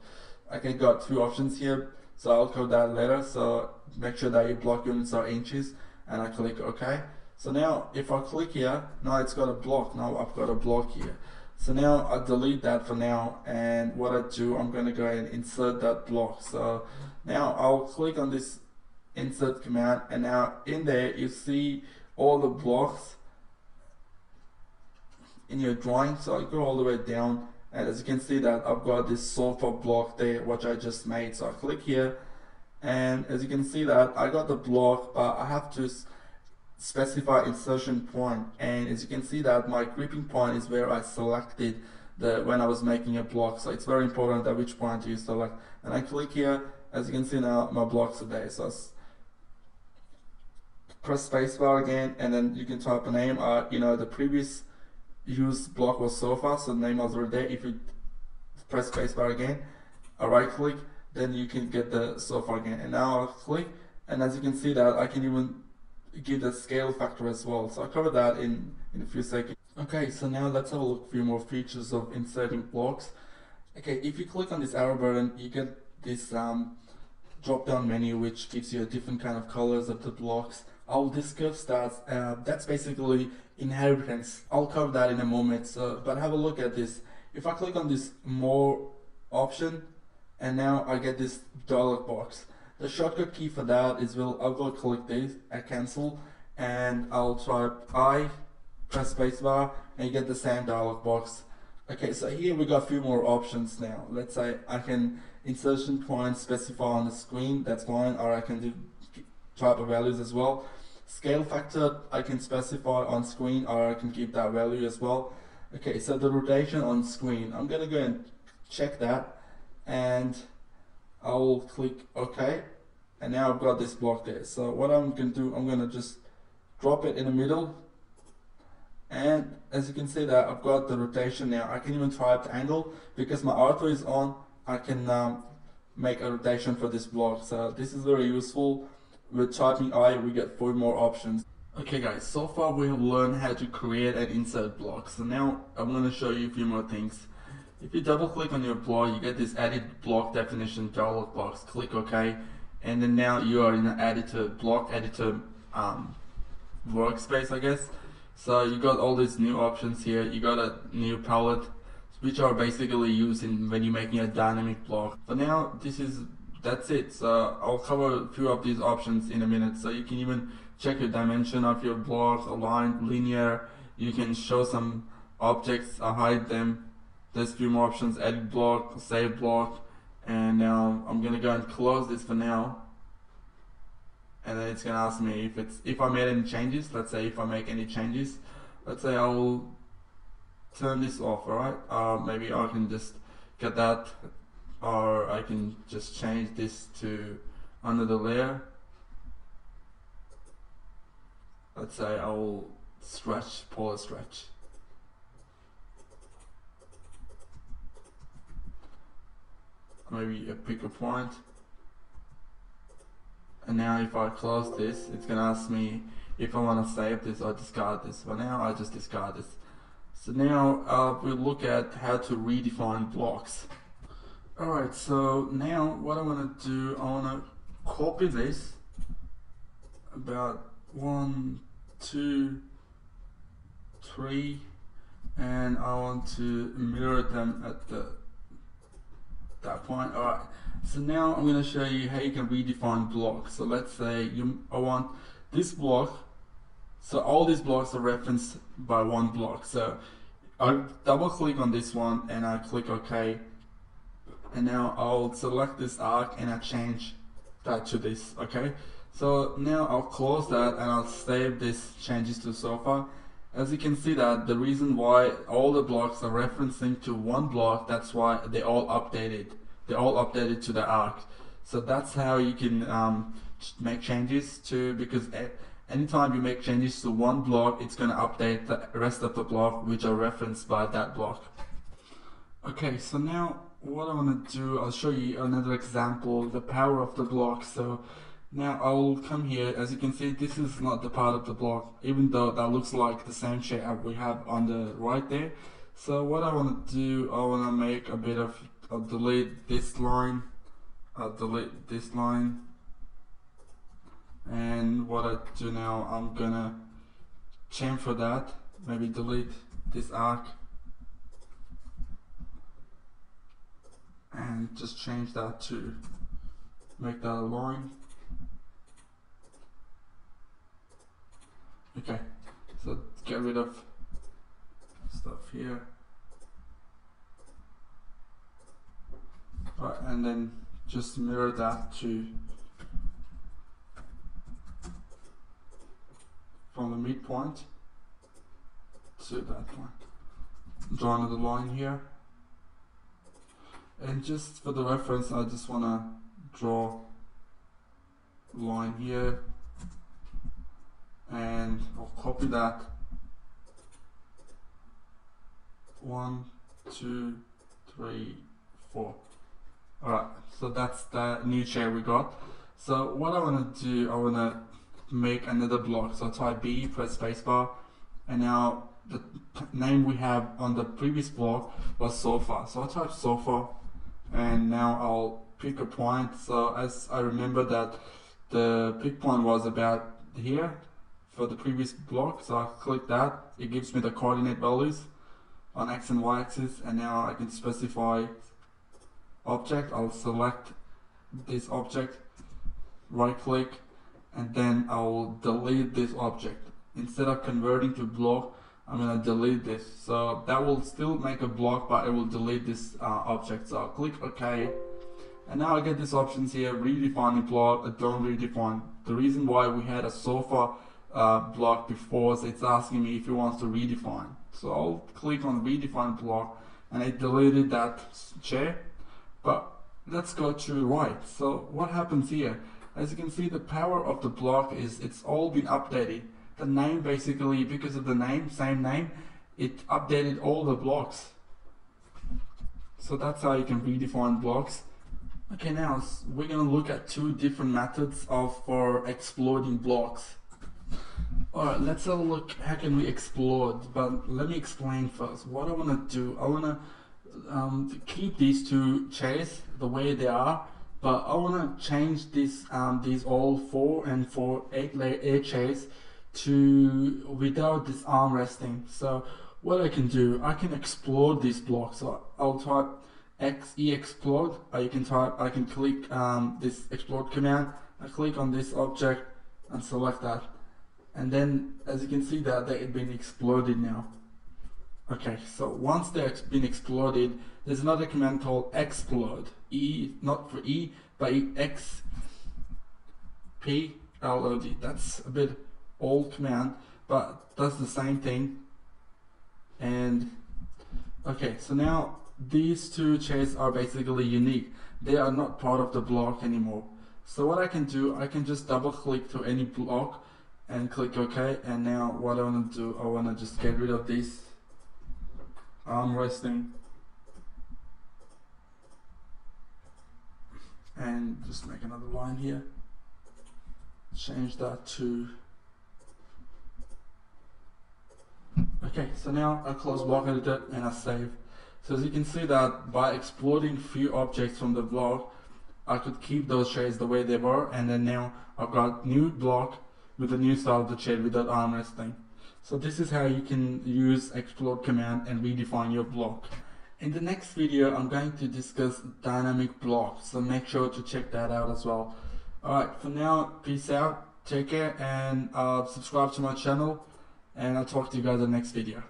Okay, got two options here, so I'll code that later. So make sure that your block units are inches, and I click OK. So now if I click here, now it's got a block. Now I've got a block here. So now I delete that for now, and what I do, I'm going to go and insert that block. So now I'll click on this insert command, and now in there you see all the blocks in your drawing so I go all the way down and as you can see that I've got this sofa block there which I just made. So I click here. And as you can see that I got the block but I have to specify insertion point. And as you can see that my gripping point is where I selected the when I was making a block. So it's very important that which point you select. And I click here. As you can see now my blocks are there. So I press spacebar again. And then you can type a name. Uh, you know the previous use block was so sofa, so name was already there. If you press spacebar again, a right click, then you can get the sofa again. And now I'll click, and as you can see that I can even give the scale factor as well. So I'll cover that in, in a few seconds. Okay, so now let's have a look a few more features of inserting blocks. Okay, if you click on this arrow button, you get this um, drop down menu which gives you a different kind of colors of the blocks. I'll discuss that. Uh, that's basically inheritance. I'll cover that in a moment, so, but have a look at this. If I click on this more option, and now I get this dialog box. The shortcut key for that is will I'll go click this, I cancel, and I'll type I, press spacebar, and you get the same dialog box. Okay, so here we got a few more options now. Let's say I can insertion point specify on the screen, that's fine, or I can do type of values as well. Scale factor I can specify on screen or I can keep that value as well. Okay, so the rotation on screen, I'm gonna go and check that and I'll click OK and now I've got this block there. So what I'm gonna do, I'm gonna just drop it in the middle and as you can see that I've got the rotation now. I can even try up the angle because my ortho is on. I can um, make a rotation for this block. So this is very useful with typing I, we get four more options. Okay guys, so far we have learned how to create and insert blocks. So now I'm going to show you a few more things. If you double click on your block, you get this edit block definition dialog box. Click OK. And then now you are in the editor, block editor um, workspace, I guess. So you got all these new options here. You got a new palette, which are basically used in when you're making a dynamic block. For now, this is that's it. So I'll cover a few of these options in a minute. So you can even check your dimension of your block, aligned, linear. You can show some objects, hide them. There's a few more options, edit block, save block. And now I'm gonna go and close this for now. And then it's gonna ask me if it's if I made any changes. Let's say if I make any changes. Let's say I will turn this off, alright? Uh, maybe I can just get that or I can just change this to another layer. Let's say I will stretch polar stretch. Maybe a pick a point. And now if I close this it's gonna ask me if I want to save this or discard this. But now I just discard this. So now uh, we'll look at how to redefine blocks Alright, so now what I want to do, I want to copy this about one, two, three, and I want to mirror them at the that point. Alright, so now I'm going to show you how you can redefine blocks. So let's say you, I want this block So all these blocks are referenced by one block. So I double click on this one and I click OK. And now I'll select this arc and I change that to this, okay? So now I'll close that and I'll save this changes to sofa. As you can see that the reason why all the blocks are referencing to one block, that's why they all updated. They all updated to the arc. So that's how you can um, make changes to, because anytime you make changes to one block, it's going to update the rest of the block which are referenced by that block. Okay, so now what I want to do, I'll show you another example, the power of the block. So now I'll come here, as you can see this is not the part of the block, even though that looks like the same shape we have on the right there. So what I want to do, I want to make a bit of, I'll delete this line, I'll delete this line, and what I do now, I'm gonna chamfer that, maybe delete this arc, and just change that to make that a line. Okay so get rid of stuff here. Right and then just mirror that to from the midpoint to that point draw another line here and just for the reference I just want to draw a line here and I'll copy that. One two three four. Alright so that's the new chair we got. So what I want to do I want to make another block. So type B press spacebar. And now the name we have on the previous block was sofa. So I type sofa and now I'll pick a point. So as I remember that the pick point was about here for the previous block so I click that. It gives me the coordinate values on x and y axis and now I can specify object. I'll select this object right click and then I'll delete this object. Instead of converting to block I'm gonna delete this. So that will still make a block but it will delete this uh, object. So I'll click OK. And now I get these options here redefine the block uh, don't redefine. The reason why we had a sofa uh, block before is it's asking me if it wants to redefine. So I'll click on redefine block and it deleted that chair. But let's go to right. So what happens here? As you can see the power of the block is it's all been updated the name basically, because of the name, same name, it updated all the blocks. So that's how you can redefine blocks. Okay, now we're gonna look at two different methods of for exploiting blocks. Alright, let's have a look how can we explode, but let me explain first. What I wanna do, I wanna um, keep these two chairs the way they are, but I wanna change this um, these all four and four eight layer chairs to without this arm resting. So what I can do, I can explode this block. So I'll type x e explode. Or you can type, I can click um, this explode command. I click on this object and select that. And then as you can see that they've been exploded now. Okay, so once they've been exploded, there's another command called XPLODE. E, not for E, but X P L O D. That's a bit old command but does the same thing. And okay so now these two chairs are basically unique. They are not part of the block anymore. So what I can do I can just double click to any block and click OK. And now what I want to do I want to just get rid of this arm resting. And just make another line here. Change that to Okay, so now I close block editor and I save. So as you can see that by exploding few objects from the block, I could keep those shades the way they were and then now I've got new block with a new style of the shade without arm resting. So this is how you can use explode command and redefine your block. In the next video I'm going to discuss dynamic blocks, so make sure to check that out as well. Alright, for now, peace out. take care and uh, subscribe to my channel and I'll talk to you guys in the next video.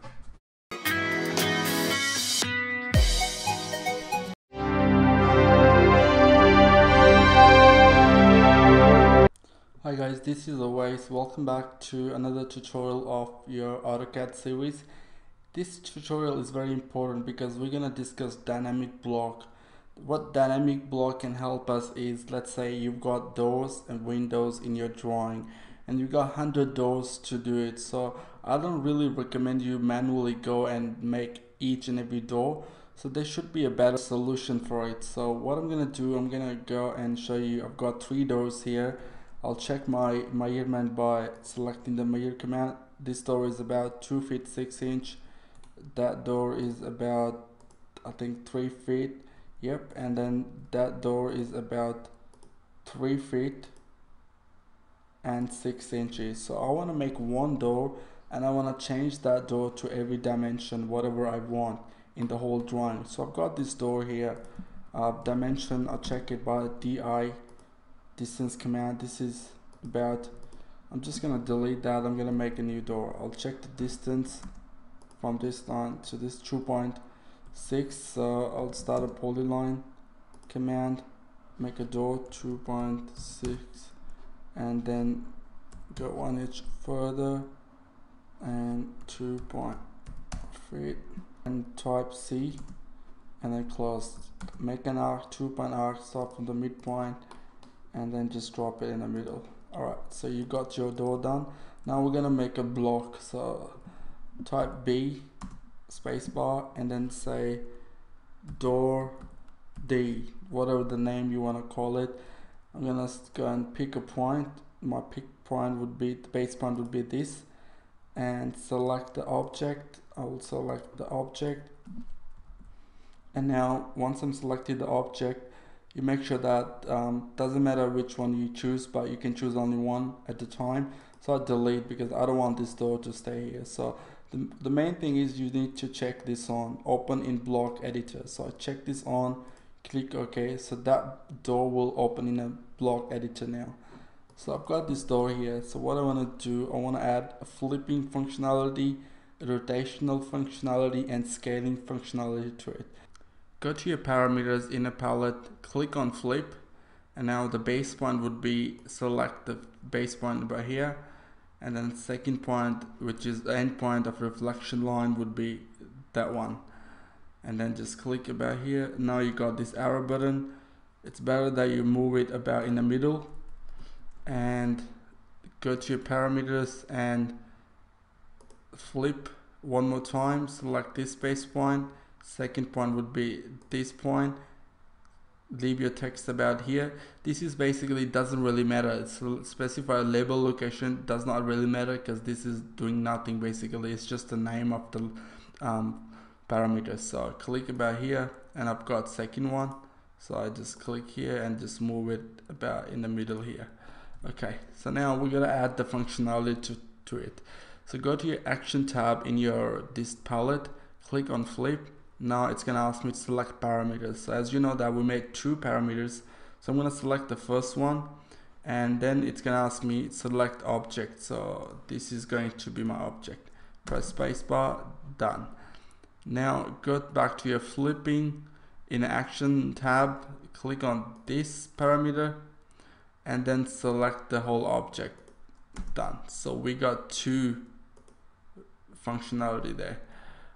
Hi guys, this is Awais. Welcome back to another tutorial of your AutoCAD series. This tutorial is very important because we're going to discuss dynamic block. What dynamic block can help us is let's say you've got doors and windows in your drawing and you got 100 doors to do it. So I don't really recommend you manually go and make each and every door. So there should be a better solution for it. So what I'm to do, I'm to go and show you I've got three doors here I'll check my measurement by selecting the measure command. This door is about 2 feet 6 inch. That door is about I think 3 feet. Yep, and then that door is about 3 feet and 6 inches. So I want to make one door and I want to change that door to every dimension whatever I want in the whole drawing. So I've got this door here. Uh, dimension, I'll check it by DI distance command this is about I'm just gonna delete that I'm gonna make a new door I'll check the distance from this line to this 2.6 so I'll start a polyline command make a door 2.6 and then go one inch further and 2.3 and type C and then close. Make an arc 2 point arc start from the midpoint and then just drop it in the middle. All right so you got your door done. Now we're gonna make a block so type B spacebar and then say door D whatever the name you want to call it. I'm gonna go and pick a point. My pick point would be the base point would be this and select the object. I will select the object. And now once I'm selected the object you make sure that um, doesn't matter which one you choose but you can choose only one at a time. So I delete because I don't want this door to stay here. So the, the main thing is you need to check this on. Open in block editor. So I check this on click OK. So that door will open in a block editor now so I've got this door here so what I want to do I want to add a flipping functionality a rotational functionality and scaling functionality to it Go to your parameters in a palette, click on flip, and now the base point would be select the base point by here, and then second point, which is the end point of reflection line, would be that one. And then just click about here. Now you got this arrow button. It's better that you move it about in the middle, and go to your parameters and flip one more time. Select this base point. Second point would be this point. Leave your text about here. This is basically doesn't really matter. It's specify a label location does not really matter because this is doing nothing basically. It's just the name of the um, parameters. So click about here and I've got second one. So I just click here and just move it about in the middle here okay so now we're gonna add the functionality to, to it. So go to your action tab in your this palette click on flip. Now it's gonna ask me to select parameters. So as you know that we made two parameters so I'm gonna select the first one and then it's gonna ask me select object. So this is going to be my object. Press spacebar done. Now go back to your flipping in action tab click on this parameter and then select the whole object done so we got two functionality there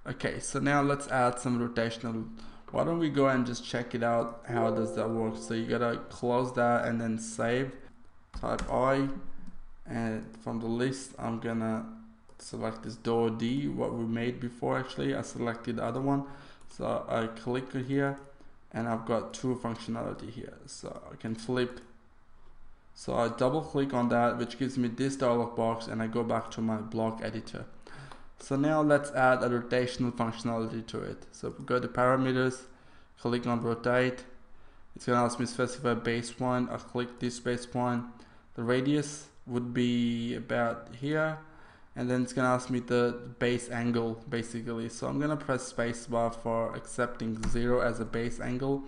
Okay, so now let's add some rotational. Why don't we go and just check it out, how does that work? So you gotta close that and then save, type I, and from the list, I'm gonna select this door D, what we made before actually, I selected the other one. So I click here and I've got two functionality here. So I can flip. So I double click on that, which gives me this dialog box and I go back to my block editor. So now let's add a rotational functionality to it. So go to parameters, click on rotate. It's gonna ask me specify base point. I'll click this base point. The radius would be about here. And then it's gonna ask me the base angle basically. So I'm gonna press spacebar for accepting zero as a base angle.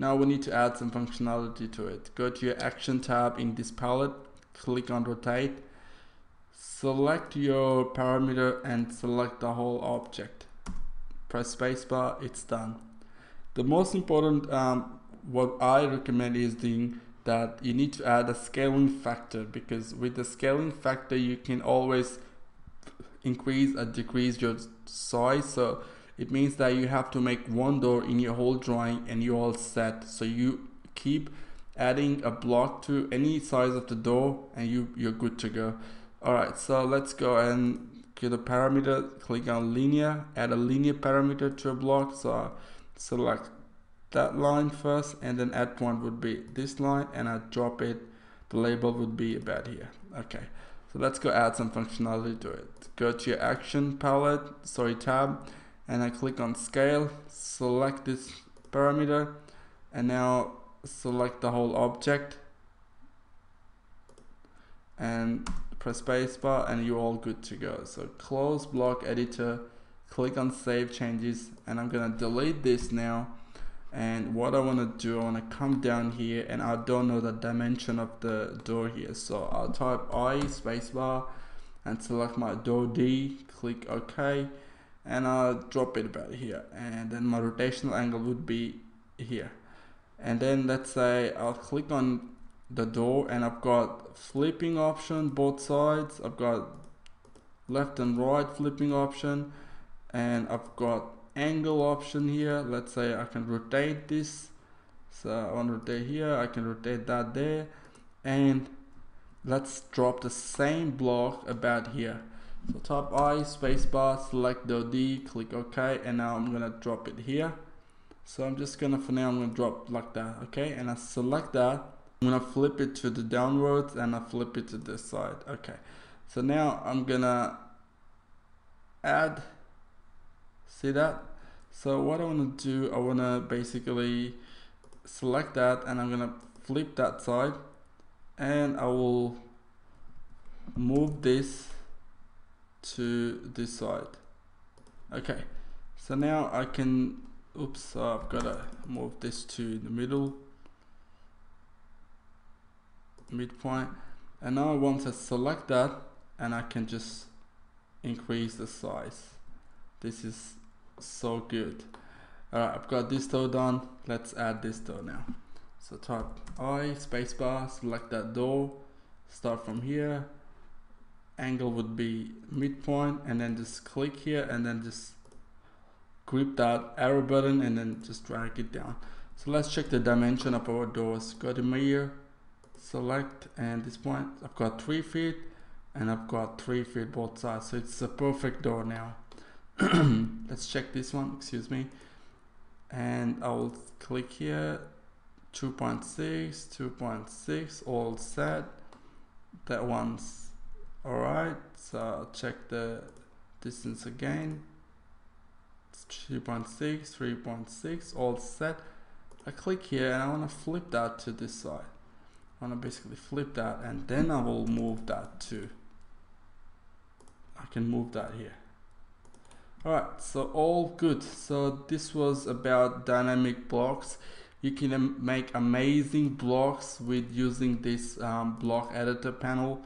Now we need to add some functionality to it. Go to your action tab in this palette, click on rotate select your parameter and select the whole object. Press spacebar it's done. The most important um, what I recommend is doing that you need to add a scaling factor because with the scaling factor you can always increase or decrease your size. So it means that you have to make one door in your whole drawing and you're all set. So you keep adding a block to any size of the door and you you're good to go. All right so let's go and get a parameter click on linear add a linear parameter to a block. So select that line first and then add point would be this line and I drop it. The label would be about here. Okay so let's go add some functionality to it. Go to your action palette sorry tab and I click on scale select this parameter and now select the whole object and press spacebar and you're all good to go. So close block editor click on save changes and I'm gonna delete this now. And what I want to do I want to come down here and I don't know the dimension of the door here. So I'll type I spacebar and select my door D click OK and I'll drop it about here. And then my rotational angle would be here. And then let's say I'll click on the door and I've got flipping option both sides. I've got left and right flipping option. And I've got angle option here. Let's say I can rotate this. So I want to rotate here. I can rotate that there. And let's drop the same block about here so top I spacebar select the D click OK and now I'm gonna drop it here. So I'm just gonna for now I'm gonna drop like that okay and I select that. I'm gonna flip it to the downwards and I flip it to this side okay so now I'm gonna add see that? So what I want to do I want to basically select that and I'm gonna flip that side. And I will move this to this side. Okay so now I can oops I've got to move this to the middle midpoint. And now I select that and I can just increase the size. This is so good. Alright I've got this door done. Let's add this door now. So type I spacebar select that door. Start from here angle would be midpoint and then just click here and then just grip that arrow button and then just drag it down. So let's check the dimension of our doors. Go to mirror select and this point I've got three feet and I've got three feet both sides. So it's a perfect door now. Let's check this one excuse me. And I'll click here 2.6 2.6 all set. That one's all right so I'll check the distance again. 2.6 3.6 all set. I click here and I want to flip that to this side. I want to basically flip that and then I will move that to I can move that here. Alright so all good. So this was about dynamic blocks. You can make amazing blocks with using this um, block editor panel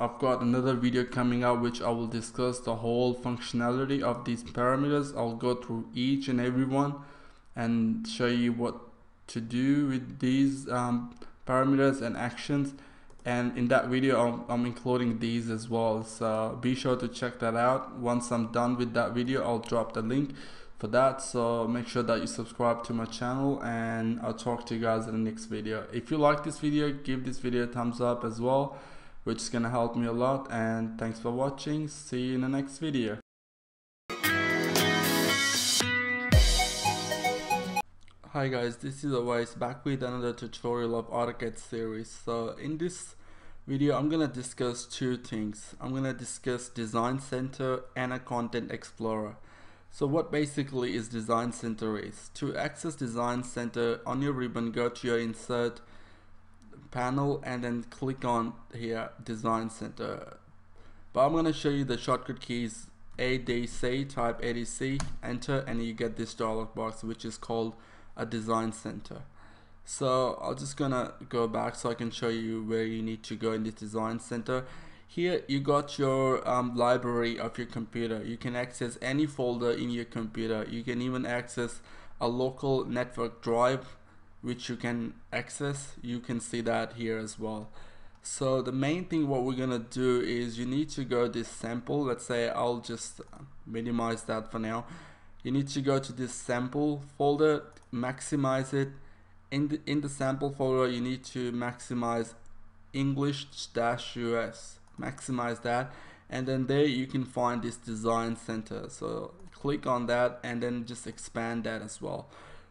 I've got another video coming out which I will discuss the whole functionality of these parameters. I'll go through each and every one and show you what to do with these um, parameters and actions. And in that video I'm, I'm, including these as well. So be sure to check that out. Once I'm done with that video I'll drop the link for that. So make sure that you subscribe to my channel and I'll talk to you guys in the next video. If you like this video give this video a thumbs up as well which is gonna help me a lot and thanks for watching see you in the next video Hi guys, this is Awais back with another tutorial of AutoCAD series. So in this video, I'm gonna discuss two things. I'm gonna discuss Design Center and a Content Explorer. So what basically is Design Center is? To access Design Center on your ribbon, go to your Insert panel and then click on here Design Center. But I'm gonna show you the shortcut keys ADC, type ADC, enter, and you get this dialog box which is called a design center. So I'm just gonna go back so I can show you where you need to go in the design center. Here you got your um, library of your computer. You can access any folder in your computer. You can even access a local network drive which you can access you can see that here as well. So the main thing what we're gonna do is you need to go this sample. Let's say I'll just minimize that for now. You need to go to this sample folder maximize it. In the in the sample folder you need to maximize English dash US maximize that. And then there you can find this design center. So click on that and then just expand that as well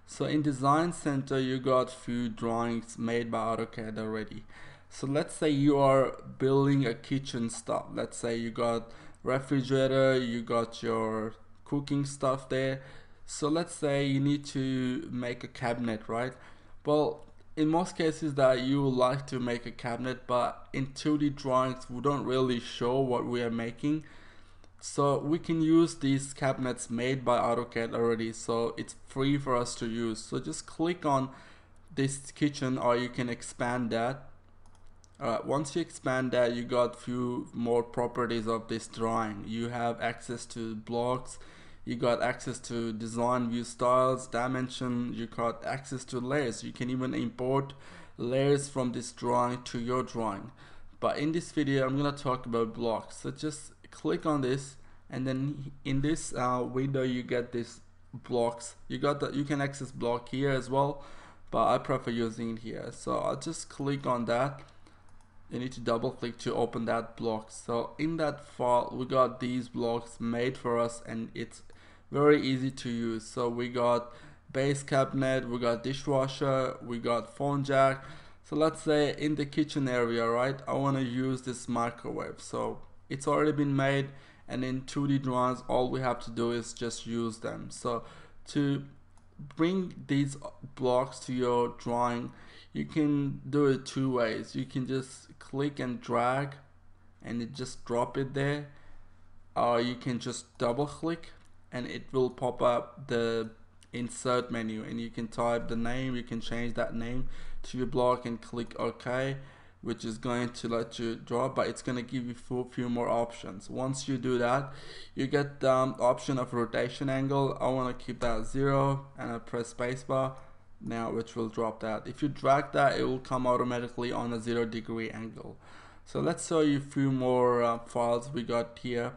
so in design center you got few drawings made by AutoCAD already. So let's say you are building a kitchen stuff. Let's say you got refrigerator you got your cooking stuff there. So let's say you need to make a cabinet right? Well in most cases that you would like to make a cabinet but in 2D drawings we don't really show what we are making so we can use these cabinets made by AutoCAD already so it's free for us to use. So just click on this kitchen or you can expand that. Uh, once you expand that you got few more properties of this drawing. You have access to blocks you got access to design view styles dimension you got access to layers. You can even import layers from this drawing to your drawing. But in this video I'm gonna talk about blocks. So just click on this and then in this uh, window you get this blocks. You got that you can access block here as well but I prefer using it here. So I'll just click on that. You need to double click to open that block. So in that file we got these blocks made for us and it's very easy to use. So we got base cabinet we got dishwasher we got phone jack. So let's say in the kitchen area right I want to use this microwave. So it's already been made and in 2d drawings all we have to do is just use them. So to bring these blocks to your drawing you can do it two ways. You can just click and drag and it just drop it there. Or you can just double click and it will pop up the insert menu. And you can type the name you can change that name to your block and click OK which is going to let you draw but it's going to give you a few more options. Once you do that you get the um, option of rotation angle. I want to keep that zero and I press spacebar now which will drop that. If you drag that it will come automatically on a zero degree angle. So let's show you a few more uh, files we got here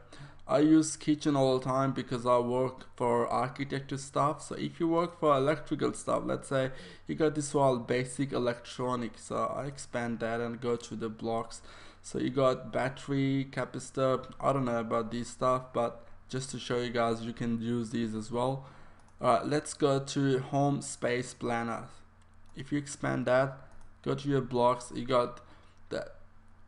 I use kitchen all the time because I work for architecture stuff. So if you work for electrical stuff, let's say you got this all basic electronics. So I expand that and go to the blocks. So you got battery, capacitor. I don't know about these stuff, but just to show you guys, you can use these as well. Alright, let's go to home space planner. If you expand that, go to your blocks, you got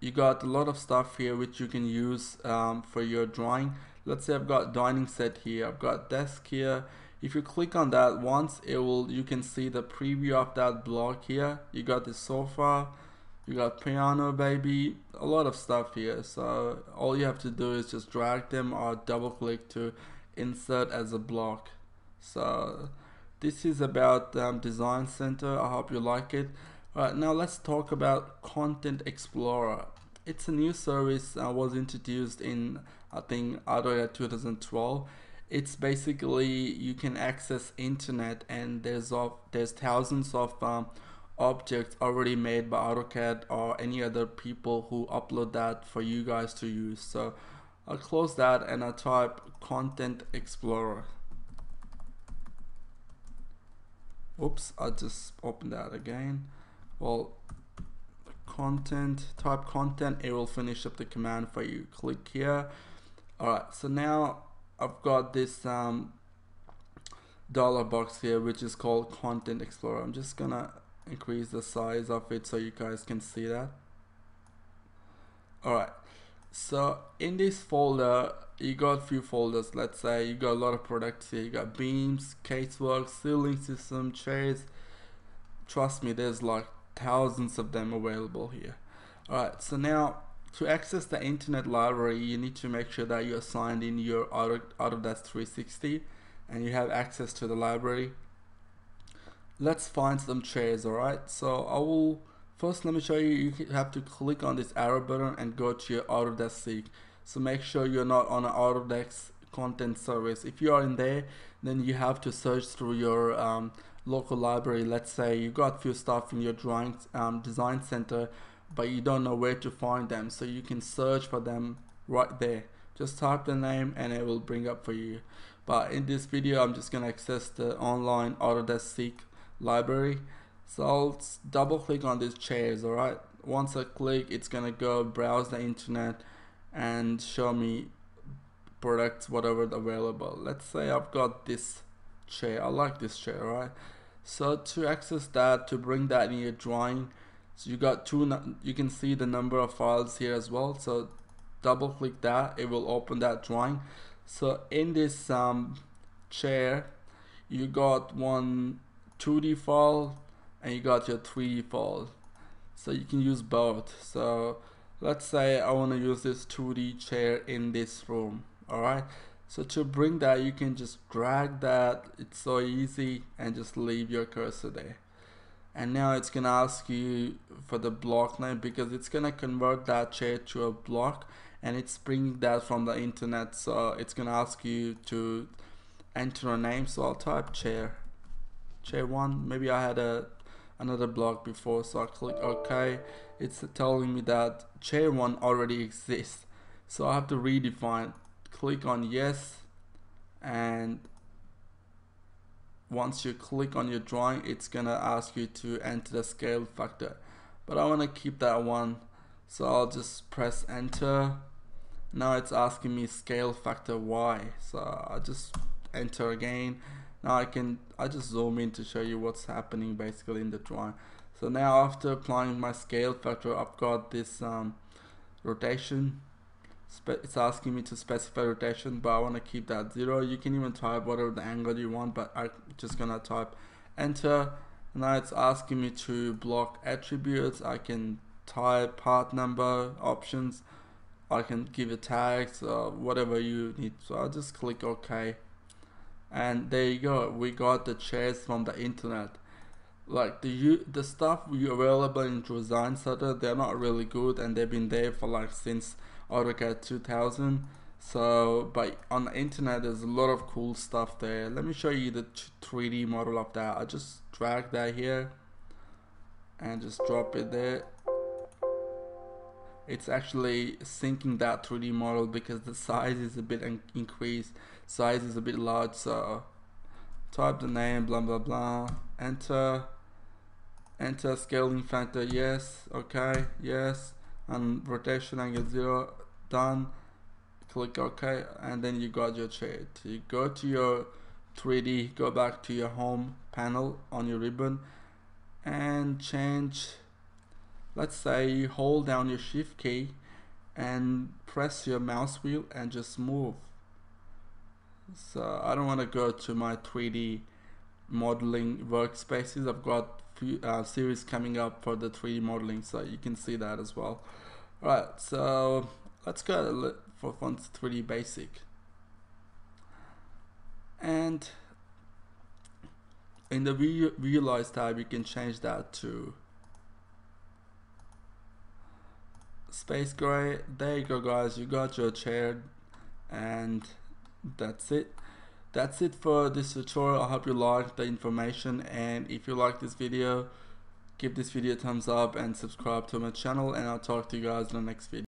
you got a lot of stuff here which you can use um, for your drawing. Let's say I've got dining set here I've got desk here. If you click on that once it will you can see the preview of that block here. You got the sofa you got piano baby a lot of stuff here. So all you have to do is just drag them or double click to insert as a block. So this is about um, design center. I hope you like it Alright, now let's talk about Content Explorer. It's a new service that was introduced in, I think, AutoCAD 2012. It's basically you can access internet and there's of there's thousands of um, objects already made by AutoCAD or any other people who upload that for you guys to use. So I'll close that and I type Content Explorer. Oops, I just opened that again well content type content it will finish up the command for you. Click here. Alright so now I've got this um, dollar box here which is called content explorer. I'm just gonna increase the size of it so you guys can see that. Alright so in this folder you got a few folders. Let's say you got a lot of products here. You got beams casework ceiling system chairs. Trust me there's like thousands of them available here. Alright so now to access the internet library you need to make sure that you're signed in your Auto, Autodesk 360 and you have access to the library. Let's find some chairs alright? So I will first let me show you you have to click on this arrow button and go to your Autodesk Seek. So make sure you're not on an Autodesk content service. If you are in there then you have to search through your um, local library let's say you got a few stuff in your drawing um, design center but you don't know where to find them. So you can search for them right there. Just type the name and it will bring up for you. But in this video I'm just gonna access the online Autodesk Seek library. So I'll double click on these chairs alright? Once I click it's gonna go browse the internet and show me products whatever available. Let's say I've got this chair. I like this chair right so to access that to bring that in your drawing so you got two you can see the number of files here as well. So double click that it will open that drawing. So in this um, chair you got one 2d file and you got your 3d file. So you can use both. So let's say I want to use this 2d chair in this room alright so to bring that you can just drag that. It's so easy. And just leave your cursor there. And now it's gonna ask you for the block name because it's gonna convert that chair to a block. And it's bringing that from the internet. So it's gonna ask you to enter a name. So I'll type chair. Chair one. Maybe I had a another block before. So I click OK. It's telling me that chair one already exists. So I have to redefine click on yes and once you click on your drawing it's gonna ask you to enter the scale factor. But I want to keep that one so I'll just press enter. Now it's asking me scale factor Y so I just enter again. Now I can I just zoom in to show you what's happening basically in the drawing. So now after applying my scale factor I've got this um, rotation it's asking me to specify rotation but I want to keep that zero. You can even type whatever the angle you want but I'm just gonna type enter. Now it's asking me to block attributes. I can type part number options. I can give it tags or whatever you need. So I'll just click OK. And there you go. We got the chairs from the internet. Like the the stuff we available in Design Center they're not really good and they've been there for like since AutoCAD 2000 so but on the internet there's a lot of cool stuff there. Let me show you the 3d model of that. I just drag that here and just drop it there. It's actually syncing that 3D model because the size is a bit increased. Size is a bit large so type the name blah blah blah. Enter. Enter scaling factor yes. Okay yes. And rotation angle 0 done click OK and then you got your shade you go to your 3D go back to your home panel on your ribbon and change let's say you hold down your shift key and press your mouse wheel and just move. So I don't want to go to my 3D modeling workspaces. I've got few, uh, series coming up for the 3D modeling so you can see that as well. Alright so let's go for Fonts 3D Basic. And in the visualize tab you can change that to space gray. There you go guys. You got your chair and that's it. That's it for this tutorial. I hope you liked the information and if you like this video give this video a thumbs up and subscribe to my channel and I'll talk to you guys in the next video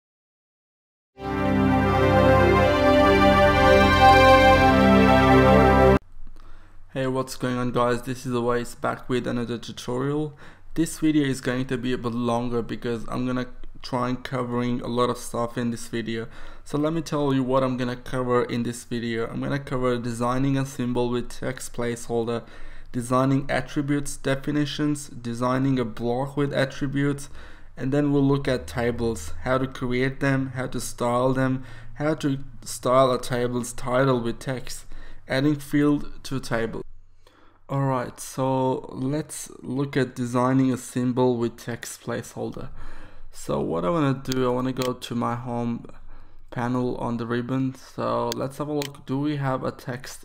Hey what's going on guys? This is Awais back with another tutorial. This video is going to be a bit longer because I'm gonna trying covering a lot of stuff in this video. So let me tell you what I'm gonna cover in this video. I'm gonna cover designing a symbol with text placeholder designing attributes definitions designing a block with attributes and then we'll look at tables how to create them how to style them how to style a table's title with text adding field to a table Alright, so let's look at designing a symbol with text placeholder. So what I want to do, I want to go to my home panel on the ribbon. So let's have a look. Do we have a text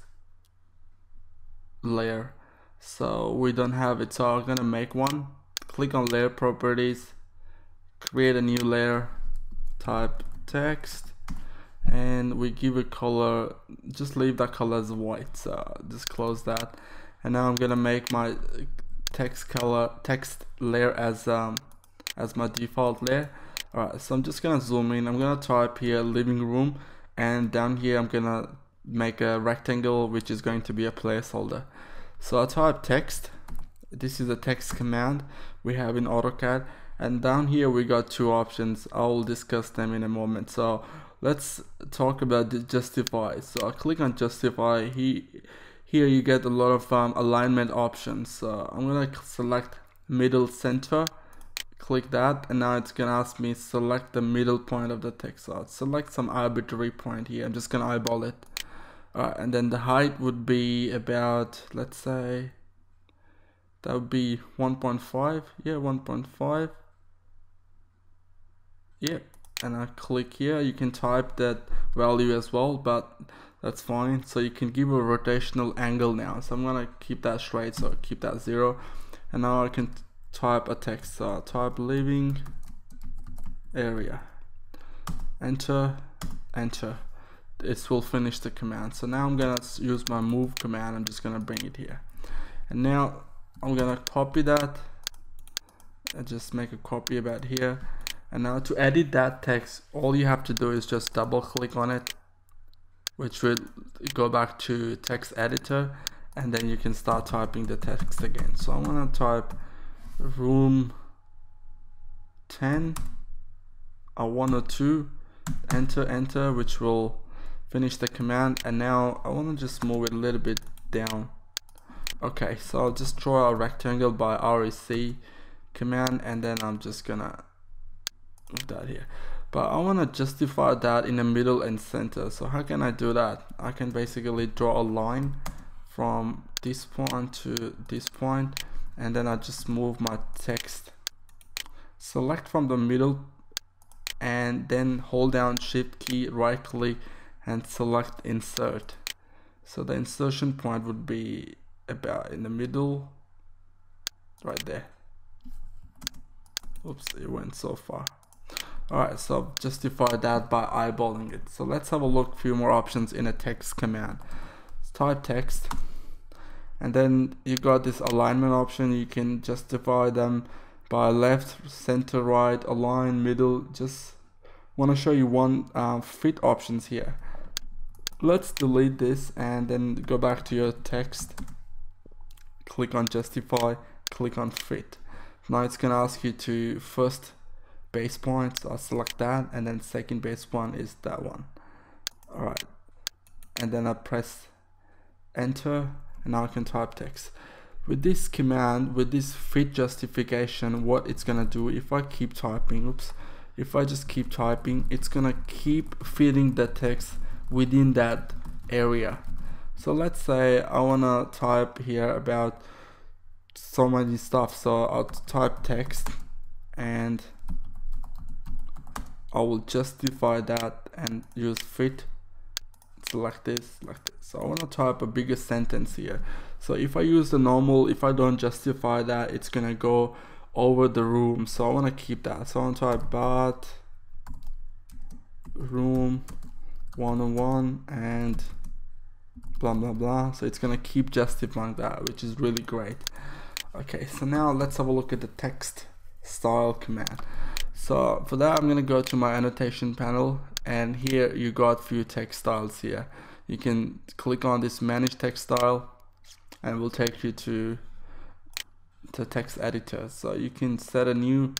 layer? so we don't have it so I'm gonna make one click on layer properties create a new layer type text and we give a color just leave that color as white so just close that. And now I'm gonna make my text color text layer as um as my default layer. Alright so I'm just gonna zoom in. I'm gonna type here living room and down here I'm gonna make a rectangle which is going to be a placeholder. So I type text. This is a text command we have in AutoCAD. And down here we got two options. I'll discuss them in a moment. So let's talk about the justify. So I click on justify. He here you get a lot of um, alignment options. So I'm gonna select middle center. Click that and now it's gonna ask me select the middle point of the text. So I'll select some arbitrary point here. I'm just gonna eyeball it. And then the height would be about let's say that would be 1.5 yeah 1.5 yeah and I click here you can type that value as well but that's fine. So you can give a rotational angle now. So I'm gonna keep that straight so keep that zero. And now I can type a text so I'll type living area. Enter enter. It will finish the command. So now I'm gonna use my move command. I'm just gonna bring it here. And now I'm gonna copy that and just make a copy about here and now to edit that text all you have to do is just double click on it which will go back to text editor and then you can start typing the text again. So I'm gonna type room 10 a 1 or 2 enter enter which will finish the command. And now I want to just move it a little bit down. Okay so I'll just draw a rectangle by REC command and then I'm just gonna that here. But I want to justify that in the middle and center. So how can I do that? I can basically draw a line from this point to this point and then I just move my text. Select from the middle and then hold down shift key right click and select insert. So the insertion point would be about in the middle right there. Oops it went so far alright so justify that by eyeballing it. So let's have a look few more options in a text command. Let's type text and then you got this alignment option. You can justify them by left center right align middle. Just want to show you one uh, fit options here. Let's delete this and then go back to your text. Click on justify click on fit. Now it's gonna ask you to first base point so I'll select that and then second base point is that one. Alright. And then I press enter and now I can type text. With this command with this fit justification what it's gonna do if I keep typing oops if I just keep typing it's gonna keep fitting the text within that area. So let's say I wanna type here about so many stuff so I'll type text and I will justify that and use fit. Select this like this. So I want to type a bigger sentence here. So if I use the normal if I don't justify that it's gonna go over the room. So I want to keep that. So I want to type but room 101 and blah blah blah. So it's gonna keep justifying that which is really great. Okay so now let's have a look at the text style command so for that I'm gonna go to my annotation panel and here you got few text styles here. You can click on this manage text style and it will take you to the text editor. So you can set a new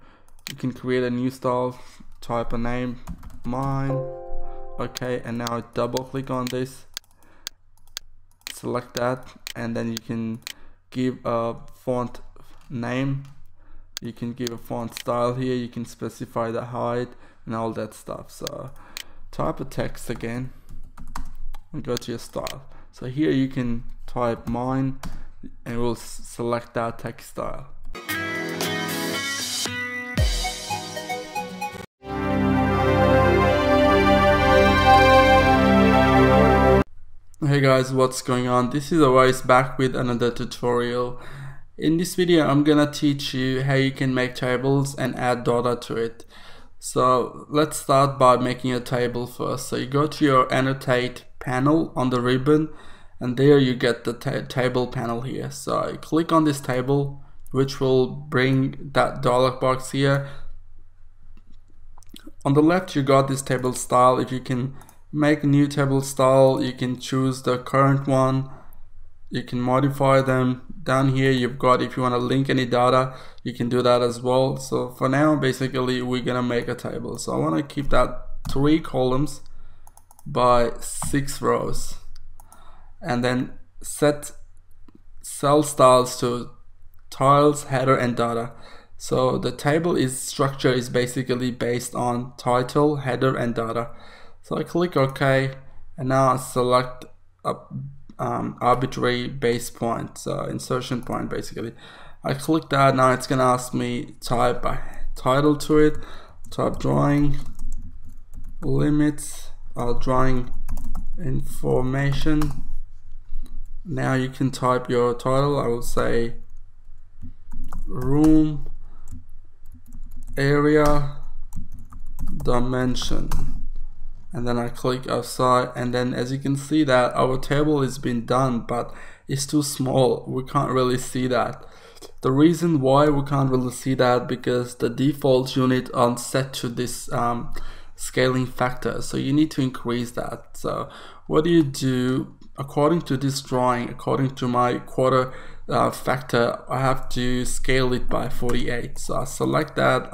you can create a new style type a name mine. Okay and now double click on this. Select that and then you can give a font name you can give a font style here you can specify the height and all that stuff so type a text again and go to your style so here you can type mine and we'll select that text style Hey guys, what's going on? This is Awais back with another tutorial. In this video, I'm gonna teach you how you can make tables and add data to it. So let's start by making a table first. So you go to your annotate panel on the ribbon and there you get the ta table panel here. So I click on this table which will bring that dialog box here. On the left you got this table style. If you can make a new table style you can choose the current one you can modify them down here you've got if you want to link any data you can do that as well. So for now basically we're gonna make a table. So I want to keep that three columns by six rows. And then set cell styles to tiles header and data. So the table is structure is basically based on title header and data. So I click OK and now I select a um, arbitrary base point, so insertion point basically. I click that, now it's gonna ask me type a title to it, type drawing, limits, uh, drawing information. Now you can type your title, I will say room area dimension and then I click outside and then as you can see that our table is been done but it's too small. We can't really see that. The reason why we can't really see that because the default unit are set to this um, scaling factor. So you need to increase that. So what do you do? According to this drawing according to my quarter uh, factor I have to scale it by 48 so I select that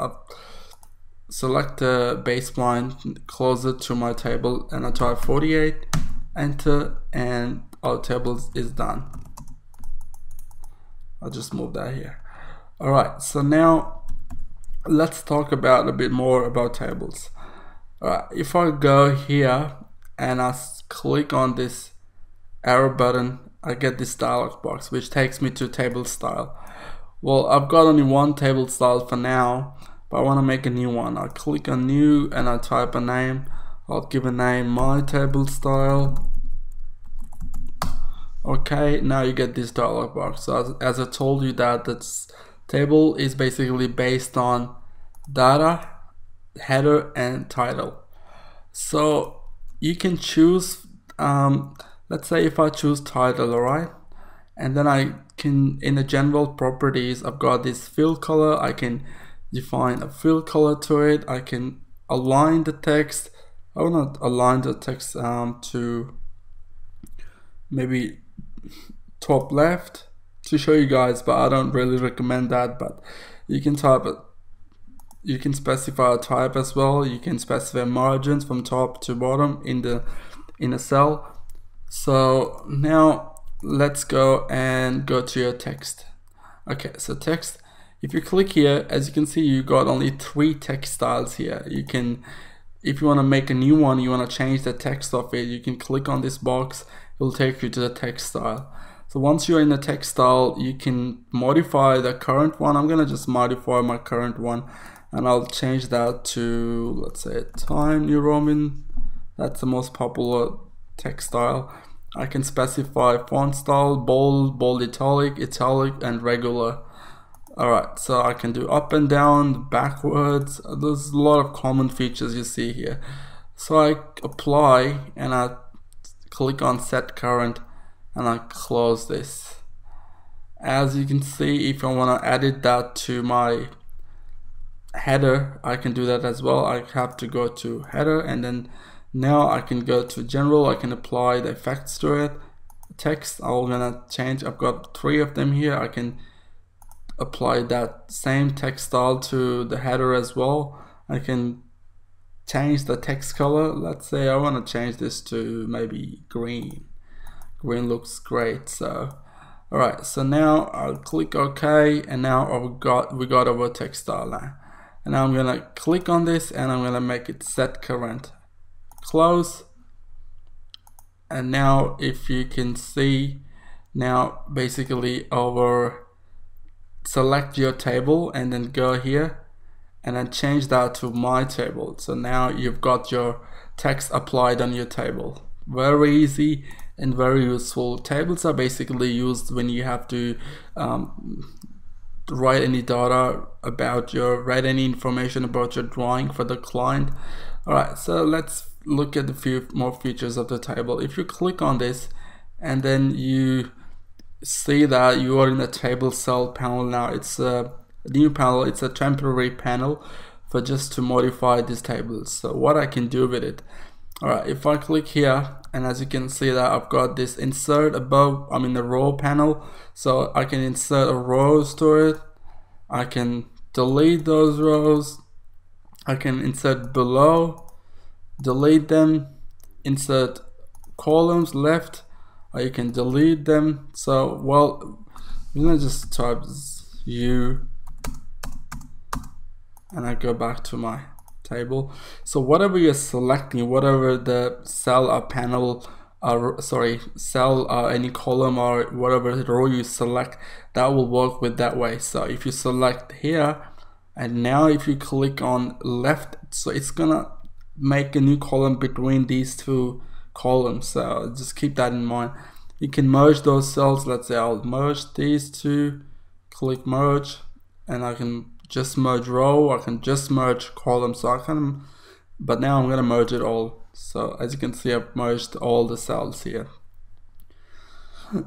select the baseline closer to my table and I type 48 enter and our table is done. I'll just move that here. Alright so now let's talk about a bit more about tables. Alright if I go here and I click on this arrow button I get this dialog box which takes me to table style. Well I've got only one table style for now but I want to make a new one. I click on new and I type a name. I'll give a name my table style. Okay, now you get this dialog box. So as, as I told you that this table is basically based on data, header and title. So you can choose, um, let's say if I choose title, alright? And then I can, in the general properties, I've got this fill color, I can define a fill color to it. I can align the text. I want to align the text um, to maybe top left to show you guys, but I don't really recommend that. But you can type it. You can specify a type as well. You can specify margins from top to bottom in the in a cell. So now let's go and go to your text. Okay, so text if you click here, as you can see, you got only three text styles here. You can, if you want to make a new one, you want to change the text of it, you can click on this box, it will take you to the text style. So once you're in the text style, you can modify the current one. I'm going to just modify my current one and I'll change that to, let's say, Time New Roman. That's the most popular text style. I can specify font style, bold, bold italic, italic, and regular. Alright, so I can do up and down, backwards. There's a lot of common features you see here. So I apply and I click on set current and I close this. As you can see, if I want to edit that to my header, I can do that as well. I have to go to header and then now I can go to general. I can apply the effects to it. Text, I'm gonna change. I've got three of them here. I can apply that same text style to the header as well. I can change the text color. Let's say I want to change this to maybe green. Green looks great. So, all right. So now I'll click OK, and now I've got we got our text style now. And now I'm gonna click on this, and I'm gonna make it set current. Close. And now, if you can see, now basically our select your table and then go here and then change that to my table so now you've got your text applied on your table very easy and very useful. Tables are basically used when you have to um, write any data about your write any information about your drawing for the client. All right, so let's look at a few more features of the table. If you click on this and then you see that you are in the table cell panel now, it's a new panel, it's a temporary panel for just to modify these tables. So what I can do with it. All right, if I click here, and as you can see that I've got this insert above, I'm in the row panel, so I can insert a rows to it. I can delete those rows. I can insert below, delete them, insert columns left, or you can delete them. So, well, I'm gonna just type U and I go back to my table. So whatever you're selecting, whatever the cell or panel uh, or sorry, cell or any column or whatever row you select, that will work with that way. So if you select here, and now if you click on left, so it's gonna make a new column between these two columns. So just keep that in mind. You can merge those cells. Let's say I'll merge these two, click merge, and I can just merge row, I can just merge column, so I can, but now I'm gonna merge it all. So as you can see, I've merged all the cells here.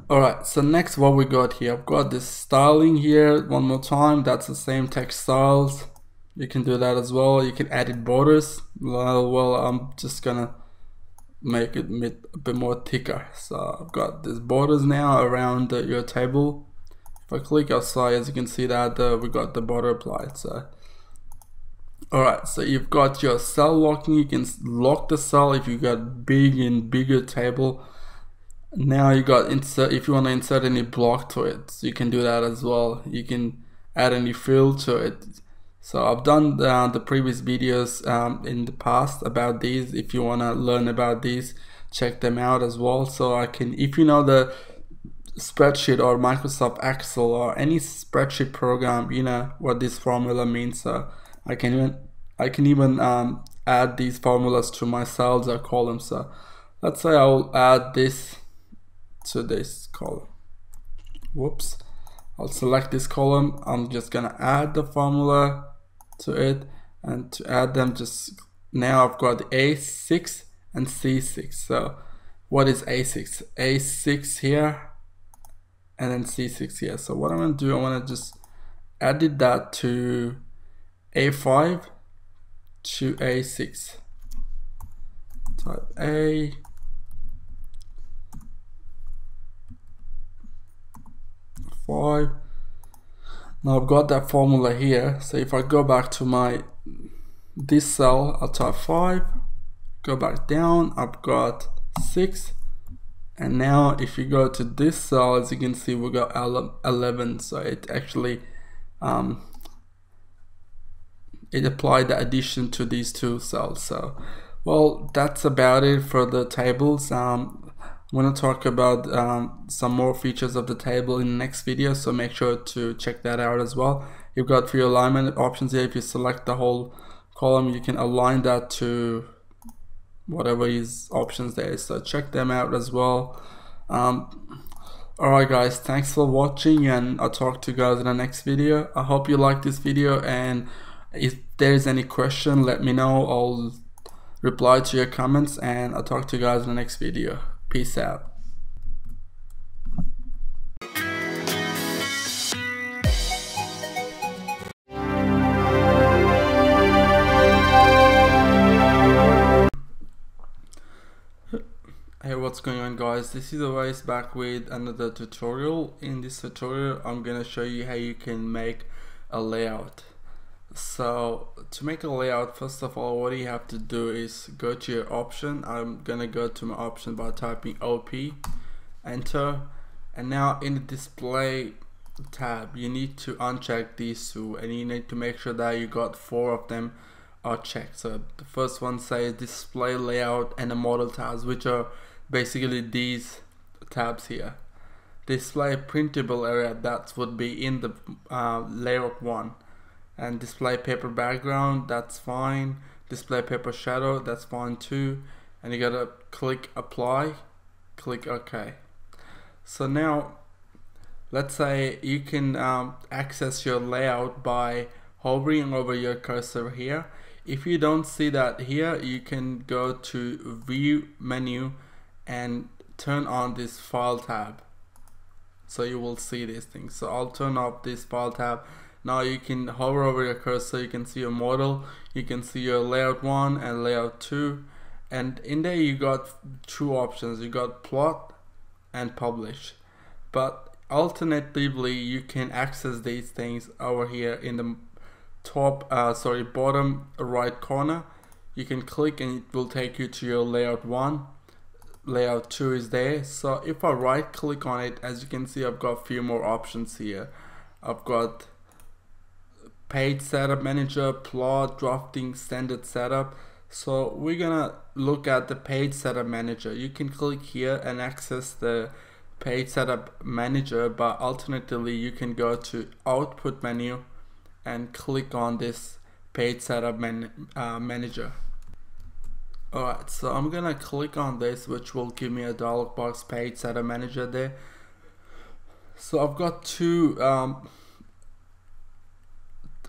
Alright, so next what we got here, I've got this styling here one more time, that's the same text styles. You can do that as well, you can edit borders. Well, well I'm just gonna make it a bit more thicker. So I've got these borders now around your table if I click outside, as you can see that uh, we got the border applied. So, alright, so you've got your cell locking. You can lock the cell if you got big and bigger table. Now you got insert. If you want to insert any block to it, so you can do that as well. You can add any fill to it. So I've done uh, the previous videos um, in the past about these. If you want to learn about these, check them out as well. So I can, if you know the spreadsheet or Microsoft Excel or any spreadsheet program, you know what this formula means. So I can even I can even um, add these formulas to my cells or columns. So let's say I will add this to this column. Whoops. I'll select this column. I'm just gonna add the formula to it and to add them just now I've got A6 and C6. So what is A6? A6 here and then C6 here. So what I'm gonna do, I wanna just edit that to A5 to A6. Type A five. Now I've got that formula here. So if I go back to my this cell, I'll type five, go back down, I've got six, and now if you go to this cell as you can see we got 11 so it actually um, it applied the addition to these two cells so well that's about it for the tables um, I'm going to talk about um, some more features of the table in the next video so make sure to check that out as well. You've got three alignment options here if you select the whole column you can align that to whatever his options there is so check them out as well. Um, alright guys thanks for watching and I'll talk to you guys in the next video. I hope you like this video and if there's any question let me know. I'll reply to your comments and I'll talk to you guys in the next video peace out. Hey what's going on guys? This is Awais back with another tutorial. In this tutorial I'm gonna show you how you can make a layout so to make a layout first of all what you have to do is go to your option. I'm gonna go to my option by typing OP enter and now in the display tab you need to uncheck these two and you need to make sure that you got four of them are checked. So the first one says display layout and the model tabs which are basically these tabs here. Display printable area that would be in the uh, layout one and display paper background that's fine. Display paper shadow that's fine too. And you gotta click apply. Click OK. So now let's say you can um, access your layout by hovering over your cursor here. If you don't see that here you can go to view menu and turn on this file tab. So you will see these things. So I'll turn off this file tab now you can hover over your cursor you can see your model you can see your layout 1 and layout 2 and in there you got two options. You got plot and publish. But alternatively you can access these things over here in the top uh, sorry bottom right corner. You can click and it will take you to your layout 1 layout 2 is there. So if I right click on it as you can see I've got a few more options here. I've got page setup manager plot drafting standard setup. So we're gonna look at the page setup manager. You can click here and access the page setup manager but alternatively you can go to output menu and click on this page setup man, uh, manager. Alright so I'm gonna click on this which will give me a dialog box page setup manager there. So I've got two um,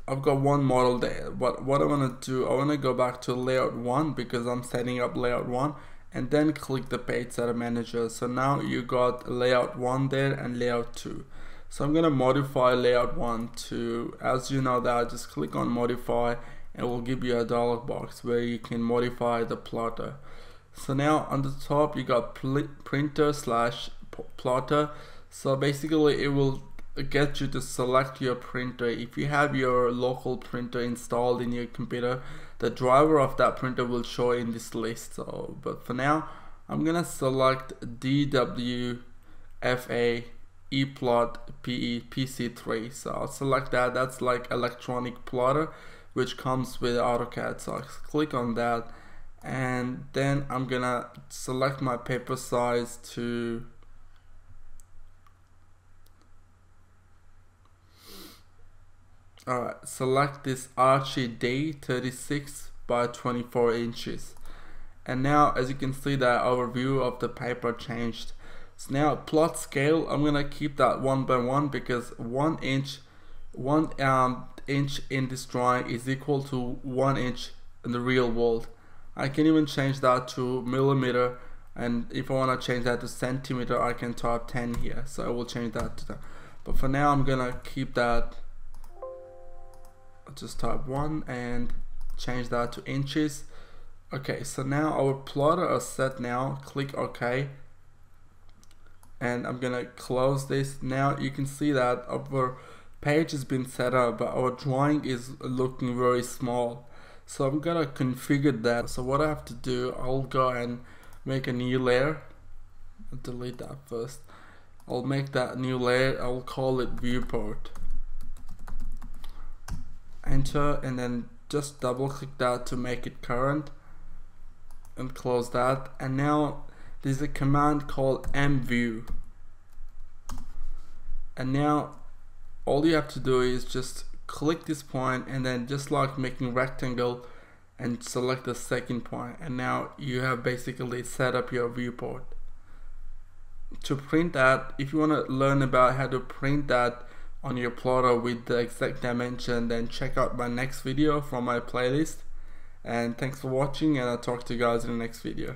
I've got one model there but what I want to do I want to go back to layout 1 because I'm setting up layout 1 and then click the page setup manager. So now you got layout 1 there and layout 2 so I'm gonna modify layout 1 to as you know that just click on modify and it will give you a dialog box where you can modify the plotter. So now on the top you got printer slash plotter. So basically it will get you to select your printer. If you have your local printer installed in your computer the driver of that printer will show in this list. So but for now I'm gonna select DWFA eplot PE PC3 so I'll select that. That's like electronic plotter which comes with AutoCAD. So I'll click on that. And then I'm gonna select my paper size to Alright, select this Archie D 36 by 24 inches. And now as you can see that overview of the paper changed. So now plot scale, I'm gonna keep that one by one because one inch, one um, inch in this drawing is equal to one inch in the real world. I can even change that to millimeter and if I want to change that to centimeter I can type 10 here so I will change that to that but for now I'm gonna keep that just type 1 and change that to inches. Okay so now our plotter is set now. Click OK. And I'm gonna close this. Now you can see that our page has been set up but our drawing is looking very small. So I'm gonna configure that. So what I have to do I'll go and make a new layer. I'll delete that first. I'll make that new layer. I'll call it viewport enter and then just double click that to make it current and close that. And now there's a command called mview. And now all you have to do is just click this point and then just like making rectangle and select the second point. And now you have basically set up your viewport. To print that if you want to learn about how to print that on your plotter with the exact dimension then check out my next video from my playlist. And thanks for watching and I'll talk to you guys in the next video